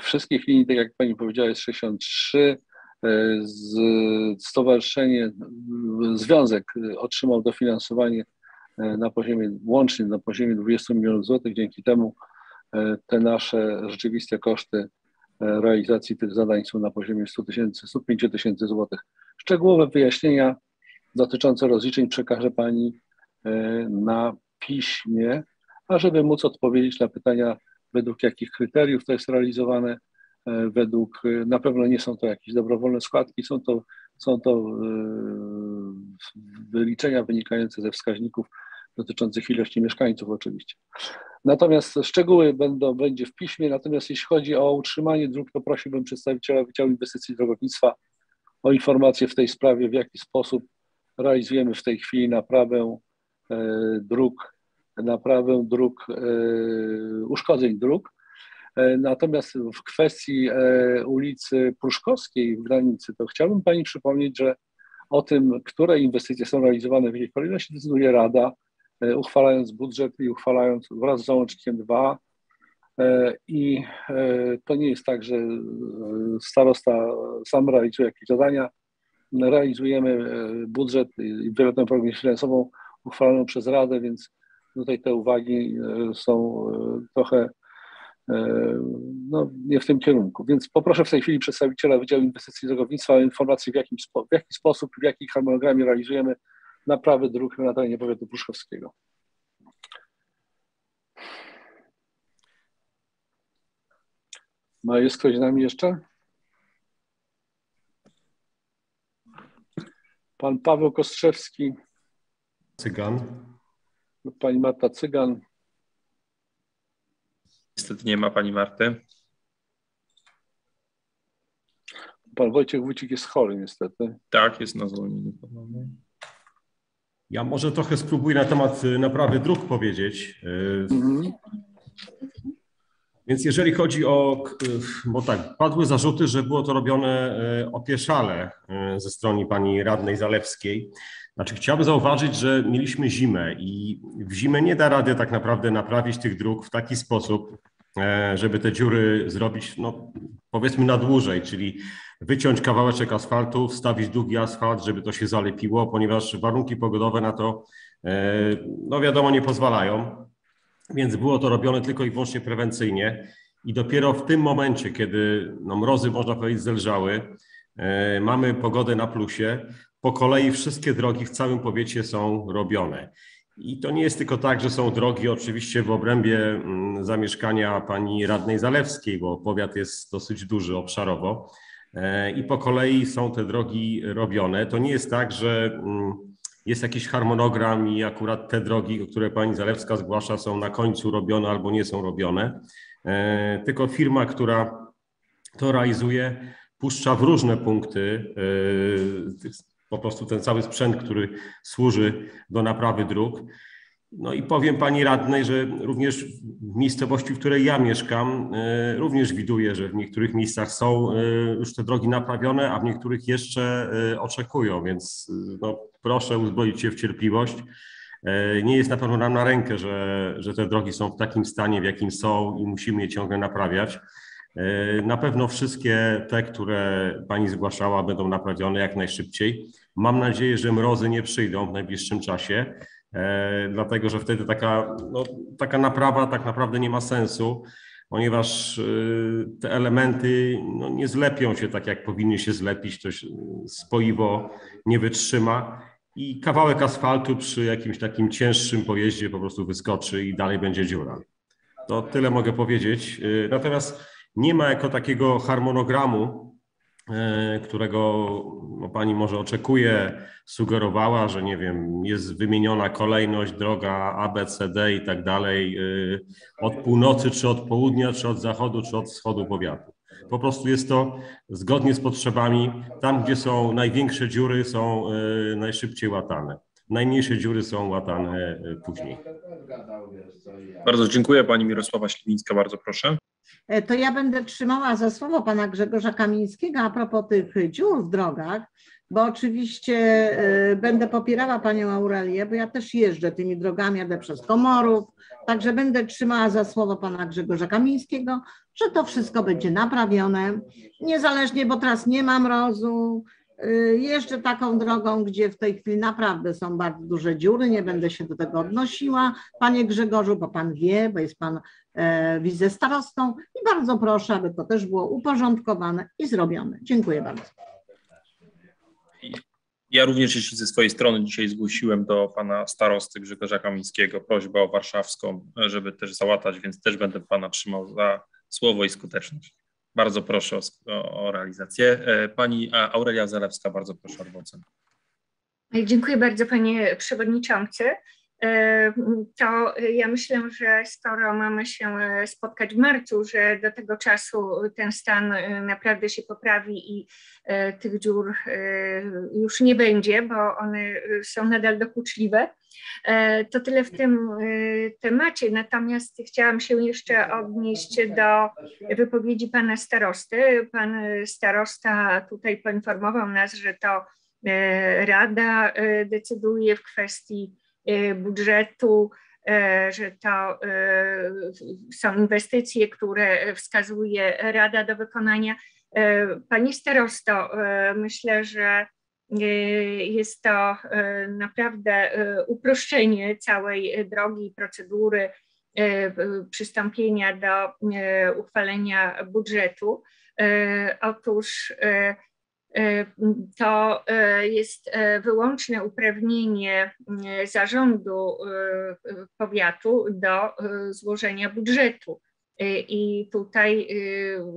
Wszystkich linii, tak jak pani powiedziała, jest 63. Z, stowarzyszenie, związek otrzymał dofinansowanie na poziomie, łącznie na poziomie 20 milionów złotych. Dzięki temu te nasze rzeczywiste koszty realizacji tych zadań są na poziomie 100 tysięcy, 105 tysięcy złotych. Szczegółowe wyjaśnienia dotyczące rozliczeń przekażę Pani na piśmie, ażeby móc odpowiedzieć na pytania, według jakich kryteriów to jest realizowane, według, na pewno nie są to jakieś dobrowolne składki, są to, są to wyliczenia wynikające ze wskaźników dotyczących ilości mieszkańców oczywiście. Natomiast szczegóły będą, będzie w piśmie, natomiast jeśli chodzi o utrzymanie dróg, to prosiłbym przedstawiciela Wydziału Inwestycji Drogownictwa o informację w tej sprawie, w jaki sposób realizujemy w tej chwili naprawę e, dróg, naprawę dróg, e, uszkodzeń dróg. Natomiast w kwestii ulicy Pruszkowskiej w granicy, to chciałbym Pani przypomnieć, że o tym, które inwestycje są realizowane w jakiej kolejności decyduje Rada, uchwalając budżet i uchwalając wraz z załącznikiem 2 i to nie jest tak, że starosta sam realizuje jakieś zadania. Realizujemy budżet i wieloletnią program finansową uchwaloną przez Radę, więc tutaj te uwagi są trochę no, nie w tym kierunku. Więc poproszę w tej chwili przedstawiciela Wydziału Inwestycji Drogownictwa o informację, w, jakim w jaki sposób, w jakim harmonogramie realizujemy naprawy dróg na terenie powiatu pruszkowskiego. No, jest ktoś z nami jeszcze? Pan Paweł Kostrzewski. Cygan. Pani Marta Cygan. Niestety nie ma pani Marty. Pan Wojciech Wójcik jest chory niestety. Tak, jest na zwolnieniu. Ja może trochę spróbuję na temat naprawy dróg powiedzieć. Mhm. Więc jeżeli chodzi o, bo tak, padły zarzuty, że było to robione opieszale ze strony pani radnej Zalewskiej. Znaczy chciałbym zauważyć, że mieliśmy zimę i w zimę nie da rady tak naprawdę naprawić tych dróg w taki sposób, żeby te dziury zrobić, no powiedzmy na dłużej, czyli wyciąć kawałeczek asfaltu, wstawić długi asfalt, żeby to się zalepiło, ponieważ warunki pogodowe na to, no wiadomo, nie pozwalają. Więc było to robione tylko i wyłącznie prewencyjnie. I dopiero w tym momencie, kiedy no, mrozy, można powiedzieć, zelżały, e, mamy pogodę na plusie, po kolei wszystkie drogi w całym powiecie są robione. I to nie jest tylko tak, że są drogi oczywiście w obrębie mm, zamieszkania pani radnej Zalewskiej, bo powiat jest dosyć duży obszarowo e, i po kolei są te drogi robione. To nie jest tak, że mm, jest jakiś harmonogram i akurat te drogi, które pani Zalewska zgłasza, są na końcu robione albo nie są robione. E, tylko firma, która to realizuje, puszcza w różne punkty e, po prostu ten cały sprzęt, który służy do naprawy dróg. No i powiem pani radnej, że również w miejscowości, w której ja mieszkam, e, również widuję, że w niektórych miejscach są już te drogi naprawione, a w niektórych jeszcze oczekują, więc no, proszę uzbroić się w cierpliwość. E, nie jest na pewno nam na rękę, że, że te drogi są w takim stanie, w jakim są i musimy je ciągle naprawiać. E, na pewno wszystkie te, które Pani zgłaszała, będą naprawione jak najszybciej. Mam nadzieję, że mrozy nie przyjdą w najbliższym czasie, e, dlatego że wtedy taka, no, taka naprawa tak naprawdę nie ma sensu, ponieważ te elementy no, nie zlepią się tak, jak powinny się zlepić, to spoiwo nie wytrzyma i kawałek asfaltu przy jakimś takim cięższym pojeździe po prostu wyskoczy i dalej będzie dziura. To tyle mogę powiedzieć. Y, natomiast nie ma jako takiego harmonogramu, którego no, pani może oczekuje, sugerowała, że nie wiem, jest wymieniona kolejność, droga A, B, C, D i tak dalej, y, od północy, czy od południa, czy od zachodu, czy od wschodu powiatu. Po prostu jest to zgodnie z potrzebami. Tam, gdzie są największe dziury, są e, najszybciej łatane. Najmniejsze dziury są łatane e, później. Bardzo dziękuję. Pani Mirosława Śliwińska, bardzo proszę. E, to ja będę trzymała za słowo pana Grzegorza Kamińskiego a propos tych dziur w drogach, bo oczywiście będę popierała panią Aurelię, bo ja też jeżdżę tymi drogami, jadę przez Komorów, Także będę trzymała za słowo pana Grzegorza Kamińskiego, że to wszystko będzie naprawione, niezależnie, bo teraz nie ma mrozu. Y, Jeszcze taką drogą, gdzie w tej chwili naprawdę są bardzo duże dziury, nie będę się do tego odnosiła, panie Grzegorzu, bo pan wie, bo jest pan e, wicestarostą i bardzo proszę, aby to też było uporządkowane i zrobione. Dziękuję bardzo. Ja również, jeśli ze swojej strony dzisiaj zgłosiłem do pana starosty Grzegorza Kamińskiego prośbę o warszawską, żeby też załatać, więc też będę pana trzymał za słowo i skuteczność. Bardzo proszę o, o realizację. E, pani Aurelia Zalewska, bardzo proszę o ocenę. Dziękuję bardzo panie przewodniczący. To ja myślę, że skoro mamy się spotkać w marcu, że do tego czasu ten stan naprawdę się poprawi i tych dziur już nie będzie, bo one są nadal dokuczliwe. To tyle w tym temacie. Natomiast chciałam się jeszcze odnieść do wypowiedzi pana starosty. Pan starosta tutaj poinformował nas, że to Rada decyduje w kwestii budżetu, y, że to y, są inwestycje, które wskazuje Rada do wykonania. Pani starosto, myślę, że jest to naprawdę uproszczenie całej drogi procedury przystąpienia do uchwalenia budżetu. Otóż E, to e, jest e, wyłączne uprawnienie zarządu powiatu do złożenia budżetu. I tutaj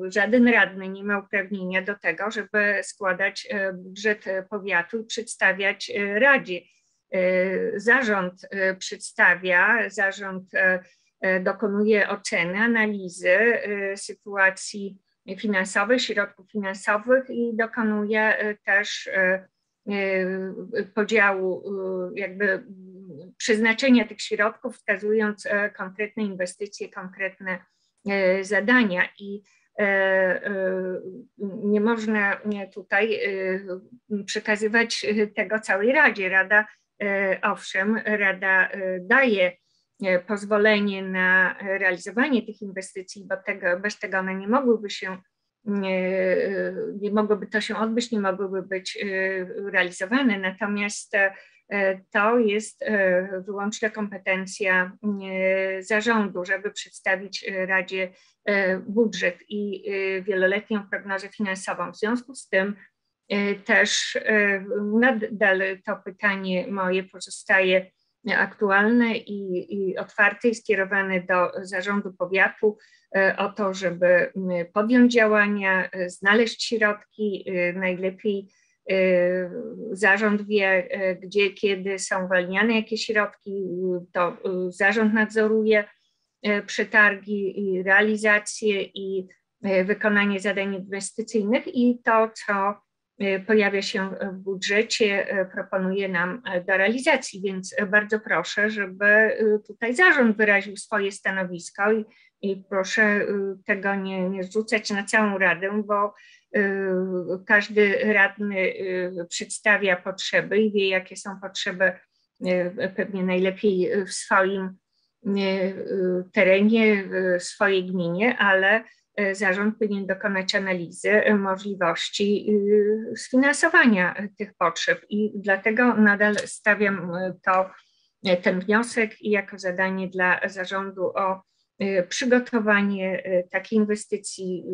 żaden radny nie ma uprawnienia do tego, żeby składać budżet powiatu i przedstawiać Radzie. Zarząd przedstawia, zarząd dokonuje oceny, analizy sytuacji finansowych, środków finansowych i dokonuje e, też e, e, podziału, jakby przeznaczenia tych środków, wskazując konkretne inwestycje, konkretne zadania. I nie można tutaj przekazywać tego całej Radzie. Rada, owszem, Rada daje pozwolenie na realizowanie tych inwestycji, bo tego, bez tego one nie mogłyby się, nie, nie mogłoby to się odbyć, nie mogłyby być e, realizowane. Natomiast e, to jest wyłączna kompetencja zarządu, żeby przedstawić Radzie budżet i wieloletnią prognozę finansową. W związku z tym też nadal to pytanie moje pozostaje aktualne i, i otwarte i skierowane do zarządu powiatu e, o to, żeby podjąć działania, e, znaleźć środki, e, najlepiej zarząd wie, gdzie, kiedy są uwalniane jakie środki, to zarząd nadzoruje przetargi i realizację i wykonanie zadań inwestycyjnych i to, co pojawia się w budżecie, e, proponuje nam e, do realizacji, więc bardzo proszę, żeby tutaj zarząd wyraził swoje stanowisko i, i proszę tego nie, nie na całą Radę, bo każdy radny przedstawia potrzeby i wie, jakie są potrzeby pewnie najlepiej w swoim terenie, w swojej gminie, ale E, zarząd powinien dokonać analizy możliwości y, sfinansowania tych potrzeb i dlatego nadal stawiam to, ten wniosek jako zadanie dla zarządu o przygotowanie takiej inwestycji,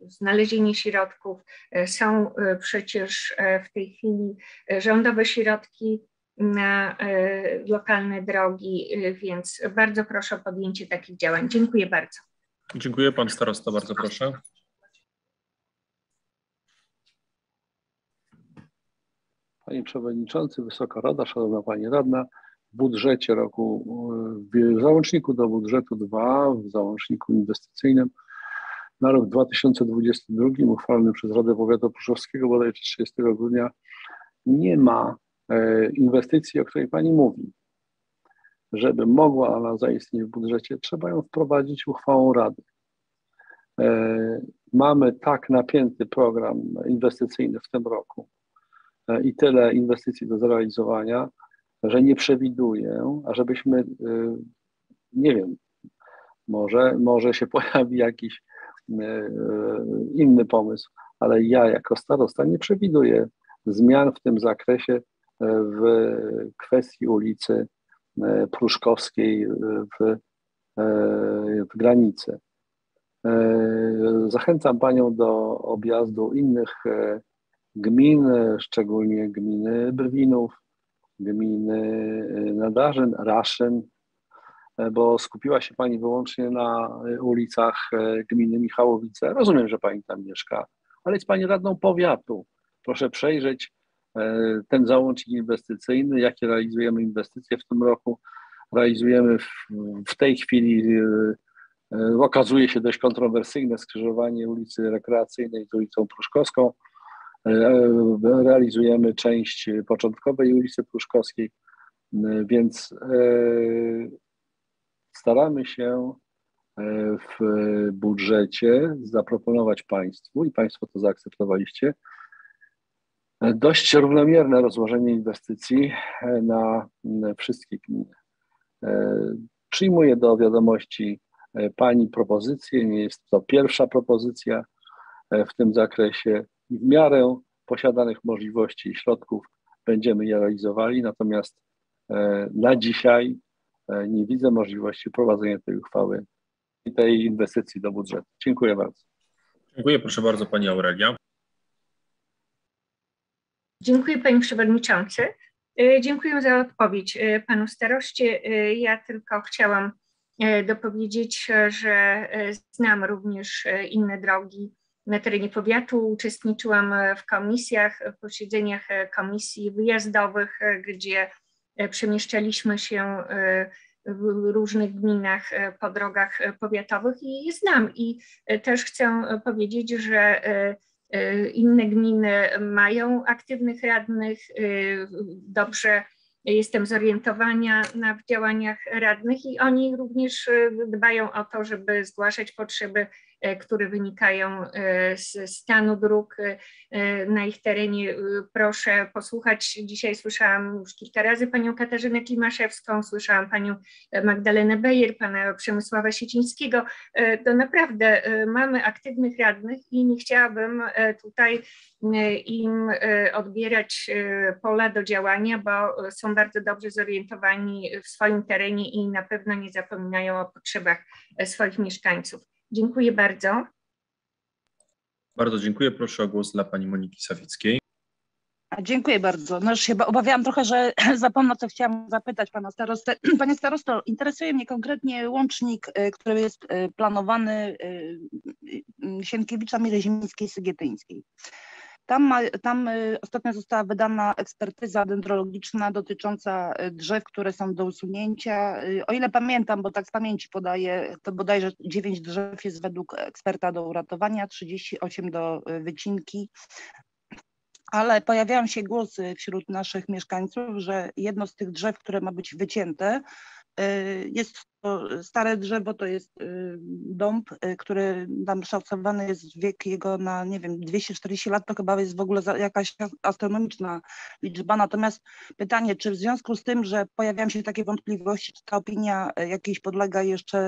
znalezienie środków. Są przecież w tej chwili rządowe środki na lokalne drogi, więc bardzo proszę o podjęcie takich działań. Dziękuję bardzo. Dziękuję. Pan starosta, bardzo proszę. Panie Przewodniczący, Wysoka Rada, Szanowna Pani Radna, w budżecie roku, w załączniku do budżetu 2, w załączniku inwestycyjnym na rok 2022 uchwalonym przez Radę Powiatu Pruszowskiego bodajże 30 grudnia nie ma e, inwestycji, o której Pani mówi żeby mogła ona zaistnieć w budżecie, trzeba ją wprowadzić uchwałą Rady. E, mamy tak napięty program inwestycyjny w tym roku e, i tyle inwestycji do zrealizowania, że nie przewiduję, ażebyśmy, e, nie wiem, może, może się *laughs* pojawi jakiś inny pomysł, ale ja jako starosta nie przewiduję zmian w tym zakresie w kwestii ulicy Pruszkowskiej e, w, e, w granicy. Zachęcam Panią do objazdu innych gmin, szczególnie gminy Brwinów, gminy Nadarzyn, Raszyn, bo skupiła się Pani wyłącznie na ulicach gminy Michałowice. Rozumiem, że Pani tam mieszka, ale jest Pani radną powiatu. Proszę przejrzeć E, ten załącznik inwestycyjny, jakie realizujemy inwestycje w tym roku. realizujemy w, w tej chwili, okazuje się dość kontrowersyjne skrzyżowanie ulicy Rekreacyjnej z ulicą Pruszkowską. Realizujemy część początkowej ulicy Pruszkowskiej, więc staramy się w budżecie zaproponować Państwu i Państwo to zaakceptowaliście, dość równomierne rozłożenie inwestycji na wszystkie gminy. Przyjmuję do wiadomości Pani propozycję, nie jest to pierwsza propozycja w tym zakresie. W miarę posiadanych możliwości i środków będziemy je realizowali, natomiast na dzisiaj nie widzę możliwości wprowadzenia tej uchwały i tej inwestycji do budżetu. Dziękuję bardzo. Dziękuję, proszę bardzo Pani Aurelia. Dziękuję Panie Przewodniczący. E, dziękuję za odpowiedź e, Panu Staroście. E, ja tylko chciałam dopowiedzieć, że znam również inne drogi na terenie powiatu. Uczestniczyłam w komisjach, w posiedzeniach komisji wyjazdowych, gdzie przemieszczaliśmy się w różnych gminach po drogach powiatowych i znam. I też chcę powiedzieć, że inne gminy mają aktywnych radnych, y, dobrze jestem zorientowana na działaniach radnych i oni również y, dbają o to, żeby zgłaszać potrzeby które wynikają e, z stanu dróg e, na ich terenie. Proszę posłuchać. Dzisiaj słyszałam już kilka razy panią Katarzynę Klimaszewską, słyszałam panią Magdalenę Bejer, pana Przemysława Siecińskiego. To naprawdę mamy aktywnych radnych i nie chciałabym tutaj im odbierać pola do działania, bo są bardzo dobrze zorientowani w swoim terenie i na pewno nie zapominają o potrzebach swoich mieszkańców. Dziękuję bardzo. Bardzo dziękuję. Proszę o głos dla pani Moniki Sawickiej. Dziękuję bardzo. No już się obawiałam trochę, że *clears throat* zapomnę, co chciałam zapytać pana starostę. *clears throat* Panie starosto, interesuje mnie konkretnie łącznik, y, który jest y, planowany y, Sienkiewicza Milezimińskiej Sygietyńskiej. Tam, tam y, ostatnio została wydana ekspertyza dendrologiczna dotycząca y, drzew, które są do usunięcia. Y, o ile pamiętam, bo tak z pamięci podaję, to bodajże 9 drzew jest według eksperta do uratowania, 38 do wycinki. Ale pojawiają się głosy wśród naszych mieszkańców, że jedno z tych drzew, które ma być wycięte, jest to stare drzewo, to jest y, dąb, y, który tam szacowany jest wiek jego na, nie wiem, 240 lat, to chyba jest w ogóle jakaś astronomiczna liczba. Natomiast pytanie, czy w związku z tym, że pojawiają się takie wątpliwości, czy ta opinia jakiejś podlega jeszcze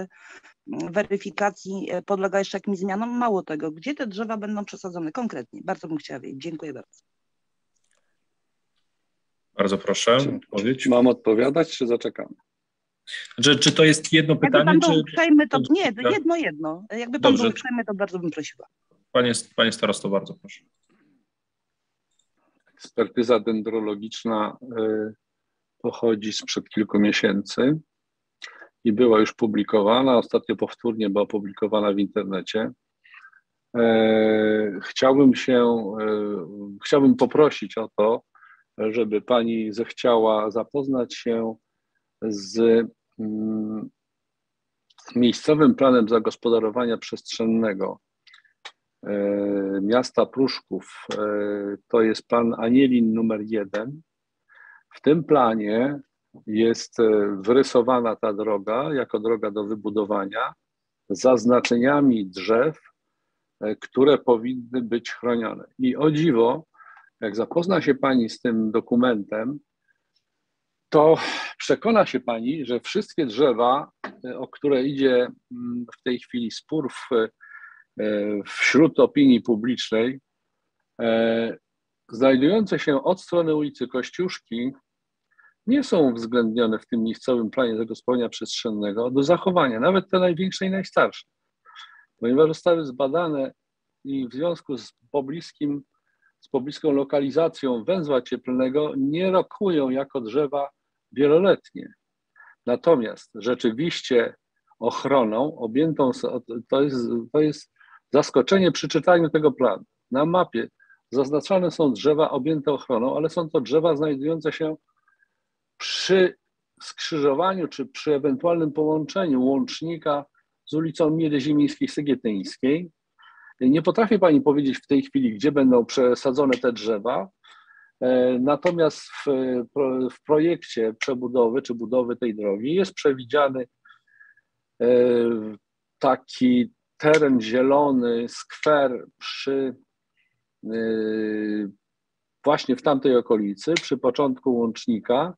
mm, weryfikacji, podlega jeszcze jakimś zmianom? Mało tego, gdzie te drzewa będą przesadzone konkretnie? Bardzo bym chciała wiedzieć. Dziękuję bardzo. Bardzo proszę. Odpowiedź. Mam odpowiadać, czy zaczekamy? Czy, czy to jest jedno pytanie? Jakby pan czy... uprzejmy, to nie, jedno, jedno. Jakby pan Dobrze. był uprzejmy, to bardzo bym prosiła. Panie, panie starosto, bardzo proszę. Ekspertyza dendrologiczna y, pochodzi sprzed kilku miesięcy i była już publikowana. Ostatnio powtórnie była opublikowana w internecie. E, chciałbym się, e, chciałbym poprosić o to, żeby pani zechciała zapoznać się z miejscowym planem zagospodarowania przestrzennego e, miasta Pruszków. E, to jest plan Anielin numer jeden. W tym planie jest e, wyrysowana ta droga jako droga do wybudowania zaznaczeniami drzew, które powinny być chronione. I o dziwo, jak zapozna się Pani z tym dokumentem, to przekona się Pani, że wszystkie drzewa, o które idzie mm, w tej chwili spór w, e, wśród opinii publicznej, e, znajdujące się od strony ulicy Kościuszki, nie są uwzględnione w tym miejscowym planie zagospodarowania przestrzennego do zachowania, nawet te największe i najstarsze, ponieważ zostały zbadane i w związku z pobliskim, z pobliską lokalizacją węzła cieplnego nie rokują jako drzewa wieloletnie. Natomiast rzeczywiście ochroną objętą, to jest, to jest zaskoczenie przy czytaniu tego planu. Na mapie zaznaczane są drzewa objęte ochroną, ale są to drzewa znajdujące się przy skrzyżowaniu czy przy ewentualnym połączeniu łącznika z ulicą Miry Zimińskiej-Sygietyńskiej. Nie potrafię Pani powiedzieć w tej chwili, gdzie będą przesadzone te drzewa, natomiast w, w projekcie przebudowy czy budowy tej drogi jest przewidziany e, taki teren zielony, skwer przy e, właśnie w tamtej okolicy, przy początku łącznika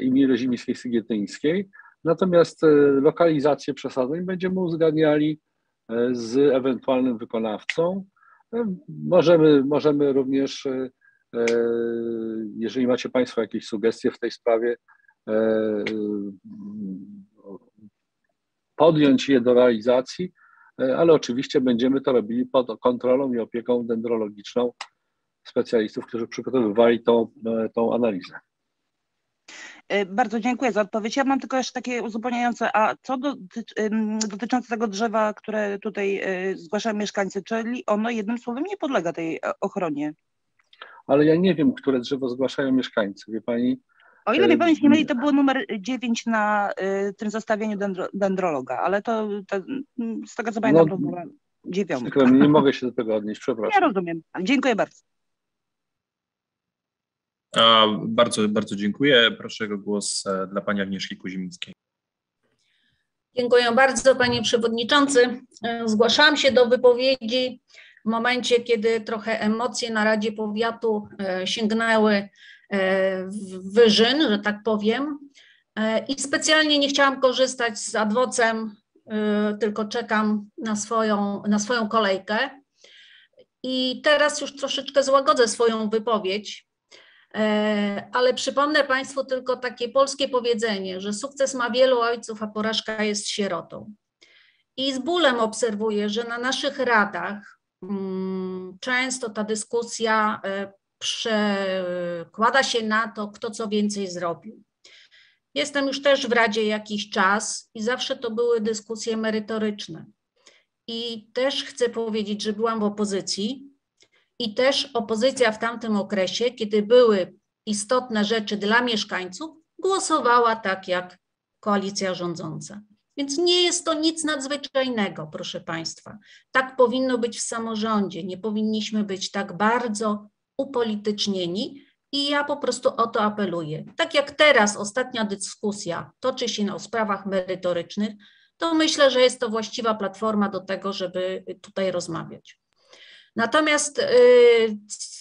i Miry Zimińskiej-Sygietyńskiej, Natomiast e, lokalizację przesadzeń będziemy uzgadniali e, z ewentualnym wykonawcą. E, możemy, możemy również, jeżeli macie Państwo jakieś sugestie w tej sprawie, podjąć je do realizacji, ale oczywiście będziemy to robili pod kontrolą i opieką dendrologiczną specjalistów, którzy przygotowywali tą, tą analizę. Bardzo dziękuję za odpowiedź. Ja mam tylko jeszcze takie uzupełniające, a co do, dotyczące tego drzewa, które tutaj zgłaszają mieszkańcy, czyli ono jednym słowem nie podlega tej e, ochronie? Ale ja nie wiem, które drzewo zgłaszają mieszkańcy, wie Pani? O ile mnie pamięć nie myli, to było numer 9 na y, tym zestawieniu dendro, dendrologa, ale to, to, z tego co pamiętam no, to była dziewiątka. Nie mogę się do tego odnieść, przepraszam. Ja rozumiem. Dziękuję bardzo. Bardzo, bardzo dziękuję. Proszę o głos e, dla pani Agnieszki Kuzimińskiej. Dziękuję bardzo panie przewodniczący. E, zgłaszałam się do wypowiedzi w momencie, kiedy trochę emocje na Radzie Powiatu e, sięgnęły wyżyn, że tak powiem. I specjalnie nie chciałam korzystać z adwocem, tylko czekam na swoją, na swoją kolejkę. I teraz już troszeczkę złagodzę swoją wypowiedź, E, ale przypomnę Państwu tylko takie polskie powiedzenie, że sukces ma wielu ojców, a porażka jest sierotą. I z bólem obserwuję, że na naszych radach często ta dyskusja e, przekłada się na to, kto co więcej zrobił. Jestem już też w Radzie jakiś czas i zawsze to były dyskusje merytoryczne. I też chcę powiedzieć, że byłam w opozycji, i też opozycja w tamtym okresie, kiedy były istotne rzeczy dla mieszkańców, głosowała tak jak koalicja rządząca. Więc nie jest to nic nadzwyczajnego, proszę Państwa. Tak powinno być w samorządzie. Nie powinniśmy być tak bardzo upolitycznieni i ja po prostu o to apeluję. Tak jak teraz ostatnia dyskusja toczy się o sprawach merytorycznych, to myślę, że jest to właściwa platforma do tego, żeby tutaj rozmawiać. Natomiast y,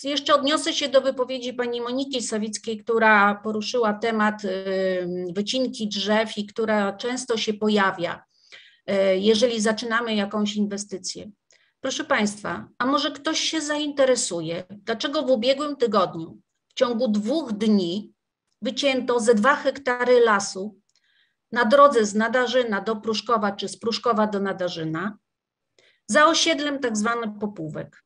jeszcze odniosę się do wypowiedzi pani Moniki Sawickiej, która poruszyła temat y, wycinki drzew i która często się pojawia, y, jeżeli zaczynamy jakąś inwestycję. Proszę Państwa, a może ktoś się zainteresuje, dlaczego w ubiegłym tygodniu w ciągu dwóch dni wycięto ze dwa hektary lasu na drodze z Nadarzyna do Pruszkowa czy z Pruszkowa do Nadarzyna, za osiedlem tak zwany Popówek.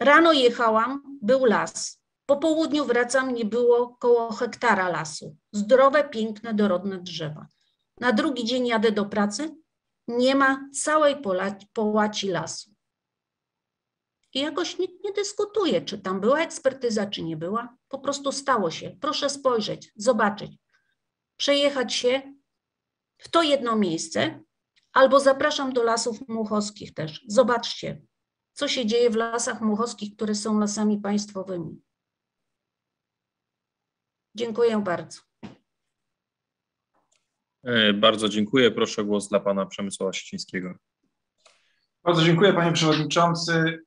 Rano jechałam, był las. Po południu wracam, nie było koło hektara lasu. Zdrowe, piękne, dorodne drzewa. Na drugi dzień jadę do pracy, nie ma całej połaci lasu. I jakoś nikt nie dyskutuje, czy tam była ekspertyza, czy nie była. Po prostu stało się. Proszę spojrzeć, zobaczyć, przejechać się w to jedno miejsce, albo zapraszam do lasów muchowskich też. Zobaczcie, co się dzieje w lasach muchowskich, które są lasami państwowymi. Dziękuję bardzo. E, bardzo dziękuję. Proszę o głos dla pana Przemysława Sicińskiego. Bardzo dziękuję panie przewodniczący.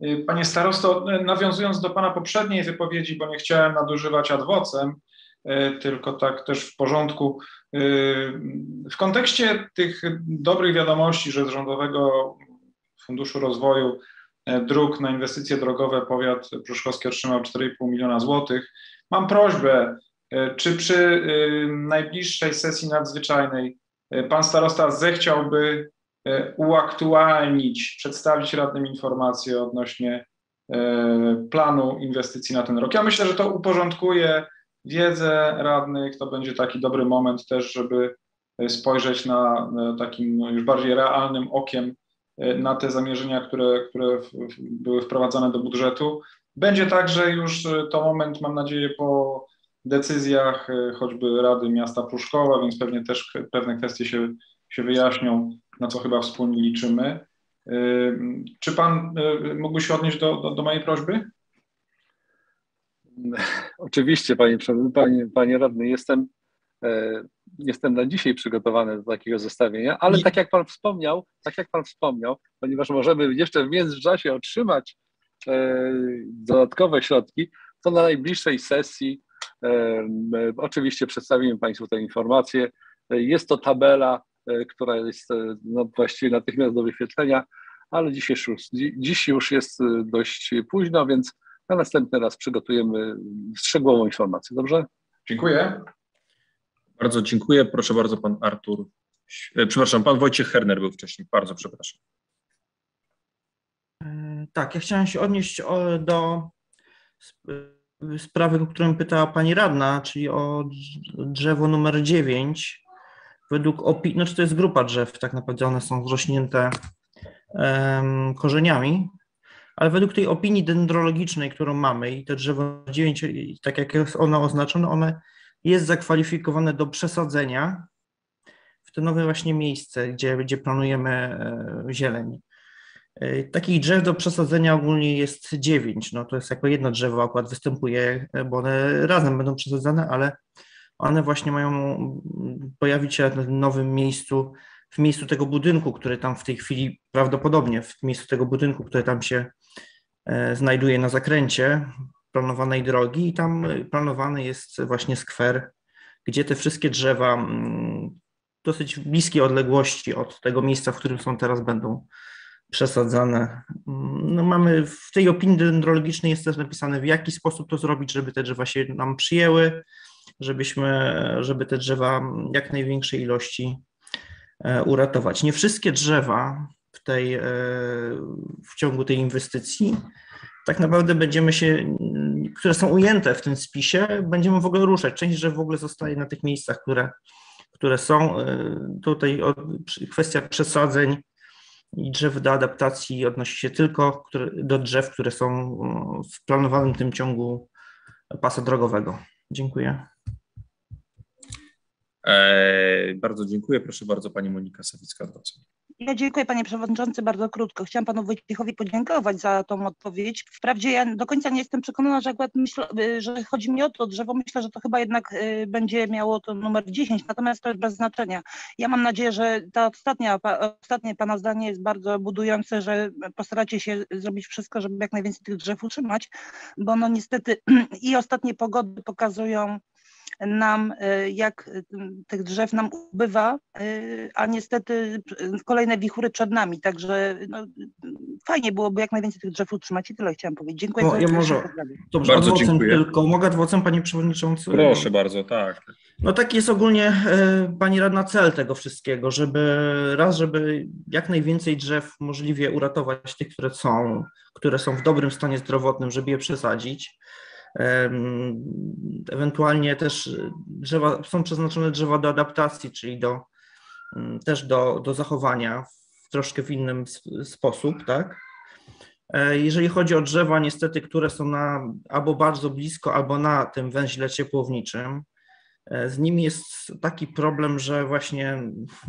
E, panie starosto, e, nawiązując do pana poprzedniej wypowiedzi, bo nie chciałem nadużywać adwocem, tylko tak też w porządku. W kontekście tych dobrych wiadomości, że z Rządowego Funduszu Rozwoju E, dróg na inwestycje drogowe powiat pruszkowski otrzymał 4,5 miliona złotych. Mam prośbę, e, czy przy e, najbliższej sesji nadzwyczajnej pan starosta zechciałby uaktualnić, przedstawić radnym informacje odnośnie planu inwestycji na ten rok. Ja myślę, że to uporządkuje wiedzę radnych, to będzie taki dobry moment też, żeby spojrzeć na takim no, już bardziej realnym okiem E, na te zamierzenia, które, które były wprowadzane do budżetu. Będzie także już e, to moment, mam nadzieję, po decyzjach choćby Rady Miasta Pruszkowa, więc pewnie też pewne kwestie się, się wyjaśnią, na co chyba wspólnie liczymy. Czy Pan mógłby się odnieść do, do, do mojej prośby? Oczywiście, panie, panie, panie radny, jestem, e, jestem na dzisiaj przygotowany do takiego zestawienia, ale tak jak pan wspomniał, tak jak pan wspomniał, ponieważ możemy jeszcze w międzyczasie otrzymać e, dodatkowe środki, to na najbliższej sesji e, oczywiście przedstawimy państwu tę informację. Jest to tabela, która jest no, właściwie natychmiast do wyświetlenia, ale dziś już, dziś już jest dość późno, więc na następny raz przygotujemy szczegółową informację. Dobrze? Dziękuję. Bardzo dziękuję. Proszę bardzo, pan Artur. E, przepraszam, pan Wojciech Herner był wcześniej. Bardzo przepraszam. E, tak, ja chciałem się odnieść do sprawy, o którą pytała pani radna, czyli o drzewo numer 9. Według opinii, znaczy to jest grupa drzew, tak naprawdę one są zrośnięte um, korzeniami, ale według tej opinii dendrologicznej, którą mamy i te drzewo 9, tak jak jest ono oznaczone, one jest zakwalifikowane do przesadzenia w to nowe właśnie miejsce, gdzie, gdzie planujemy e, zieleń. E, takich drzew do przesadzenia ogólnie jest 9. No to jest jako jedno drzewo akurat występuje, e, bo one razem będą przesadzane, ale one właśnie mają pojawić się w nowym miejscu, w miejscu tego budynku, który tam w tej chwili prawdopodobnie, w miejscu tego budynku, który tam się znajduje na zakręcie planowanej drogi i tam planowany jest właśnie skwer, gdzie te wszystkie drzewa mm, dosyć bliskie odległości od tego miejsca, w którym są teraz, będą przesadzane. Mm, no mamy w tej opinii dendrologicznej jest też napisane, w jaki sposób to zrobić, żeby te drzewa się nam przyjęły, żebyśmy, żeby te drzewa jak największej ilości e, uratować. Nie wszystkie drzewa w, tej, e, w ciągu tej inwestycji, tak naprawdę będziemy się, które są ujęte w tym spisie, będziemy w ogóle ruszać. Część drzew w ogóle zostaje na tych miejscach, które, które są. E, tutaj kwestia przesadzeń i drzew do adaptacji odnosi się tylko do drzew, które są w planowanym tym ciągu pasa drogowego. Dziękuję. Bardzo dziękuję. Proszę bardzo, pani Monika Sawicka-Dwocka. Ja dziękuję panie przewodniczący, bardzo krótko. Chciałam panu Wojciechowi podziękować za tą odpowiedź. Wprawdzie ja do końca nie jestem przekonana, że akurat myślę, y, że chodzi mi o to drzewo. Myślę, że to chyba jednak y, będzie miało to numer 10, natomiast to jest bez znaczenia. Ja mam nadzieję, że ta ostatnia, ostatnie pana zdanie jest bardzo budujące, że postaracie się zrobić wszystko, żeby jak najwięcej tych drzew utrzymać, bo no niestety *clears throat* i ostatnie pogody pokazują, nam, e, jak e, tych drzew nam ubywa, e, a niestety kolejne wichury przed nami, także no, fajnie byłoby jak najwięcej tych drzew utrzymać i tyle chciałam powiedzieć. Dziękuję. O, ja może, dobrze, bardzo dziękuję. tylko, mogę adwocem, panie przewodniczący? Proszę bardzo, tak. No taki jest ogólnie pani radna cel tego wszystkiego, żeby raz, żeby jak najwięcej drzew możliwie uratować tych, które są, które są w dobrym stanie zdrowotnym, żeby je przesadzić, Ewentualnie też drzewa, są przeznaczone drzewa do adaptacji, czyli do, mm, też do, do zachowania w troszkę w innym sposób, tak? E, jeżeli chodzi o drzewa, niestety, które są na, albo bardzo blisko, albo na tym węźle ciepłowniczym, e, z nimi jest taki problem, że właśnie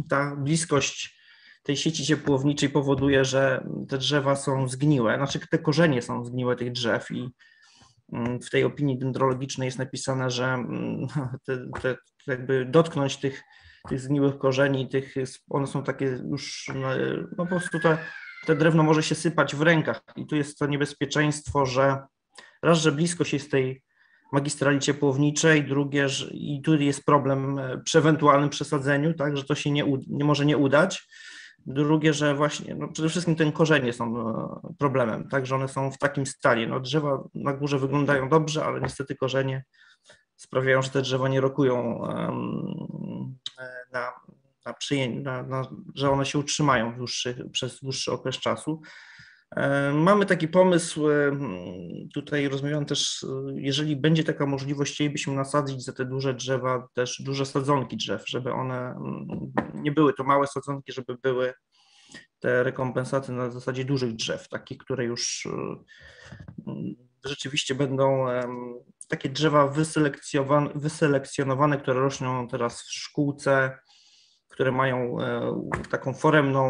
ta bliskość tej sieci ciepłowniczej powoduje, że te drzewa są zgniłe, znaczy te korzenie są zgniłe tych drzew i w tej opinii dendrologicznej jest napisane, że mm, *laughs* te, te, jakby dotknąć tych, tych zgniłych korzeni, tych, one są takie już, no, no po prostu te, te drewno może się sypać w rękach. I tu jest to niebezpieczeństwo, że raz, że bliskość jest tej magistrali ciepłowniczej, drugie, że, i tu jest problem przy ewentualnym przesadzeniu, tak, że to się nie, nie może nie udać, Drugie, że właśnie, no przede wszystkim ten korzenie są e, problemem, tak, że one są w takim stanie. No drzewa na górze wyglądają dobrze, ale niestety korzenie sprawiają, że te drzewa nie rokują na, na przyjęcie, na, na, że one się utrzymają dłuższy, przez dłuższy okres czasu. E, mamy taki pomysł, e, tutaj rozmawiam też, jeżeli będzie taka możliwość, chcielibyśmy nasadzić za te duże drzewa też duże sadzonki drzew, żeby one nie były to małe sadzonki, żeby były te rekompensaty na zasadzie dużych drzew, takich, które już rzeczywiście będą takie drzewa wyselekcjonowane, wyselekcjonowane, które rośną teraz w szkółce, które mają e, taką foremną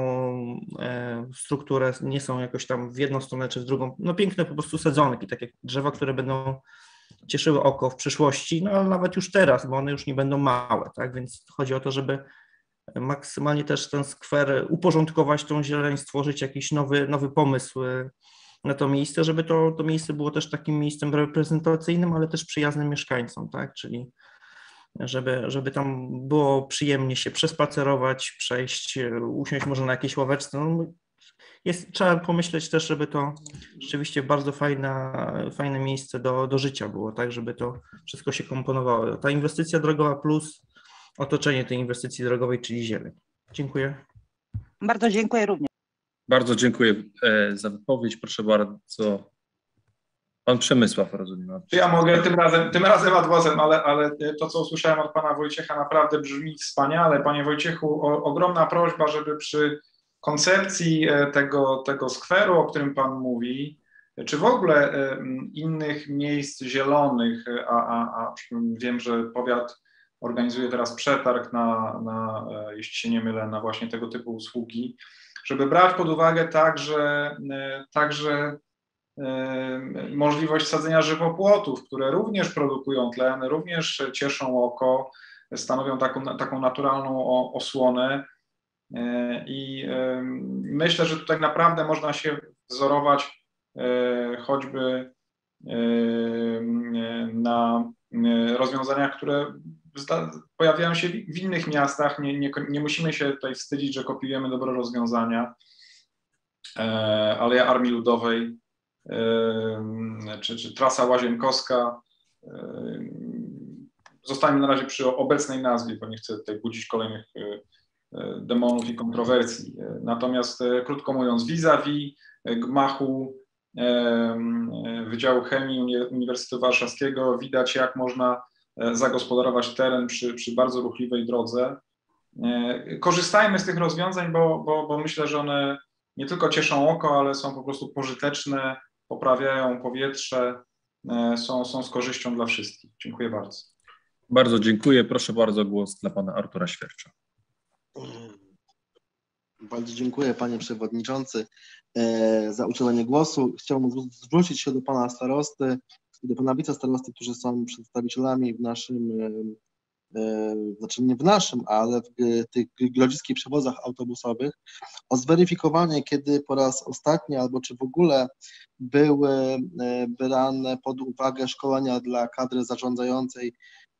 e, strukturę, nie są jakoś tam w jedną stronę czy w drugą. No piękne po prostu sadzonki, takie drzewa, które będą cieszyły oko w przyszłości, no ale nawet już teraz, bo one już nie będą małe, tak? Więc chodzi o to, żeby maksymalnie też ten skwer uporządkować, tą zieleń, stworzyć jakiś nowy, nowy pomysł e, na to miejsce, żeby to, to miejsce było też takim miejscem reprezentacyjnym, ale też przyjaznym mieszkańcom, tak? Czyli żeby, żeby tam było przyjemnie się przespacerować, przejść, usiąść może na jakiejś ławeczce. No, jest, trzeba pomyśleć też, żeby to rzeczywiście bardzo fajna, fajne miejsce do, do życia było, tak, żeby to wszystko się komponowało. Ta inwestycja drogowa plus otoczenie tej inwestycji drogowej, czyli zieleń. Dziękuję. Bardzo dziękuję również. Bardzo dziękuję e, za wypowiedź. Proszę bardzo. Pan Przemysław, rozumiem. Ja mogę tym razem, tym razem adwozem, ale, ale to, co usłyszałem od pana Wojciecha, naprawdę brzmi wspaniale. Panie Wojciechu, o, ogromna prośba, żeby przy koncepcji e, tego, tego skweru, o którym pan mówi, czy w ogóle e, innych miejsc zielonych, a, a, a wiem, że powiat organizuje teraz przetarg na, na, jeśli się nie mylę, na właśnie tego typu usługi, żeby brać pod uwagę także, także możliwość sadzenia żywopłotów, które również produkują tlen, również cieszą oko, stanowią taką, taką naturalną osłonę. E, I myślę, że tutaj naprawdę można się wzorować e, choćby na rozwiązaniach, które pojawiają się w innych miastach. Nie, nie, nie musimy się tutaj wstydzić, że kopiujemy dobre rozwiązania. E, Aleja Armii Ludowej czy, czy trasa łazienkowska. Zostańmy na razie przy obecnej nazwie, bo nie chcę tutaj budzić kolejnych e, e, demonów i kontrowersji. Natomiast krótko mówiąc, vis-a-vis gmachu Wydziału Chemii Uniwersytetu Warszawskiego widać, jak można zagospodarować teren przy, przy bardzo ruchliwej drodze. Korzystajmy z tych rozwiązań, bo, bo, bo myślę, że one nie tylko cieszą oko, ale są po prostu pożyteczne, poprawiają powietrze, e, są, są z korzyścią dla wszystkich. Dziękuję bardzo. Bardzo dziękuję. Proszę bardzo głos dla pana Artura Świercza. Bardzo dziękuję panie przewodniczący e, za udzielenie głosu. Chciałbym zwrócić się do pana starosty i do pana wicestarosty, którzy są przedstawicielami w naszym E, znaczy nie w naszym, ale w tych grodziskich przewozach autobusowych, o zweryfikowanie, kiedy po raz ostatni albo czy w ogóle były e, brane pod uwagę szkolenia dla kadry zarządzającej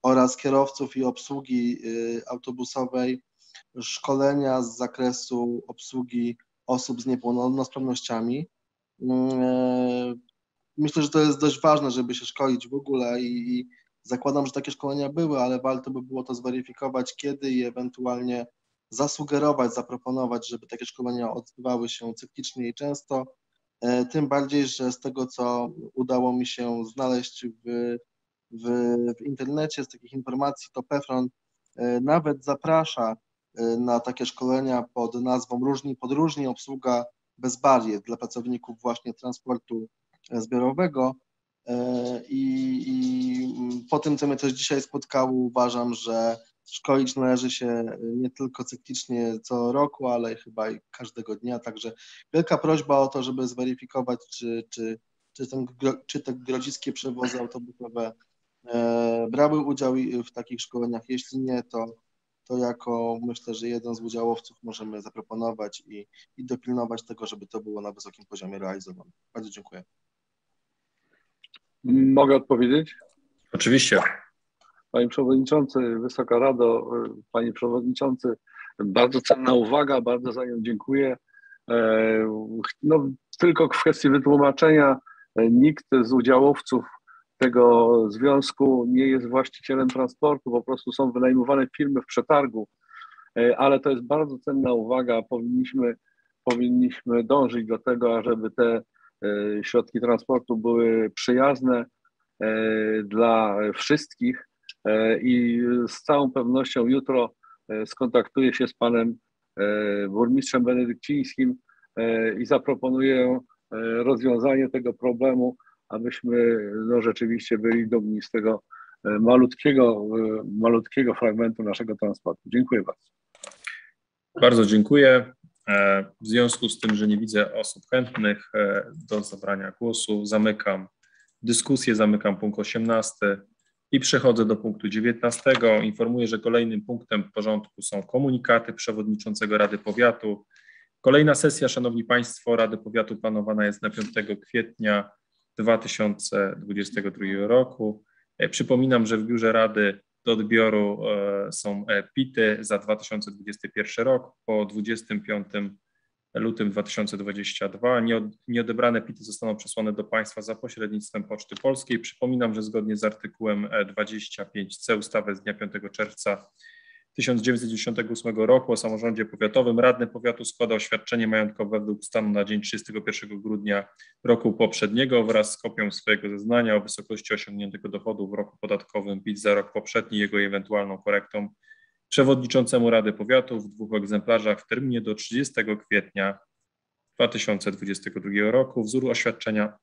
oraz kierowców i obsługi e, autobusowej, szkolenia z zakresu obsługi osób z niepełnosprawnościami. Myślę, że to jest dość ważne, żeby się szkolić w ogóle i, Zakładam, że takie szkolenia były, ale warto by było to zweryfikować, kiedy i ewentualnie zasugerować, zaproponować, żeby takie szkolenia odbywały się cyklicznie i często. E, tym bardziej, że z tego, co udało mi się znaleźć w, w, w internecie, z takich informacji, to PEFRON e, nawet zaprasza e, na takie szkolenia pod nazwą Różni Podróżni, obsługa bez barier dla pracowników właśnie transportu zbiorowego. E, I, I, po tym, co mnie też dzisiaj spotkało, uważam, że szkolić należy się nie tylko cyklicznie co roku, ale chyba i każdego dnia. Także wielka prośba o to, żeby zweryfikować, czy, czy, czy, ten, czy te grodziskie przewozy autobusowe e, brały udział w takich szkoleniach. Jeśli nie, to, to jako myślę, że jeden z udziałowców możemy zaproponować i, i dopilnować tego, żeby to było na wysokim poziomie realizowane. Bardzo dziękuję. Mogę odpowiedzieć? Oczywiście. Panie Przewodniczący, Wysoka Rado, Panie Przewodniczący, bardzo cenna uwaga, bardzo za nią dziękuję. E, no, tylko w kwestii wytłumaczenia, e, nikt z udziałowców tego związku nie jest właścicielem transportu, po prostu są wynajmowane firmy w przetargu, e, ale to jest bardzo cenna uwaga. Powinniśmy, powinniśmy dążyć do tego, ażeby te środki transportu były przyjazne e, dla wszystkich e, i z całą pewnością jutro skontaktuję się z panem burmistrzem benedykcińskim i zaproponuję rozwiązanie tego problemu, abyśmy no, rzeczywiście byli dumni z tego e, malutkiego, e, malutkiego fragmentu naszego transportu. Dziękuję bardzo. Bardzo dziękuję. E, w związku z tym, że nie widzę osób chętnych do zabrania głosu, zamykam dyskusję, zamykam punkt 18 i przechodzę do punktu 19. Informuję, że kolejnym punktem w porządku są komunikaty przewodniczącego Rady Powiatu. Kolejna sesja, Szanowni Państwo, Rady Powiatu planowana jest na 5 kwietnia 2022 roku. E, przypominam, że w biurze Rady do odbioru e, są e, PIT-y za 2021 rok. Po 25 lutym 2022 nieodebrane PIT-y zostaną przesłane do Państwa za pośrednictwem Poczty Polskiej. Przypominam, że zgodnie z artykułem 25c ustawy z dnia 5 czerwca 1998 roku o samorządzie powiatowym radny powiatu składa oświadczenie majątkowe według stanu na dzień 31 grudnia roku poprzedniego wraz z kopią swojego zeznania o wysokości osiągniętego dochodu w roku podatkowym PIT za rok poprzedni, jego ewentualną korektą przewodniczącemu Rady Powiatu w dwóch egzemplarzach w terminie do 30 kwietnia 2022 roku. Wzór oświadczenia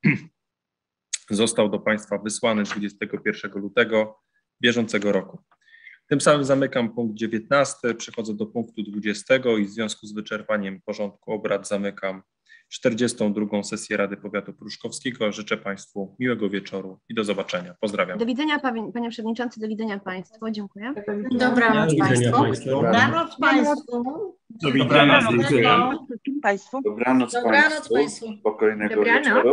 *clears throat* został do Państwa wysłany 21 lutego bieżącego roku. Tym samym zamykam punkt 19, przechodzę do punktu 20 i w związku z wyczerpaniem porządku obrad zamykam 42. sesję Rady Powiatu Pruszkowskiego. Życzę Państwu miłego wieczoru i do zobaczenia. Pozdrawiam. Do widzenia, Panie Przewodniczący, do widzenia Państwu. Dziękuję. Dobranoc Państwu. Dobranoc Państwu. Dobranoc Państwu. Dobranoc Dobranoc Państwu. Państwu. Spokojnego Dobranoc. wieczoru.